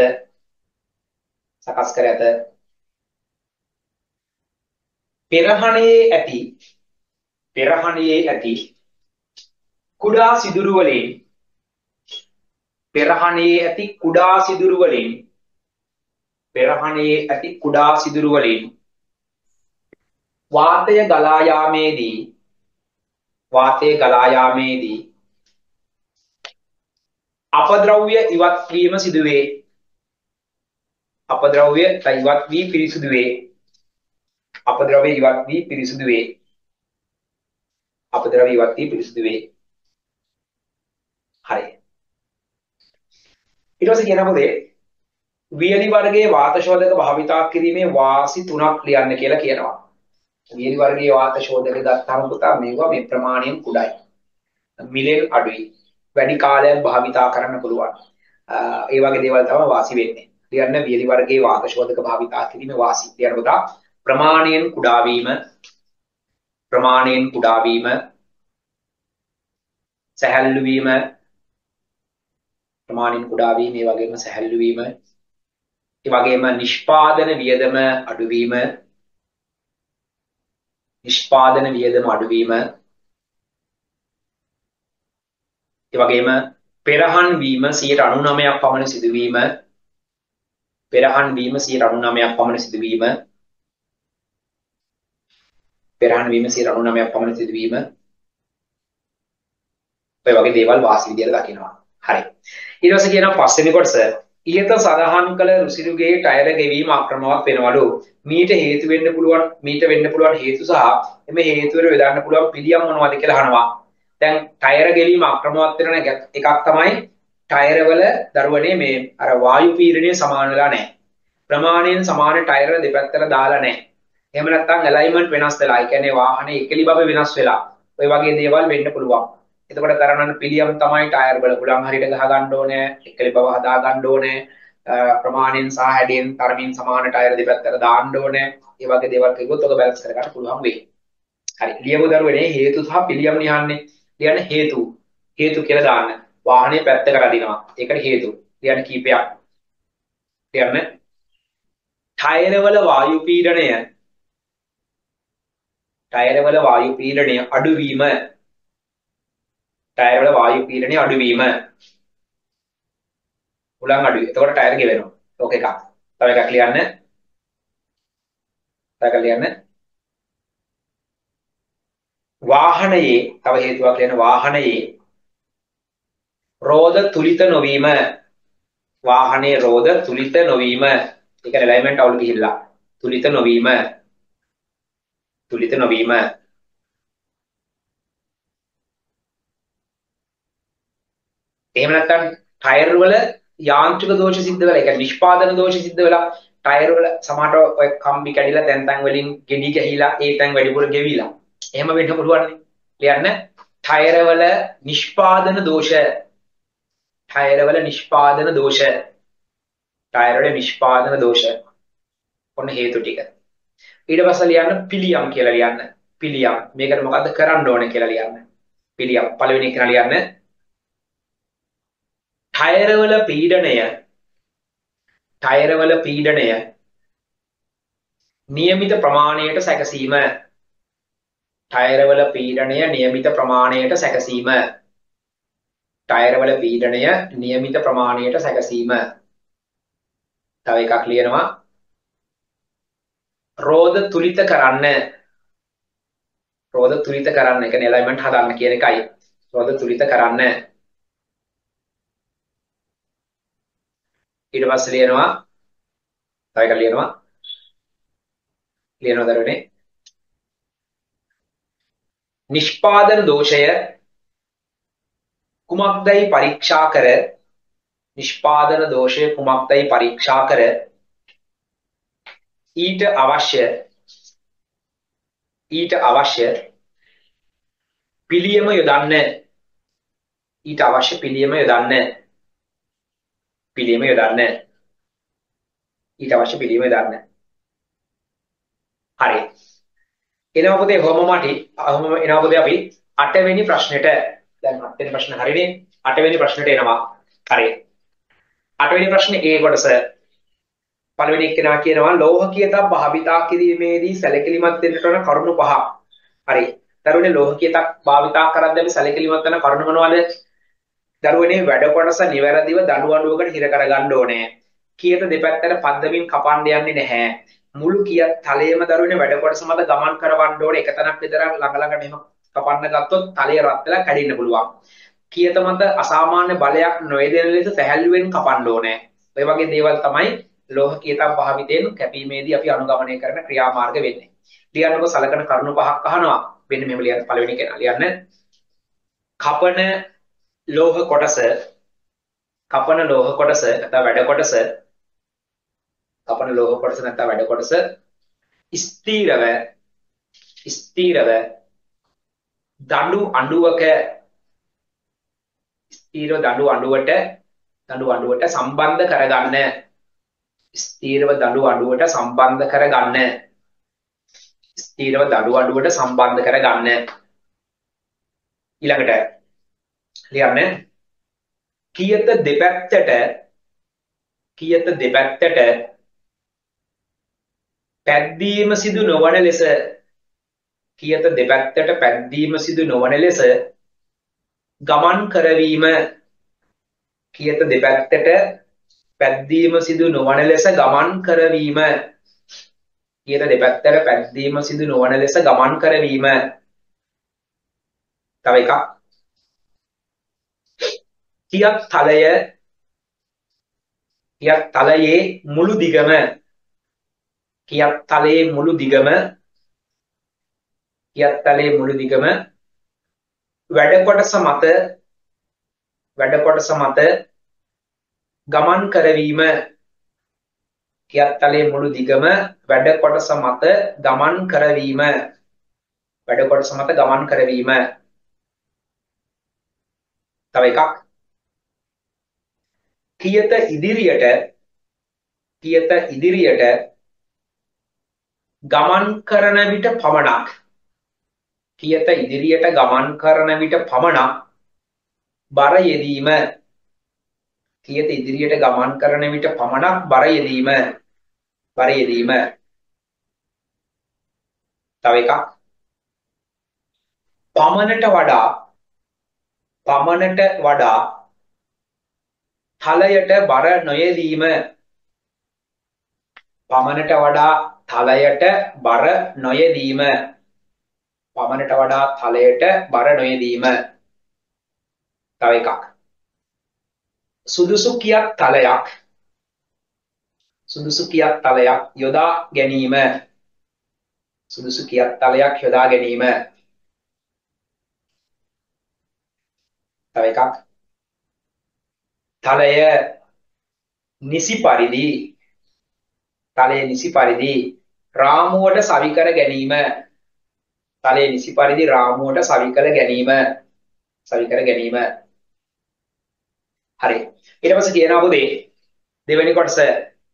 සකස් කර ඇත. පෙරහණේ ඇති පෙරහණේ ඇති කුඩා සිදුරු වලින් පෙරහණේ ඇති කුඩා සිදුරු වලින් පෙරහණේ ඇති කුඩා සිදුරු වලින් වාතය ගලා යාමේදී වාතය ගලා යාමේදී අපද්‍රව්‍ය ඉවත් වීම සිදුවේ. අපද්‍රව්‍ය ඉවත් වී පිරිසුදු වේ. අපද්‍රව්‍ය ඉවත් වී පිරිසුදු වේ. අපද්‍රව්‍ය ඉවත් වී පිරිසුදු වේ. හරි. ඊට පස්සේ කියන පොතේ වියලි වර්ගයේ වාත ශෝධක භාවිතා කිරීමේ වාසි තුනක් ලියන්න කියලා කියනවා. වියලි වර්ගයේ වාත ශෝධක ගත්තාම පුතා මේවා මේ ප්‍රමාණයෙන් කුඩයි. මිලෙන් අඩුයි. වැඩි කාලයක් භාවිතා කරන්න පුළුවන්. ඒ වගේ දේවල් තමයි වාසි වෙන්නේ. ලියන්න වියලි වර්ගයේ වාත ශෝධක භාවිතා කිරීමේ වාසි. ලියන්න පුතා ප්‍රමාණයෙන් කුඩා වීම ප්‍රමාණයෙන් කුඩා වීම සැහැල්ලු වීම ප්‍රමාණයෙන් කුඩා වීම ඒ වගේම සැහැල්ලු වීම ඒ වගේම නිෂ්පාදන වියදම අඩුවීම නිෂ්පාදන වියදම අඩුවීම ඒ වගේම පෙරහන් වීම 99ක් පමණ සිදුවීම පෙරහන් වීම 99ක් පමණ සිදුවීම පෙරහන් වීම 99ක් පමණ සිදුවීම ඔය වගේ දේවල් වාසි විදියට දකිනවා. හරි. ඊට පස්සේ කියනවා පස්වෙනි කොටස ඉහත සඳහන් කළ රුසිරුගේ ටයර ගෙවීම අක්‍රමවත් වෙනවලු. මීට හේතු වෙන්න පුළුවන් මීට වෙන්න පුළුවන් හේතු සහ එමෙ හේතු වල යොදන්න පුළුවන් පිළියම් මොනවද කියලා අහනවා. දැන් ටයර ගෙවීම අක්‍රමවත් වෙන එකක් තමයි ටයර වල දරුවනේ මේ අර වායු පීඩනය සමාන වෙලා නැහැ. ප්‍රමාණයෙන් සමාන ටයර දෙපැත්තට දාලා නැහැ. එහෙම නැත්නම් ඇලයින්මන්ට් වෙනස් වෙලා. ඒ කියන්නේ වාහනේ එකලි බබ වෙනස් වෙලා. ඔය වගේ දේවල් වෙන්න පුළුවන්. එතකොට කරන්න පිළියම් තමයි ටයර් වල ගුලන් හරියට ගහ ගන්න ඕනේ, එක්කලි බව හදා ගන්න ඕනේ, ප්‍රමාණයෙන් සහ හැඩයෙන් තරමින් සමාන ටයර් දෙපැත්තට දාන්න ඕනේ. ඒ වගේ දේවල් කිව්වොත් ඔක බැලන්ස් කරගන්න පුළුවන් වෙයි. හරි. ලියපු දරුවනේ හේතු සහ පිළියම් ලියන්නේ. ලියන්න හේතු. හේතු කියලා දාන්න. වාහනේ පැත්තකට අදිනවා. ඒකට හේතු. ලියන්න කීපයක්. ලියන්න. ටයර් වල වායු පීඩනය ටයර් වල වායු පීඩනය අඩුවීම ටයර් වල වායු පීඩනය අඩුවීම උලන් අඩුයි. එතකොට ටයර් ගෙවෙනවා. ඕක එකක්. තව එකක් ලියන්න. තව එකක් ලියන්න. වාහනයේ තව හේතුවක් ලියන්න වාහනයේ රෝද තුලිත නොවීම වාහනේ රෝද තුලිත නොවීම ඒක ඇලයින්මන්ට් අවුල් ගිහිල්ලා තුලිත නොවීම තුලිත නොවීම එහෙම නැත්නම් ටයර් වල යාන්ත්‍රික දෝෂ සිද්ධ වෙලා ඒ කියන්නේ නිෂ්පාදන දෝෂ සිද්ධ වෙලා ටයර් වල සමහරට ඔය කම්බි කැඩිලා තැන් තැන් වලින් ගෙඩි ගැහිලා ඒ තැන් වැඩිපුර ගෙවිලා. එහෙම වෙන්න පුළුවන් නේ ලියන්න. ටයර් වල නිෂ්පාදන දෝෂ. ටයර් වල නිෂ්පාදන දෝෂ. ටයර් වල නිෂ්පාදන දෝෂ. ඔන්න හේතු ටික. ඊට පස්සේ ලියන්න පිළියම් කියලා ලියන්න. පිළියම්. මේකට මොකද්ද කරන්න ඕනේ කියලා ලියන්න. පිළියම්. පළවෙනි එක ලියන්න. ටයරවල පීඩනය ටයරවල පීඩනය નિયમિત ප්‍රමාණයට සැකසීම ටයරවල පීඩනය નિયમિત ප්‍රමාණයට සැකසීම ටයරවල පීඩනය નિયમિત ප්‍රමාණයට සැකසීම තව එකක් ලියනවා රෝද තුලිත කරන්න රෝද තුලිත කරන්න කියන්නේ ඇලයින්මන්ට් හදන්න කියන එකයි රෝද තුලිත කරන්න ඊට පස්සේ ලියනවා. තව එකක් ලියනවා. ලියනවා දරුවනේ. නිෂ්පාදන දෝෂය කුමක්දයි පරීක්ෂා කර? නිෂ්පාදන දෝෂය කුමක්දයි පරීක්ෂා කර? ඊට අවශ්‍ය ඊට අවශ්‍ය පිළියම යොදන්න. ඊට අවශ්‍ය පිළියම යොදන්න. පිළියම යොදන්න. ඊට අවශ්‍ය පිළියම යොදන්න. හරි. එනවා පුතේ කොහොම මාටි අහම එනවා පුතේ අපි 8 වෙනි ප්‍රශ්නෙට දැන් 8 වෙනි ප්‍රශ්න හරිනේ 8 වෙනි ප්‍රශ්නෙට එනවා. හරි. 8 වෙනි ප්‍රශ්නේ ඒ කොටස පළවෙනි එක්කෙනා කියනවා ලෝහකීයතා භාවිතා කිරීමේදී සැලකිලිමත් වෙන්නට ඕන කරුණු පහ. හරි. දරුවනේ ලෝහකීයතා භාවිතා කරද්දී අපි සැලකිලිමත් වෙන කරුණු මොනවද? දරුවනේ වැඩ කොටස නිවැරදිව දඬු අඬුවකට හිර කරගන්න ඕනේ. කීයට දෙපැත්තට පද්දමින් කපන්න යන්නේ නැහැ. මුළු කිය තලයේම දරුවනේ වැඩ කොටස මත ගමන් කරවන්න ඕනේ. එක තැනක් විතර ළඟ ළඟ මෙහෙම කපන්න ගත්තොත් තලය රත් වෙලා කැඩෙන්න පුළුවන්. කියත මත අසාමාන්‍ය බලයක් නොයදෙන ලෙස සැහැල්ලුවෙන් කපන්න ඕනේ. ඔය වගේ දේවල් තමයි ලෝහ කීතා භාවිතයෙන් කැපීමේදී අපි අනුගමනය කරන ක්‍රියාමාර්ග වෙන්නේ. ලියන්නකො සලකන කරුණු පහක් අහනවා. මෙන්න මෙහෙම ලියන්න පළවෙනි කෙනා ලියන්න. කපන ලෝහ කොටස කපන ලෝහ කොටස නැත්නම් වැඩ කොටස කපන ලෝහ කොටස නැත්නම් වැඩ කොටස ස්ථීරව ස්ථීරව දඬු අඬුවක ස්ථීරව දඬු අඬුවට දඬු අඬුවට සම්බන්ධ කරගන්න. ස්ථීරව දඬු අඬුවට සම්බන්ධ කරගන්න. ස්ථීරව දඬු අඬුවට සම්බන්ධ කරගන්න. ඊළඟට ලියන්න. කියත දෙපැත්තට කියත දෙපැත්තට පැද්දීම සිදු නොවන ලෙස කියත දෙපැත්තට පැද්දීම සිදු නොවන ලෙස ගමන් කරවීම කියත දෙපැත්තට පැද්දීම සිදු නොවන ලෙස ගමන් කරවීම කියත දෙපැත්තට පැද්දීම සිදු නොවන ලෙස ගමන් කරවීම. තව එකක් තියක් තලය තියක් තලයේ මුළු දිගම කියක් තලයේ මුළු දිගම කියක් තලයේ මුළු දිගම වැඩ කොටස මත වැඩ කොටස මත ගමන් කරවීම කියක් තලයේ මුළු දිගම වැඩ කොටස මත ගමන් කරවීම වැඩ කොටස මත ගමන් කරවීම. තව එකක්. කියත ඉදිරියට කියත ඉදිරියට ගමන් කරන විට පමණක් කියත ඉදිරියට ගමන් කරන විට පමණක් බර යෙදීම කියත ඉදිරියට ගමන් කරන විට පමණක් බර යෙදීම බර යෙදීම. තව එකක්. පමණට වඩා පමණට වඩා තලයට බර නොයෙදීම පමණට වඩා තලයට බර නොයෙදීම පමණට වඩා තලයට බර නොයෙදීම තව එකක්. සුදුසු කියක් තලයක්. සුදුසු කියක් තලයක් යොදා ගැනීම. සුදුසු කියක් තලයක් යොදා ගැනීම. තව එකක්. තලය නිසි පරිදි තලය නිසි පරිදි රාමුවට සවි කර ගැනීම. තලය නිසි පරිදි රාමුවට සවි කර ගැනීම. සවි කර ගැනීම. හරි. ඊට පස්සේ කියනවා පුතේ දෙවෙනි කොටස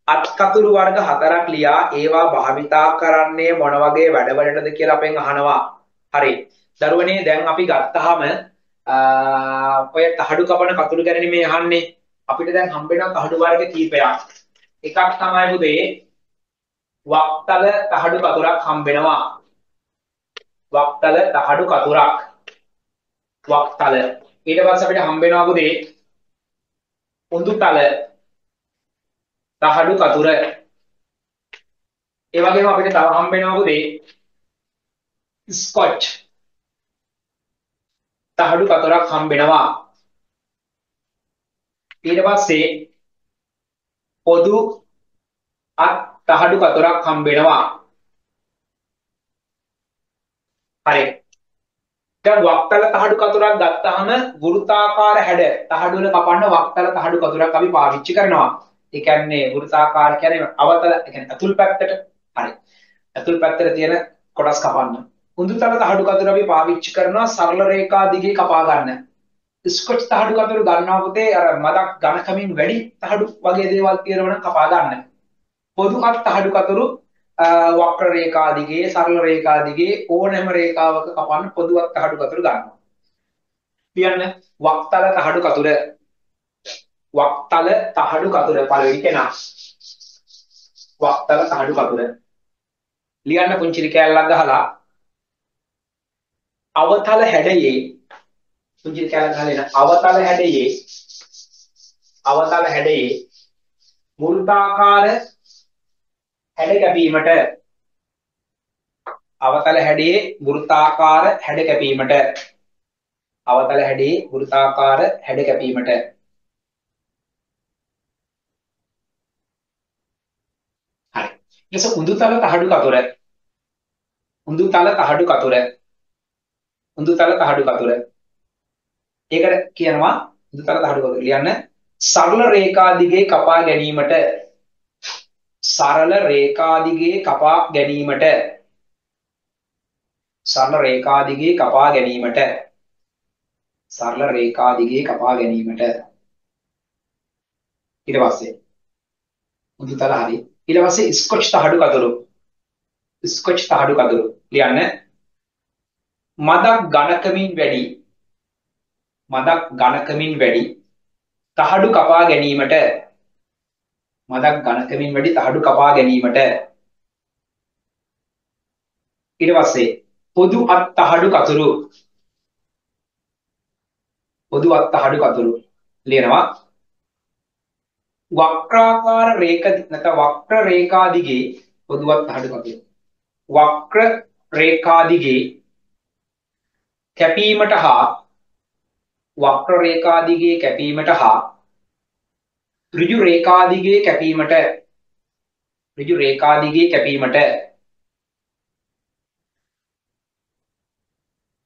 අත්කතුරු වර්ග හතරක් ලියා ඒවා භාවිතා කරන්නේ මොන වගේ වැඩවලටද කියලා අපෙන් අහනවා. හරි. දරුවනේ දැන් අපි ගත්තාම ඔය තහඩු කපන කතුරු ගැන මේ අහන්නේ. අපිට දැන් හම්බෙනවා තහඩු වර්ග කීපයක්. එකක් තමයි පුතේ වක්තල තහඩු කතුරක් හම්බෙනවා. වක්තල තහඩු කතුරක්. වක්තල. ඊට පස්සේ අපිට හම්බෙනවා පුතේ උඳුතල තහඩු කතුර. ඒ වගේම අපිට තව හම්බෙනවා පුතේ ස්කොච්. තහඩු කතරක් හම්බෙනවා. ඊට පස්සේ පොදු අත් තහඩු කතරක් හම්බෙනවා. හරි. දැන් වක්තල තහඩු කතරක් ගත්තාම වෘත්තාකාර හැඩ තහඩු වල කපන්න වක්තල තහඩු කතරක් අපි පාවිච්චි කරනවා. ඒ කියන්නේ වෘත්තාකාර කියන්නේ අවතල ඒ කියන්නේ අතුල් පැත්තට. හරි. අතුල් පැත්තට තියෙන කොටස් කපන්න. හුඳුතල තහඩු කතුර අපි පාවිච්චි කරනවා සරල රේඛා දිගේ කපා ගන්න. ස්කොච් තහඩු කතුර ගන්නවා පුතේ අර මදක් ඝනකමින් වැඩි තහඩු වගේ දේවල් තියෙනවනම් කපා ගන්න. පොදු අත් තහඩු කතුරු වක්‍ර රේඛා දිගේ සරල රේඛා දිගේ ඕනෑම රේඛාවක කපන්න පොදු අත් තහඩු කතුරු ගන්නවා. කියන්න වක්තල තහඩු කතුර වක්තල තහඩු කතුර පළවෙනි කෙනා. වක්තල තහඩු කතුර ලියන්න පුංචි කෑල්ලක් ගහලා අවතල හැඩයේ පුංචි කැලක් ගහලා අවතල හැඩයේ අවතල හැඩයේ මුල්තාකාර හැඩ කැපීමට අවතල හැඩයේ වෘත්තාකාර හැඩ කැපීමට අවතල හැඩයේ වෘත්තාකාර හැඩ කැපීමට. හරි. ඊට උඳුතල තහඩු කතුර. උඳුතල තහඩු කතුර. උඳුතල තහඩු කතුර. ඒකට කියනවා උඳුතල තහඩු කතුර. ලියන්න? සරල රේඛා දිගේ කපා ගැනීමට. සරල රේඛා දිගේ කපා ගැනීමට. සරල රේඛා දිගේ කපා ගැනීමට. සරල රේඛා දිගේ කපා ගැනීමට. ඊට පස්සේ උඳුතල හරි. ඊට පස්සේ ස්කොච් තහඩු කතුරු ස්කොච් තහඩු කතුරු ලියන්න. මදක් ඝනකමින් වැඩි. මදක් ඝනකමින් වැඩි තහඩු කපා ගැනීමට. මදක් ඝනකමින් වැඩි තහඩු කපා ගැනීමට. ඊට පස්සේ පොදු අත් තහඩු කතුරු. පොදු අත් තහඩු කතුරු ලියනවා. වක්‍රාකාර රේඛ නැත්නම් වක්‍ර රේඛා දිගේ පොදු අත් තහඩු කතුරු. වක්‍ර රේඛා දිගේ කැපීමට හා වක්‍ර රේඛා දිගේ කැපීමට හා ඍජු රේඛා දිගේ කැපීමට ඍජු රේඛා දිගේ කැපීමට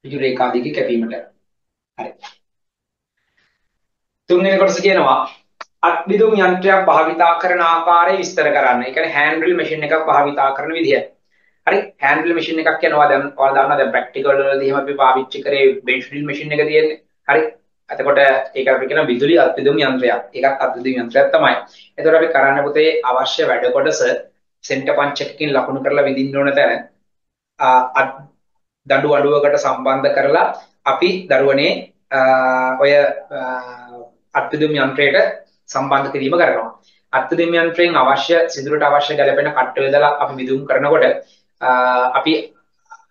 ඍජු රේඛා දිගේ කැපීමට. හරි. තුන්වෙනි කොටස කියනවා අත්බිඳුම් යන්ත්‍රයක් භාවිතා කරන ආකාරය විස්තර කරන්න. ඒ කියන්නේ හෑන්ඩ් ඩ්‍රිල් මැෂින් එකක් භාවිතා කරන විදිය. හරි. හෑන්ඩල් මැෂින් එකක් යනවා දැන් ඔයාලා දන්නවා දැන් ප්‍රැක්ටිකල් වලදී එහෙම අපි පාවිච්චි කරේ බෙන්ච් ඩ්‍රිල් මැෂින් එක තියෙන්නේ හරි. එතකොට ඒක අපි කියන විදුලි අත්විදුම් යන්ත්‍රයක්. ඒකත් අත්විදුම් යන්ත්‍රයක් තමයි. එතකොට අපි කරන්න පුතේ අවශ්‍ය වැඩ කොටස සෙන්ටර් පන්ච් එකකින් ලකුණු කරලා විදින්න ඕන තැන. දඬු අඩුවකට සම්බන්ධ කරලා අපි දරුවනේ ඔය අත්විදුම් යන්ත්‍රයට සම්බන්ධ කිරීම කරනවා. අත්විදුම් යන්ත්‍රයෙන් අවශ්‍ය සිදුරට අවශ්‍ය ගැලපෙන කට්ට යොදලා අපි විදුම් කරනකොට අපි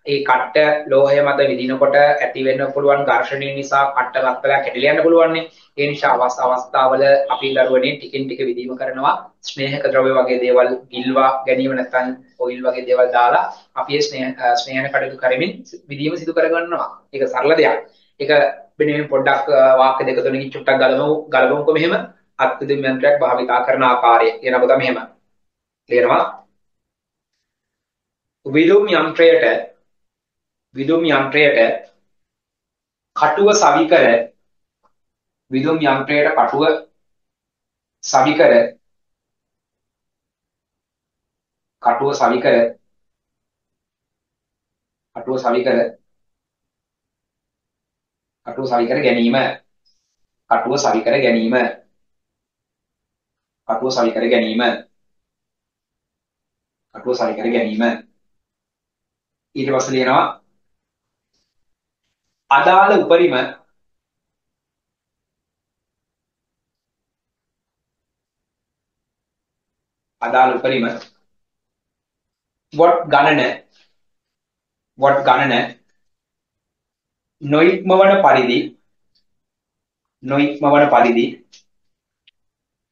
ඒ කට්ට ලෝහය මත විදිනකොට ඇති වෙන්න පුළුවන් ඝර්ෂණය නිසා කට්ට රත්තරන් කැඩිලා යන්න පුළුවන් ඒ නිසා අවස්ථාවල අපි දරුවනේ ටිකින් ටික විදීම කරනවා. ස්නේහක ද්‍රව්‍ය වගේ දේවල් ගිල්වා ගැනීම නැත්නම් ඔයිල් වගේ දේවල් දාලා අපි ස්නේහ ස්නේහන කටයුතු කරමින් විදීම සිදු කරගන්නවා. ඒක සරල දෙයක්. ඒක වෙනින් පොඩ්ඩක් වාක්‍ය දෙක තුනකින් චුට්ටක් ගලමු ගලමුකෝ මෙහෙම? අත්විදින් යන්ත්‍රයක් භාවිතා කරන ආකාරය. කියන කොට මෙහෙම. තේරෙනවා විදුම් යන්ත්‍රයට විදුම් යන්ත්‍රයට කටුව සවි කර විදුම් යන්ත්‍රයට කටුව සවි කර කටුව සවි කර කටුව සවි කර කටුව සවි කර ගැනීම කටුව සවි කර ගැනීම කටුව සවි කර ගැනීම කටුව සවි කර ගැනීම. ඊට පස්සේ ලියනවා අදාළ උපරිම අදාළ උපරිම වොට් ගණන වොට් ගණන නොයික්මවන පරිදි නොයික්මවන පරිදි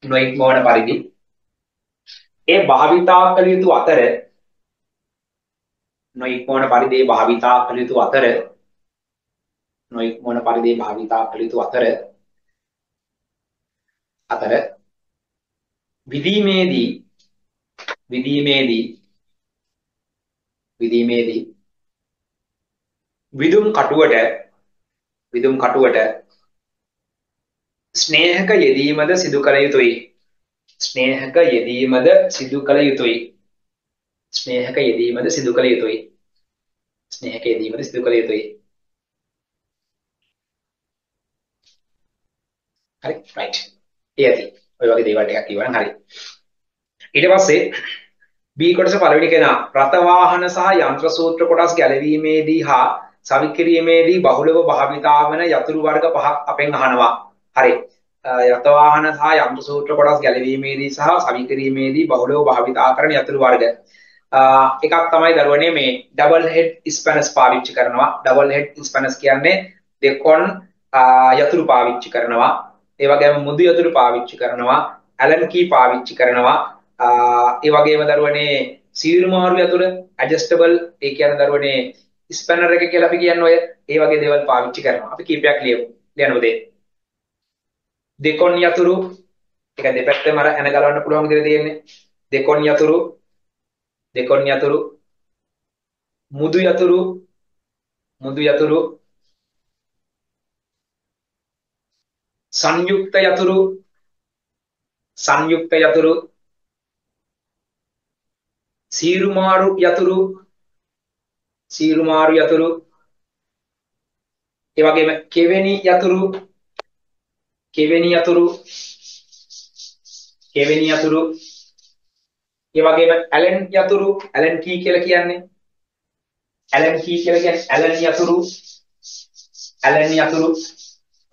නොයික්මවන පරිදි ඒ භාවිතා කළ යුතු අතර නොයික්මවන පරිදි භාවිතා කළ යුතු අතර නොයික්මවන පරිදි භාවිතා කළ යුතු අතර අතර විදීමේදී විදීමේදී විදීමේදී විදුම් කටුවට විදුම් කටුවට ස්නේහක යෙදීමද සිදු කළ යුතුයි. ස්නේහක යෙදීමද සිදු කළ යුතුයි. ස්නේහක යෙදීමද සිදු කළ යුතුයි. ස්නේහක යෙදීමද සිදු කළ යුතුයි. හරි රයිට් ඒ ඇති ඔය වගේ දේවල් ටිකක් කියවනම් හරි ඊට පස්සේ B කොටස පළවෙනි කෙනා රත වාහන සහ යන්ත්‍ර සූත්‍ර කොටස් ගැලවීමේදී හා සවිකිරීමේදී බහුලව භාවිතා වන යතුරු වර්ග පහක් අපෙන් අහනවා. හරි. රත වාහන සහ යන්ත්‍ර සූත්‍ර කොටස් ගැලවීමේදී සහ සවිකිරීමේදී බහුලව භාවිතා කරන යතුරු වර්ග. එකක් තමයි දරුවනේ මේ ඩබල් හෙඩ් ස්පැනස් පාවිච්චි කරනවා. ඩබල් හෙඩ් ස්පැනස් කියන්නේ දෙකොන් යතුරු පාවිච්චි කරනවා. ඒ වගේම මුදු යතුරු පාවිච්චි කරනවා. ඇලන් කී පාවිච්චි කරනවා. ඒ වගේම දරුවනේ සීරු මාරු යතුරු ඇඩ්ජස්ටබල් ඒ කියන්නේ දරුවනේ ස්පැනර් එක කියලා අපි කියන්නේ ඔය ඒ වගේ දේවල් පාවිච්චි කරනවා. අපි කීපයක් ලියමු. ලියන උදේ. දෙකොන් යතුරු ඒක දෙපැත්තම අර එන ගලවන්න පුළුවන් විදිහට තියෙන්නේ. දෙකොන් යතුරු දෙකොන් යතුරු මුදු යතුරු මුදු යතුරු සංයුක්ත යතුරු සංයුක්ත යතුරු සීරුමාරු යතුරු සීරුමාරු යතුරු ඒ වගේම කෙවෙනි යතුරු කෙවෙනි යතුරු කෙවෙනි යතුරු ඒ වගේම ඇලන් යතුරු ඇලන් කී කියලා කියන්නේ? ඇලන් කී කියලා කියන්නේ ඇලන් යතුරු ඇලන් යතුරු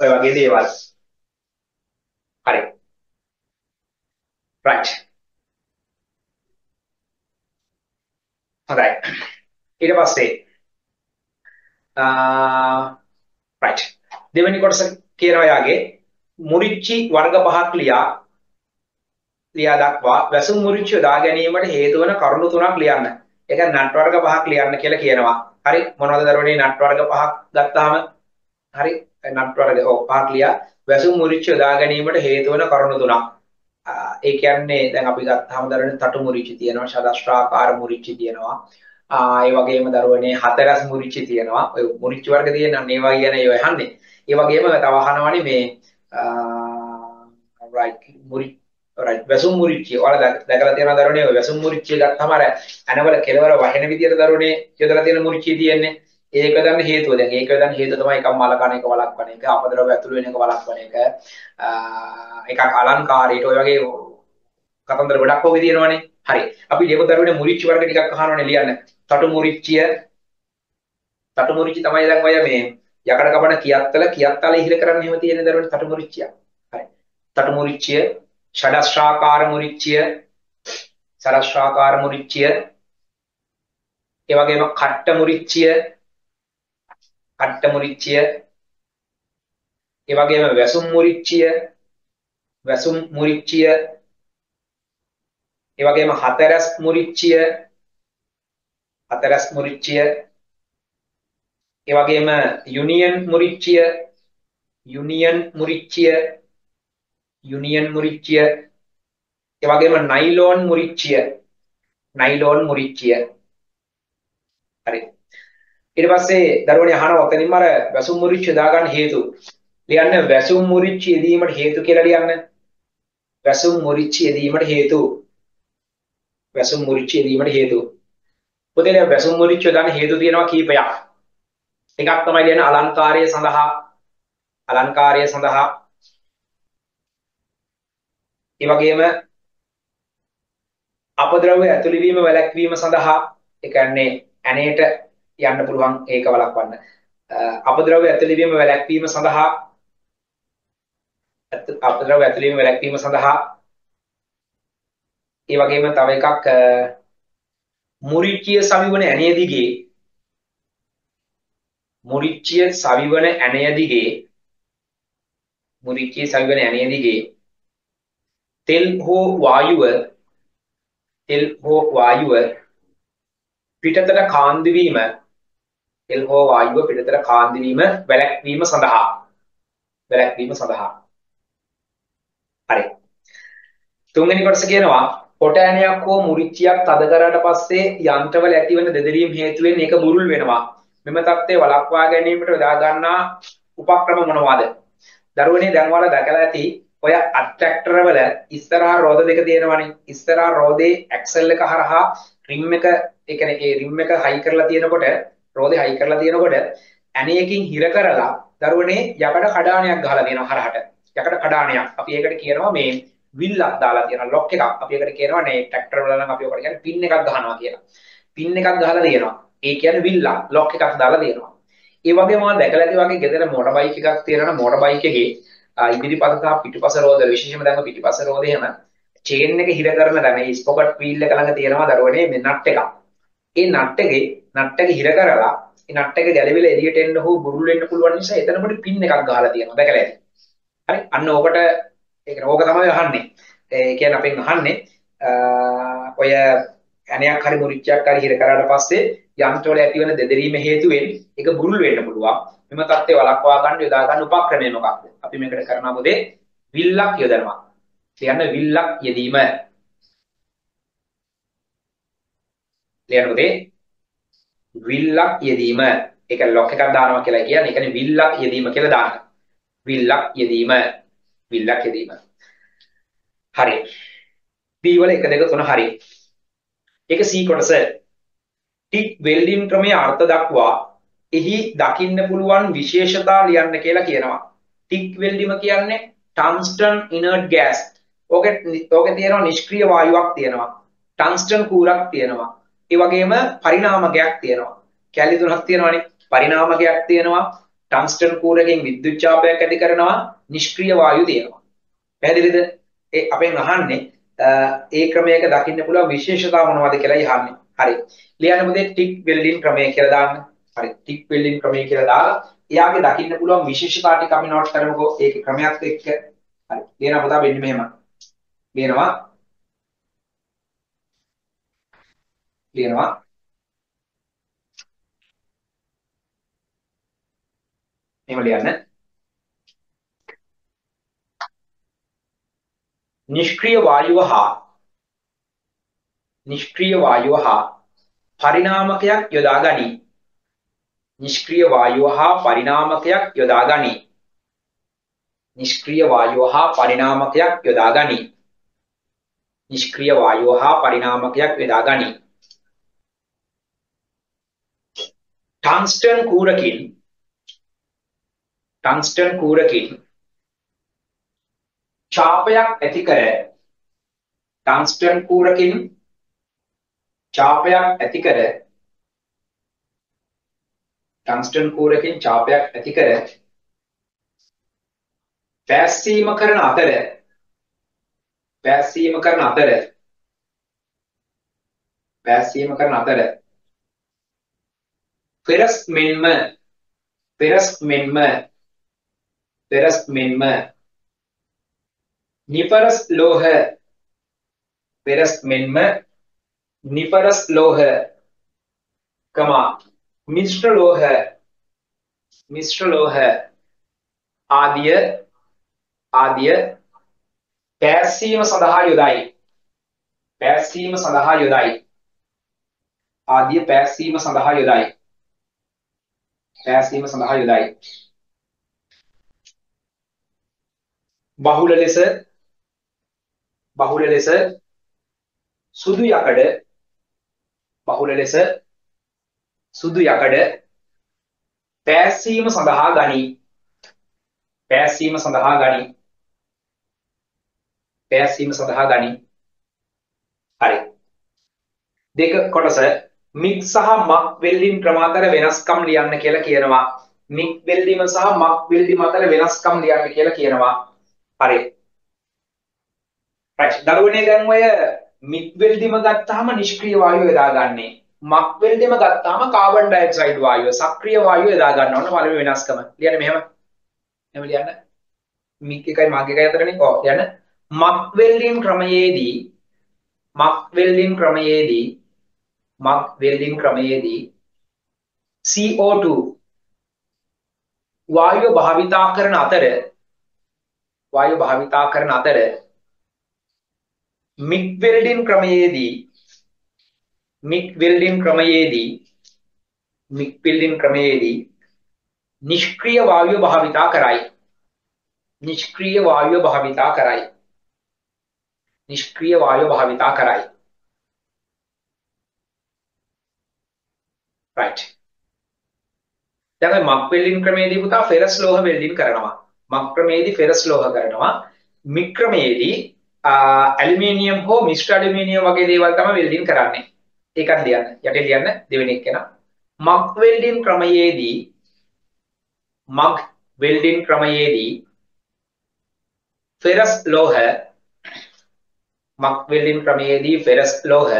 ඔය වගේ දේවල්. හරි. Right. හොඳයි. ඊට පස්සේ right. දෙවෙනි කොටස කියනවා යාගේ මුරිච්චි වර්ග පහක් ලියා ලියා දක්වා වැසුම් මුරිච්චි යොදා ගැනීමට හේතු වන කරුණු තුනක් ලියන්න. ඒ කියන්නේ නට් වර්ග පහක් ලියන්න කියලා කියනවා. හරි? මොනවද දරුවනේ නට් වර්ග පහක් ගත්තාම? හරි? නට් වර්ග ඔව් පහක් ලියා වැසුම් මුරිච්චි යොදා ගැනීමට හේතු වන කරුණු තුනක්. ඒ කියන්නේ දැන් අපි ගත්තාම දරුවනේ තටු මුරිච්චි තියෙනවා, ශදස්ත්‍රාකාර මුරිච්චි තියෙනවා. ඒ වගේම දරුවනේ හතරස් මුරිච්චි තියෙනවා. ඔය මුරිච්චි වර්ග තියෙනවා. ඒවා කියන ඒවා අහන්නේ. ඒ වගේම තව අහනවනේ මේ right මුරි right වැසුම් මුරිච්චිය. ඔයාලා දැකලා තියෙනවා දරුවනේ ඔය වැසුම් මුරිච්චිය ගත්තාම අර ඇනවල කෙලවර වහින විදියට දරුවනේ යොදලා තියෙන මුරිච්චිය තියෙන්නේ. ඒක ගන්න හේතුව දැන් ඒක ගන්න හේතුව තමයි එකක් මල කන එක වළක්වන එක, අපද්‍රව්‍ය ඇතුළු වෙන එක වළක්වන එක. එකක් අලංකාරයට ඔය වගේ කතන්දර ගොඩක් ඔගේ තියෙනවනේ. හරි. අපි ලියපු දරුවනේ මුරිච්චි වර්ග ටිකක් අහනවනේ ලියන්න. තටු මුරිච්චිය තටු මුරිච්චි තමයි දැන් ඔය මේ යකඩ කපන කියත්තල කියත්තල ඉහිල කරන්න එහෙම තියෙන දරුවනේ තටු මුරිච්චිය. හරි. තටු මුරිච්චිය, ෂඩස්ත්‍රාකාර මුරිච්චිය, සරස්ත්‍රාකාර මුරිච්චිය, ඒ වගේම කට්ට මුරිච්චිය, කට්ට මුරිච්චිය, ඒ වගේම වැසුම් මුරිච්චිය, වැසුම් මුරිච්චිය ඒ වගේම හතරස් මුරිච්චිය හතරස් මුරිච්චිය ඒ වගේම යුනියන් මුරිච්චිය යුනියන් මුරිච්චිය යුනියන් මුරිච්චිය ඒ වගේම නයිලෝන් මුරිච්චිය නයිලෝන් මුරිච්චිය. හරි. ඊට පස්සේ දරුවනේ අහනවා ඔතනින්ම අර වැසුම් මුරිච්චිය දාගන්න හේතු? ලියන්න වැසුම් මුරිච්චිය යෙදීමට හේතු කියලා ලියන්න. වැසුම් මුරිච්චිය යෙදීමට හේතු. වැසුම් මුරිච්චිය දීමට හේතුව. පොතේ දැන් වැසුම් මුරිච්චිය ගන්න හේතු තියෙනවා කීපයක්. එකක් තමයි කියන්නේ අලංකාරය සඳහා. අලංකාරය සඳහා. ඒ වගේම අපද්‍රව්‍ය ඇතුළු වීම වැළැක්වීම සඳහා ඒ කියන්නේ ඇනේට යන්න පුළුවන් ඒක වළක්වන්න. අපද්‍රව්‍ය ඇතුළු වීම වැළැක්වීම සඳහා අපද්‍රව්‍ය ඇතුළු වීම වැළැක්වීම සඳහා ඒ වගේම තව එකක් මුරිච්චිය සවිවන ඇණය දිගේ මුරිච්චිය සවිවන ඇණය දිගේ මුරිච්චිය සවිවන ඇණය දිගේ තෙල් හෝ වායුව තෙල් හෝ වායුව පිටතට කාන්දි වීම තෙල් හෝ වායුව පිටතට කාන්දි වීම වැළැක්වීම සඳහා වැළැක්වීම සඳහා හරි තුන්වෙනි කොටස කියනවා පොටෑනියක් හෝ මුරිච්චියක් තද කරාට පස්සේ යන්ත්‍රවල ඇතිවන දෙදරීම් හේතුවෙන් ඒක බුරුල් වෙනවා. මෙම தත්ත්වය වළක්වා ගැනීමට යොදා ගන්නා උපක්‍රම මොනවාද? දරුවනේ දැන් ඔයාලා දැකලා ඇති ඔය අට්‍රැක්ටර් වල ඉස්සරහා රෝද දෙක තියෙනවනේ. ඉස්සරහා රෝදේ ඇක්සල් එක හරහා රිම් එක ඒ කියන්නේ ඒ රිම් එක හයි කරලා තියෙනකොට රෝදේ හයි කරලා තියෙනකොට ඇණයකින් හිර කරලා දරුවනේ යකඩ කඩාණයක් ගහලා දෙනවා හරහට. යකඩ කඩාණයක්. අපි ඒකට කියනවා මේ විල්ලක් දාලා තියෙනවා ලොක් එකක් අපි ඒකට කියනවා නේ ට්‍රැක්ටර් වල නම් අපි ඔකට කියන්නේ පින් එකක් ගහනවා කියලා. පින් එකක් ගහලා දෙනවා. ඒ කියන්නේ විල්ලක් ලොක් එකක් දාලා දෙනවා. ඒ වගේම මම දැකලා ඇති වගේ ගෙදර මෝටර් බයික් එකක් තියෙනවා මෝටර් බයික් එකේ ඉදිරිපස සහ පිටුපස රෝද විශේෂයෙන්ම දැන් පිටුපස රෝද එහෙම චේන් එක හිර කරන දැන් මේ ස්පොකට් වීල් එක ළඟ තියෙනවා දරුවනේ මේ නට් එකක්. ඒ නට් එකේ නට් එක හිර කරලා ඒ නට් එක ගැලවිලා එළියට එන්න හෝ බුරුල් වෙන්න පුළුවන් නිසා එතන පොඩි පින් එකක් ගහලා තියෙනවා දැකලා ඇති. හරි අන්න ඕකට ඒ කියන්නේ ඕක තමයි අහන්නේ. ඒ කියන්නේ අපෙන් අහන්නේ ඔය ඇණයක් හරි මුරිච්චයක් හරි හිර කරාට පස්සේ යන්ත්‍රවල ඇතිවන දෙදරීම හේතුවෙන් ඒක බුරුල් වෙන්න පුළුවන්. මෙම தත්ත්වය වළක්වා ගන්න යොදා ගන්න උපක්‍රමය මොකක්ද? අපි මේකට කරන මොදේ විල්ලක් යොදනවා. කියන්න විල්ලක් යෙදීම. ලියන්න මොදේ විල්ලක් යෙදීම. ඒක ලොක් එකක් දානවා කියලා කියන්නේ. ඒ කියන්නේ විල්ලක් යෙදීම කියලා දාන්න. විල්ලක් යෙදීම. විල්ලක් යෙදීම. හරි. B වල 1 2 3 හරි. ඒක C කොටස. ටික් වෙල්ඩින් ක්‍රමයේ අර්ථ දක්වා එහි දකින්න පුළුවන් විශේෂතා ලියන්න කියලා කියනවා. ටික් වෙල්ඩිම කියන්නේ ටන්ස්ටන් ඉනර්ට් ගෑස්. ඕකේ ඕකේ තියෙනවා නිෂ්ක්‍රීය වායුවක් තියෙනවා. ටන්ස්ටන් කූරක් තියෙනවා. ඒ වගේම පරිණාමකයක් තියෙනවා. කැලි තුනක් තියෙනවානේ. පරිණාමකයක් තියෙනවා. ටන්ස්ටන් කූරකින් විද්‍යුත් ඡාපයක් ඇති කරනවා. නිෂ්ක්‍රීය වායු තියෙනවා. පැහැදිලිද? ඒ අපෙන් අහන්නේ ඒ ක්‍රමයක දකින්න පුළුවන් විශේෂතා මොනවද කියලායි අහන්නේ. හරි. ලියන්න මොදේ ටික් වෙල්ඩින් ක්‍රමය කියලා දාන්න. හරි. ටික් වෙල්ඩින් ක්‍රමය කියලා දාලා එයාගේ දකින්න පුළුවන් විශේෂතා ටික අපි නෝට් කරමුකෝ. ඒකේ ක්‍රමයක් එක්ක. හරි. ලියන පුතා වෙන්නේ මෙහෙම. ලියනවා. ලියනවා. එහෙම ලියන්න. නිෂ්ක්‍රීය වායුව හා නිෂ්ක්‍රීය වායුව හා පරිණාමකයක් යොදා ගනී. නිෂ්ක්‍රීය වායුව හා පරිණාමකයක් යොදා ගනී. නිෂ්ක්‍රීය වායුව හා පරිණාමකයක් යොදා ගනී. නිෂ්ක්‍රීය වායුව හා පරිණාමකයක් යොදා ගනී. ටන්ස්ටන් කූරකින් ටන්ස්ටන් කූරකින් ඡාපයක් ඇති කර ටන්ස්ටන් කූරකින් ඡාපයක් ඇති කර ටන්ස්ටන් කූරකින් ඡාපයක් ඇති කර පැස්සීම කරන අතර පැස්සීම කරන අතර පැස්සීම කරන අතර පෙරස් මෙන්ම පෙරස් මෙන්ම පෙරස් මෙන්ම නිපරස් ලෝහ පෙරස් මෙන්ම නිපරස් ලෝහ කමා මිශ්‍ර ලෝහ මිශ්‍ර ලෝහ ආදිය ආදිය පෑස්සීම සඳහා යොදයි පෑස්සීම සඳහා යොදයි ආදිය පෑස්සීම සඳහා යොදයි. පෑස්සීම සඳහා යොදයි බහුල ලෙස බහුල ලෙස සුදු යකඩ බහුල ලෙස සුදු යකඩ පෑස්සීම සඳහා ගනී. පෑස්සීම සඳහා ගනී. පෑස්සීම සඳහා ගනී. හරි. දෙක කොටස මික් සහ මක් වෙල්ඩින් ක්‍රම අතර වෙනස්කම් ලියන්න කියලා කියනවා. මික් වෙල්ඩිම සහ මක් වෙල්ඩිම අතර වෙනස්කම් ලියන්න කියලා කියනවා. හරි. රයිට් දරුවනේ දැන් ඔය මික් වෙල්ඩිම ගත්තාම නිෂ්ක්‍රීය වායුව යදාගන්නේ. මක් වෙල්ඩිම ගත්තාම කාබන් ඩයොක්සයිඩ් වායුව සක්‍රීය වායුව යදා ගන්න ඕන පළවෙනි වෙනස්කම. ලියන්න මෙහෙම. එහෙම ලියන්න. මික් එකයි මක් එකයි අතරනේ. ඔව් ලියන්න. මක් වෙල්ඩින් ක්‍රමයේදී මක් වෙල්ඩින් ක්‍රමයේදී මක් වෙල්ඩින් ක්‍රමයේදී CO2 වායුව භාවිතා කරන අතර වායුව භාවිතා කරන අතර මික් වෙල්ඩින් ක්‍රමයේදී මික් වෙල්ඩින් ක්‍රමයේදී මික් වෙල්ඩින් ක්‍රමයේදී නිෂ්ක්‍රීය වායුව භාවිතා කරයි. නිෂ්ක්‍රීය වායුව භාවිතා කරයි. නිෂ්ක්‍රීය වායුව භාවිතා කරයි. Right. දැන් ඔය මක් වෙල්ඩින් ක්‍රමයේදී පුතා ෆෙරස් ලෝහ වෙල්ඩින් කරනවා. මක් ක්‍රමයේදී ෆෙරස් ලෝහ කරනවා. මික් ක්‍රමයේදී ඇලුමිනියම් හෝ මිශ්‍ර ඇලුමිනියම් වගේ දේවල් තමයි වෙල්ඩින් කරන්නේ. ඒකත් ලියන්න. යටේ ලියන්න දෙවෙනි එක නා. මක් වෙල්ඩින් ක්‍රමයේදී මක් වෙල්ඩින් ක්‍රමයේදී ෆෙරස් ලෝහ මක් වෙල්ඩින් ක්‍රමයේදී ෆෙරස් ලෝහ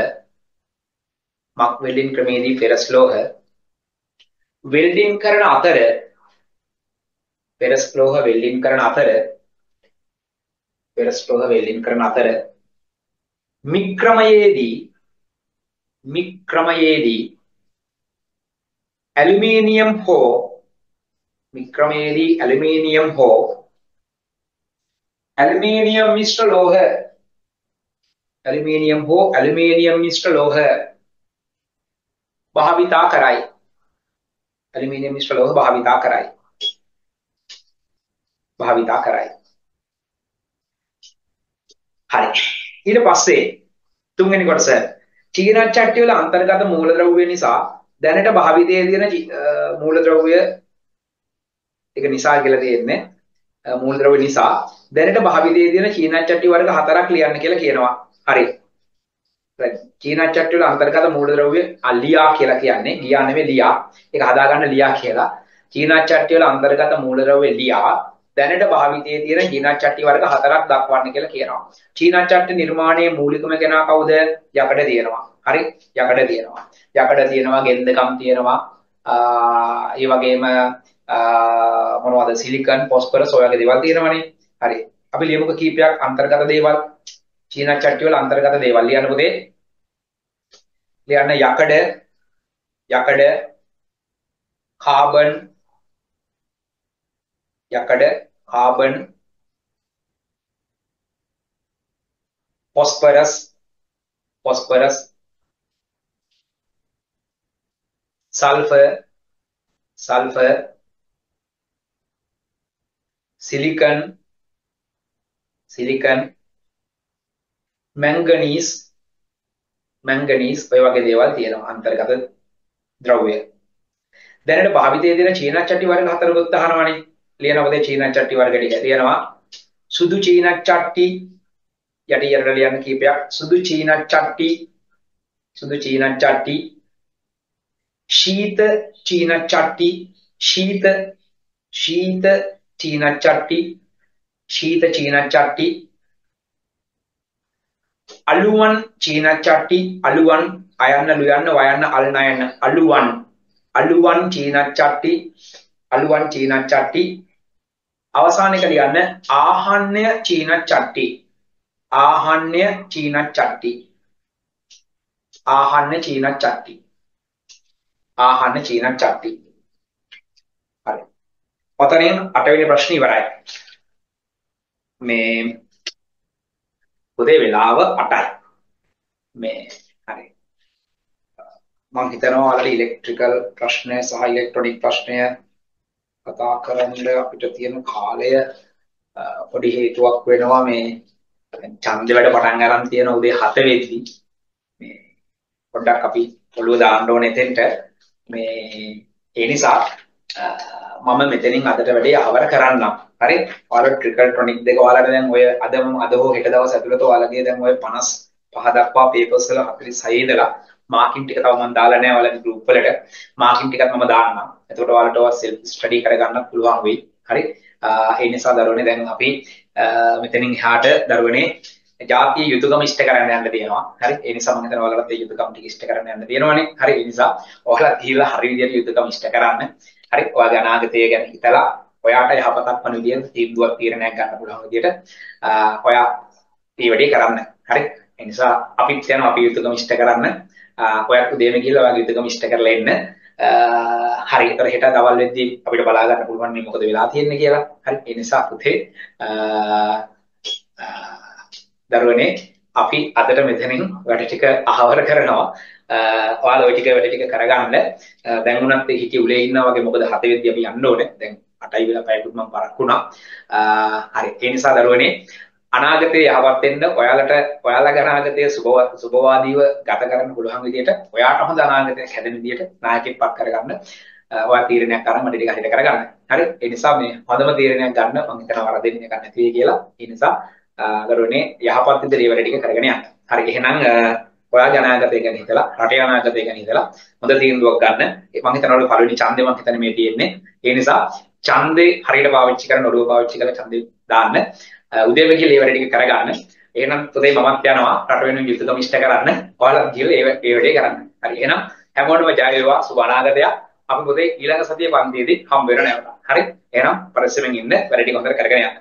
මක් වෙල්ඩින් ක්‍රමයේදී ෆෙරස් ලෝහ. වෙල්ඩින් කරන අතර ෆෙරස් ලෝහ වෙල්ඩින් කරන අතර ෆෙරස් ලෝහ වෙල්ඩින් කරන අතර මික්‍රමයේදී මික්‍රමයේදී ඇලුමිනියම් හෝ මික්‍රමයේදී ඇලුමිනියම් හෝ ඇලුමිනියම් මිශ්‍ර ලෝහ ඇලුමිනියම් හෝ ඇලුමිනියම් මිශ්‍ර ලෝහ භාවිතා කරයි. ඇලුමිනියම් මිශ්‍ර ලෝහ භාවිතා කරයි. භාවිතා කරයි. හරි. ඊට පස්සේ තුන්වෙනි කොටස. චීන චට්ටි වල අන්තර්ගත මූලද්‍රව්‍ය නිසා දැනට භාවිතයේ තියෙන මූලද්‍රව්‍ය ඒක නිසා කියලා තියෙන්නේ. මූලද්‍රව්‍ය නිසා දැනට භාවිතයේ තියෙන චීන චට්ටි වර්ග හතරක් ලියන්න කියලා කියනවා. හරි. චීන චට්ටි වල අන්තර්ගත මූලද්‍රව්‍ය ලියා කියලා කියන්නේ ලියා නෙමෙයි ලියා ඒක හදාගන්න ලියා කියලා චීන චට්ටි වල අන්තර්ගත මූලද්‍රව්‍ය ලියා දැනට භාවිතයේ තියෙන චීන චට්ටි වර්ග හතරක් දක්වන්න කියලා කියනවා. චීන චට්ටි නිර්මාණයේ මූලිකම කෙනා කවුද? යකඩ තියෙනවා. හරි? යකඩ තියෙනවා. යකඩ තියෙනවා, ගෙන්දකම් තියෙනවා. ඒ වගේම මොනවද සිලිකන්, ෆොස්ෆරස් ඔය වගේ දේවල් තියෙනවනේ. හරි. අපි ලියමුක කීපයක් අන්තර්ගත දේවල්. චීන චට්ටි වල අන්තර්ගත දේවල් ලියන්න පුතේ. ලියන්න යකඩ යකඩ කාබන් යකඩ carbon phosphorus phosphorus sulfur sulfur silicon silicon manganese manganese ඔය වගේ දේවල් තියෙනවා අන්තර්ගත ද්‍රව්‍ය. දැනට භාවිතයේ තියෙන චීන චට්ටි වර්ග හතරකුත් අහනවනේ. ලියනවද චීන චට්ටි වර්ග ටික ලියනවා. සුදු චීන චට්ටි යටි යරට ලියන්න කීපයක් සුදු චීන චට්ටි සුදු චීන චට්ටි ශීත චීන චට්ටි ශීත ශීත චීන චට්ටි ශීත චීන චට්ටි අලුවන් චීන චට්ටි අලුවන් අයන්න ලුයන්න වයන්න අල් නයන්න අලුවන්. අලුවන් චීන චට්ටි අලුවන් චීන චට්ටි. අවසාන එක ලියන්න. ආහන්නය චීන චට්ටි. ආහන්නය චීන චට්ටි. ආහන්න චීන චට්ටි. ආහන්න චීන චට්ටි. හරි. ඔතනින් අටවෙනි ප්‍රශ්නේ ඉවරයි. මේ උදේ වෙලාව 8යි මේ හරි. මම හිතනවා ඔයාලට ඉලෙක්ට්‍රිකල් ප්‍රශ්නය සහ ඉලෙක්ට්‍රොනික ප්‍රශ්නය කතා කරන්න අපිට තියෙන කාලය පොඩි හේතුවක් වෙනවා මේ ඡන්දෙ වැඩ පටන් ගන්න තියෙන උදේ 7 වෙද්දි මේ පොඩ්ඩක් අපි ඔළුව දාන්න ඕනේ එතෙන්ට මේ ඒ නිසා මම මෙතනින් අදට වැඩේ අවර කරන්නම්. හරි? ඔයාලා ට්‍රිකල් ටොනික් දෙක ඔයාලට දැන් ඔය අදම අද හෝ හෙට දවස් ඇතුළත ඔයාලගේ දැන් ඔය 55 දක්වා පේපර්ස් වල 46 ඉඳලා මාකින් ටික තව මම දාලා නැහැ ඔයාලගේ ගෲප් වලට. මාකින් ටිකත් මම දාන්නම්. එතකොට ඔයාලට ඔය සෙල්ෆ් ස්ටඩි කරගන්න පුළුවන් වෙයි. හරි? ඒ නිසා දරුවනේ දැන් අපි මෙතනින් එහාට දරුවනේ ජාතිය යුතුයකම ඉෂ්ට කරන්න යන්න තියෙනවා. හරි? ඒ නිසා මම හිතනවා ඔයාලට ඒ යුතුයකම් ටික ඉෂ්ට කරන්න යන්න තියෙනවනේ. හරි? ඒ නිසා ඔයාලා ගිහිල්ලා හරි විදියට යුතුයකම් ඉෂ්ට කරන්න. හරි? ඔයාගේ අනාගතය ගැන හිතලා ඔයාට යහපතක් වන විදියට තීන්දුවක් තීරණයක් ගන්න පුළුවන් විදියට ඔයා මේ වැඩේ කරන්න. හරි? ඒ නිසා අපිත් යනවා අපි යුතුයකම් ඉෂ්ට කරන්න. ඔයත් උදේම ගිහිල්ලා ඔයාගේ යුතුයකම් ඉෂ්ට කරලා එන්න. හරි ඒතර හෙට දවල් වෙද්දී අපිට බලා ගන්න පුළුවන් මේ මොකද වෙලා තියෙන්නේ කියලා. හරි ඒ නිසා පුතේ දරුවනේ අපි අදට මෙතනින් වැඩ ටික අහවර කරනවා. ඔයාලා ওই ටික වැඩ ටික කරගන්න. දැන් උනත් හිතේ උලේ ඉන්නා වගේ මොකද 7 වෙද්දී අපි යන්න ඕනේ. දැන් 8යි වෙලා පැයකුත් මම පරක් වුණා. හරි ඒ නිසා දරුවනේ අනාගතේ යහපත් වෙන්න ඔයාලට ඔයාලගේ අනාගතය සුබවාදීව ගත කරන්න පුළුවන් විදිහට ඔයාට හොඳ අනාගතයක් හැදෙන විදිහට නායකයෙක් පත් කරගන්න ඔයා තීරණයක් අරන් මට ටික හරියට කරගන්න. හරි? ඒ නිසා මේ හොඳම තීරණයක් ගන්න මම හිතනවා වරදින්න එක නැති වෙයි කියලා. ඒ නිසා ගරුවනේ යහපත් විදිහට වැඩ ටික කරගෙන යන්න. හරි එහෙනම් ඔයාගේ අනාගතය ගැන හිතලා රටේ අනාගතය ගැන හිතලා හොඳ තීන්දුවක් ගන්න. මම හිතනවා පළවෙනි ඡන්දේ මම හිතන්නේ මේ තියෙන්නේ. ඒ නිසා ඡන්දේ හරියට පාවිච්චි කරන ඔළුව පාවිච්චි කරලා ඡන්දේ දාන්න. උදේම ගිහලා ඒ වැඩ ටික කරගන්න. එහෙනම් පුතේ මමත් යනවා රට වෙනුවෙන් යුද්ධකම ඉෂ්ට කරන්න. ඔයාලා ගිහලා ඒ ඒ වැඩේ කරන්න. හරි එහෙනම් හැමෝටම ජය වේවා සුබ අනාගතයක්. අපි පුතේ ඊළඟ සතියේ පන්තියේදී හම්බ වෙන නැවත. හරි? එහෙනම් පරිස්සමෙන් ඉන්න වැඩ ටික හොඳට කරගෙන යන්න.